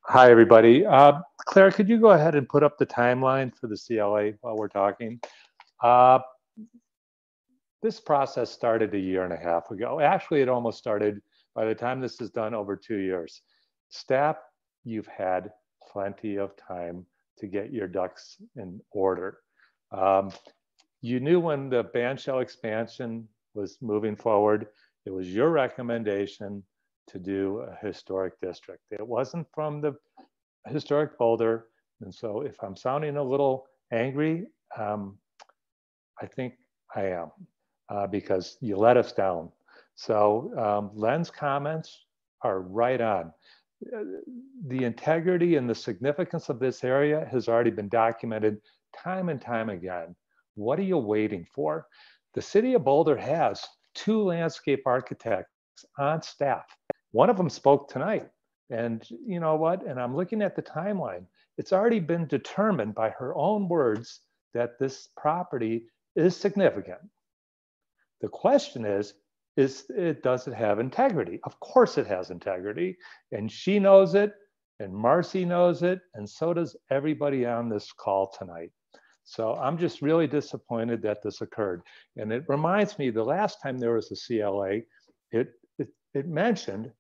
Speaker 9: Hi, everybody. Uh, Claire, could you go ahead and put up the timeline for the CLA while we're talking? Uh, this process started a year and a half ago. Actually, it almost started by the time this is done over two years. Staff, you've had plenty of time to get your ducks in order. Um, you knew when the band shell expansion was moving forward, it was your recommendation to do a historic district. It wasn't from the historic boulder. And so if I'm sounding a little angry, um, I think I am uh, because you let us down. So um, Len's comments are right on. The integrity and the significance of this area has already been documented time and time again. What are you waiting for? The city of Boulder has two landscape architects on staff one of them spoke tonight. And you know what? And I'm looking at the timeline. It's already been determined by her own words that this property is significant. The question is, is it does it have integrity? Of course it has integrity. And she knows it, and Marcy knows it, and so does everybody on this call tonight. So I'm just really disappointed that this occurred. And it reminds me the last time there was a CLA, it, it, it mentioned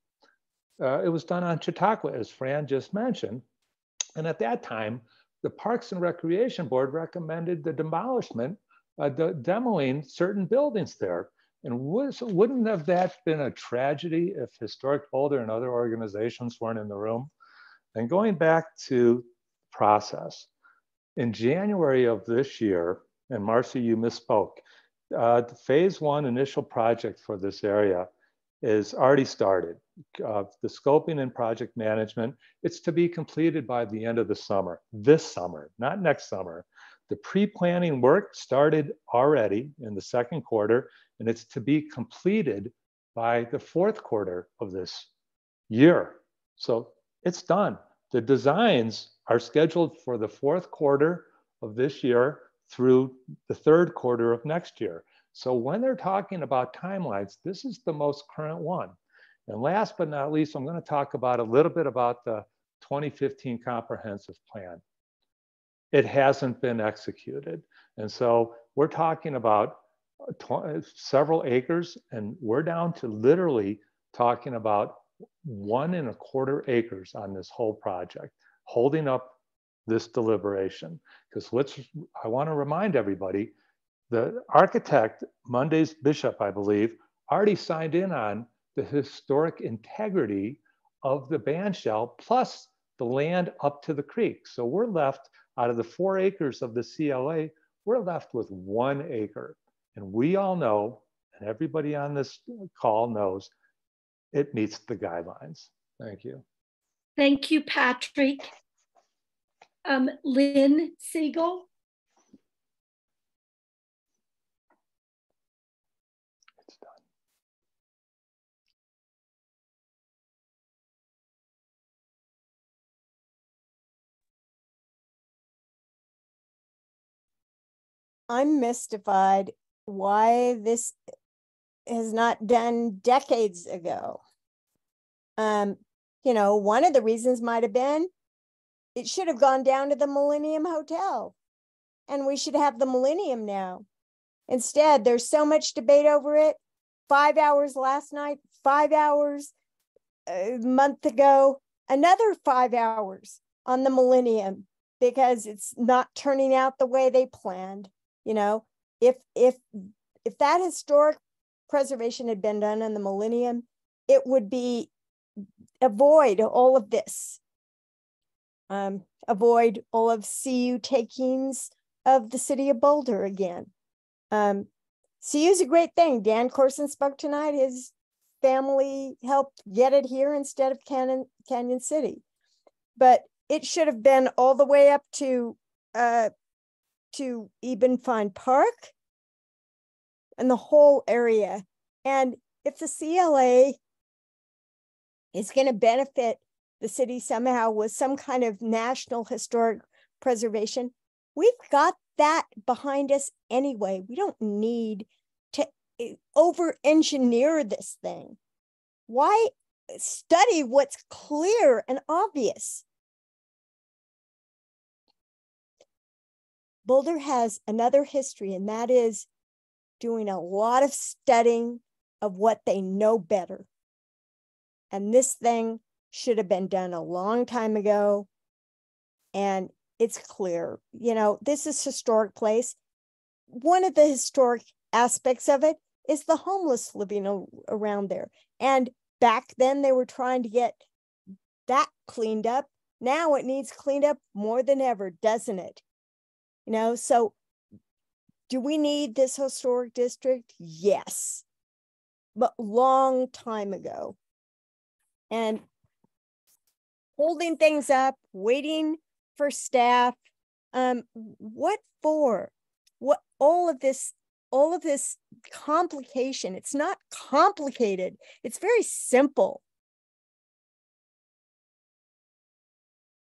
Speaker 9: uh, it was done on Chautauqua, as Fran just mentioned. And at that time, the Parks and Recreation Board recommended the demolishment, uh, the demoing certain buildings there. And was, wouldn't have that been a tragedy if Historic Boulder and other organizations weren't in the room? And going back to process, in January of this year, and Marcy, you misspoke, uh, the phase one initial project for this area is already started. Uh, the scoping and project management, it's to be completed by the end of the summer, this summer, not next summer. The pre-planning work started already in the second quarter, and it's to be completed by the fourth quarter of this year. So it's done. The designs are scheduled for the fourth quarter of this year through the third quarter of next year. So when they're talking about timelines, this is the most current one. And last but not least, I'm going to talk about a little bit about the 2015 comprehensive plan. It hasn't been executed. And so we're talking about several acres and we're down to literally talking about one and a quarter acres on this whole project, holding up this deliberation. Because let's, I want to remind everybody, the architect, Mundus Bishop, I believe, already signed in on the historic integrity of the band shell plus the land up to the creek. So we're left out of the four acres of the CLA, we're left with one acre. And we all know, and everybody on this call knows, it meets the guidelines. Thank you.
Speaker 2: Thank you, Patrick. Um, Lynn Segal.
Speaker 8: I'm mystified why this is not done decades ago. Um, you know, one of the reasons might have been it should have gone down to the Millennium Hotel and we should have the Millennium now. Instead, there's so much debate over it. Five hours last night, five hours a month ago, another five hours on the Millennium because it's not turning out the way they planned. You know, if if if that historic preservation had been done on the Millennium, it would be avoid all of this. Um, avoid all of CU takings of the city of Boulder again. Um, CU is a great thing. Dan Corson spoke tonight. His family helped get it here instead of Cañon, Cañon City. But it should have been all the way up to uh, to Eben Fine Park and the whole area. And if the CLA is going to benefit the city somehow with some kind of national historic preservation, we've got that behind us anyway. We don't need to eh, over engineer this thing. Why study what's clear and obvious? Boulder has another history, and that is doing a lot of studying of what they know better. And this thing should have been done a long time ago. And it's clear, you know, this is historic place. One of the historic aspects of it is the homeless living around there. And back then they were trying to get that cleaned up. Now it needs cleaned up more than ever, doesn't it? You know, so do we need this historic district? Yes, but long time ago. And holding things up, waiting for staff. Um, what for? What all of this, all of this complication? It's not complicated. It's very simple.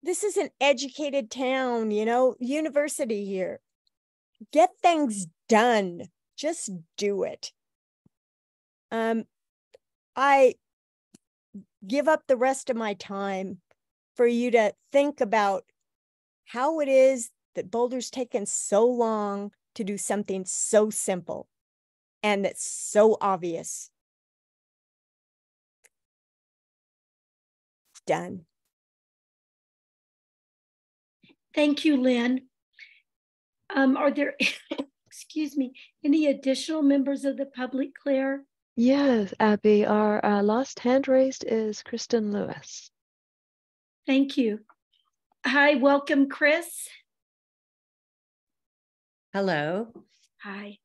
Speaker 8: This is an educated town, you know, university here. Get things done. Just do it. Um, I give up the rest of my time for you to think about how it is that Boulder's taken so long to do something so simple and that's so obvious. Done.
Speaker 2: Thank you, Lynn. Um, are there, (laughs) excuse me, any additional members of the public, Claire?
Speaker 14: Yes, Abby, our uh, last hand raised is Kristen Lewis.
Speaker 2: Thank you. Hi, welcome, Chris.
Speaker 29: Hello.
Speaker 2: Hi.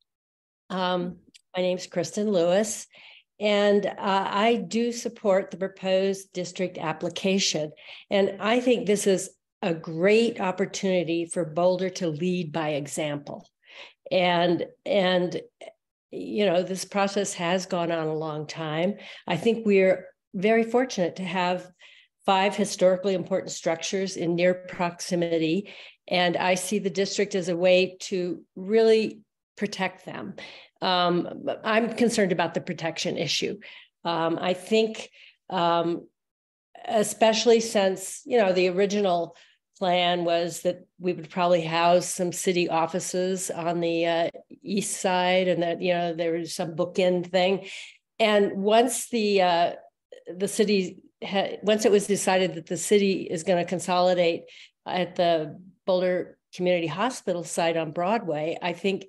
Speaker 29: Um, my name is Kristen Lewis, and uh, I do support the proposed district application. And I think this is a great opportunity for Boulder to lead by example. And and you know, this process has gone on a long time. I think we're very fortunate to have five historically important structures in near proximity. And I see the district as a way to really protect them. Um, I'm concerned about the protection issue. Um, I think, um, especially since, you know, the original plan was that we would probably house some city offices on the uh, east side and that you know there was some bookend thing. And once the uh, the city had once it was decided that the city is going to consolidate at the boulder community hospital site on broadway i think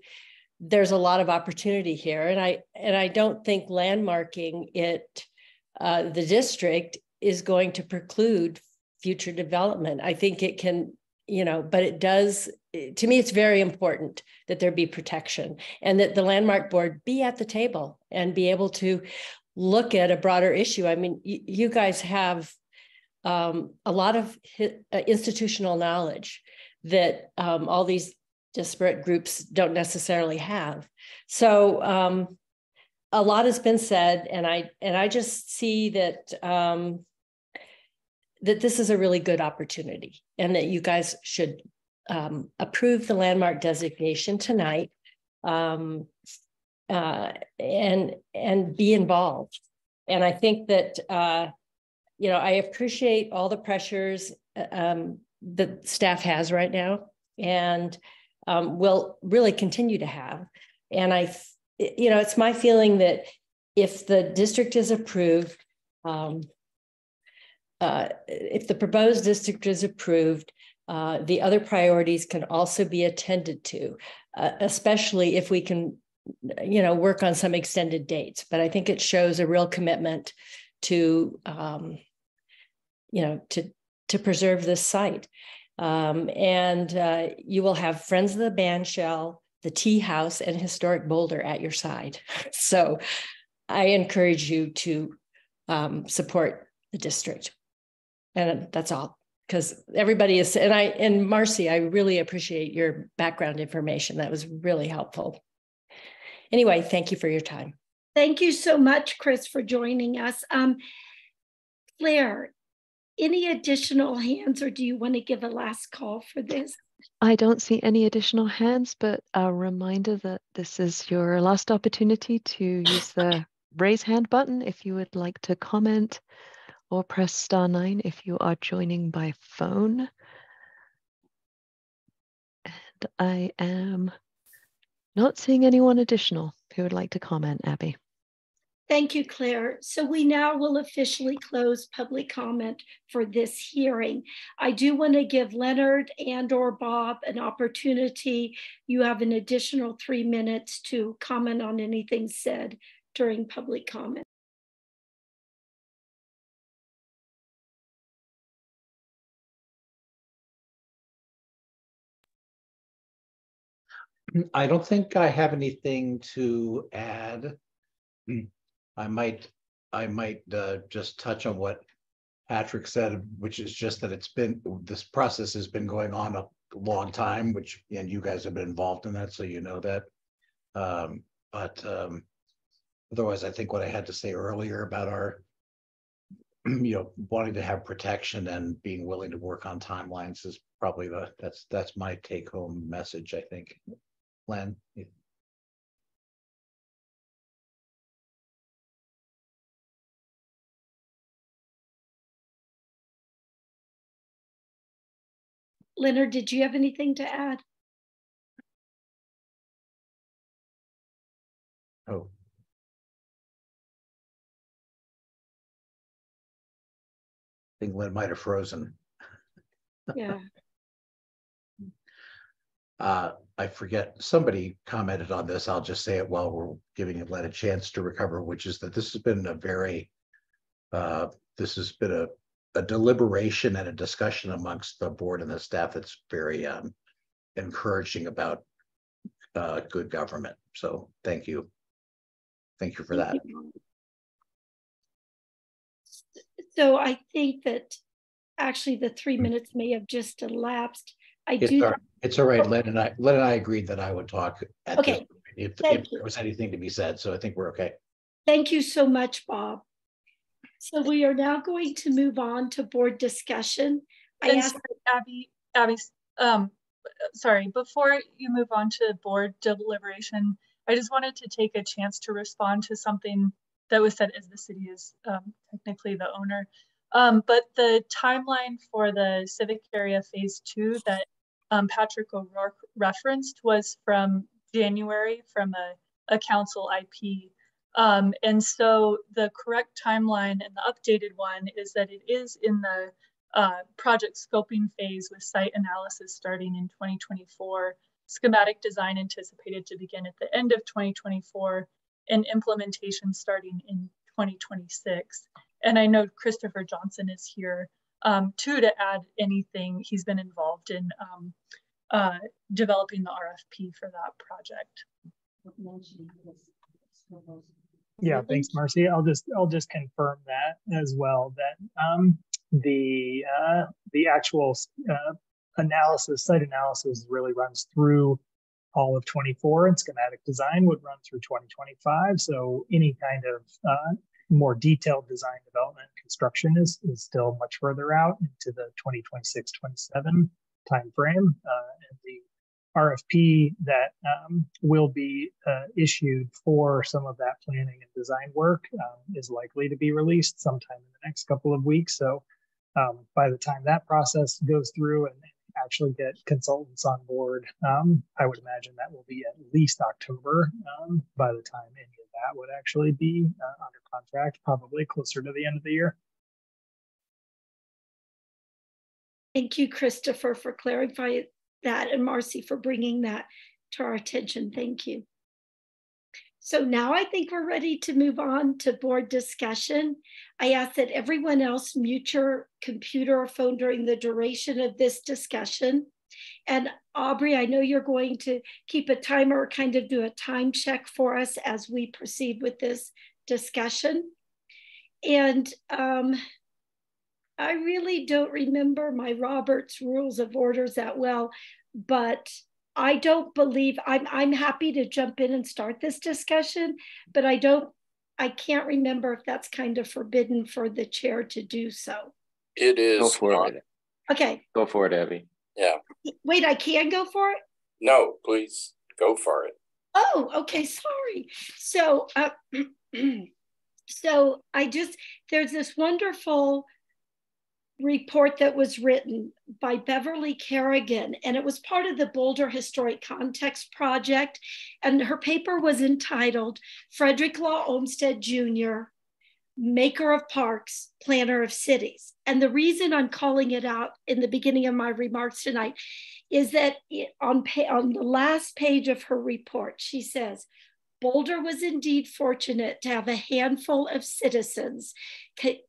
Speaker 29: there's a lot of opportunity here. And i and i don't think landmarking it uh, the district is going to preclude future development. I think it can, you know, but it does, to me, it's very important that there be protection and that the landmark board be at the table and be able to look at a broader issue. I mean, you, you guys have um, a lot of uh, institutional knowledge that um, all these disparate groups don't necessarily have. So um, a lot has been said, and I and I just see that um, that this is a really good opportunity and that you guys should um, approve the landmark designation tonight um, uh, and and be involved. And I think that uh, you know I appreciate all the pressures uh, um, that staff has right now, and um, will really continue to have. And I, you know, it's my feeling that if the district is approved, um, uh, if the proposed district is approved, uh, the other priorities can also be attended to, uh, especially if we can, you know, work on some extended dates. But I think it shows a real commitment to, um, you know, to to preserve this site. Um, and uh, you will have Friends of the Band Shell, the Tea House, and Historic Boulder at your side. (laughs) So I encourage you to um, support the district. And that's all because everybody is and I and Marcy, I really appreciate your background information. That was really helpful. Anyway, thank you for your time.
Speaker 2: Thank you so much, Chris, for joining us. Um, Claire, any additional hands or do you want to give a last call for this?
Speaker 14: I don't see any additional hands, but a reminder that this is your last opportunity to use the (laughs) raise hand button if you would like to comment or press star nine if you are joining by phone. And I am not seeing anyone additional who would like to comment, Abby.
Speaker 2: Thank you, Claire. So we now will officially close public comment for this hearing. I do want to give Leonard and or Bob an opportunity. You have an additional three minutes to comment on anything said during public comment.
Speaker 11: I don't think I have anything to add. I might, I might uh, just touch on what Patrick said, which is just that it's been, this process has been going on a long time, which, and you guys have been involved in that, so you know that. Um, but um, otherwise, I think what I had to say earlier about our, you know, wanting to have protection and being willing to work on timelines is probably the, that's, that's my take home message, I think. Len?
Speaker 2: Leonard, did you have anything to add?
Speaker 11: Oh. I think Len might have frozen.
Speaker 2: Yeah. (laughs)
Speaker 11: uh, I forget, somebody commented on this. I'll just say it while we're giving Len a chance to recover, which is that this has been a very, uh, this has been a a deliberation and a discussion amongst the board and the staff that's very um, encouraging about uh, good government. So thank you. Thank you for that.
Speaker 2: So I think that actually the three minutes may have just elapsed. I
Speaker 11: It's
Speaker 2: do.
Speaker 11: All, it's all right. Len and I, Len and I agreed that I would talk at
Speaker 2: Okay.
Speaker 11: point if,
Speaker 2: Thank
Speaker 11: if there was anything to be said. So I think we're okay.
Speaker 2: Thank you so much, Bob. So we are now going to move on to board discussion. I
Speaker 3: And
Speaker 2: ask,
Speaker 3: sorry, Abby, Abby, um, sorry, before you move on to board deliberation, I just wanted to take a chance to respond to something that was said as the city is um, technically the owner. Um, but the timeline for the civic area phase two that um, Patrick O'Rourke referenced was from January from a, a council IP. Um, and so the correct timeline and the updated one is that it is in the uh, project scoping phase with site analysis starting in 2024, schematic design anticipated to begin at the end of 2024, and implementation starting in 2026. And I know Christopher Johnson is here um, too to add anything. He's been involved in um, uh, developing the RFP for that project.
Speaker 30: Yeah, thanks, Marcy. I'll just I'll just confirm that as well. That um, the uh, the actual uh, analysis, site analysis, really runs through all of 24, and schematic design would run through 2025. So any kind of uh, more detailed design development construction is is still much further out into the 2026 27 timeframe. Uh, and the RFP that um, will be uh, issued for some of that planning and design work um, is likely to be released sometime in the next couple of weeks. So um, by the time that process goes through and actually get consultants on board, um, I would imagine that will be at least October um, by the time any that would actually be uh, under contract, probably closer to the end of the year.
Speaker 2: Thank you, Christopher, for clarifying that and Marcy for bringing that to our attention. Thank you. So now I think we're ready to move on to board discussion. I ask that everyone else mute your computer or phone during the duration of this discussion. And Aubrey, I know you're going to keep a timer or kind of do a time check for us as we proceed with this discussion. And um, I really don't remember my Robert's Rules of Orders that well, but I don't believe I'm I'm happy to jump in and start this discussion, but I don't I can't remember if that's kind of forbidden for the chair to do so.
Speaker 5: It is.
Speaker 6: Go for it.
Speaker 2: Okay.
Speaker 6: Go for it, Abby.
Speaker 5: Yeah.
Speaker 2: Wait, I can go for it?
Speaker 5: No, please go for it.
Speaker 2: Oh, okay, sorry. So uh, (clears throat) so I just there's this wonderful report that was written by Beverly Kerrigan, and it was part of the Boulder Historic Context Project. And her paper was entitled Frederick Law Olmsted Jr., Maker of Parks, Planner of Cities. And the reason I'm calling it out in the beginning of my remarks tonight is that on, on the last page of her report, she says, Boulder was indeed fortunate to have a handful of citizens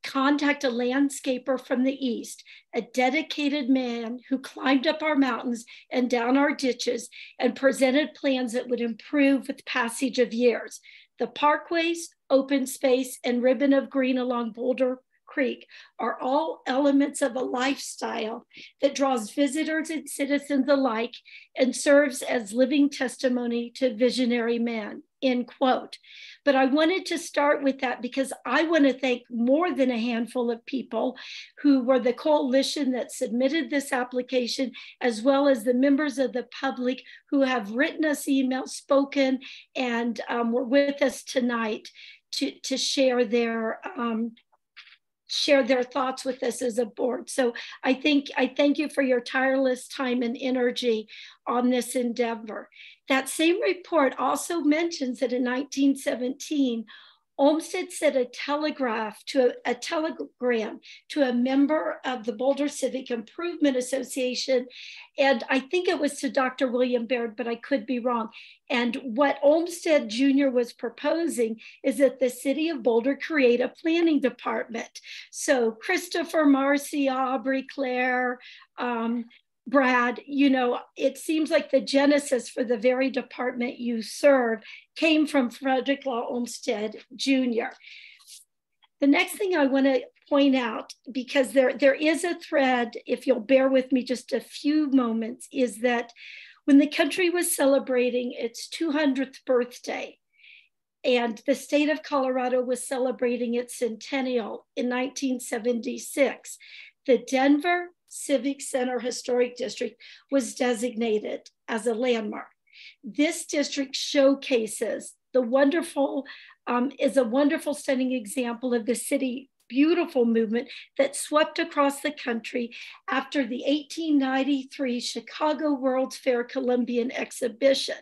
Speaker 2: contact a landscaper from the east, a dedicated man who climbed up our mountains and down our ditches and presented plans that would improve with passage of years. The parkways, open space, and ribbon of green along Boulder Creek are all elements of a lifestyle that draws visitors and citizens alike and serves as living testimony to visionary man end quote. But I wanted to start with that because I want to thank more than a handful of people who were the coalition that submitted this application, as well as the members of the public who have written us emails, spoken, and um, were with us tonight to, to share their um, share their thoughts with us as a board. So I think I thank you for your tireless time and energy on this endeavor. That same report also mentions that in 1917, Olmsted sent a telegraph to a, a, telegram to a member of the Boulder Civic Improvement Association, and I think it was to Dr. William Baird, but I could be wrong. And what Olmsted Jr. was proposing is that the city of Boulder create a planning department. So Christopher, Marcy, Aubrey, Claire, um, Brad, you know, it seems like the genesis for the very department you serve came from Frederick Law Olmsted Jr. The next thing I want to point out, because there, there is a thread, if you'll bear with me just a few moments, is that when the country was celebrating its 200th birthday, and the state of Colorado was celebrating its centennial in 1976, the Denver Civic Center Historic District was designated as a landmark. This district showcases the wonderful, um, is a wonderful stunning example of the city beautiful movement that swept across the country after the 1893 Chicago World's Fair Columbian exhibition.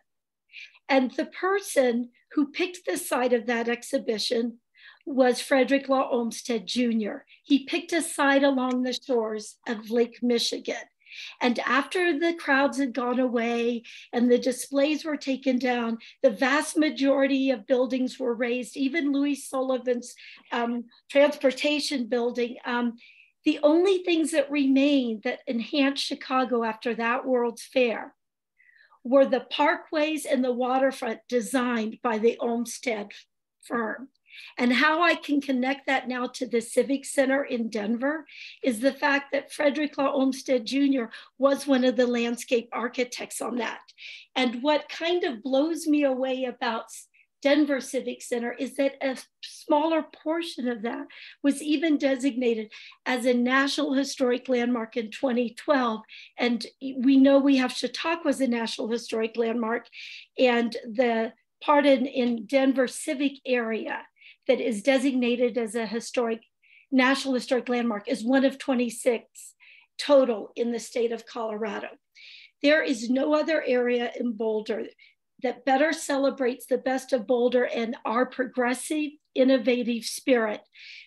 Speaker 2: And the person who picked the site of that exhibition was Frederick Law Olmsted Jr. He picked a site along the shores of Lake Michigan. And after the crowds had gone away and the displays were taken down, the vast majority of buildings were razed, even Louis Sullivan's um, transportation building. Um, the only things that remained that enhanced Chicago after that World's Fair were the parkways and the waterfront designed by the Olmsted firm. And how I can connect that now to the Civic Center in Denver is the fact that Frederick Law Olmsted Jr. was one of the landscape architects on that. And what kind of blows me away about Denver Civic Center is that a smaller portion of that was even designated as a National Historic Landmark in 2012. And we know we have Chautauqua as a National Historic Landmark and the part in, in Denver Civic area that is designated as a historic National Historic Landmark is one of 26 total in the state of Colorado. There is no other area in Boulder that better celebrates the best of Boulder and our progressive, innovative spirit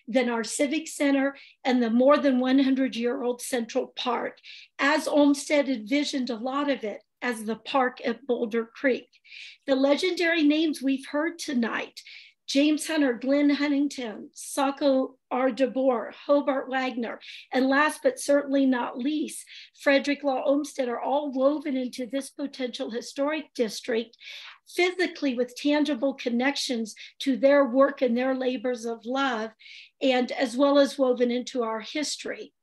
Speaker 2: than our Civic Center and the more than 100 year old Central Park, as Olmsted envisioned a lot of it as the park at Boulder Creek. The legendary names we've heard tonight James Hunter, Glen Huntington, Saco R. DeBoer, Hobart Wagner, and last but certainly not least, Frederick Law Olmsted are all woven into this potential historic district physically with tangible connections to their work and their labors of love, and as well as woven into our history.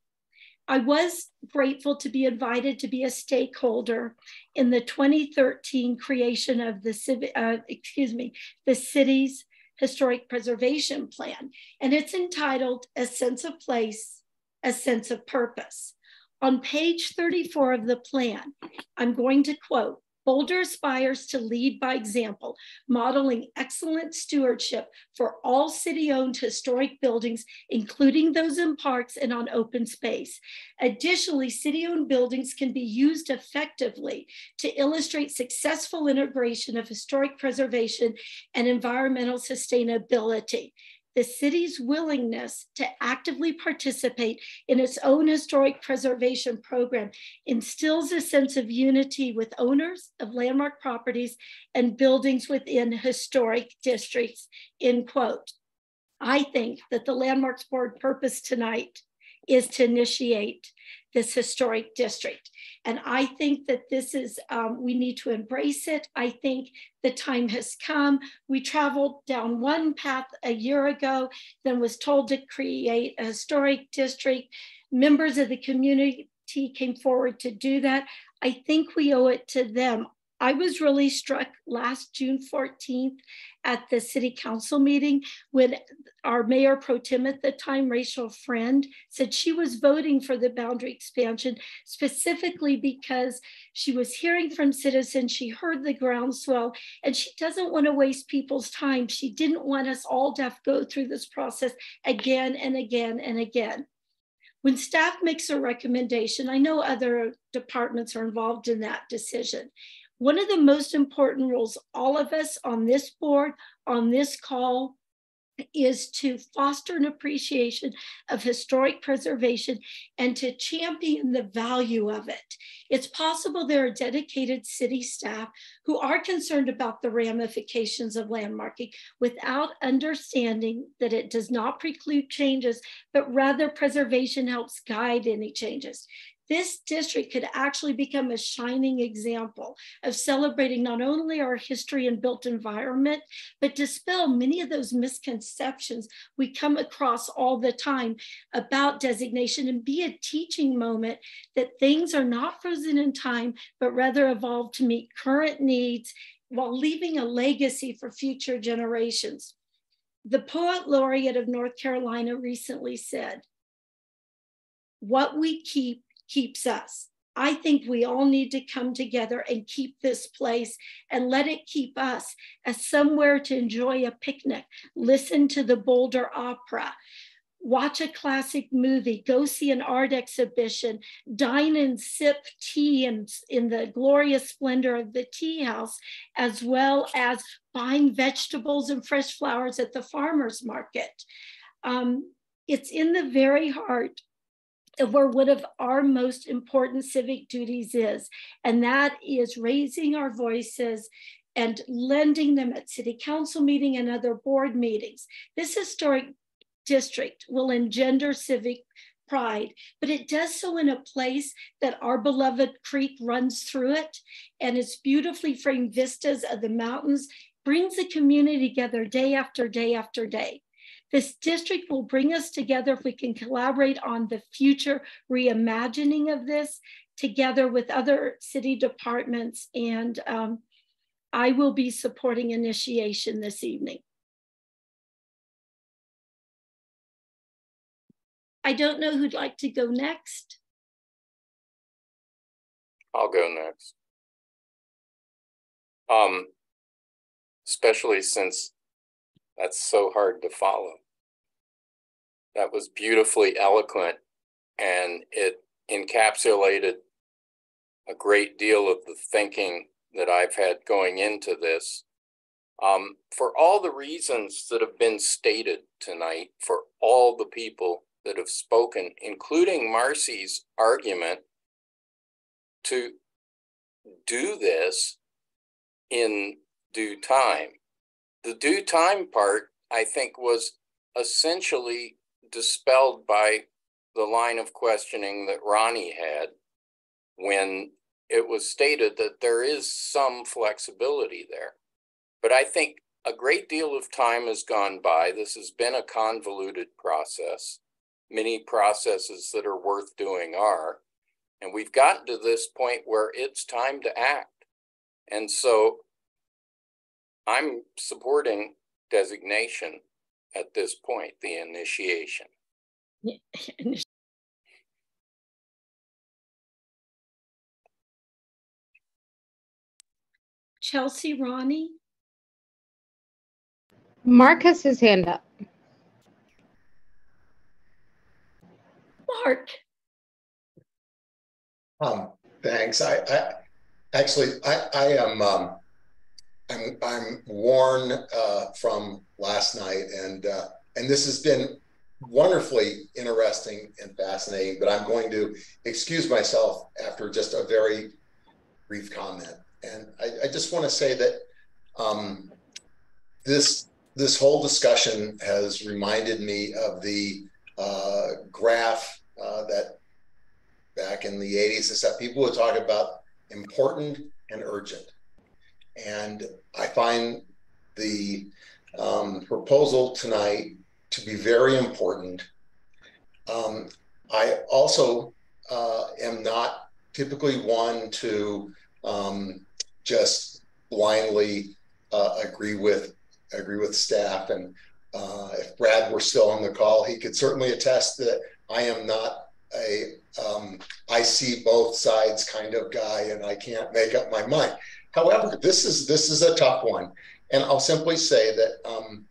Speaker 2: I was grateful to be invited to be a stakeholder in the 2013 creation of the uh, excuse me, the city's historic preservation plan, and it's entitled A Sense of Place, A Sense of Purpose. On page 34 of the plan, I'm going to quote Boulder aspires to lead by example, modeling excellent stewardship for all city owned historic buildings, including those in parks and on open space. Additionally, city owned buildings can be used effectively to illustrate successful integration of historic preservation and environmental sustainability the city's willingness to actively participate in its own historic preservation program instills a sense of unity with owners of landmark properties and buildings within historic districts, end quote. I think that the Landmarks Board purpose tonight is to initiate this historic district. And I think that this is, um, we need to embrace it. I think the time has come. We traveled down one path a year ago, then was told to create a historic district. Members of the community came forward to do that. I think we owe it to them. I was really struck last June 14th at the city council meeting when our mayor pro tem at the time, Rachel Friend, said she was voting for the boundary expansion specifically because she was hearing from citizens, she heard the groundswell, and she doesn't want to waste people's time. She didn't want us all to have go through this process again and again and again. When staff makes a recommendation, I know other departments are involved in that decision. One of the most important rules all of us on this board, on this call, is to foster an appreciation of historic preservation and to champion the value of it. It's possible there are dedicated city staff who are concerned about the ramifications of landmarking without understanding that it does not preclude changes, but rather preservation helps guide any changes this district could actually become a shining example of celebrating not only our history and built environment, but dispel many of those misconceptions we come across all the time about designation and be a teaching moment that things are not frozen in time, but rather evolve to meet current needs while leaving a legacy for future generations. The poet laureate of North Carolina recently said, what we keep keeps us. I think we all need to come together and keep this place and let it keep us as somewhere to enjoy a picnic, listen to the Boulder Opera, watch a classic movie, go see an art exhibition, dine and sip tea in, in the glorious splendor of the tea house, as well as buying vegetables and fresh flowers at the farmer's market. Um, it's in the very heart where one of our most important civic duties is, and that is raising our voices and lending them at city council meeting and other board meetings. This historic district will engender civic pride, but it does so in a place that our beloved creek runs through it and its beautifully framed vistas of the mountains brings the community together day after day after day. This district will bring us together if we can collaborate on the future reimagining of this together with other city departments. And um, I will be supporting initiation this evening. I don't know who'd like to go next.
Speaker 5: I'll go next. Um, especially since that's so hard to follow. That was beautifully eloquent and it encapsulated a great deal of the thinking that I've had going into this. Um, for all the reasons that have been stated tonight, for all the people that have spoken, including Marcy's argument to do this in due time. The due time part, I think, was essentially dispelled by the line of questioning that Ronnie had when it was stated that there is some flexibility there. But I think a great deal of time has gone by. This has been a convoluted process. Many processes that are worth doing are. And we've gotten to this point where it's time to act. And so I'm supporting designation at this point, the initiation. (laughs)
Speaker 2: Chelsea Ronnie?
Speaker 22: Mark has his hand up.
Speaker 2: Mark.
Speaker 23: Um, thanks. I, I actually, I, I am, um, I'm, I'm worn uh, from last night, and uh, and this has been wonderfully interesting and fascinating. But I'm going to excuse myself after just a very brief comment, and I, I just want to say that um, this this whole discussion has reminded me of the uh, graph uh, that back in the 80s is that people would talk about important and urgent. And I find the um, proposal tonight to be very important. Um, I also uh, am not typically one to um, just blindly uh, agree with agree with staff. And uh, if Brad were still on the call, he could certainly attest that I am not a um, I see both sides kind of guy, and I can't make up my mind. However, this is this is a tough one, and I'll simply say that um,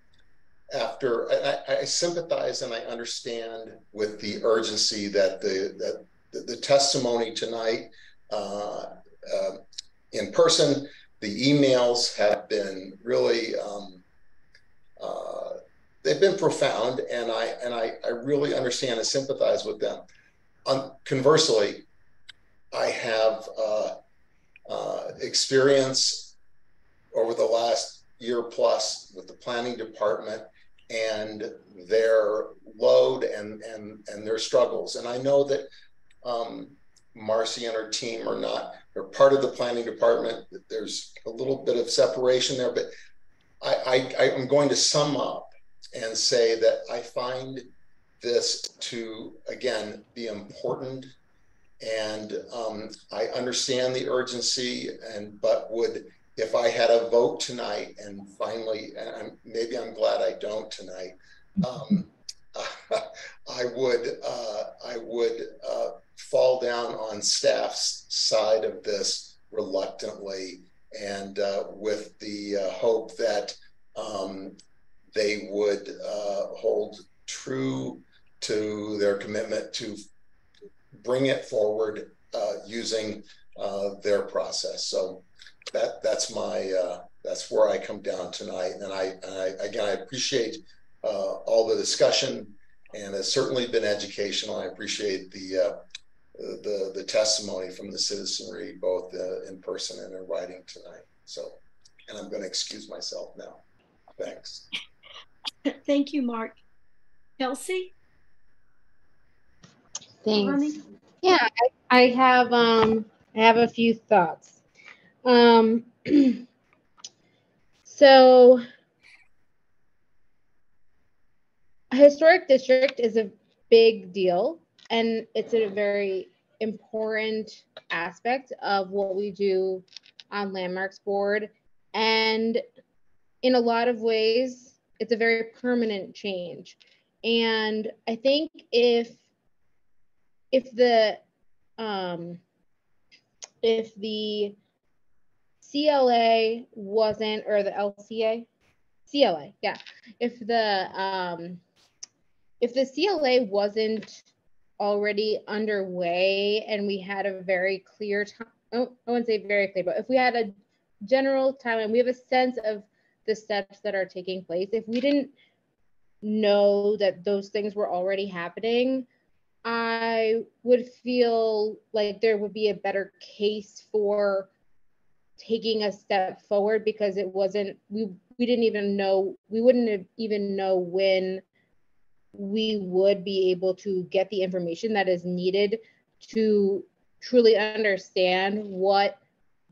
Speaker 23: after I, I, sympathize and I understand with the urgency that the that the, testimony tonight uh, uh, in person, the emails have been really um, uh, they've been profound, and I and I, I really understand and sympathize with them. Um, conversely, I have uh, uh, experience over the last year plus with the planning department and their load and and and their struggles. And I know that um, Marcy and her team are not they're part of the planning department. There's a little bit of separation there, but I, I I'm going to sum up and say that I find this to again be important and um, I understand the urgency and but would if I had a vote tonight and finally and I'm, maybe I'm glad I don't tonight um, (laughs) I would uh, I would uh, fall down on staff's side of this reluctantly and uh, with the uh, hope that um, they would uh, hold true to their commitment to bring it forward uh, using their process. So that that's my uh, that's where I come down tonight. And I, and I again I appreciate uh, all the discussion, and it's certainly been educational. I appreciate the uh, the the testimony from the citizenry, both uh, in person and in writing tonight. So, and I'm going to excuse myself now. Thanks. (laughs)
Speaker 2: Thank you, Mark. Kelsey?
Speaker 22: Thanks. Yeah, I, I have um I have a few thoughts. Um (clears throat) so a historic district is a big deal and it's a very important aspect of what we do on landmarks board and in a lot of ways, it's a very permanent change. And I think if if the um, if the CLA wasn't or the LCA, CLA, yeah. If the um, if the CLA wasn't already underway and we had a very clear time, oh, I wouldn't say very clear, but if we had a general timeline, we have a sense of the steps that are taking place. If we didn't know that those things were already happening, I would feel like there would be a better case for taking a step forward because it wasn't we we didn't even know we wouldn't have even know when we would be able to get the information that is needed to truly understand what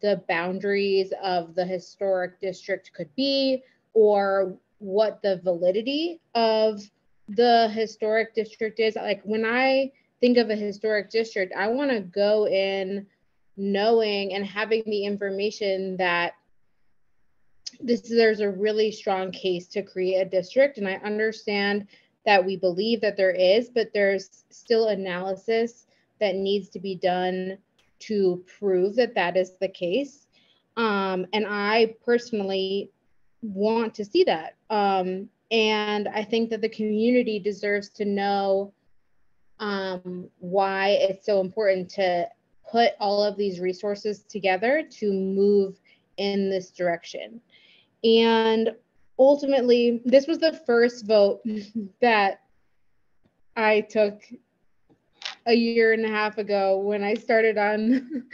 Speaker 22: the boundaries of the historic district could be or what the validity of the historic district is. Like when I think of a historic district, I want to go in knowing and having the information that this there's a really strong case to create a district and I understand that we believe that there is, but there's still analysis that needs to be done to prove that that is the case. Um, and I personally want to see that. Um, and I think that the community deserves to know um, why it's so important to put all of these resources together to move in this direction. And ultimately, this was the first vote (laughs) that I took a year and a half ago when I started on (laughs)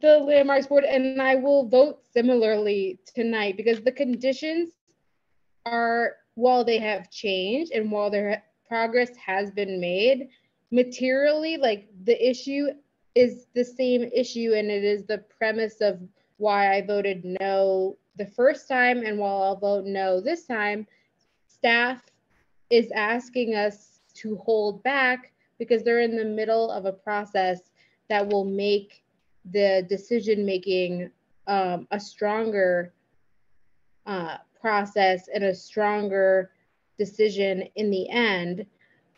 Speaker 22: the landmarks board, and I will vote similarly tonight because the conditions are, while they have changed and while their progress has been made, materially, like the issue is the same issue, and it is the premise of why I voted no the first time, and while I'll vote no this time, staff is asking us to hold back because they're in the middle of a process that will make the decision making um, a stronger uh, process and a stronger decision in the end.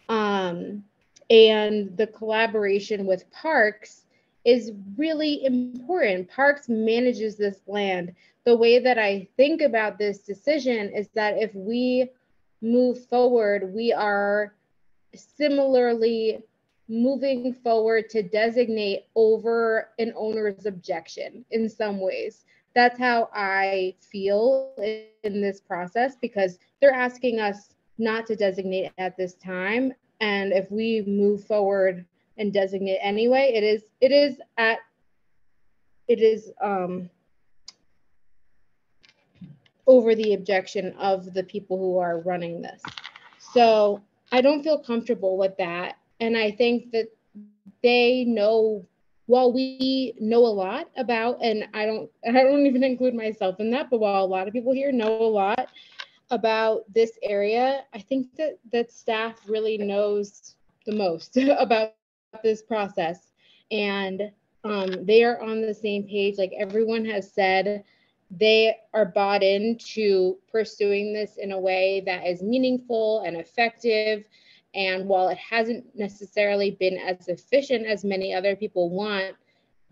Speaker 22: Um, and the collaboration with parks is really important. Parks manages this land. The way that I think about this decision is that if we move forward, we are similarly moving forward to designate over an owner's objection in some ways. That's how I feel in this process because they're asking us not to designate at this time. And if we move forward and designate anyway, it is it is at it is um over the objection of the people who are running this. So I don't feel comfortable with that. And I think that they know while we know a lot about and I don't (laughs) I don't even include myself in that, but while a lot of people here know a lot about this area, I think that that staff really knows the most (laughs) about this process and um, they are on the same page like everyone has said they are bought into pursuing this in a way that is meaningful and effective. And while it hasn't necessarily been as efficient as many other people want,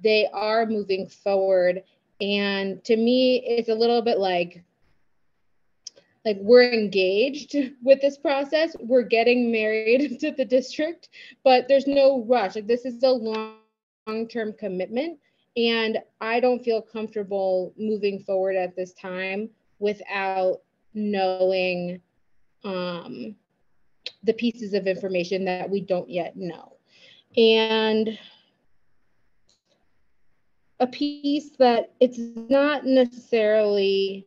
Speaker 22: they are moving forward. And to me, it's a little bit like, like we're engaged (laughs) with this process. We're getting married (laughs) to the district, but there's no rush. Like this is a long, long-term commitment and I don't feel comfortable moving forward at this time without knowing um, the pieces of information that we don't yet know. And a piece that it's not necessarily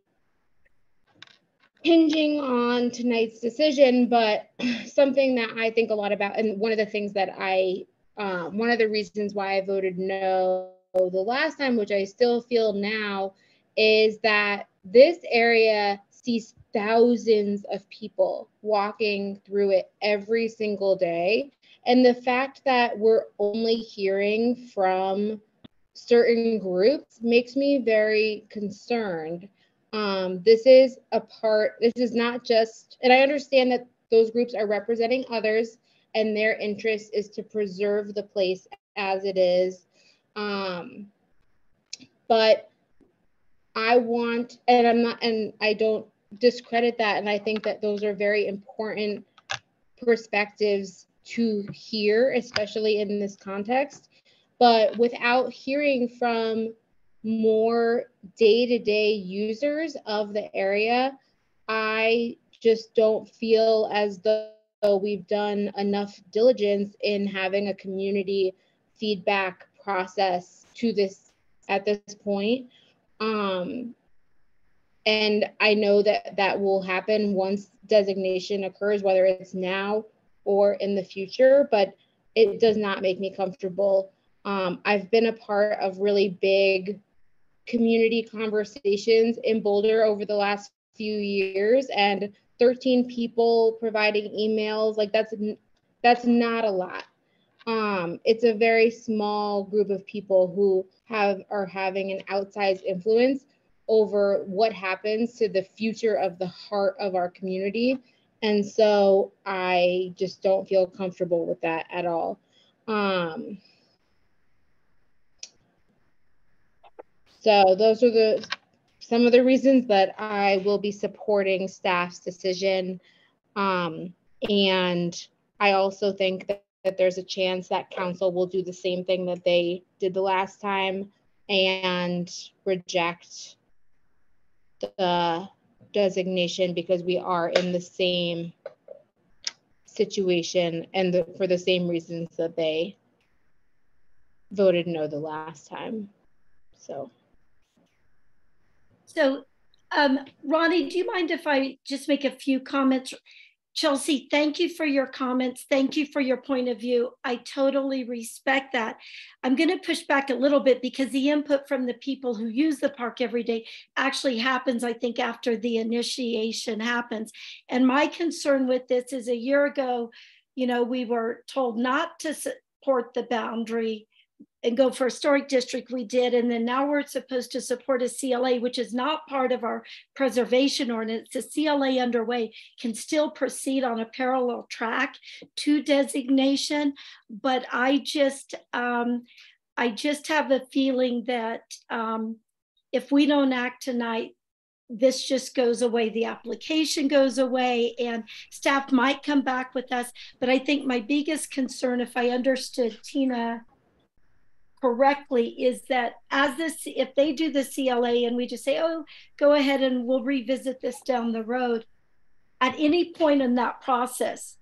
Speaker 22: hinging on tonight's decision, but (clears throat) something that I think a lot about, and one of the things that I, um, one of the reasons why I voted no the last time, which I still feel now, is that this area sees thousands of people walking through it every single day. And the fact that we're only hearing from certain groups makes me very concerned. Um, this is a part, this is not just, and I understand that those groups are representing others and their interest is to preserve the place as it is. Um, but I want, and I'm not, and I don't discredit that. And I think that those are very important perspectives to hear, especially in this context. But without hearing from more day to day users of the area, I just don't feel as though we've done enough diligence in having a community feedback process to this at this point. Um, and I know that that will happen once designation occurs, whether it's now or in the future, but it does not make me comfortable. Um, I've been a part of really big community conversations in Boulder over the last few years, and 13 people providing emails like that's that's not a lot. Um, it's a very small group of people who have are having an outsized influence over what happens to the future of the heart of our community. And so I just don't feel comfortable with that at all. Um, so those are the some of the reasons that I will be supporting staff's decision. Um, and I also think that, that there's a chance that council will do the same thing that they did the last time and reject the designation because we are in the same situation and the, for the same reasons that they voted no the last time. So.
Speaker 2: So, um, Ronnie, do you mind if I just make a few comments Chelsea, thank you for your comments. Thank you for your point of view. I totally respect that. I'm going to push back a little bit because the input from the people who use the park every day actually happens, I think, after the initiation happens. And my concern with this is a year ago, you know, we were told not to support the boundary and go for historic district we did and then now we're supposed to support a cla which is not part of our preservation ordinance. The cla underway can still proceed on a parallel track to designation but i just um, i just have a feeling that um, if we don't act tonight this just goes away the application goes away and staff might come back with us. But i think my biggest concern if i understood tina correctly is that as this if they do the CLA and we just say oh go ahead and we'll revisit this down the road at any point in that process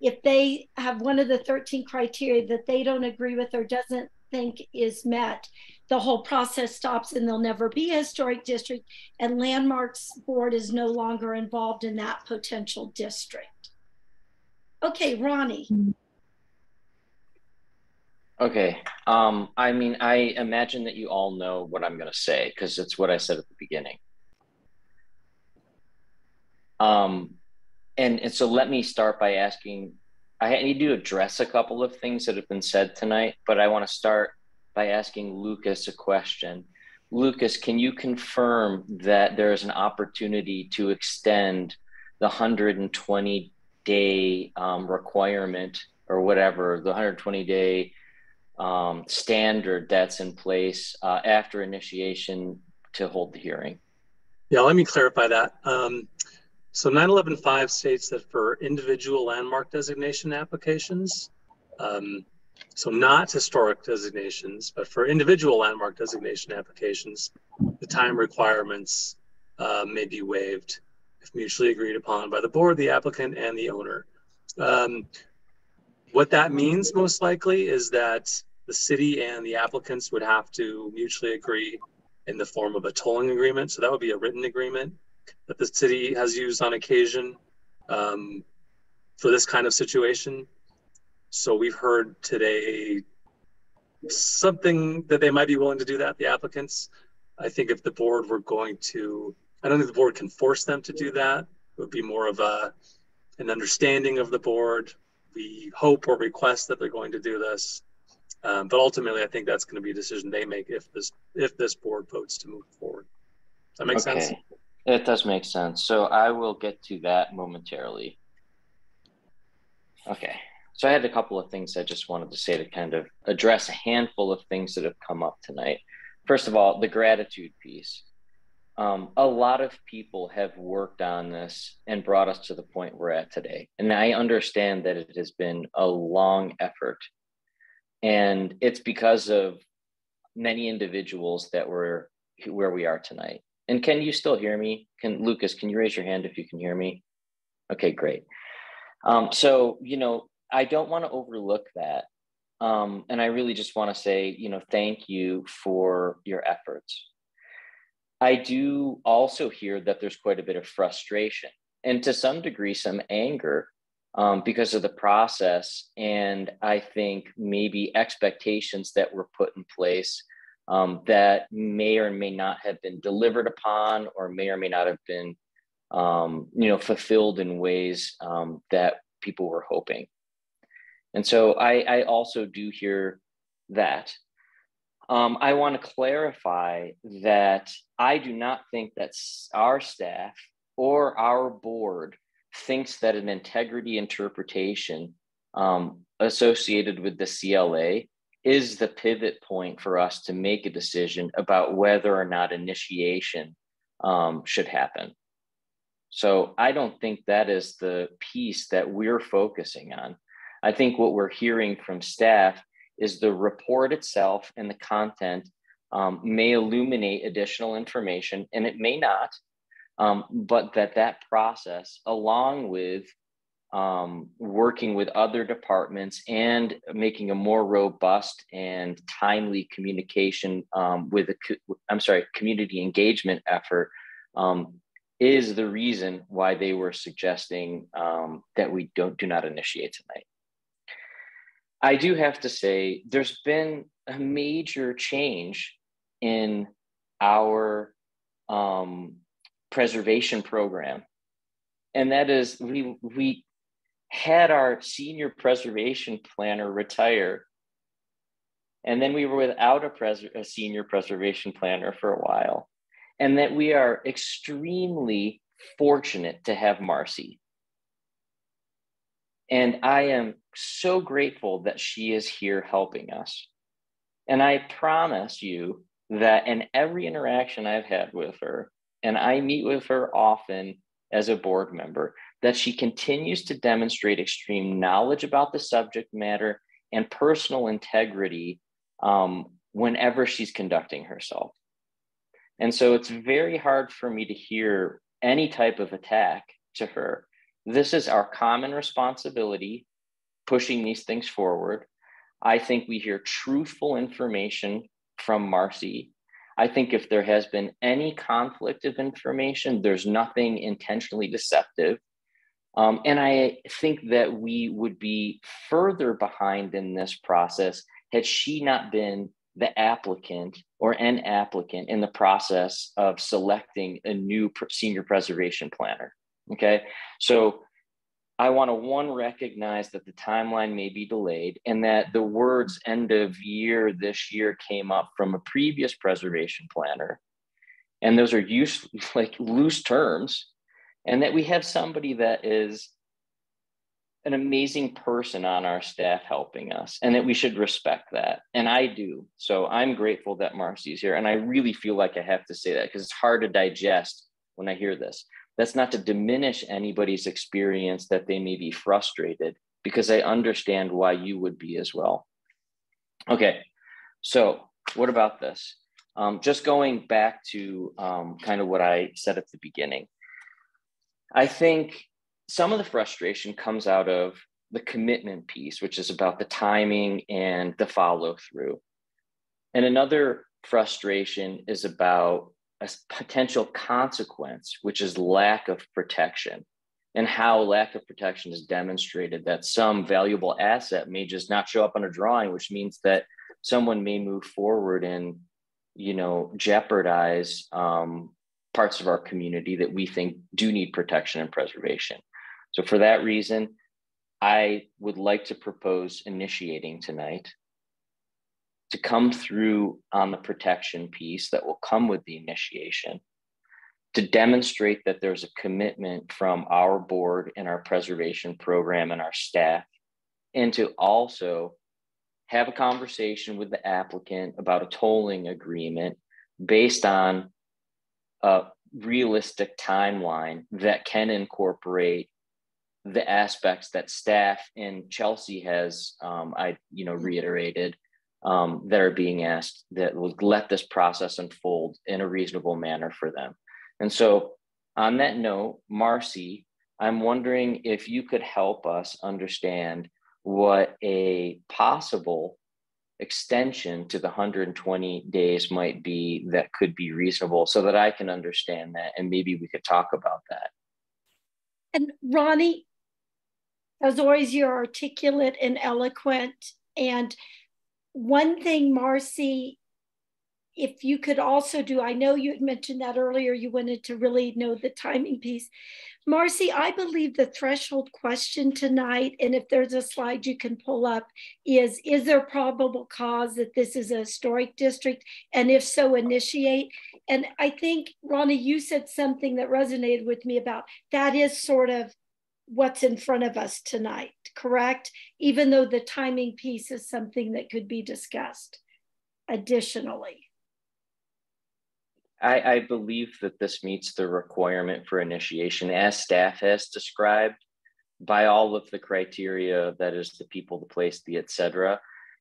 Speaker 2: if they have one of the 13 criteria that they don't agree with or doesn't think is met the whole process stops and there'll never be a historic district and landmarks board is no longer involved in that potential district. Okay ronnie mm-hmm.
Speaker 6: Okay. Um, I mean, I imagine that you all know what I'm going to say because it's what I said at the beginning. Um, and, and so let me start by asking I need to address a couple of things that have been said tonight, but I want to start by asking Lucas a question. Lucas, can you confirm that there is an opportunity to extend the 120 day um, requirement or whatever, the 120 day um, standard that's in place uh, after initiation to hold the hearing?
Speaker 15: Yeah, let me clarify that. Um, so 911.5 states that for individual landmark designation applications, um, so not historic designations, but for individual landmark designation applications, the time requirements uh, may be waived if mutually agreed upon by the board, the applicant, and the owner. Um, what that means most likely is that the city and the applicants would have to mutually agree in the form of a tolling agreement. So that would be a written agreement that the city has used on occasion um, for this kind of situation. So we've heard today something that they might be willing to do that, the applicants. I think if the board were going to, I don't think the board can force them to do that. It would be more of a an understanding of the board we hope or request that they're going to do this. Um, but ultimately, I think that's going to be a decision they make if this if this board votes to move forward. Does that make okay. sense?
Speaker 6: It does make sense. So I will get to that momentarily. Okay. So I had a couple of things I just wanted to say to kind of address a handful of things that have come up tonight. First of all, the gratitude piece. Um, a lot of people have worked on this and brought us to the point we're at today. And I understand that it has been a long effort. And it's because of many individuals that were where we are tonight. And can you still hear me? Can Lucas, can you raise your hand if you can hear me? Okay, great. Um, so, you know, I don't want to overlook that. Um, and I really just want to say, you know, thank you for your efforts. I do also hear that there's quite a bit of frustration and to some degree some anger um, because of the process. And I think maybe expectations that were put in place um, that may or may not have been delivered upon or may or may not have been, um, you know, fulfilled in ways um, that people were hoping. And so I, I also do hear that. Um, I want to clarify that I do not think that our staff or our board thinks that an integrity interpretation um, associated with the CLA is the pivot point for us to make a decision about whether or not initiation um, should happen. So I don't think that is the piece that we're focusing on. I think what we're hearing from staff is the report itself and the content um, may illuminate additional information, and it may not, um, but that that process, along with um, working with other departments and making a more robust and timely communication um, with a, I'm sorry, community engagement effort um, is the reason why they were suggesting um, that we don't do not initiate tonight. I do have to say, there's been a major change in our um, preservation program, and that is we we had our senior preservation planner retire, and then we were without a, pres- a senior preservation planner for a while, and that we are extremely fortunate to have Marcy. And I am so grateful that she is here helping us. And I promise you that in every interaction I've had with her, and I meet with her often as a board member, that she continues to demonstrate extreme knowledge about the subject matter and personal integrity um, whenever she's conducting herself. And so it's very hard for me to hear any type of attack to her. This is our common responsibility pushing these things forward. I think we hear truthful information from Marcy. I think if there has been any conflict of information, there's nothing intentionally deceptive. Um, and I think that we would be further behind in this process had she not been the applicant or an applicant in the process of selecting a new senior preservation planner. Okay. So I want to one recognize that the timeline may be delayed and that the words end of year this year came up from a previous preservation planner. And those are use (laughs) like loose terms. And that we have somebody that is an amazing person on our staff helping us and that we should respect that. And I do. So I'm grateful that Marcy's here. And I really feel like I have to say that because it's hard to digest when I hear this. That's not to diminish anybody's experience that they may be frustrated because I understand why you would be as well. Okay, so what about this? Um, just going back to um, kind of what I said at the beginning. I think some of the frustration comes out of the commitment piece, which is about the timing and the follow through. And another frustration is about a potential consequence, which is lack of protection, and how lack of protection is demonstrated that some valuable asset may just not show up on a drawing, which means that someone may move forward and, you know, jeopardize um, parts of our community that we think do need protection and preservation. So for that reason, I would like to propose initiating tonight to come through on the protection piece that will come with the initiation. to demonstrate that there's a commitment from our board and our preservation program and our staff, and to also have a conversation with the applicant about a tolling agreement based on a realistic timeline that can incorporate the aspects that staff and Chelsea has, um, I you know reiterated um, that are being asked that will let this process unfold in a reasonable manner for them. And so, on that note, Marcy, I'm wondering if you could help us understand what a possible extension to the 120 days might be that could be reasonable so that I can understand that and maybe we could talk about that.
Speaker 2: And Ronnie, as always, you're articulate and eloquent. And one thing, Marcy, if you could also do, I know you had mentioned that earlier, you wanted to really know the timing piece. Marcy, I believe the threshold question tonight, and if there's a slide you can pull up, is Is there probable cause that this is a historic district? And if so, initiate. And I think, Ronnie, you said something that resonated with me about that is sort of what's in front of us tonight, correct? Even though the timing piece is something that could be discussed additionally.
Speaker 6: I, I believe that this meets the requirement for initiation as staff has described by all of the criteria that is the people, the place, the etc.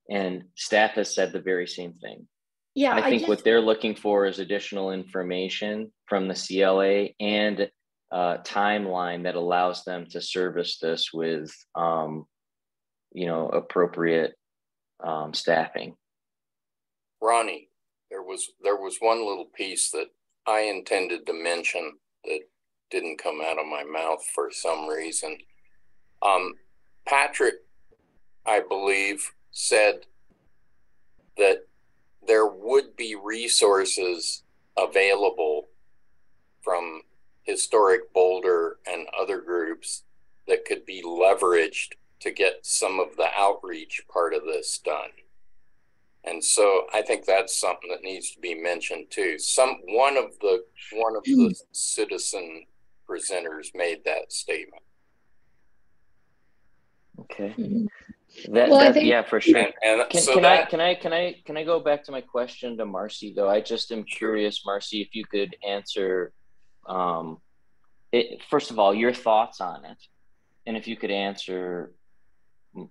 Speaker 6: And staff has said the very same thing.
Speaker 2: Yeah,
Speaker 6: I think
Speaker 2: I just,
Speaker 6: what they're looking for is additional information from the CLA and a timeline that allows them to service this with, um, you know, appropriate um, staffing.
Speaker 5: Ronnie, there was there was one little piece that I intended to mention that didn't come out of my mouth for some reason. Um, Patrick, I believe, said that there would be resources available from historic Boulder and other groups that could be leveraged to get some of the outreach part of this done. And so I think that's something that needs to be mentioned too. Some one of the one of the citizen presenters made that statement.
Speaker 6: Okay. Mm-hmm. That,
Speaker 22: Well,
Speaker 6: that-
Speaker 22: think-
Speaker 6: yeah, for sure.
Speaker 5: And, and
Speaker 6: Can,
Speaker 5: so
Speaker 6: can
Speaker 5: that
Speaker 6: I can I can I can I go back to my question to Marcy though? I just am curious, Marcy, if you could answer um it, first of all, your thoughts on it, and if you could answer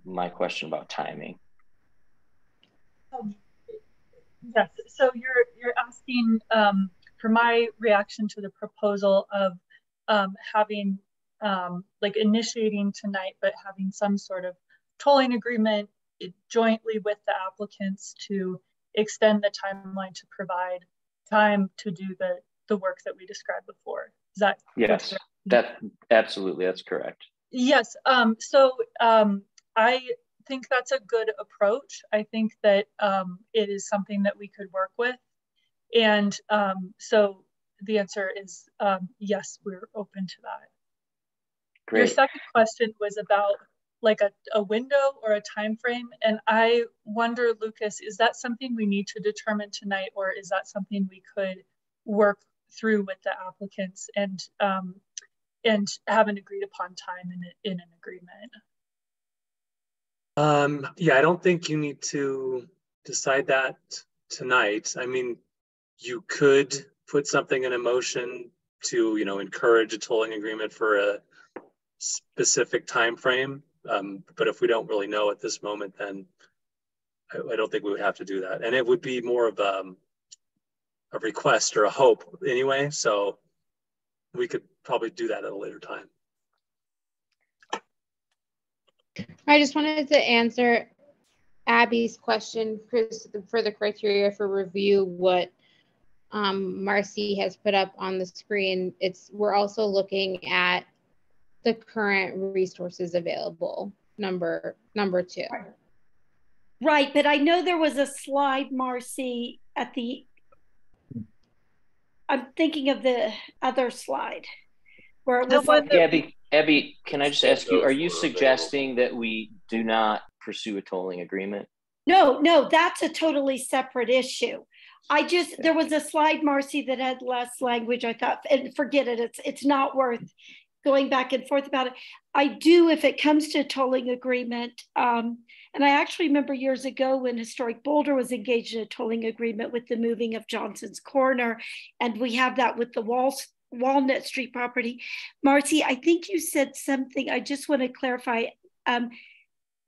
Speaker 6: my question about timing.
Speaker 3: Um, Yes, so you're, you're asking, um, for my reaction to the proposal of, um, having, um, like initiating tonight, but having some sort of tolling agreement eh, jointly with the applicants to extend the timeline to provide time to do the, the work that we described before. Is that?
Speaker 6: Yes, that absolutely that's correct.
Speaker 3: Yes. Um, so um, I think that's a good approach. I think that um, it is something that we could work with. And um, so the answer is um, yes, we're open to that. Your second question was about like a, a window or a time frame. And I wonder, Lucas, is that something we need to determine tonight, or is that something we could work through with the applicants and um, and have an agreed upon time in, in an agreement?
Speaker 15: Um, yeah, I don't think you need to decide that tonight. I mean, you could put something in a motion to, you know, encourage a tolling agreement for a specific time frame. Um, but if we don't really know at this moment, then I, I don't think we would have to do that. And it would be more of um, a request or a hope anyway. So we could probably do that at a later time.
Speaker 22: I just wanted to answer Abby's question Chris, for the criteria for review, what um, Marcy has put up on the screen. It's, we're also looking at the current resources available, number, number two.
Speaker 2: Right, but I know there was a slide, Marcy, at the, I'm thinking of the other slide where it was. like-
Speaker 6: Abby, Abby, can I just ask you, are you suggesting that we do not pursue a tolling agreement?
Speaker 2: No, no, that's a totally separate issue. I just, there was a slide, Marcy, that had less language. I thought, and forget it, it's, it's not worth going back and forth about it. I do, if it comes to tolling agreement, um, and I actually remember years ago when Historic Boulder was engaged in a tolling agreement with the moving of Johnson's Corner, and we have that with the Walnut Street property. Marcy, I think you said something, I just want to clarify. Um,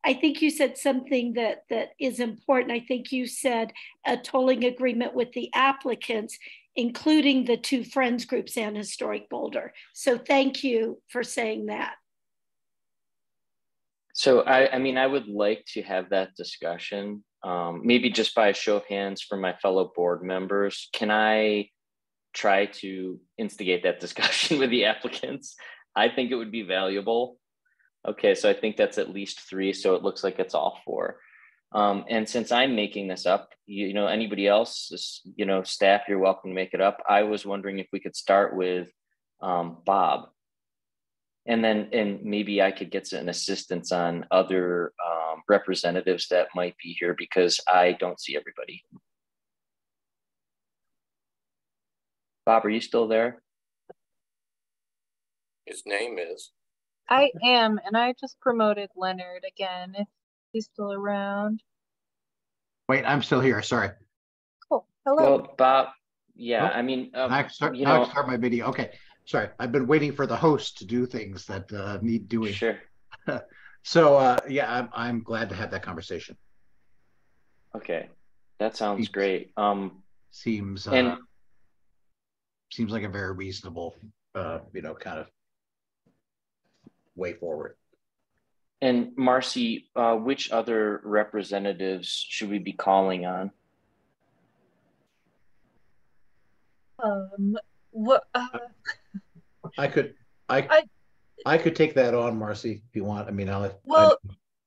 Speaker 2: I think you said something that, that is important. I think you said a tolling agreement with the applicants, including the two friends groups and Historic Boulder. So thank you for saying that.
Speaker 6: So I, I mean, I would like to have that discussion, um, maybe just by a show of hands from my fellow board members. Can I try to instigate that (laughs) discussion with the applicants? I think it would be valuable. Okay, so I think that's at least three, so it looks like it's all four. Um, and since I'm making this up, you, you know, anybody else, you know, staff, you're welcome to make it up. I was wondering if we could start with um, Bob. And then, and maybe I could get some assistance on other um, representatives that might be here because I don't see everybody. Bob, are you still there?
Speaker 5: His name is.
Speaker 3: I am, and I just promoted Leonard again if he's still around.
Speaker 11: Wait, I'm still here. Sorry.
Speaker 3: Cool. Hello.
Speaker 6: Well, Bob, yeah,
Speaker 11: Oh,
Speaker 6: I mean, um,
Speaker 11: I start,
Speaker 6: you
Speaker 11: now I can start my video. Okay, sorry. I've been waiting for the host to do things that uh, need doing.
Speaker 6: Sure. (laughs)
Speaker 11: so uh, yeah, I'm I'm glad to have that conversation.
Speaker 6: okay, that sounds great. Um,
Speaker 11: Seems uh,
Speaker 6: and
Speaker 11: seems like a very reasonable, uh, you know, kind of way forward.
Speaker 6: and Marcy, uh, which other representatives should we be calling on?
Speaker 3: Um, what? Uh,
Speaker 11: I could I
Speaker 3: I-
Speaker 11: I could take that on, Marcy, if you want. I mean, I'll.
Speaker 3: well,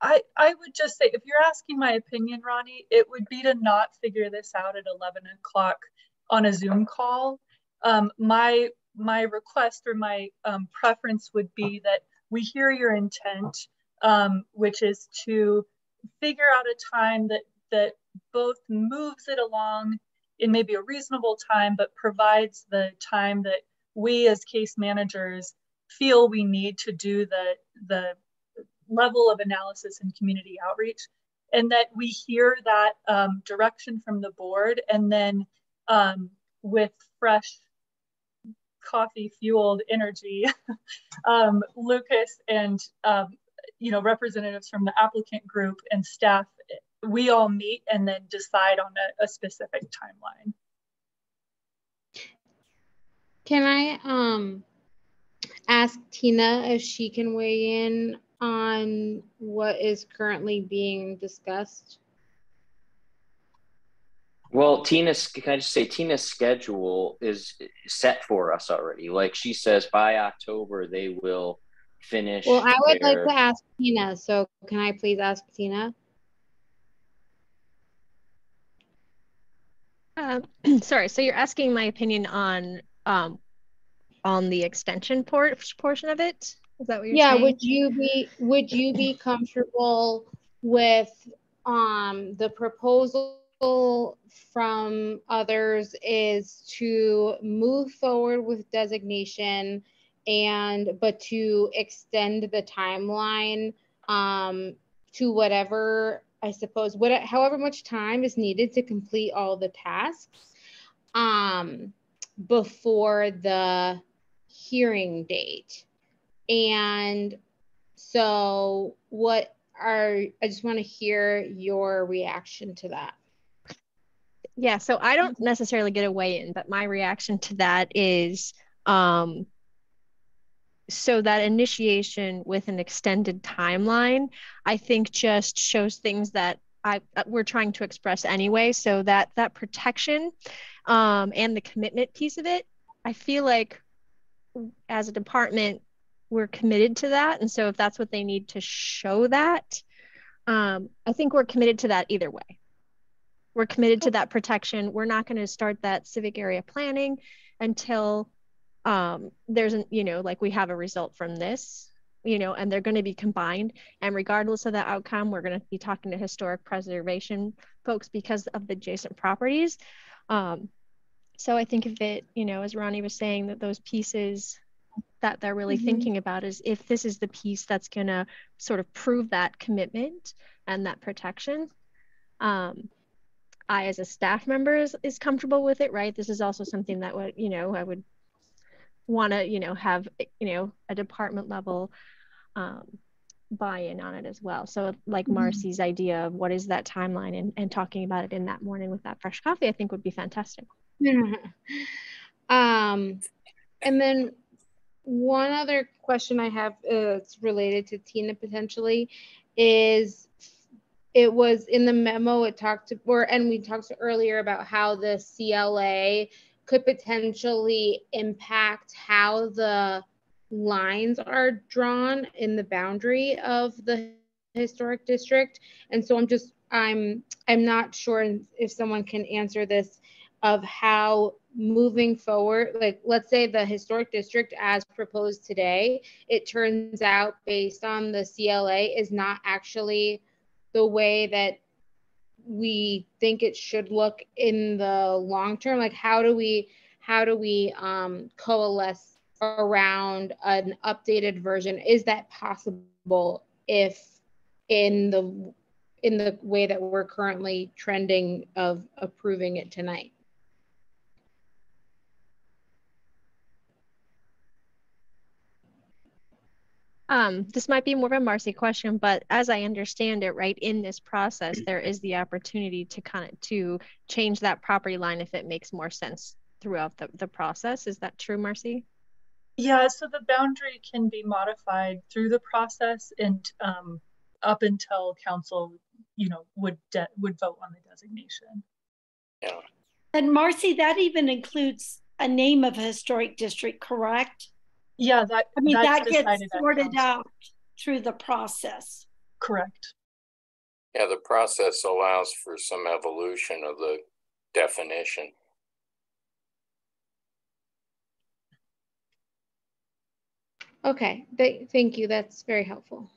Speaker 3: I I would just say if you're asking my opinion, Ronnie, it would be to not figure this out at 11 o'clock on a Zoom call. Um, my my request or my um, preference would be that we hear your intent, um, which is to figure out a time that that both moves it along in maybe a reasonable time, but provides the time that we as case managers feel we need to do the the level of analysis and community outreach and that we hear that um, direction from the board and then um, with fresh coffee fueled energy (laughs) um, lucas and um, you know representatives from the applicant group and staff we all meet and then decide on a, a specific timeline
Speaker 22: Can I um ask Tina if she can weigh in on what is currently being discussed?
Speaker 6: Well, Tina's, can I just say, Tina's schedule is set for us already. Like she says, by October, they will finish.
Speaker 22: Well, I would like to ask Tina, so can I please ask Tina?
Speaker 26: Um, (clears throat) sorry, so you're asking my opinion on um on the extension port portion of it? Is that what you're
Speaker 22: Yeah,
Speaker 26: saying?
Speaker 22: would you be, would you be comfortable with um the proposal from others is to move forward with designation and but to extend the timeline um to whatever I suppose what however much time is needed to complete all the tasks um before the hearing date. And so what are I just want to hear your reaction to that.
Speaker 26: Yeah, so I don't necessarily get a weigh in, but my reaction to that is um, so that initiation with an extended timeline, I think just shows things that I we're trying to express anyway. So that that protection um, and the commitment piece of it, I feel like as a department, we're committed to that. And so if that's what they need to show that, um, I think we're committed to that either way. We're committed to that protection. We're not going to start that civic area planning until um, there's an, you know, like we have a result from this, you know, and they're going to be combined. And regardless of the outcome, we're going to be talking to historic preservation folks because of the adjacent properties. Um, so I think of it, you know, as Ronnie was saying, that those pieces that they're really
Speaker 8: Mhm.
Speaker 26: thinking about is if this is the piece that's going to sort of prove that commitment and that protection. Um, I, as a staff member, is, is comfortable with it, right? This is also something that would, you know, I would want to, you know, have, you know, a department level um, buy-in on it as well. So like
Speaker 22: Mhm.
Speaker 26: Marcy's idea of what is that timeline and, and talking about it in that morning with that fresh coffee, I think would be fantastic. (laughs)
Speaker 22: um, and then one other question I have uh, it's related to Tina potentially is it was in the memo it talked to or and we talked earlier about how the CLA could potentially impact how the lines are drawn in the boundary of the historic district. And so i'm just i'm i'm not sure if someone can answer this of how moving forward like let's say the historic district as proposed today it turns out based on the cla is not actually the way that we think it should look in the long term. Like how do we how do we um, coalesce around an updated version is that possible if in the in the way that we're currently trending of approving it tonight
Speaker 26: Um, this might be more of a Marcy question, but as I understand it, right, in this process, there is the opportunity to kind of to change that property line if it makes more sense throughout the, the process. Is that true, Marcy?
Speaker 3: Yeah, so the boundary can be modified through the process and um, up until council, you know, would de- would vote on the designation.
Speaker 5: Yeah.
Speaker 2: And Marcy, that even includes a name of a historic district, correct?
Speaker 3: Yeah, that
Speaker 2: I mean that gets sorted out through the process.
Speaker 3: Correct.
Speaker 5: Yeah, the process allows for some evolution of the definition.
Speaker 22: Okay th- thank you that's very helpful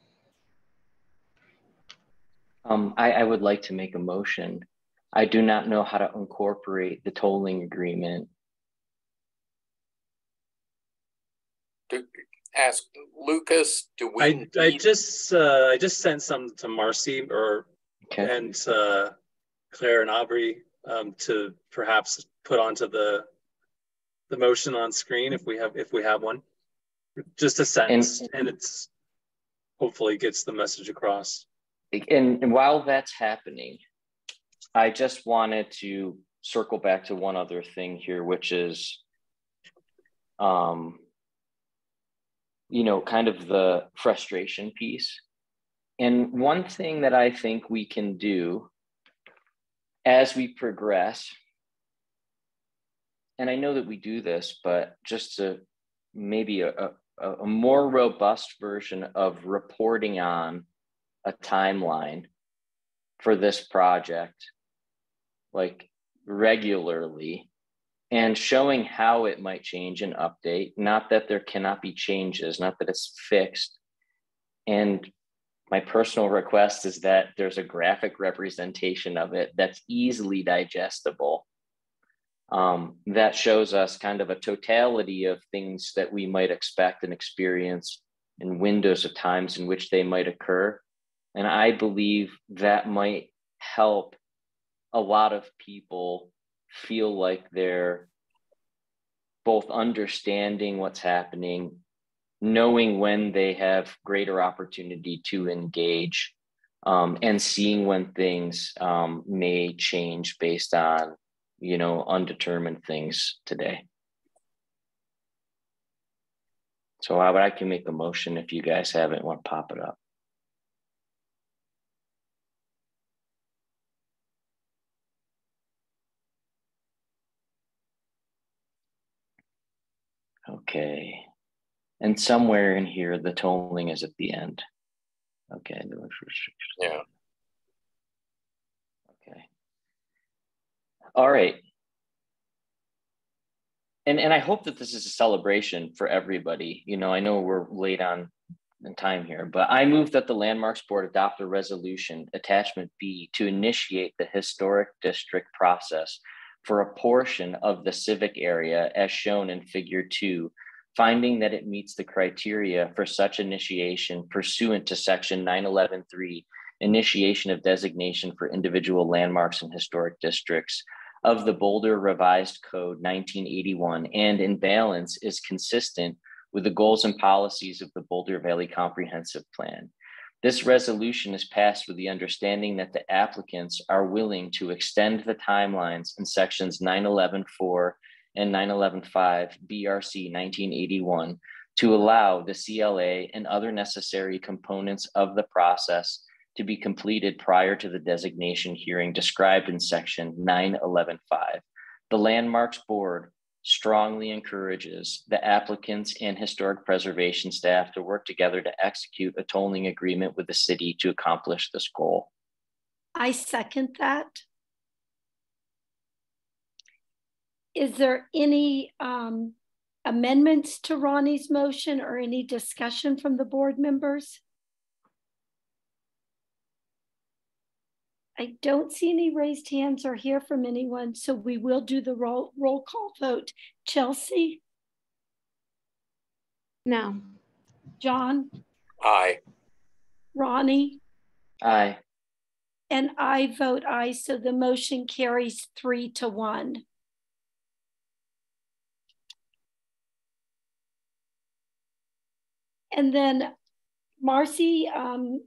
Speaker 6: Um, I, I would like to make a motion. I do not know how to incorporate the tolling agreement.
Speaker 5: To ask Lucas, do we?
Speaker 15: I, I just uh, I just sent some to Marcy or
Speaker 6: Okay.
Speaker 15: and uh, Claire and Aubrey um, to perhaps put onto the the motion on screen if we have if we have one. Just a sentence, and, it's hopefully gets the message across.
Speaker 6: And, and while that's happening, I just wanted to circle back to one other thing here, which is, um, you know, kind of the frustration piece. And one thing that I think we can do as we progress, and I know that we do this, but just to maybe a, a, more robust version of reporting on a timeline for this project, like regularly, and showing how it might change and update. Not that there cannot be changes, not that it's fixed. And my personal request is that there's a graphic representation of it that's easily digestible. Um, that shows us kind of a totality of things that we might expect and experience and windows of times in which they might occur. And I believe that might help a lot of people feel like they're both understanding what's happening, knowing when they have greater opportunity to engage, um, and seeing when things um, may change based on, you know, undetermined things today. So I, I can make a motion if you guys have it, want to pop it up. Okay. And somewhere in here, the tolling is at the end. Okay.
Speaker 5: Yeah.
Speaker 6: Okay. All right. And and I hope that this is a celebration for everybody. You know, I know we're late on in time here, but I move that the Landmarks Board adopt a resolution, attachment B, to initiate the historic district process for a portion of the civic area as shown in figure two, finding that it meets the criteria for such initiation pursuant to section 911.3, initiation of designation for individual landmarks and historic districts of the Boulder Revised Code 1981 and in balance is consistent with the goals and policies of the Boulder Valley Comprehensive Plan. This resolution is passed with the understanding that the applicants are willing to extend the timelines in sections 911.4 and 911.5 BRC 1981 to allow the CLA and other necessary components of the process to be completed prior to the designation hearing described in section 911.5. The Landmarks Board strongly encourages the applicants and historic preservation staff to work together to execute a tolling agreement with the city to accomplish this goal.
Speaker 2: I second that. Is there any um, amendments to Ronnie's motion or any discussion from the board members? I don't see any raised hands or hear from anyone, so we will do the roll, roll call vote. Chelsea?
Speaker 22: No.
Speaker 2: John?
Speaker 5: Aye.
Speaker 2: Ronnie?
Speaker 6: Aye.
Speaker 2: And I vote aye, so the motion carries three to one. And then Marcy, um,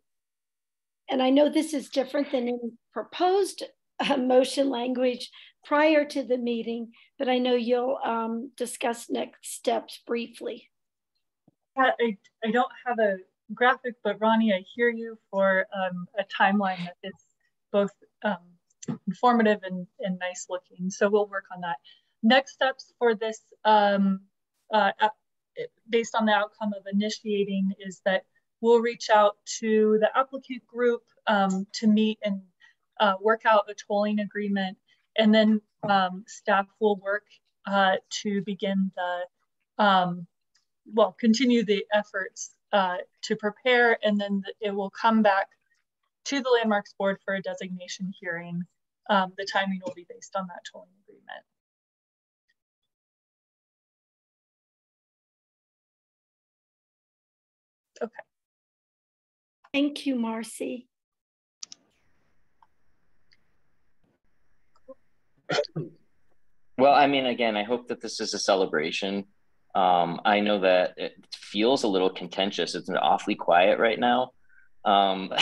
Speaker 2: and I know this is different than in proposed uh, motion language prior to the meeting, but I know you'll um, discuss next steps briefly.
Speaker 3: I, I don't have a graphic, but Ronnie, I hear you for um, a timeline that is both um, informative and, and nice looking. So we'll work on that. Next steps for this, um, uh, based on the outcome of initiating, is that we'll reach out to the applicant group um, to meet and uh, work out a tolling agreement. And then um, staff will work uh, to begin the, um, well, continue the efforts uh, to prepare, and then it will come back to the Landmarks Board for a designation hearing. Um, the timing will be based on that tolling agreement. Okay.
Speaker 2: Thank you, Marcy.
Speaker 6: Well, I mean, again, I hope that this is a celebration. Um, I know that it feels a little contentious. It's an awfully quiet right now. Um,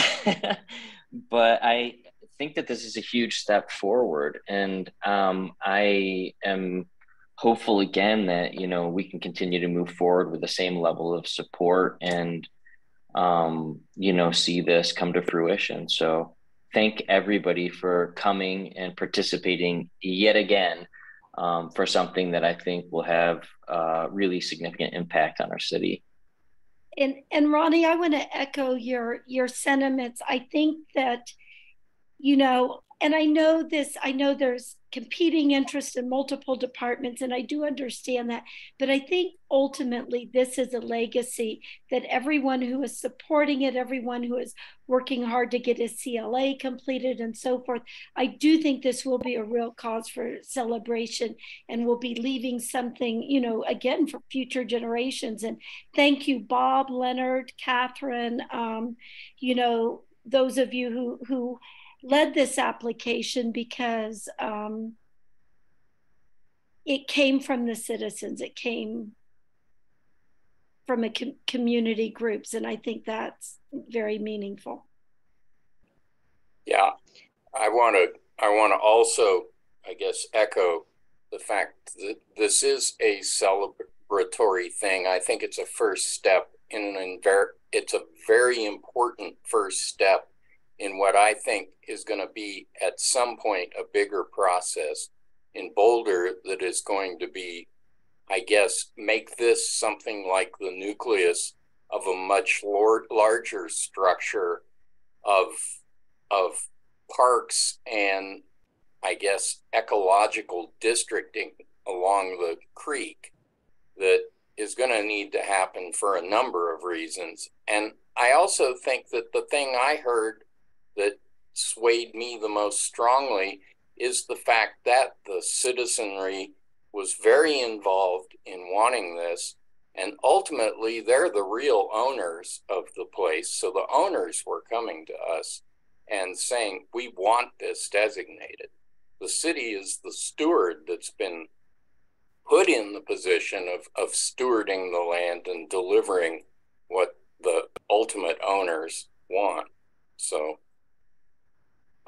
Speaker 6: (laughs) but I think that this is a huge step forward. And um, I am hopeful again that, you know, we can continue to move forward with the same level of support and um, you know, see this come to fruition. So thank everybody for coming and participating yet again um, for something that I think will have uh, really significant impact on our city.
Speaker 2: And and Ronnie, I want to echo your your sentiments. I think that, you know, and I know this, I know there's competing interests in multiple departments, and I do understand that. But I think ultimately this is a legacy that everyone who is supporting it, everyone who is working hard to get a CLA completed and so forth, I do think this will be a real cause for celebration and we'll be leaving something, you know, again for future generations. And thank you, Bob, Leonard, Catherine, um, you know, those of you who who led this application because um, it came from the citizens. It came from a com- community groups, and I think that's very meaningful.
Speaker 5: Yeah, I want to. I want to also, I guess, echo the fact that this is a celebratory thing. I think it's a first step in an inver- It's a very important first step in what I think is going to be at some point a bigger process in Boulder that is going to be, I guess, make this something like the nucleus of a much larger structure of of parks and I guess ecological districting along the creek that is going to need to happen for a number of reasons. And I also think that the thing I heard that swayed me the most strongly is the fact that the citizenry was very involved in wanting this. And ultimately, they're the real owners of the place. So the owners were coming to us and saying, We want this designated. The city is the steward that's been put in the position of, of stewarding the land and delivering what the ultimate owners want. So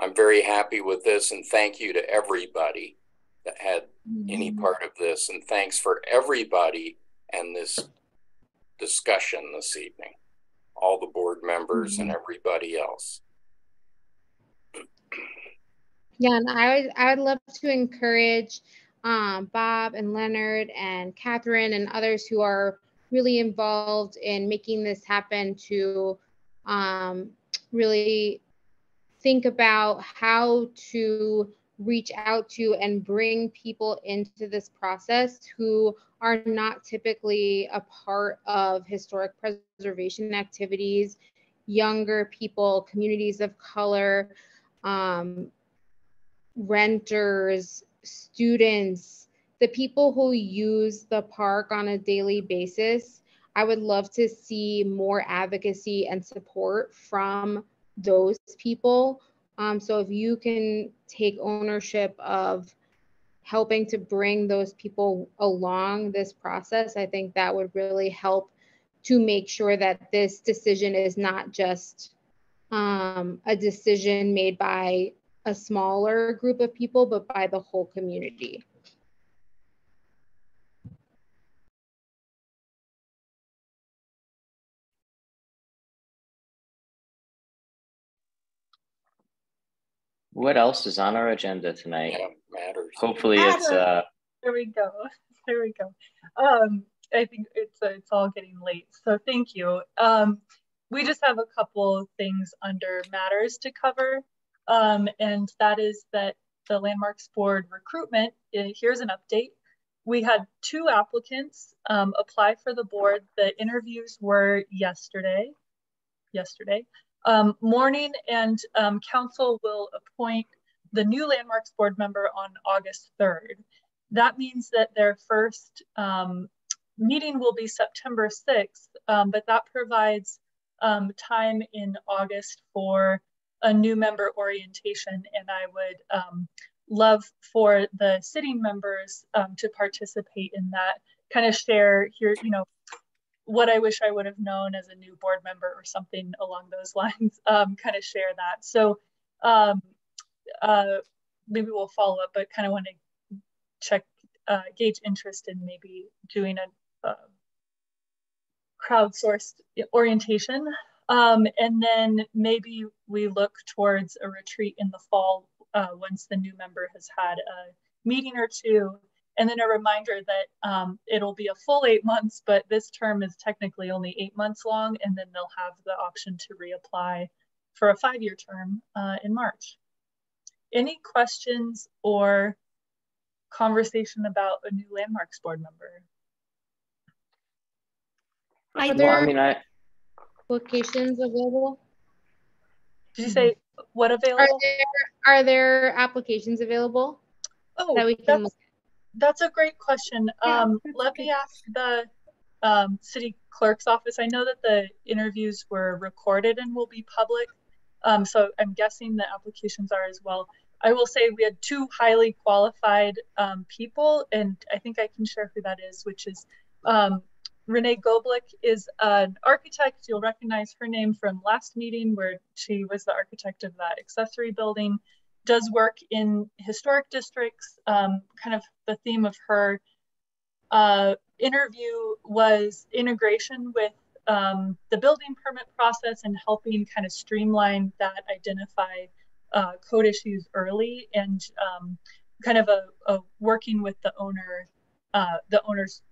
Speaker 5: I'm very happy with this and thank you to everybody that had any
Speaker 24: Mm-hmm.
Speaker 5: part of this. And thanks for everybody and this discussion this evening, all the board members and everybody else.
Speaker 22: Yeah, and I would I would love to encourage um, Bob and Leonard and Catherine and others who are really involved in making this happen to um, really think about how to reach out to and bring people into this process who are not typically a part of historic preservation activities, younger people, communities of color, um, renters, students, the people who use the park on a daily basis. I would love to see more advocacy and support from those people. Um, so if you can take ownership of helping to bring those people along this process, I think that would really help to make sure that this decision is not just um, a decision made by a smaller group of people, but by the whole community.
Speaker 6: What else is on our agenda tonight?
Speaker 5: matters.
Speaker 6: Hopefully it's uh
Speaker 3: There we go. (laughs) There we go. Um, I think it's uh, it's all getting late, so thank you. Um, we just have a couple things under matters to cover, um, and that is that the Landmarks Board recruitment. uh, Here's an update. We had two applicants um, apply for the board. The interviews were yesterday. Yesterday um, morning, and um, council will appoint the new Landmarks Board member on August 3rd. That means that their first um, meeting will be September 6th, um, but that provides um, time in August for a new member orientation. And I would um, love for the sitting members to participate in that, kind of share here, you know, what I wish I would have known as a new board member or something along those (laughs) lines, um, kind of share that. So um, uh, maybe we'll follow up, but kind of want to check, uh, gauge interest in maybe doing a, a crowdsourced orientation. Um, and then maybe we look towards a retreat in the fall uh, once the new member has had a meeting or two. And then a reminder that um, it'll be a full eight months, but this term is technically only eight months long, and then they'll have the option to reapply for a five-year term uh, in March. Any questions or conversation about a new landmarks board member?
Speaker 22: Are
Speaker 6: well,
Speaker 22: there
Speaker 6: I mean I
Speaker 22: applications available?
Speaker 3: Did you say what
Speaker 22: Are
Speaker 3: available?
Speaker 22: there, are there applications available?
Speaker 3: Oh,
Speaker 22: that we can look
Speaker 3: that's a great question. Um, let me ask the um, city clerk's office. I know that the interviews were recorded and will be public. Um, so I'm guessing the applications are as well. I will say we had two highly qualified um, people, and I think I can share who that is, which is um, Renee Goblik is an architect. You'll recognize her name from last meeting where she was the architect of that accessory building, does work in historic districts. Um, kind of the theme of her uh, interview was integration with um, the building permit process and helping kind of streamline that, identify uh, code issues early and um, kind of a, a working with the owner, uh, the owners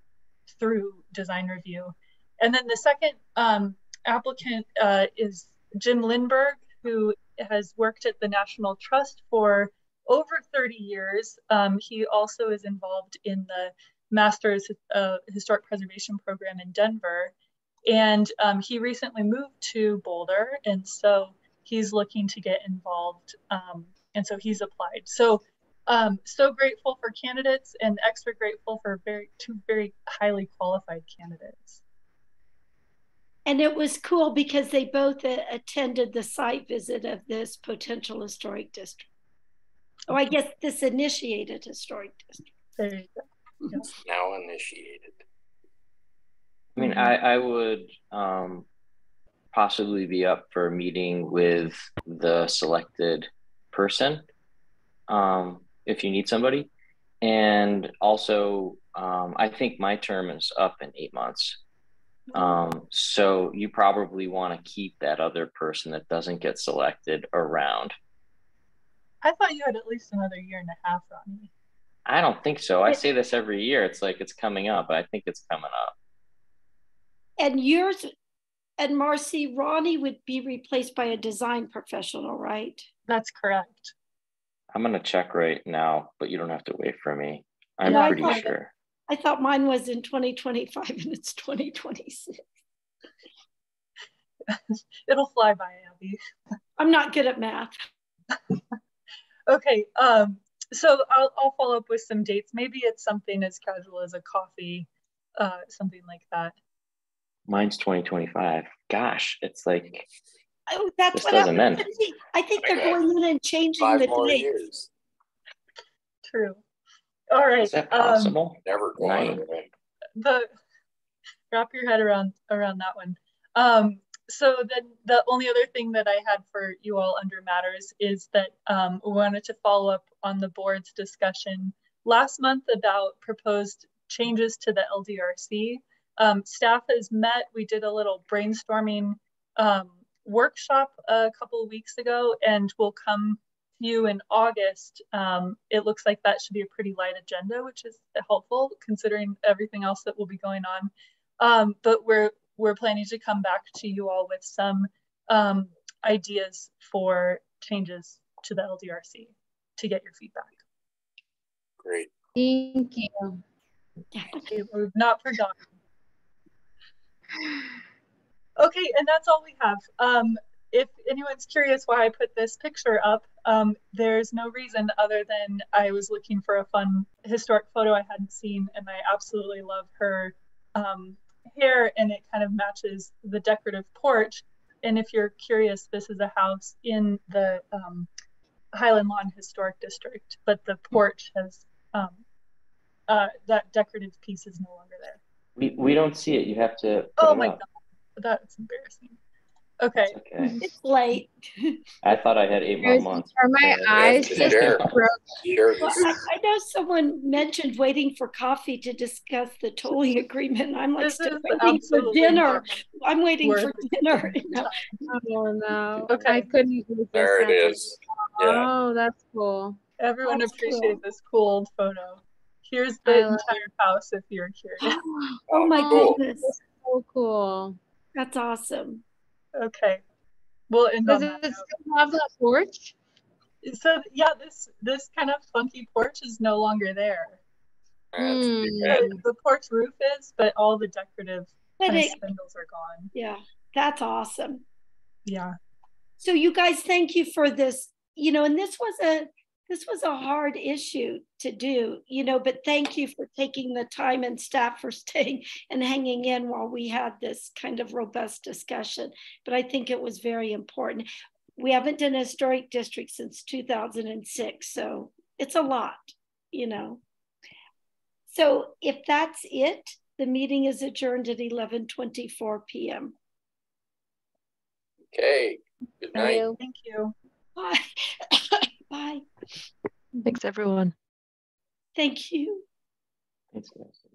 Speaker 3: through design review. And then the second um, applicant uh, is Jim Lindberg, who has worked at the National Trust for over 30 years. Um, he also is involved in the Master's uh, Historic Preservation Program in Denver. And um, he recently moved to Boulder. And so he's looking to get involved. Um, and so he's applied. So Um, so grateful for candidates and extra grateful for very two very highly qualified candidates.
Speaker 2: And it was cool because they both uh, attended the site visit of this potential historic district. Oh, I guess this initiated historic district.
Speaker 3: There you go.
Speaker 5: Yes. Now initiated.
Speaker 6: I mean, I, I would um, possibly be up for a meeting with the selected person um, if you need somebody. And also, um, I think my term is up in eight months. Um, so you probably want to keep that other person that doesn't get selected around.
Speaker 3: I thought you had at least another year and a half, Ronnie.
Speaker 6: I don't think so. I say this every year. It's like it's coming up. I think it's coming up.
Speaker 2: And yours and Marcy, Ronnie would be replaced by a design professional, right?
Speaker 3: That's correct.
Speaker 6: I'm gonna check right now, but you don't have to wait for me. I'm
Speaker 2: No,
Speaker 6: pretty
Speaker 2: thought-
Speaker 6: sure.
Speaker 2: I thought mine was in 2025 and it's 2026. (laughs)
Speaker 3: It'll fly by, Abby.
Speaker 2: I'm not good at math. (laughs)
Speaker 3: Okay, um, so I'll, I'll follow up with some dates. Maybe it's something as casual as a coffee, uh, something like that.
Speaker 6: Mine's 2025. Gosh, it's like
Speaker 2: Oh, that's
Speaker 6: This
Speaker 2: what I
Speaker 6: doesn't
Speaker 2: was
Speaker 6: end.
Speaker 2: thinking. I think they're going in and changing
Speaker 5: Five
Speaker 2: the dates.
Speaker 5: years.
Speaker 3: True. All right.
Speaker 6: is that
Speaker 3: um,
Speaker 6: possible?
Speaker 5: Never going
Speaker 6: Nine.
Speaker 5: away.
Speaker 3: the wrap your head around around that one. Um, so then the only other thing that I had for you all under matters is that um, we wanted to follow up on the board's discussion last month about proposed changes to the LDRC. Um, staff has met. We did a little brainstorming um, workshop a couple of weeks ago, and we'll come to you in August. Um, it looks like that should be a pretty light agenda, which is helpful considering everything else that will be going on. Um, but we're we're planning to come back to you all with some um, ideas for changes to the LDRC to get your feedback.
Speaker 5: Great.
Speaker 22: Thank you.
Speaker 3: Okay, We've not forgotten. (sighs) Okay, and that's all we have. Um, if anyone's curious why I put this picture up, um, there's no reason other than I was looking for a fun historic photo I hadn't seen, and I absolutely love her um, hair, and it kind of matches the decorative porch. And if you're curious, this is a house in the um, Highland Lawn Historic District, but the porch has um, uh, that decorative piece is no longer there.
Speaker 6: We we don't see it. You have to.
Speaker 3: Oh my
Speaker 6: up.
Speaker 3: god, that's embarrassing. Okay.
Speaker 6: Okay.
Speaker 2: It's late. (laughs)
Speaker 6: I thought I had eight more months.
Speaker 22: Are my
Speaker 6: Yeah.
Speaker 22: eyes just
Speaker 5: share.
Speaker 22: broke?
Speaker 2: Well. I, I know someone mentioned waiting for coffee to discuss the tolling agreement. and I'm like
Speaker 3: This
Speaker 2: still waiting for dinner. I'm waiting for dinner. you know. (laughs)
Speaker 22: Oh no.
Speaker 3: Okay.
Speaker 22: I couldn't resist
Speaker 5: There it
Speaker 22: that.
Speaker 5: is. Yeah.
Speaker 22: Oh, that's cool.
Speaker 3: Everyone
Speaker 2: That's
Speaker 3: appreciate
Speaker 2: cool.
Speaker 3: this cool old photo. Here's
Speaker 22: I
Speaker 3: the
Speaker 22: love
Speaker 3: entire house if you're curious. (gasps)
Speaker 2: Oh my
Speaker 5: Cool.
Speaker 2: goodness.
Speaker 22: So cool.
Speaker 2: That's awesome.
Speaker 3: Okay. Well, end
Speaker 22: Does
Speaker 3: um,
Speaker 22: it
Speaker 3: that
Speaker 22: still have that porch?
Speaker 3: So yeah, this this kind of funky porch is no longer there.
Speaker 5: That's
Speaker 22: hmm.
Speaker 5: too bad.
Speaker 3: The, the porch roof is, but all the decorative
Speaker 2: But
Speaker 3: kind of spindles are gone.
Speaker 2: yeah, that's awesome.
Speaker 3: Yeah.
Speaker 2: So you guys, thank you for this. You know, and this was a this was a hard issue to do, you know, but thank you for taking the time and staff for (laughs) staying and hanging in while we had this kind of robust discussion. But I think it was very important. We haven't done a historic district since 2006, so it's a lot, you know. So if that's it, the meeting is adjourned at 11:24 p.m.
Speaker 5: Okay. Good night.
Speaker 3: Thank you.
Speaker 2: Bye. (laughs) Bye.
Speaker 14: Thanks, everyone.
Speaker 2: Thank you.
Speaker 6: Thanks, guys.